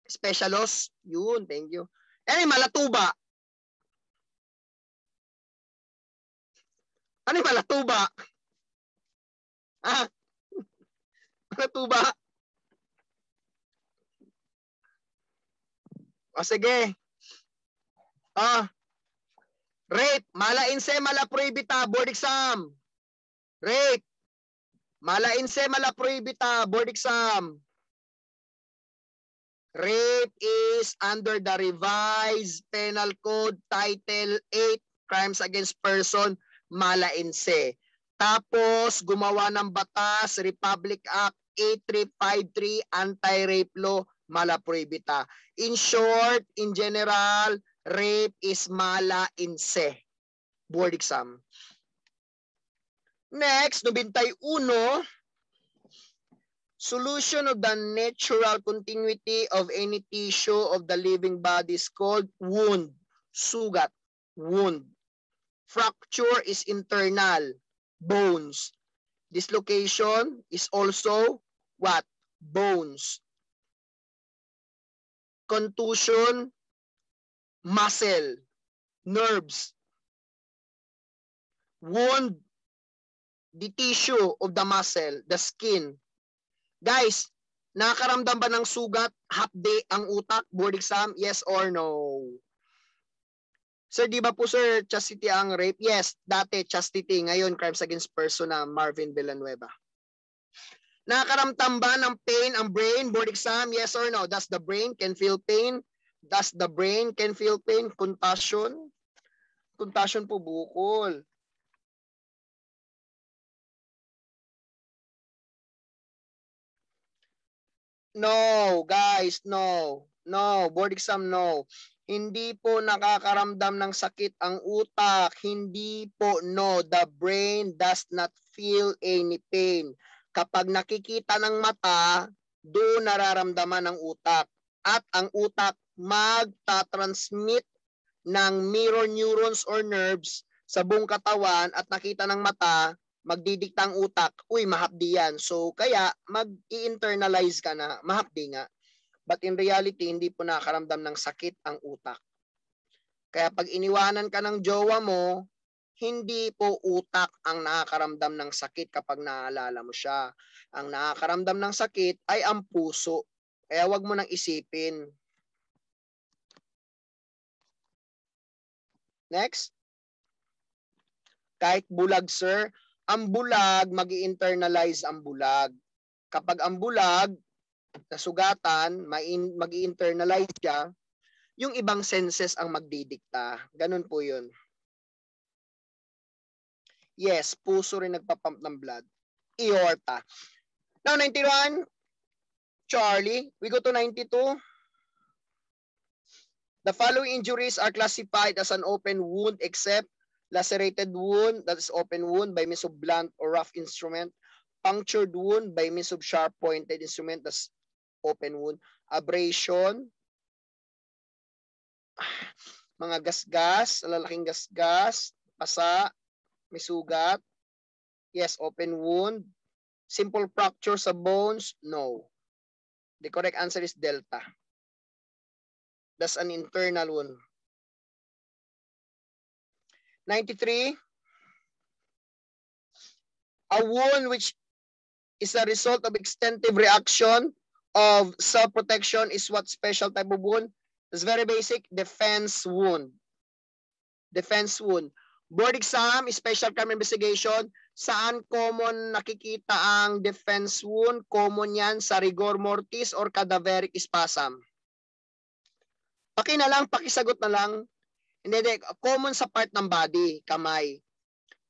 Special laws. Yun, thank you. Eh, malatuba. Ano yung malatuba? Ah? Malatuba. O sige. Ah, Rape, mala inse, mala prohibita, board exam. Rape. Mala inse, mala prohibita, board exam. Rape is under the revised penal code title 8 crimes against person mala inse. Tapos gumawa ng batas Republic Act 8353 anti-rape law mala prohibita. In short, in general, rape is mala inse. Board exam. Next, 91, Solution of the natural continuity of any tissue of the living body is called wound, sugat, wound. Fracture is internal, bones. Dislocation is also what? Bones. Contusion, muscle, nerves. Wound, the tissue of the muscle, the skin, Guys, nakakaramdam ba ng sugat, half day ang utak, board exam? Yes or no? Sir, di ba po sir, chastity ang rape? Yes, dati chastity. Ngayon, crimes against person na Marvin Villanueva. Nakakaramdam ba ng pain ang brain? Board exam? Yes or no? Does the brain can feel pain? Does the brain can feel pain? Contusion? Contusion po bukol. No, guys, no. No, board exam, no. Hindi po nakakaramdam ng sakit ang utak. Hindi po, no. The brain does not feel any pain. Kapag nakikita ng mata, doon nararamdaman ng utak. At ang utak magta-transmit ng mirror neurons or nerves sa buong katawan at nakita ng mata, magdidikta ang utak, uy, mahapdi yan. So, kaya mag-i-internalize ka na, mahapdi nga. But in reality, hindi po nakakaramdam ng sakit ang utak. Kaya pag iniwanan ka ng jowa mo, hindi po utak ang nakakaramdam ng sakit kapag naalala mo siya. Ang nakakaramdam ng sakit ay ang puso. Kaya wag mo nang isipin. Next. Kahit bulag, sir, ang bulag, mag internalize ang bulag. Kapag ang bulag, nasugatan, mag internalize siya, yung ibang senses ang magdidikta. Ganun po yun. Yes, puso rin nagpapump ng blood. Aorta. Now, 91, Charlie. We go to 92. The following injuries are classified as an open wound except lacerated wound, that is open wound by means of blunt or rough instrument, punctured wound by means of sharp pointed instrument, that's open wound, abrasion, mga gasgas, lalaking gasgas, pasa, may sugat, yes, open wound, simple fracture sa bones, no. The correct answer is delta. That's an internal wound. 93. A wound which is a result of extensive reaction of self-protection is what special type of wound? It's very basic, defense wound. Defense wound. Board exam, special crime investigation, saan common nakikita ang defense wound? Common yan sa rigor mortis or cadaveric spasm. Paki na lang, pakisagot na lang. Hindi, hindi. Common sa part ng body, kamay.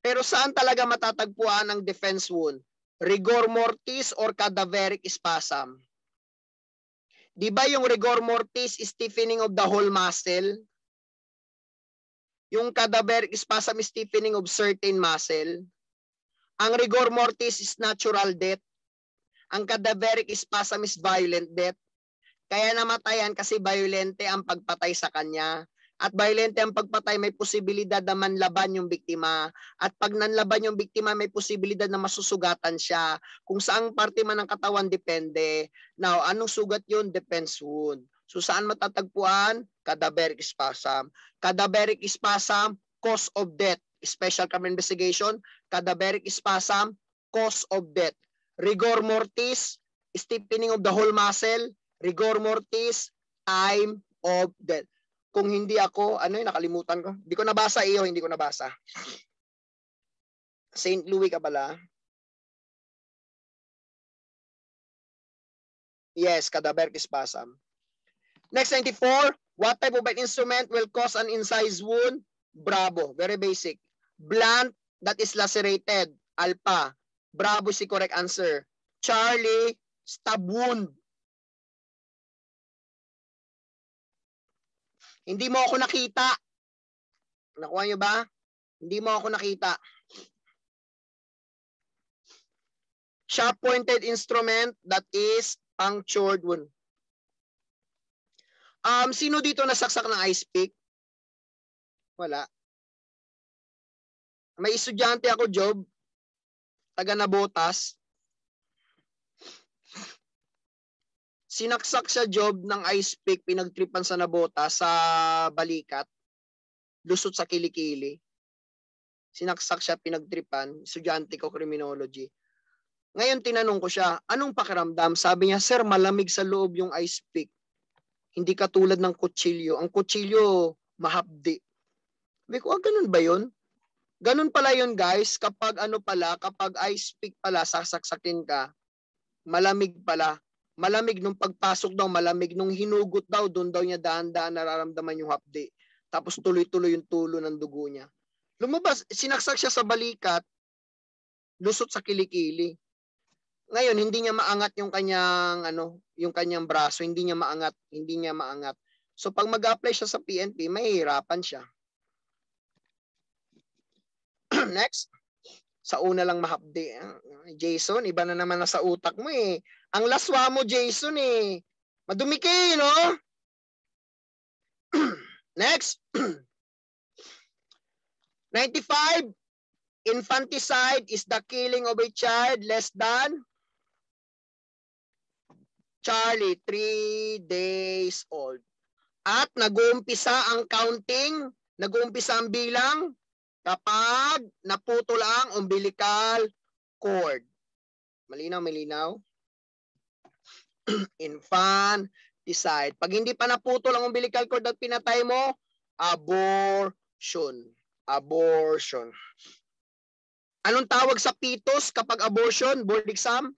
Pero saan talaga matatagpuan ang defense wound? Rigor mortis or cadaveric spasm? Di ba yung rigor mortis is stiffening of the whole muscle? Yung cadaveric spasm is stiffening of certain muscle. Ang rigor mortis is natural death. Ang cadaveric spasm is violent death. Kaya namatayan kasi violente ang pagpatay sa kanya. At violente ang pagpatay, may posibilidad na manlaban yung biktima. At pag nanlaban yung biktima, may posibilidad na masusugatan siya. Kung saang parte man ng katawan, depende. Now, anong sugat yun? Depends wound. So saan matatagpuan? Cadaveric spasm. Cadaveric spasm, cause of death. Special crime investigation, cadaveric spasm, cause of death. Rigor mortis, stiffening of the whole muscle. Rigor mortis, time of death kung hindi ako, ano yun, nakalimutan ko. Hindi ko nabasa iyo, hindi ko nabasa. St. Louis ka pala. Yes, cadaver spasm. Next, 94. What type of an instrument will cause an incised wound? Bravo. Very basic. Blunt that is lacerated. Alpha. Bravo is correct answer. Charlie, stab wound. Hindi mo ako nakita. Nakuha niyo ba? Hindi mo ako nakita. Sharp-pointed instrument that is punctured wound. Um, sino dito nasaksak ng ice pick? Wala. May estudyante ako, Job. Taga Nabotas. Sinaksak siya, Job, ng ice pick, pinagtripan sa Nabotas sa balikat. Lusot sa kilikili. Sinaksak siya, pinagtripan. Estudyante ko, criminology. Ngayon tinanong ko siya, anong pakiramdam? Sabi niya, sir, malamig sa loob yung ice pick. Hindi katulad ng kutsilyo. Ang kutsilyo, mahapdi. Sabi ko, ah, ganun ba yun? Ganun pala yun guys, kapag ano pala, kapag ice pick pala, sasaksakin ka, malamig pala. Malamig nung pagpasok daw, malamig nung hinugot daw, doon daw niya dahan-dahan nararamdaman yung hapdi. Tapos tuloy-tuloy yung tulo ng dugo niya. Lumabas, sinaksak siya sa balikat, lusot sa kilikili. Ngayon, hindi niya maangat yung kanyang ano, yung kanyang braso, hindi niya maangat, hindi niya maangat. So pag mag-apply siya sa PNP, mahihirapan siya. Next. Sa una lang mahapdi. Jason, iba na naman na sa utak mo eh. Ang laswa mo, Jason eh. Madumi ka eh, no? Next. 95. Infanticide is the killing of a child less than Charlie, three days old. At nag-uumpisa ang counting, nag-uumpisa ang bilang kapag naputol ang umbilical cord. Malinaw, malinaw. Infanticide. Pag hindi pa naputol ang umbilical cord at pinatay mo, abortion. Abortion. Anong tawag sa fetus kapag abortion? Board exam?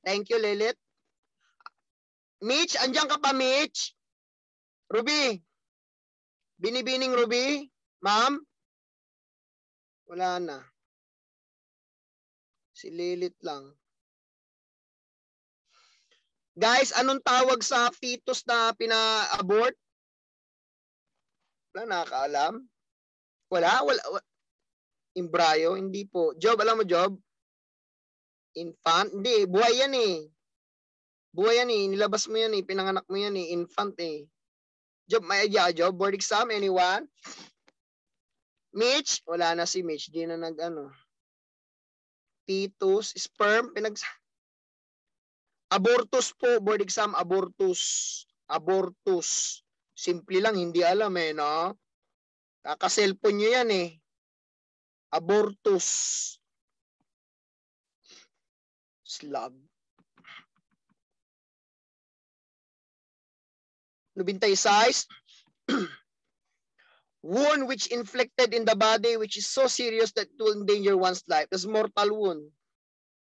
Thank you, Lilith. Mitch, andiyan ka pa, Mitch? Ruby? Binibining Ruby? Ma'am? Wala na. Si Lilith lang. Guys, anong tawag sa fetus na pina-abort? Wala nakakaalam? Wala? Wala? Embryo? Hindi po. Job, alam mo Job? Infant? Hindi, buhay yan eh. Buhay yan eh. Nilabas mo yan eh. Pinanganak mo yan eh. Infant eh. Job, may idea job? Board exam? Anyone? Mitch? Wala na si Mitch. Di na nag ano. Fetus, sperm, pinag... Abortus po, board exam, abortus. Abortus. Simple lang, hindi alam eh, no? Kaka-cellphone nyo yan eh. Abortus. Slug. 96. wound which inflicted in the body which is so serious that it will endanger one's life. That's mortal wound.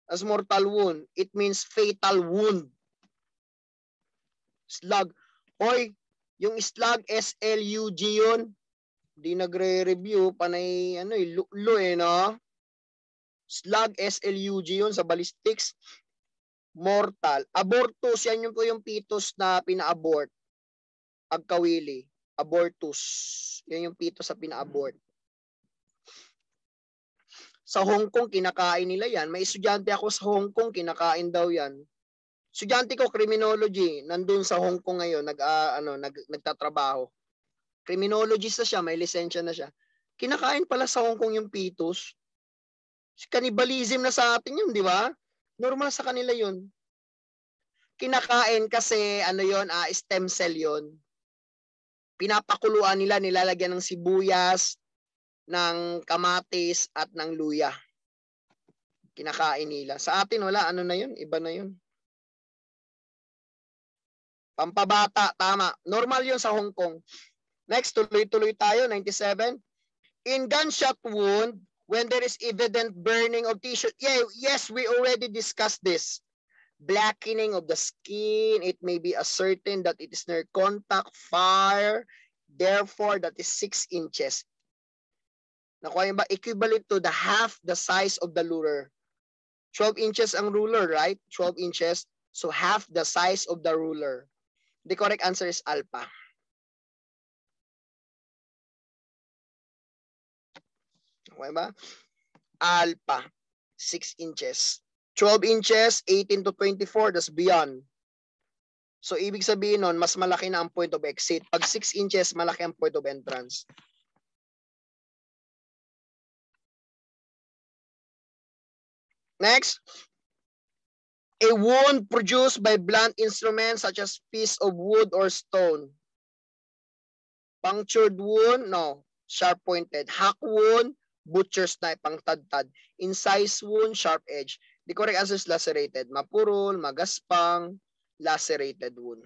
That's mortal wound. It means fatal wound. Slug. Hoy, yung slug, S-L-U-G yun. Di nagre-review, panay, ano eh, lulo eh, no? Slug, S-L-U-G yun sa ballistics. Mortal. Abortus, yan yung po yung fetus na pina-abort agkawili, abortus. Yan yung pito sa pina-abort. Sa Hong Kong, kinakain nila yan. May estudyante ako sa Hong Kong, kinakain daw yan. Estudyante ko, criminology, nandun sa Hong Kong ngayon, nag, uh, ano, nag, nagtatrabaho. Criminologist na siya, may lisensya na siya. Kinakain pala sa Hong Kong yung pitos. Cannibalism na sa atin yun, di ba? Normal sa kanila yun. Kinakain kasi, ano yon uh, stem cell yon pinapakuluan nila, nilalagyan ng sibuyas, ng kamatis at ng luya. Kinakain nila. Sa atin wala, ano na yun? Iba na yun. Pampabata, tama. Normal yun sa Hong Kong. Next, tuloy-tuloy tayo, 97. In gunshot wound, when there is evident burning of tissue, yeah, yes, we already discussed this. blackening of the skin. It may be ascertained that it is near contact, fire, therefore that is 6 inches. Nakuha ba? Equivalent to the half the size of the ruler. 12 inches ang ruler, right? 12 inches. So half the size of the ruler. The correct answer is alpha. Okay ba? Alpha, 6 inches. 12 inches, 18 to 24, that's beyond. So, ibig sabihin nun, mas malaki na ang point of exit. Pag 6 inches, malaki ang point of entrance. Next. A wound produced by blunt instruments such as piece of wood or stone. Punctured wound, no. Sharp pointed. Hack wound, butcher's knife, pang tad-tad. Incise wound, sharp edge. The correct answer is lacerated. Mapurol, magaspang, lacerated wound.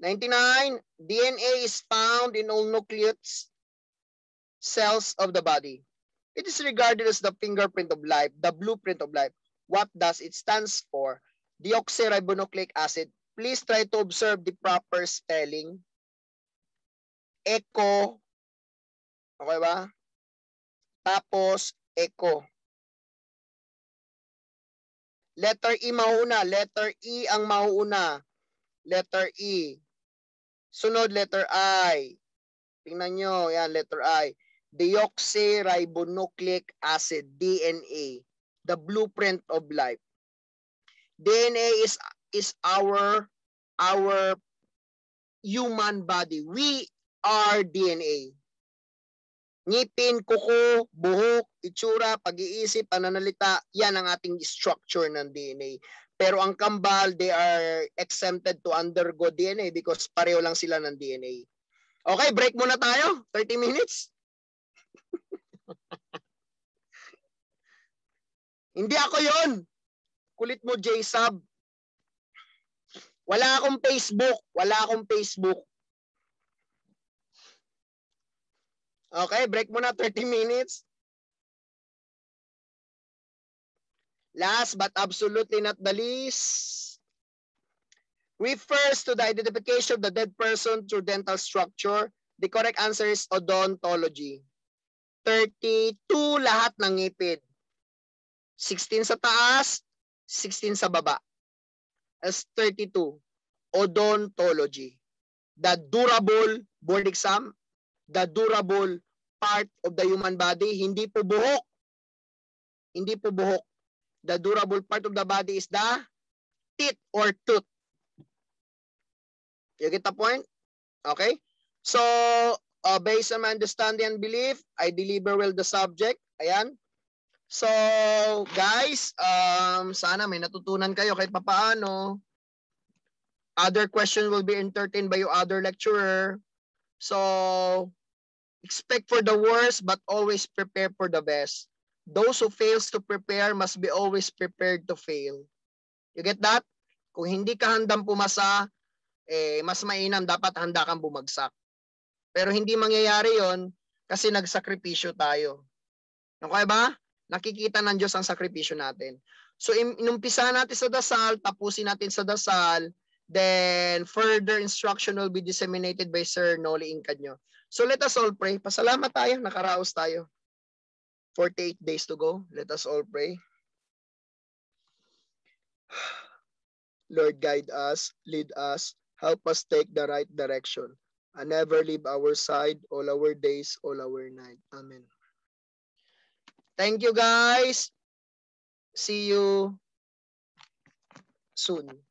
Ninety-nine, DNA is found in all nucleus cells of the body. It is regarded as the fingerprint of life, the blueprint of life. What does it stands for? Deoxyribonucleic acid. Please try to observe the proper spelling. Echo. Okay ba? Tapos, echo. Letter E mauuna. Letter E ang mauuna. Letter E. Sunod, letter I. Tingnan nyo. Yan, letter I. Deoxyribonucleic acid, DNA. The blueprint of life. DNA is is our our human body. We are DNA. Ngipin, kuko, buhok, itsura, pag-iisip, pananalita, yan ang ating structure ng DNA. Pero ang kambal, they are exempted to undergo DNA because pareho lang sila ng DNA. Okay, break muna tayo. 30 minutes. Hindi ako yon. Kulit mo, J-Sub. Wala akong Facebook. Wala akong Facebook. Okay, break muna 30 minutes. Last but absolutely not the least, refers to the identification of the dead person through dental structure. The correct answer is odontology. 32 lahat ng ngipin. 16 sa taas, 16 sa baba. As 32. Odontology. The durable board exam the durable part of the human body. Hindi po buhok. Hindi po buhok. The durable part of the body is the teeth or tooth. You get the point? Okay? So, uh, based on my understanding and belief, I deliver well the subject. Ayan. So, guys, um, sana may natutunan kayo kahit papaano. Other questions will be entertained by your other lecturer. So, Expect for the worst but always prepare for the best. Those who fails to prepare must be always prepared to fail. You get that? Kung hindi ka handang pumasa, eh, mas mainam dapat handa kang bumagsak. Pero hindi mangyayari yon kasi nagsakripisyo tayo. Okay ba? Nakikita ng Diyos ang sakripisyo natin. So, inumpisa natin sa dasal, tapusin natin sa dasal, then further instruction will be disseminated by Sir Noli Incanyo. So let us all pray. Pasalamat tayo, nakaraos tayo. 48 days to go. Let us all pray. Lord, guide us, lead us, help us take the right direction, and never leave our side all our days, all our night. Amen. Thank you, guys. See you soon.